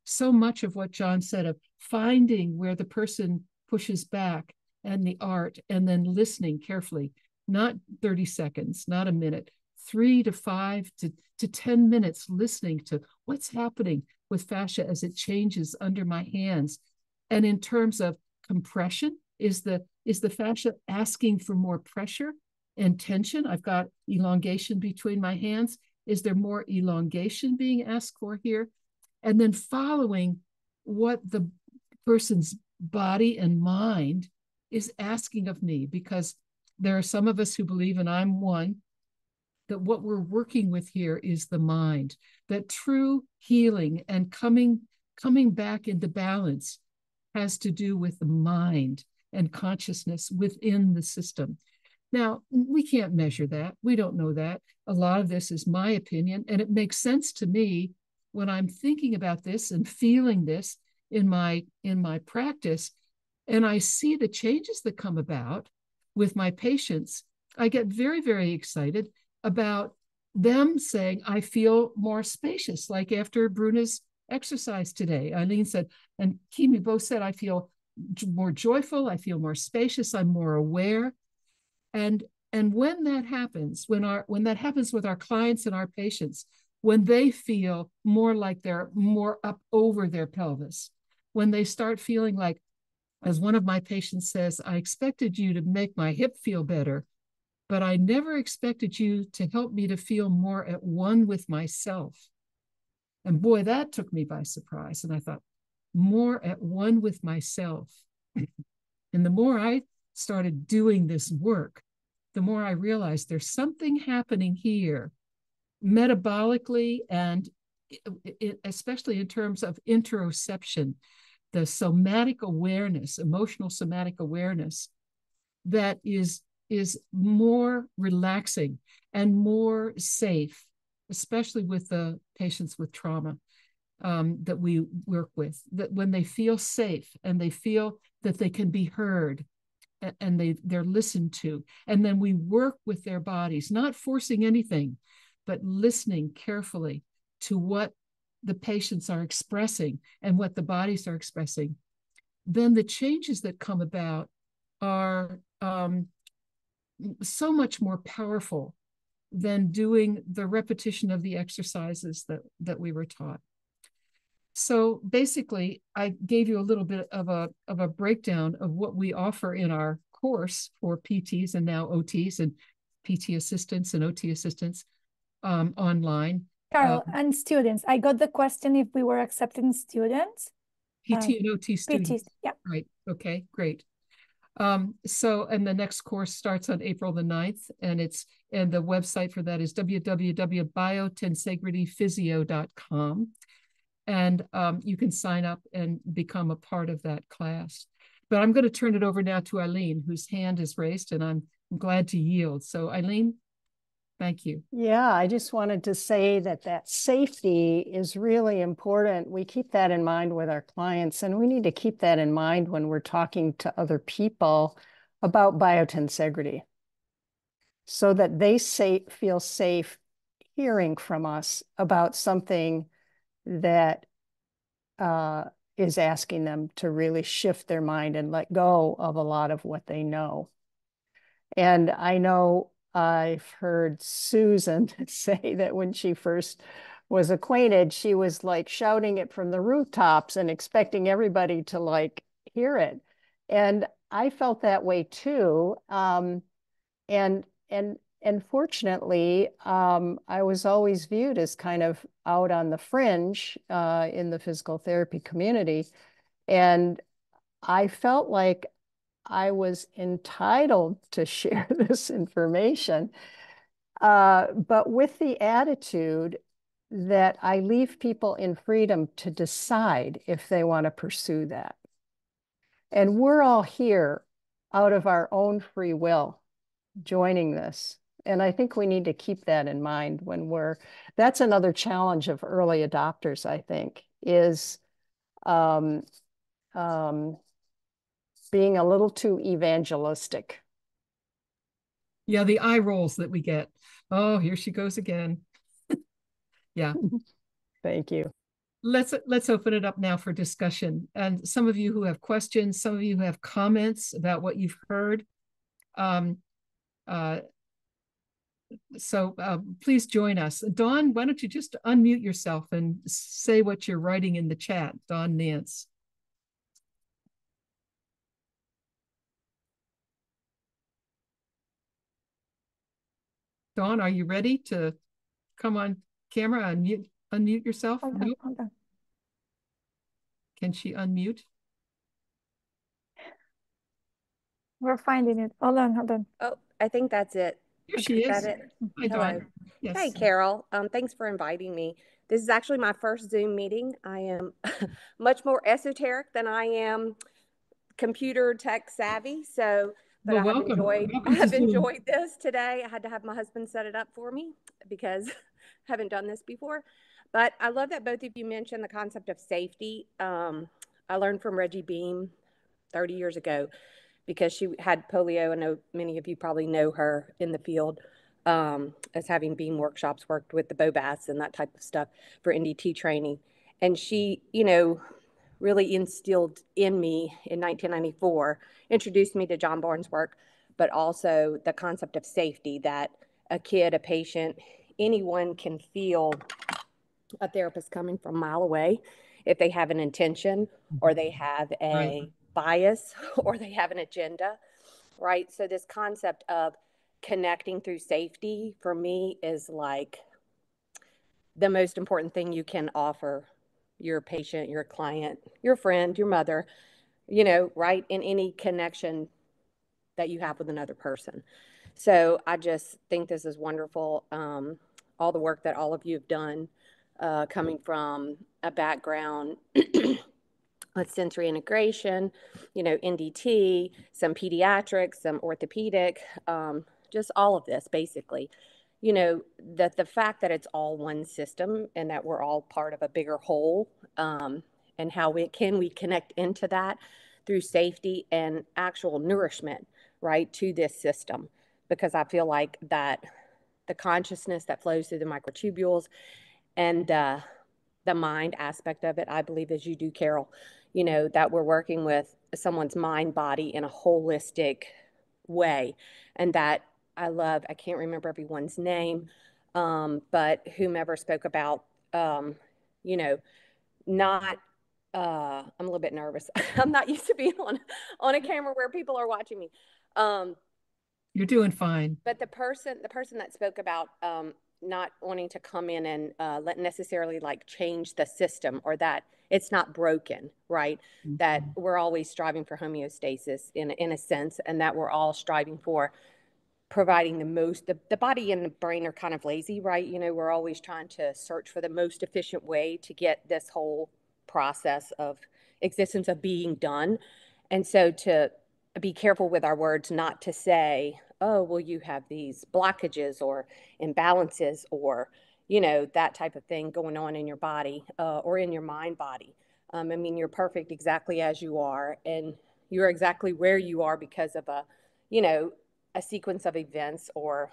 so much of what john said of finding where the person pushes back and the art and then listening carefully not 30 seconds not a minute three to five to, to 10 minutes listening to what's happening with fascia as it changes under my hands. And in terms of compression is the is the fascia asking for more pressure and tension. I've got elongation between my hands. Is there more elongation being asked for here? And then following what the person's body and mind is asking of me because there are some of us who believe, and I'm one, that what we're working with here is the mind, that true healing and coming coming back into balance has to do with the mind and consciousness within the system. Now, we can't measure that. We don't know that. A lot of this is my opinion, and it makes sense to me when I'm thinking about this and feeling this in my in my practice and I see the changes that come about with my patients, I get very, very excited about them saying, I feel more spacious, like after Bruna's exercise today. Eileen said, and Kimi both said, I feel more joyful, I feel more spacious, I'm more aware. And And when that happens, when our when that happens with our clients and our patients, when they feel more like they're more up over their pelvis, when they start feeling like, as one of my patients says, I expected you to make my hip feel better, but I never expected you to help me to feel more at one with myself. And boy, that took me by surprise. And I thought, more at one with myself. and the more I started doing this work, the more I realized there's something happening here metabolically and especially in terms of interoception, the somatic awareness, emotional somatic awareness that is is more relaxing and more safe, especially with the patients with trauma um, that we work with. That when they feel safe and they feel that they can be heard and they they're listened to, and then we work with their bodies, not forcing anything, but listening carefully to what the patients are expressing and what the bodies are expressing, then the changes that come about are um, so much more powerful than doing the repetition of the exercises that, that we were taught. So basically, I gave you a little bit of a, of a breakdown of what we offer in our course for PTs and now OTs and PT assistants and OT assistants um, online. Carol, um, and students. I got the question if we were accepting students. PT uh, and OT students. PTs, yeah. Right. Okay, great. Um, so, and the next course starts on April the 9th, and it's and the website for that is www.biotensegrityphysio.com. And um, you can sign up and become a part of that class. But I'm going to turn it over now to Eileen, whose hand is raised, and I'm glad to yield. So, Eileen, Thank you. Yeah, I just wanted to say that that safety is really important. We keep that in mind with our clients, and we need to keep that in mind when we're talking to other people about biotensegrity so that they say, feel safe hearing from us about something that uh, is asking them to really shift their mind and let go of a lot of what they know. And I know I've heard Susan [laughs] say that when she first was acquainted, she was like shouting it from the rooftops and expecting everybody to like hear it. And I felt that way too. Um, and and and fortunately, um, I was always viewed as kind of out on the fringe uh, in the physical therapy community. And I felt like I was entitled to [laughs] share this information, uh, but with the attitude that I leave people in freedom to decide if they want to pursue that. And we're all here out of our own free will joining this. And I think we need to keep that in mind when we're, that's another challenge of early adopters, I think, is um, um, being a little too evangelistic. Yeah, the eye rolls that we get. Oh, here she goes again. [laughs] yeah. [laughs] Thank you. Let's let's open it up now for discussion. And some of you who have questions, some of you who have comments about what you've heard. Um, uh, so uh, please join us. Dawn, why don't you just unmute yourself and say what you're writing in the chat, Dawn Nance. Dawn, are you ready to come on camera and mute, unmute yourself? Hold on, hold on. Can she unmute? We're finding it. Hold on, hold on. Oh, I think that's it. Here she is. Hi, Dawn. Yes. Hey, Carol. Um, thanks for inviting me. This is actually my first Zoom meeting. I am [laughs] much more esoteric than I am computer tech savvy. So but well, I have enjoyed welcome [laughs] I have enjoyed this today. I had to have my husband set it up for me because I [laughs] haven't done this before. But I love that both of you mentioned the concept of safety. Um, I learned from Regi Boehme 30 years ago because she had polio. I know many of you probably know her in the field um, as having Boehme workshops, worked with the Bobaths and that type of stuff for NDT training. And she, you know, really instilled in me in 1994, introduced me to John Barnes' work. but also the concept of safety that a kid, a patient, anyone can feel a therapist coming from a mile away if they have an intention or they have a right. Bias [laughs] or they have an agenda, right? So, this concept of connecting through safety for me is like the most important thing you can offer your patient, your client, your friend, your mother, you know, right? In any connection that you have with another person. So I just think this is wonderful. Um, all the work that all of you have done, uh, coming from a background [clears throat] with sensory integration, you know, NDT, some pediatrics, some orthopedic, um, just all of this basically. You know, that the fact that it's all one system and that we're all part of a bigger whole, um, and how we can we connect into that through safety and actual nourishment, right, to this system. Because I feel like that the consciousness that flows through the microtubules and uh, the mind aspect of it, I believe, as you do, Carol, you know, that we're working with someone's mind body in a holistic way. And that I love, I can't remember everyone's name, um, but whomever spoke about, um, you know, not uh i'm a little bit nervous. [laughs] I'm not used to being on on a camera where people are watching me. Um you're doing fine. but the person the person that spoke about um not wanting to come in and uh, let necessarily like change the system or that it's not broken, right? Mm-hmm. That we're always striving for homeostasis in in a sense, and that we're all striving for providing the most. The, the body and the brain are kind of lazy, right? You know, we're always trying to search for the most efficient way to get this whole process of existence of being done, and so to be careful with our words, not to say, oh, well, you have these blockages or imbalances or, you know, that type of thing going on in your body uh, or in your mind body. Um, I mean, you're perfect exactly as you are, and you're exactly where you are because of a, you know, a sequence of events or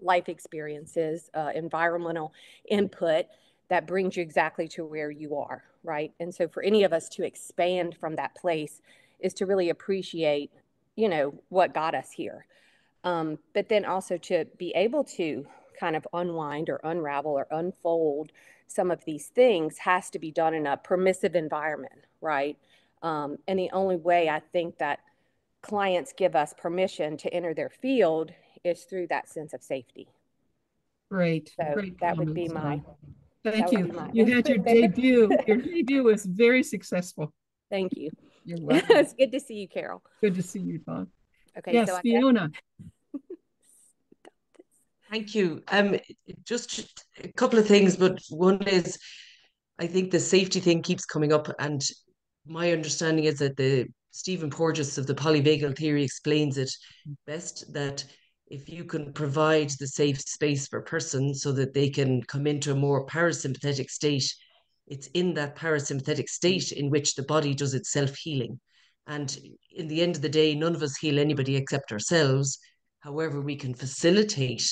life experiences, uh, environmental input that brings you exactly to where you are, right? And so, for any of us to expand from that place is to really appreciate, you know, what got us here um, but then also to be able to kind of unwind or unravel or unfold some of these things has to be done in a permissive environment, right? Um, and the only way I think that clients give us permission to enter their field is through that sense of safety. Great. So Great that would be my. Thank you. You had your [laughs] debut. Your debut was very successful. Thank you. You're [laughs] welcome. it's good to see you, Carol. Good to see you, Don. Okay. Yes, so Fiona. Thank you. Um, just a couple of things, but one is, I think the safety thing keeps coming up, and my understanding is that the Stephen Porges of the polyvagal theory explains it best that if you can provide the safe space for a person so that they can come into a more parasympathetic state, it's in that parasympathetic state in which the body does its self healing. And in the end of the day, none of us heal anybody except ourselves. However, we can facilitate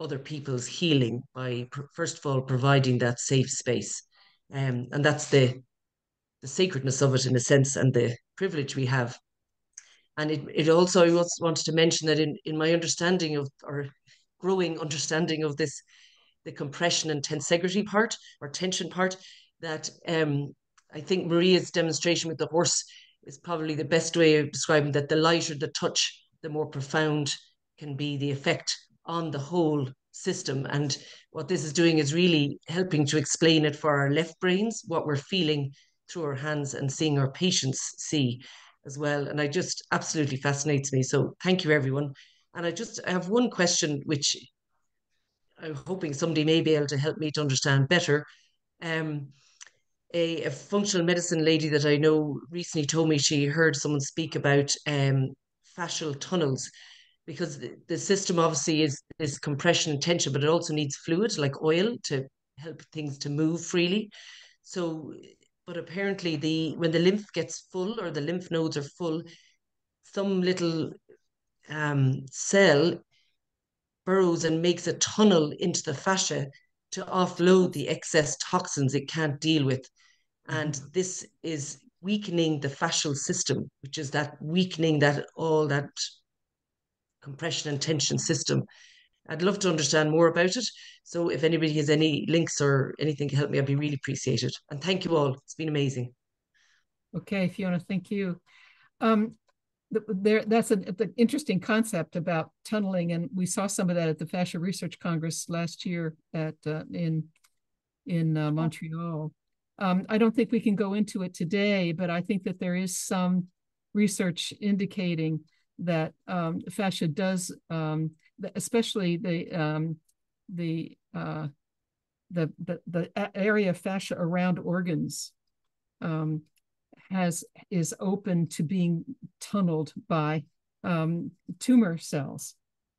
other people's healing by first of all providing that safe space. Um, and that's the the sacredness of it in a sense and the privilege we have. And it, it also i also wanted to mention that in, in my understanding of or growing understanding of this the compression and tensegrity part or tension part that um, i think maria's demonstration with the horse is probably the best way of describing that the lighter the touch the more profound can be the effect on the whole system. And what this is doing is really helping to explain it for our left brains, what we're feeling through our hands and seeing our patients see as well. And I just absolutely fascinates me. So thank you, everyone. And I just I have one question, which I'm hoping somebody may be able to help me to understand better. Um, a, a functional medicine lady that I know recently told me she heard someone speak about um, fascial tunnels because the, the system obviously is is compression and tension, but it also needs fluid like oil to help things to move freely. So, but apparently the when the lymph gets full or the lymph nodes are full, some little um, cell burrows and makes a tunnel into the fascia to offload the excess toxins it can't deal with. And mm-hmm. this is weakening the fascial system, which is that weakening that all that compression and tension system. I'd love to understand more about it. So if anybody has any links or anything to help me, I'd be really appreciated. And thank you all. It's been amazing. Okay, Fiona, thank you. Um, there, that's an, an interesting concept about tunneling, and we saw some of that at the Fascia Research Congress last year at uh, in in uh, Montreal. Um, I don't think we can go into it today, but I think that there is some research indicating that um, fascia does, um, especially the um, the, uh, the the the area of fascia around organs um, has is open to being tunneled by um, tumor cells.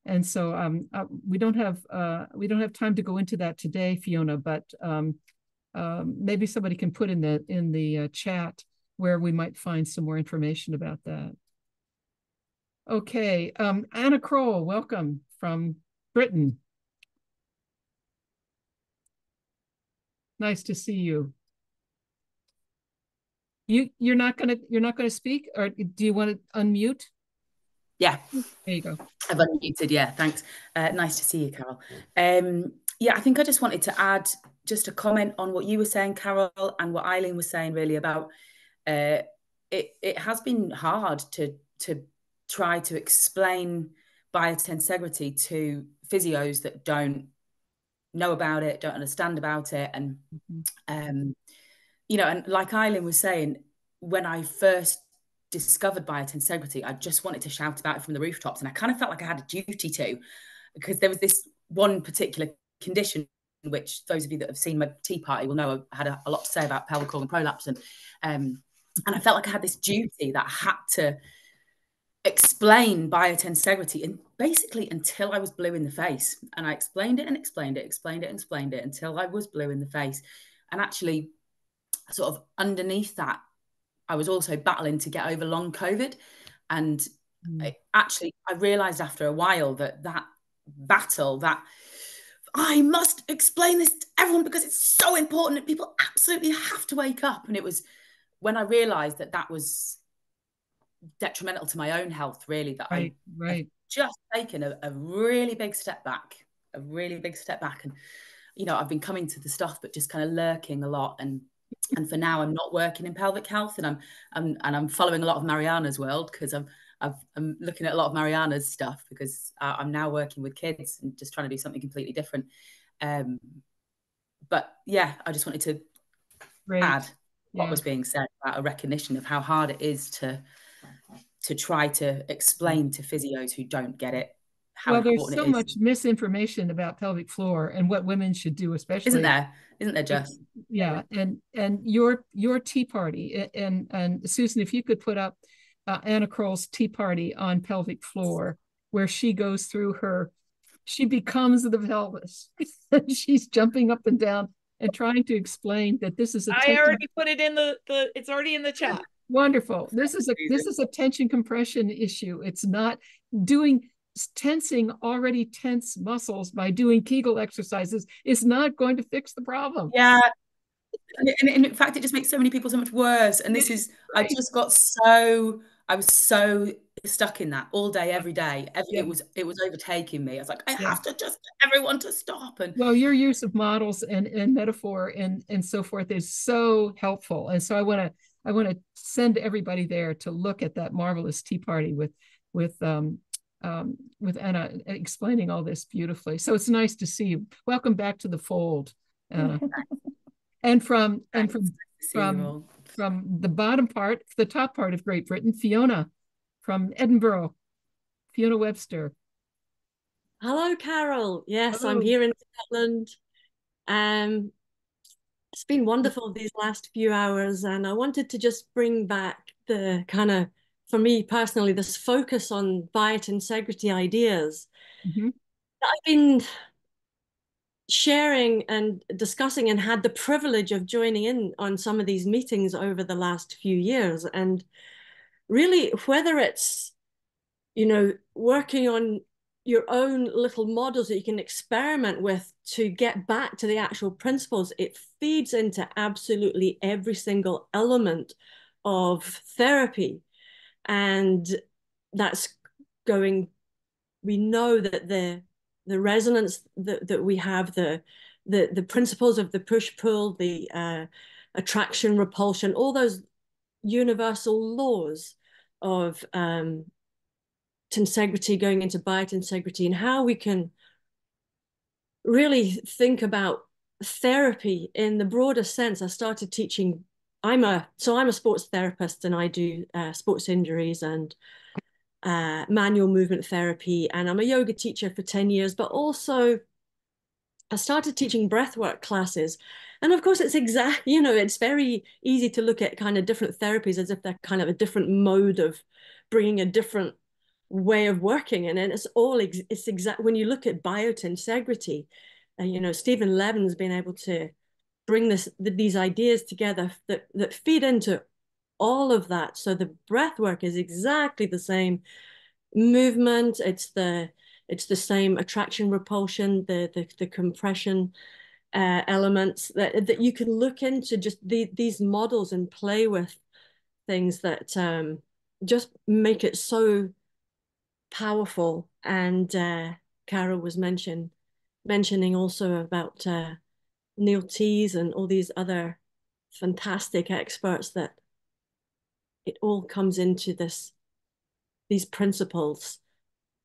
And so uh, we don't have uh, we don't have time to go into that today, Fiona. But maybe somebody can put in the in the uh, chat where we might find some more information about that. Okay, um, Anna Kroll, welcome from Britain. Nice to see you. You you're not gonna you're not gonna speak, or do you want to unmute? Yeah. There you go. I've unmuted. Yeah, thanks. Uh, nice to see you, Carol. Um, yeah, I think I just wanted to add just a comment on what you were saying, Carol, and what Eileen was saying really about uh, it. It has been hard to to try to explain biotensegrity to physios that don't know about it, don't understand about it, and mm-hmm. um, you know, and like Eileen was saying, when I first discovered biotensegrity, I just wanted to shout about it from the rooftops. And I kind of felt like I had a duty to, because there was this one particular condition, which those of you that have seen my tea party will know I had a, a lot to say about pelvic organ prolapse. And, um, and I felt like I had this duty that I had to explain biotensegrity and basically until I was blue in the face. And I explained it and explained it, explained it and explained it until I was blue in the face. And actually sort of underneath that, I was also battling to get over long COVID. And mm. I, actually, I realized after a while that that battle, that I must explain this to everyone because it's so important that people absolutely have to wake up. And it was when I realized that that was detrimental to my own health, really, that right, I right. just taken a, a really big step back, a really big step back. And, you know, I've been coming to the stuff, but just kind of lurking a lot and and for now I'm not working in pelvic health and I'm, I'm and I'm following a lot of Mariana's world because I'm i am looking at a lot of Mariana's stuff because I'm now working with kids and just trying to do something completely different. Um, but yeah, I just wanted to Great. add what yeah. was being said about a recognition of how hard it is to to try to explain to physios who don't get it well, there's so much misinformation about pelvic floor and what women should do, especially. Isn't there? Isn't there, Jess? Yeah, and and your your tea party and and Susan, if you could put up uh, Anna Kroll's tea party on pelvic floor, where she goes through her, she becomes the pelvis. [laughs] She's jumping up and down and trying to explain that this is a. I already put it in the the. It's already in the chat. Wonderful. This is a this is a tension compression issue. It's not doing tensing already tense muscles by doing Kegel exercises is not going to fix the problem. Yeah. And, and in fact, it just makes so many people so much worse. And this is, I just got so, I was so stuck in that all day, every day. Every, yeah. It was, it was overtaking me. I was like, I yeah. have to just everyone to stop. And well, your use of models and, and metaphor and, and so forth is so helpful. And so I want to, I want to send everybody there to look at that marvelous tea party with, with um, um, with Anna explaining all this beautifully. So it's nice to see you. Welcome back to the fold, Anna. [laughs] and from and from from from the bottom part, the top part of Great Britain, Fiona from Edinburgh, Fiona Webster. Hello, Carol. Yes, Hello. I'm here in Scotland. Um, it's been wonderful these last few hours, and I wanted to just bring back the kind of for me personally, this focus on biotensegrity ideas mm-hmm. that I've been sharing and discussing and had the privilege of joining in on some of these meetings over the last few years. And really, whether it's, you know, working on your own little models that you can experiment with to get back to the actual principles, it feeds into absolutely every single element of therapy. And that's going we know that the the resonance that, that we have, the the the principles of the push pull, the uh, attraction repulsion, all those universal laws of um, tensegrity going into biotensegrity, and how we can really think about therapy in the broader sense. I started teaching. I'm a so I'm a sports therapist, and I do uh, sports injuries and uh, manual movement therapy, and I'm a yoga teacher for 10 years, but also I started teaching breathwork classes. And of course, it's exact, [laughs] you know, it's very easy to look at kind of different therapies as if they're kind of a different mode of bringing a different way of working. And it's all, it's exact, when you look at biotensegrity, and, uh, you know, Stephen Levin's been able to bring this, these ideas together that, that feed into all of that. So the breath work is exactly the same movement. It's the it's the same attraction repulsion, the the, the compression uh, elements that that you can look into just the, these models and play with things that um, just make it so powerful. And uh, Carol was mentioned mentioning also about uh, Neil Theise and all these other fantastic experts that it all comes into this these principles.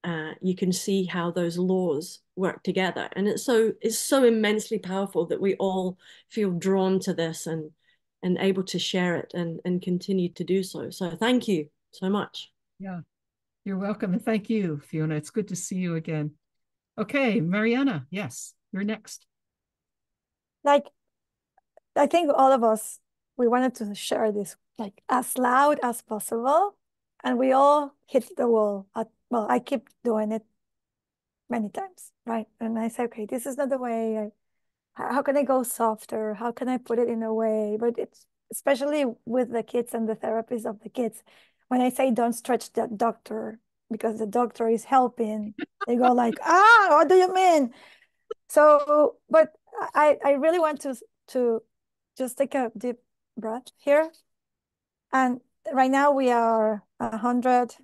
Uh, you can see how those laws work together. And it's so it's so immensely powerful that we all feel drawn to this and and able to share it and and continue to do so. So thank you so much. Yeah you're welcome and thank you fiona it's good to see you again okay mariana yes you're next like i think all of us we wanted to share this like as loud as possible. And we all hit the wall. At, well, I keep doing it many times, right? And I say, okay, this is not the way. I, how can I go softer? How can I put it in a way? But it's especially with the kids and the therapies of the kids. When I say don't stretch the doctor because the doctor is helping, they go like, ah, what do you mean? So, but I, I really want to to just take a deep breath here and right now we are 100,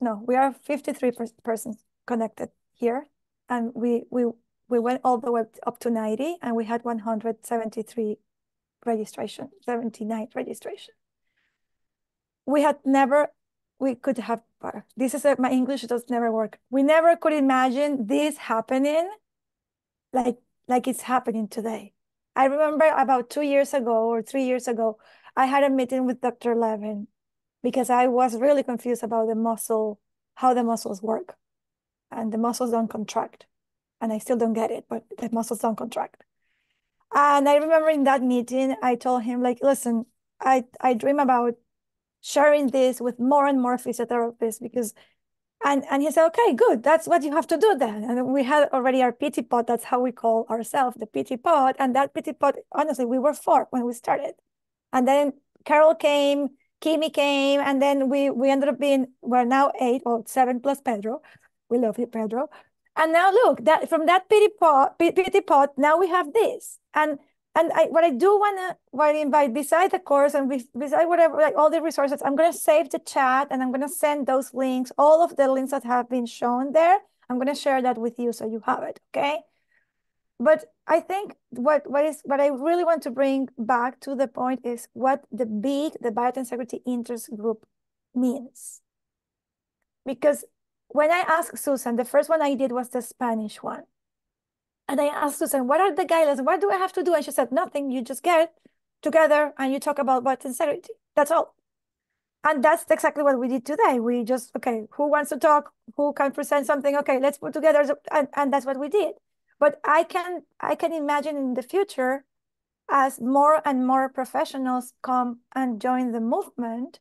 no, we are 53 persons connected here. And we, we, we went all the way up to 90 and we had 173 registration, 79 registration. We had never, we could have, this is a, my English does never work. We never could imagine this happening like, like it's happening today. I remember about two years ago or three years ago, I had a meeting with Dr. Levin because I was really confused about the muscle, how the muscles work. And the muscles don't contract. And I still don't get it, but the muscles don't contract. And I remember in that meeting, I told him, like, listen, I, I dream about sharing this with more and more physiotherapists because and and he said, okay, good. That's what you have to do then. And we had already our pity pot. That's how we call ourselves, the pity pot. And that pity pot, honestly, we were four when we started. And then Carol came, Kimi came, and then we we ended up being we're now eight or seven plus Pedro. We love you, Pedro. And now look, that from that pity pot, pity pot, now we have this. And and I, what I do wanna what I invite beside the course and beside whatever like all the resources, I'm gonna save the chat and I'm gonna send those links, all of the links that have been shown there. I'm gonna share that with you so you have it, okay? But I think what what is what I really want to bring back to the point is what the big the biotensegrity interest group means. Because when I asked Susan, the first one I did was the Spanish one. And I asked Susan, what are the guidelines? What do I have to do? And she said, nothing. You just get together and you talk about biotensegrity. That's all. And that's exactly what we did today. We just, okay, who wants to talk? Who can present something? Okay, let's put together. And, and that's what we did. But I can I can imagine in the future as more and more professionals come and join the movement,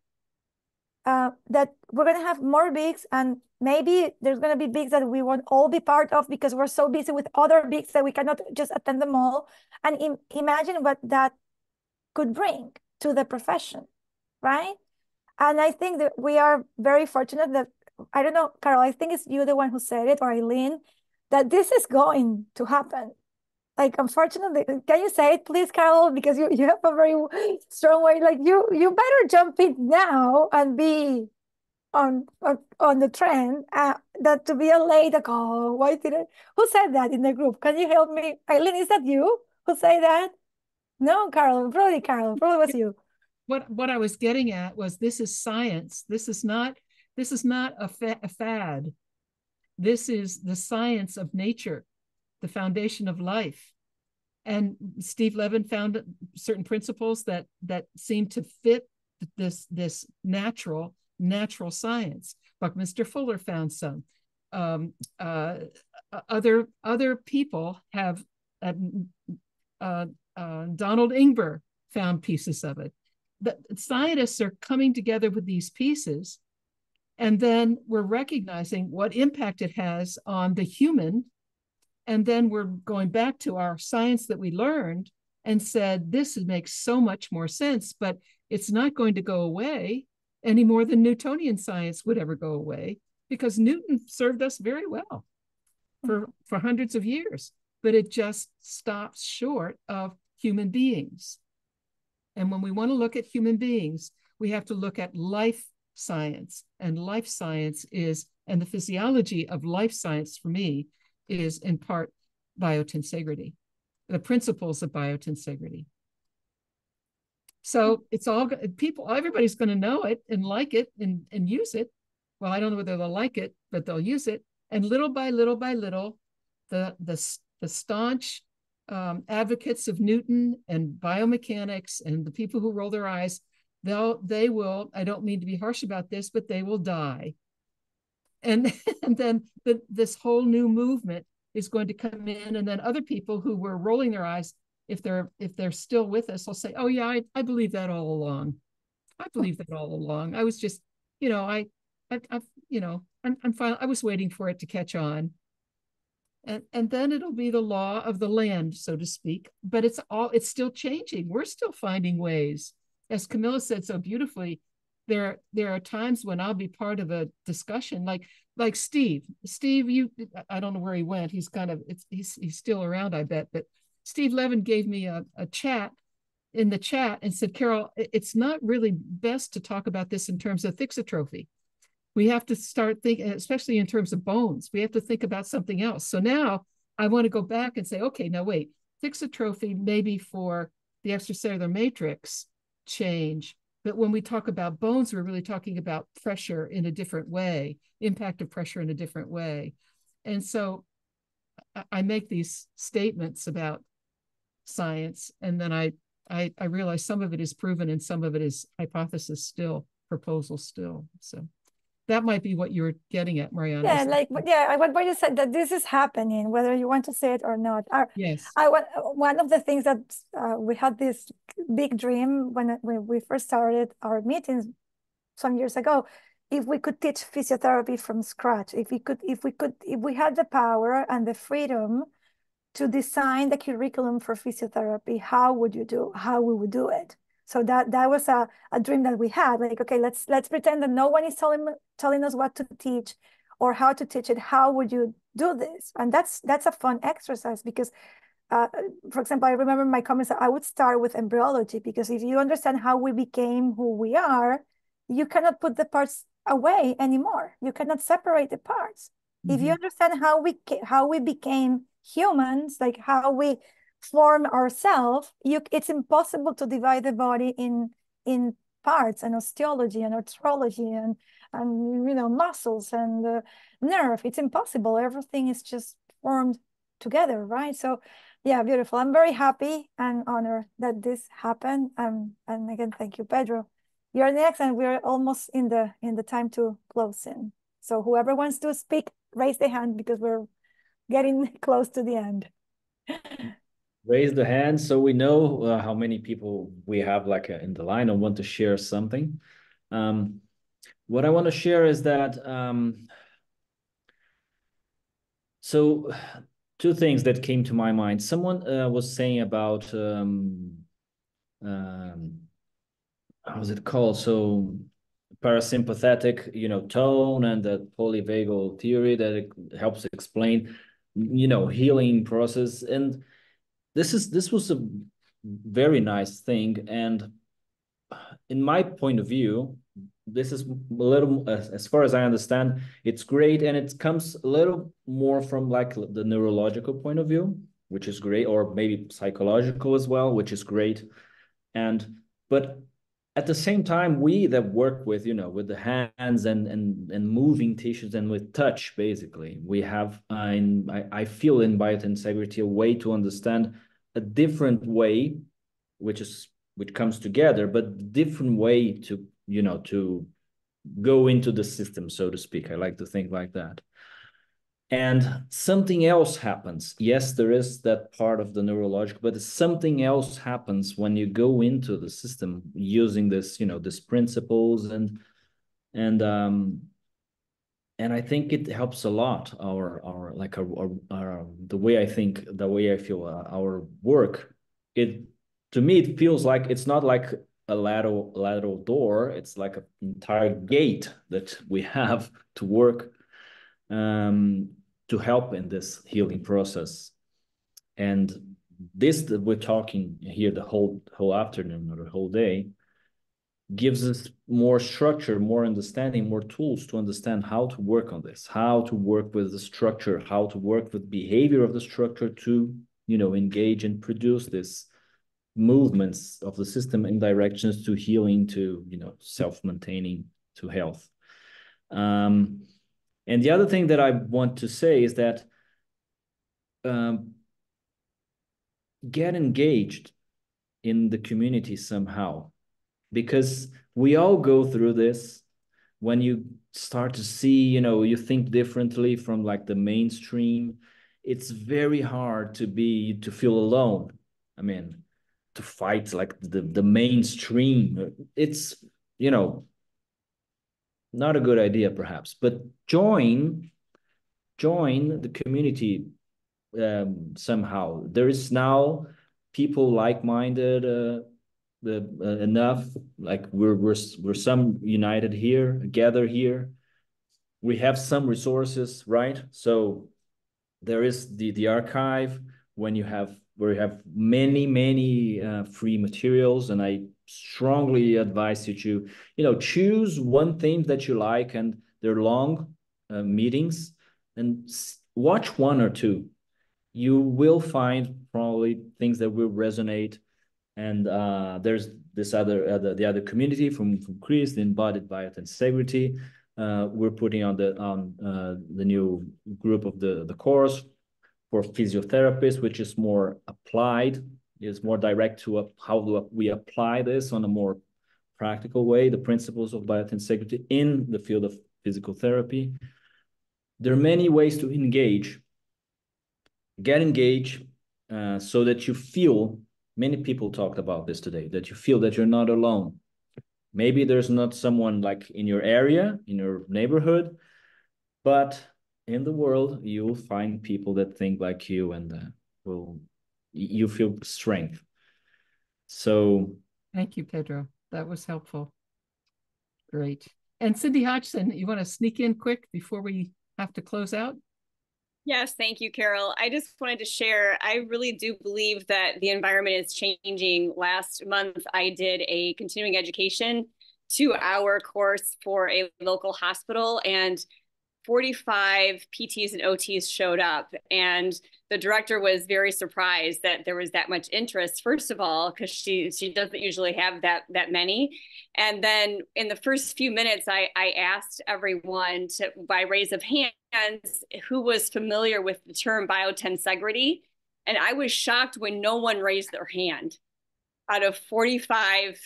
uh, that we're going to have more bigs and maybe there's going to be bigs that we won't all be part of because we're so busy with other bigs that we cannot just attend them all. And Im imagine what that could bring to the profession, right? And I think that we are very fortunate that, I don't know, Carol, I think it's you the one who said it, or Eileen, that this is going to happen. Like, unfortunately, can you say it, please, Carol? Because you, you have a very strong way. Like, you you better jump in now and be on on, on the trend uh, that to be a late oh why did it who said that in the group? Can you help me? Eileen is that you who say that? No carol probably carol probably was you. What what i was getting at was this is science. This is not this is not a, fa a fad. This is the science of nature the foundation of life and steve levin found certain principles that that seem to fit this this natural natural science. Buckminster Fuller found some. Um, uh, other other people have. Uh, uh, uh, Donald Ingber found pieces of it. The scientists are coming together with these pieces, and then we're recognizing what impact it has on the human. And then we're going back to our science that we learned and said, this makes so much more sense, but it's not going to go away any more than Newtonian science would ever go away because Newton served us very well for, mm-hmm. for hundreds of years, but it just stops short of human beings. And when we want to look at human beings, we have to look at life science. And life science is, and the physiology of life science for me is in part biotensegrity, the principles of biotensegrity. So it's all people, everybody's going to know it and like it and, and use it. Well, I don't know whether they'll like it, but they'll use it. And little by little by little, the the, the staunch um, advocates of Newton and biomechanics and the people who roll their eyes, they'll they will. I don't mean to be harsh about this, but they will die. And [laughs] and then the, this whole new movement is going to come in, and then other people who were rolling their eyes if they're if they're still with us, I'll say, "Oh yeah, I, I believe that all along. I believe that all along. I was just, you know, I, I, I you know, I'm I'm fine. I was waiting for it to catch on." And and then it'll be the law of the land, so to speak. But it's all it's still changing. We're still finding ways, as Kamila said so beautifully. There there are times when I'll be part of a discussion, like like Steve. Steve, you I don't know where he went. He's kind of it's he's he's still around, I bet, but Steve Levin gave me a, a chat in the chat and said, Carol, it's not really best to talk about this in terms of thixotropy. We have to start thinking, especially in terms of bones, we have to think about something else. So now I want to go back and say, okay, now wait, thixotropy maybe for the extracellular matrix change. But when we talk about bones, we're really talking about pressure in a different way, impact of pressure in a different way. And so I make these statements about science and then I, I i realize some of it is proven and some of it is hypothesis still proposal still so that might be what you're getting at mariana yeah like yeah what you said that this is happening whether you want to say it or not Our, yes i want one of the things that uh, we had this big dream when, when we first started our meetings some years ago if we could teach physiotherapy from scratch if we could if we could if we had the power and the freedom to design the curriculum for physiotherapy, how would you do, how we would do it? So that that was a, a dream that we had. Like, okay, let's let's pretend that no one is telling telling us what to teach or how to teach it. How would you do this? And that's that's a fun exercise because uh, for example, I remember my comments I would start with embryology because if you understand how we became who we are, you cannot put the parts away anymore. You cannot separate the parts. Mm -hmm. If you mm-hmm. understand how we how we became humans, like how we form ourselves, you it's impossible to divide the body in in parts and osteology and arthrology and and you know muscles and uh, nerve. It's impossible. Everything is just formed together, right? So yeah, beautiful. I'm very happy and honored that this happened. Um, and again, thank you, Pedro. You're next, and we're almost in the in the time to close in. So whoever wants to speak, raise the hand because we're getting [laughs] close to the end. [laughs] Raise the hand so we know uh, how many people we have like uh, in the line and want to share something. Um, what I want to share is that um, so two things that came to my mind. Someone uh, was saying about um, um, how's it called? So parasympathetic, you know, tone and the polyvagal theory that helps explain you know healing process and this is this was a very nice thing. And in my point of view this is a little as, far as i understand it's great. And it comes a little more from like the neurological point of view which is great or maybe psychological as well which is great. And but at the same time we that work with you know with the hands and and and moving tissues and with touch basically we have uh, in I, I feel in biotensegrity a way to understand a different way which is which comes together but different way to you know to go into the system so to speak. I like to think like that. And something else happens. Yes there is that part of the neurological but something else happens when you go into the system using this you know these principles and and um and i think it helps a lot our our like our, our, our the way i think the way i feel uh, our work. It to me it feels like it's not like a lateral lateral door. It's like an entire gate that we [laughs] have to work um, to help in this healing process. And this that we're talking here the whole whole afternoon or the whole day gives us more structure more understanding more tools to understand how to work on this how to work with the structure how to work with behavior of the structure to you know engage and produce this movements of the system in directions to healing to you know self-maintaining to health. Um, and the other thing that i want to say is that um, get engaged in the community somehow because we all go through this when you start to see you know you think differently from like the mainstream it's very hard to be to feel alone. I mean to fight like the the mainstream it's you know not a good idea perhaps. But join join the community um, somehow. There is now people like-minded uh, uh, enough like we're we're we're some united here gather here we have some resources right so there is the the archive when you have where you have many, many uh, free materials. And I strongly advise you to, you know, choose one theme that you like and they're long uh, meetings and watch one or two. You will find probably things that will resonate. And uh, there's this other, other the other community from, from Chris, the embodied biotensegrity. Uh, we're putting on the on uh, the new group of the the course for physiotherapists, which is more applied, is more direct to how do we apply this on a more practical way, the principles of biotensegrity in the field of physical therapy. There are many ways to engage. Get engaged uh, so that you feel, many people talked about this today, that you feel that you're not alone. Maybe there's not someone like in your area, in your neighborhood, but in the world, you will find people that think like you and uh, will you feel strength. So thank you, Pedro. That was helpful. Great. And Cindy Hodgson, you want to sneak in quick before we have to close out? Yes, thank you, Carol. I just wanted to share. I really do believe that the environment is changing. Last month, I did a continuing education two hour course for a local hospital, and 45 PTs and OTs showed up. And the director was very surprised that there was that much interest, first of all, because she she doesn't usually have that that many. And then in the first few minutes, I, I asked everyone to by raise of hands who was familiar with the term biotensegrity. And I was shocked when no one raised their hand out of 45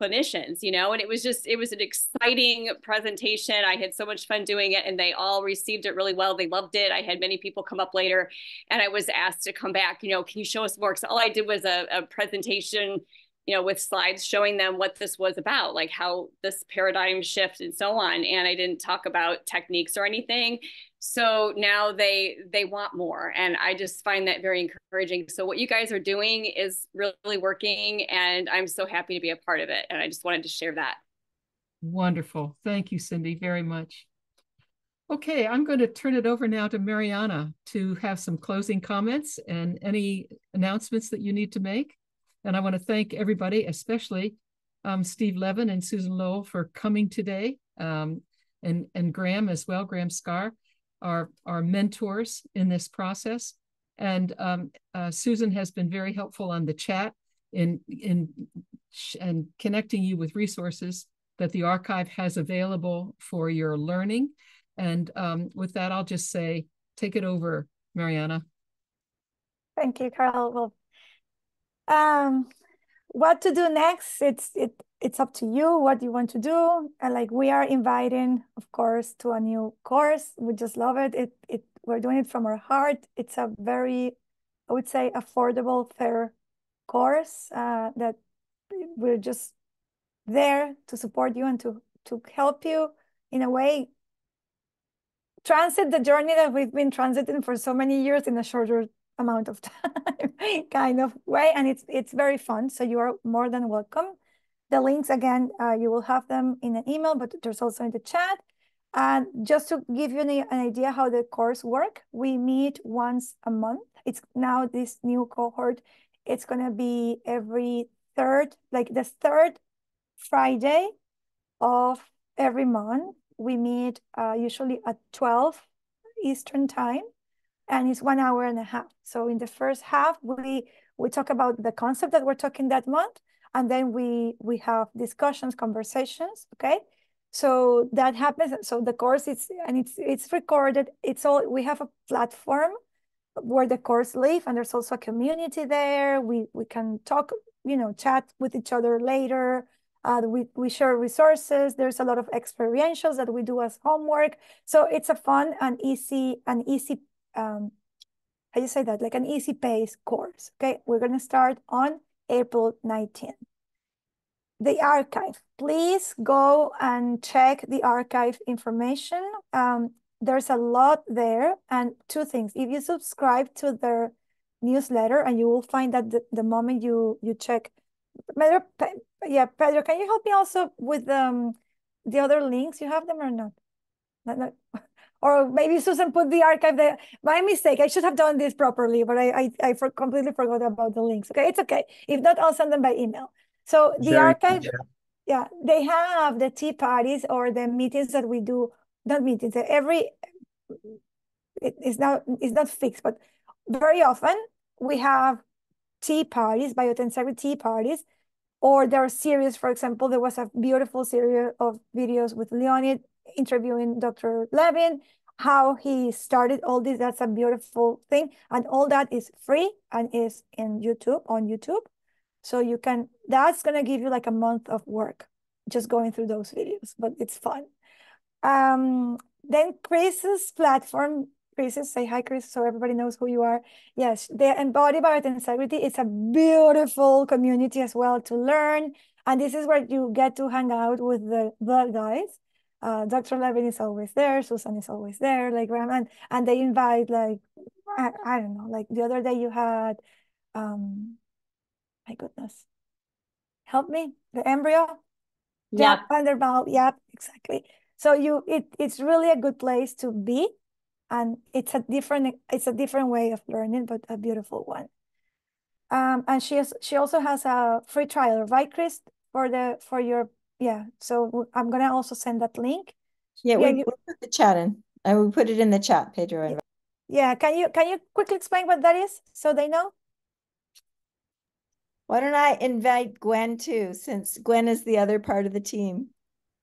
clinicians you know and it was just it was an exciting presentation. I had so much fun doing it and they all received it really well. They loved it. I had many people come up later and i was asked to come back you know can you show us more? Because all i did was a, a presentation you know with slides showing them what this was about like how this paradigm shift and so on. And i didn't talk about techniques or anything so now they they want more and i just find that very encouraging. So what you guys are doing is really working and i'm so happy to be a part of it and i just wanted to share that. Wonderful. Thank you cindy very much. Okay i'm going to turn it over now to mariana to have some closing comments and any announcements that you need to make. And i want to thank everybody especially um, Steve Levin and Susan Lowell for coming today, um, and and Graham as well. Graham Scarr, our our mentors in this process, and um, uh, Susan has been very helpful on the chat in in and connecting you with resources that the archive has available for your learning. And um, with that, I'll just say, take it over, Mariana. Thank you, Carl. Well, um, what to do next? It's it it's up to you. What you want to do? And like we are inviting, of course, to a new course. We just love it. It it we're doing it from our heart. It's a very, I would say, affordable, fair course uh, that we're just there to support you and to to help you in a way transit the journey that we've been transiting for so many years in a shorter amount of [laughs] time kind of way and it's it's very fun so you are more than welcome the links again uh, you will have them in an email but there's also in the chat. And just to give you an, an idea how the course work we meet once a month. It's now this new cohort. It's going to be every third like the third friday of every month we meet uh, usually at 12 eastern time and it's one hour and a half. So in the first half, we we talk about the concept that we're talking that month, and then we we have discussions, conversations. Okay, so that happens. So the course is and it's it's recorded. It's all we have a platform where the course live, and there's also a community there. We we can talk, you know, chat with each other later. Uh, we, we share resources. There's a lot of experientials that we do as homework. So it's a fun and easy and easy um, how you say that, like an easy pace course. Okay, we're gonna start on April 19th. The archive, please go and check the archive information. Um, there's a lot there and two things. If you subscribe to their newsletter and you will find that the, the moment you, you check, Pedro, yeah, Pedro, can you help me also with um, the other links? You have them or not? not, not or maybe Susan put the archive there. My mistake. I should have done this properly, but I I, I for, completely forgot about the links. Okay, it's okay. If not, I'll send them by email. So the Very archive, yeah, they have the tea parties or the meetings that we do. Not meetings. Every it is not it's not fixed, but very often we have tea parties, biotensegrity tea parties, or there are series. For example, there was a beautiful series of videos with Leonid interviewing Dr. Levin, how he started all this. That's a beautiful thing. And all that is free and is in YouTube, on YouTube. So you can, that's going to give you like a month of work just going through those videos, but it's fun. Um, then Chris's platform, Chris's, say hi, Chris, so everybody knows who you are. Yes, the Embody Biotensegrity It's a beautiful community as well to learn. And this is where you get to hang out with the, the guys uh, Dr. Levin is always there, Susan is always there, like and and they invite like I, I don't know, like the other day you had um my goodness. Help me, the embryo? Yeah. Jaap van der yep, exactly. So you it it's really a good place to be and it's a different it's a different way of learning, but a beautiful one. Um, and she has, she also has a free trial, right, Chris, for the for your yeah so i'm gonna also send that link. Yeah, yeah we, you, we put the chat in and we put it in the chat pedro yeah. Can you can you quickly explain what that is so they know? Why don't i invite gwen too since gwen is the other part of the team.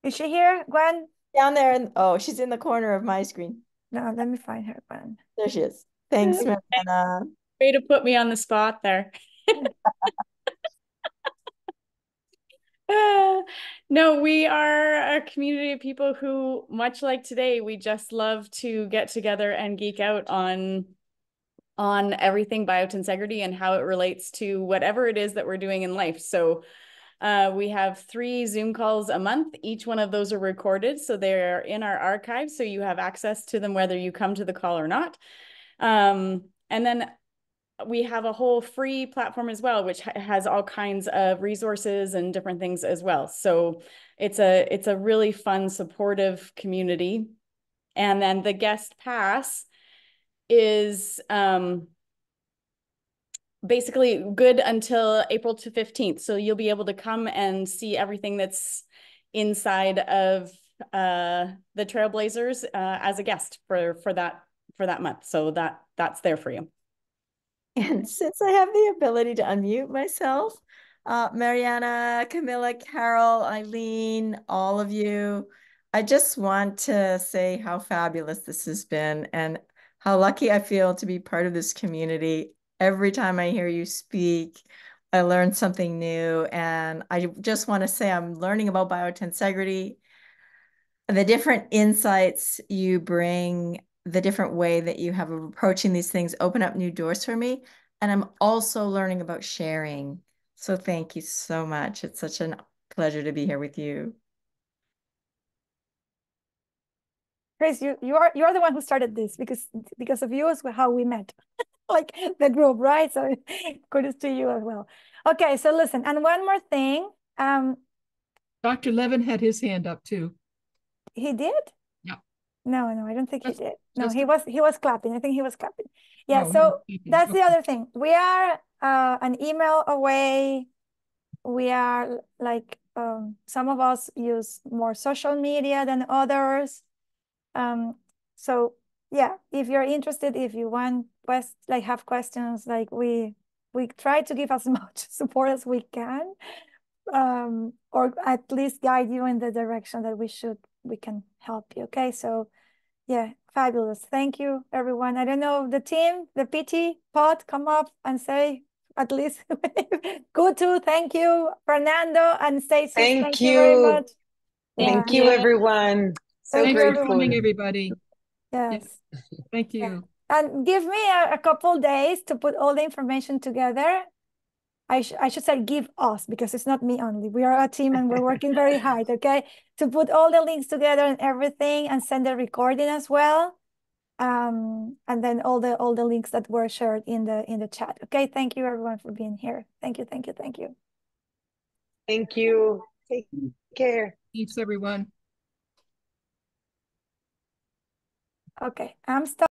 Is she here gwen? Down there and oh she's in the corner of my screen. No let me find her gwen. There she is. Thanks [laughs] Mariana. way to put me on the spot there [laughs] [laughs] no, we are a community of people who, much like today, we just love to get together and geek out on on everything biotensegrity and how it relates to whatever it is that we're doing in life. So uh, we have three Zoom calls a month. Each one of those are recorded, so they're in our archive, so you have access to them whether you come to the call or not. Um, and then we have a whole free platform as well, which ha has all kinds of resources and different things as well. So it's a it's a really fun, supportive community. And then the guest pass is um, basically good until April to 15th. So you'll be able to come and see everything that's inside of uh, the Trailblazers uh, as a guest for for that for that month. So that that's there for you. And since I have the ability to unmute myself, uh, Mariana, Kamila, Carol, Eileen, all of you, I just want to say how fabulous this has been and how lucky I feel to be part of this community. Every time I hear you speak, I learn something new. And I just want to say I'm learning about biotensegrity, the different insights you bring, the different way that you have of approaching these things open up new doors for me. And I'm also learning about sharing. So thank you so much. It's such a pleasure to be here with you. Grace, you you are you're the one who started this because because of you is how we met, [laughs] like the group, right? So [laughs] kudos to you as well. Okay, so listen, and one more thing. Um, Dr. Levin had his hand up too. He did? Yeah. No, no, I don't think Just- he did. No, he was he was clapping. I think he was clapping. Yeah, Oh, so that's the other thing. We are uh, an email away. We are like um, some of us use more social media than others. Um, so yeah, if you're interested, if you want quest like have questions, like we we try to give as [laughs] much support as we can, um, or at least guide you in the direction that we should we can help you. Okay, so yeah, fabulous. Thank you, everyone. I don't know the team, the PT pod, come up and say at least [laughs] good to thank you, Fernando and Stacy. Thank Thank you very much. Thank Yeah. you, everyone. So Thank you, for coming, everybody. Yes. Thank you. And give me a, a couple days to put all the information together. I, sh I should say give us because it's not me only. We are a team and we're working very [laughs] hard, okay? To put all the links together and everything and send the recording as well. Um, and then all the all the links that were shared in the in the chat. Okay, thank you everyone for being here. Thank you, thank you, thank you. Thank you. Take care. Thanks, everyone. Okay, I'm stopping.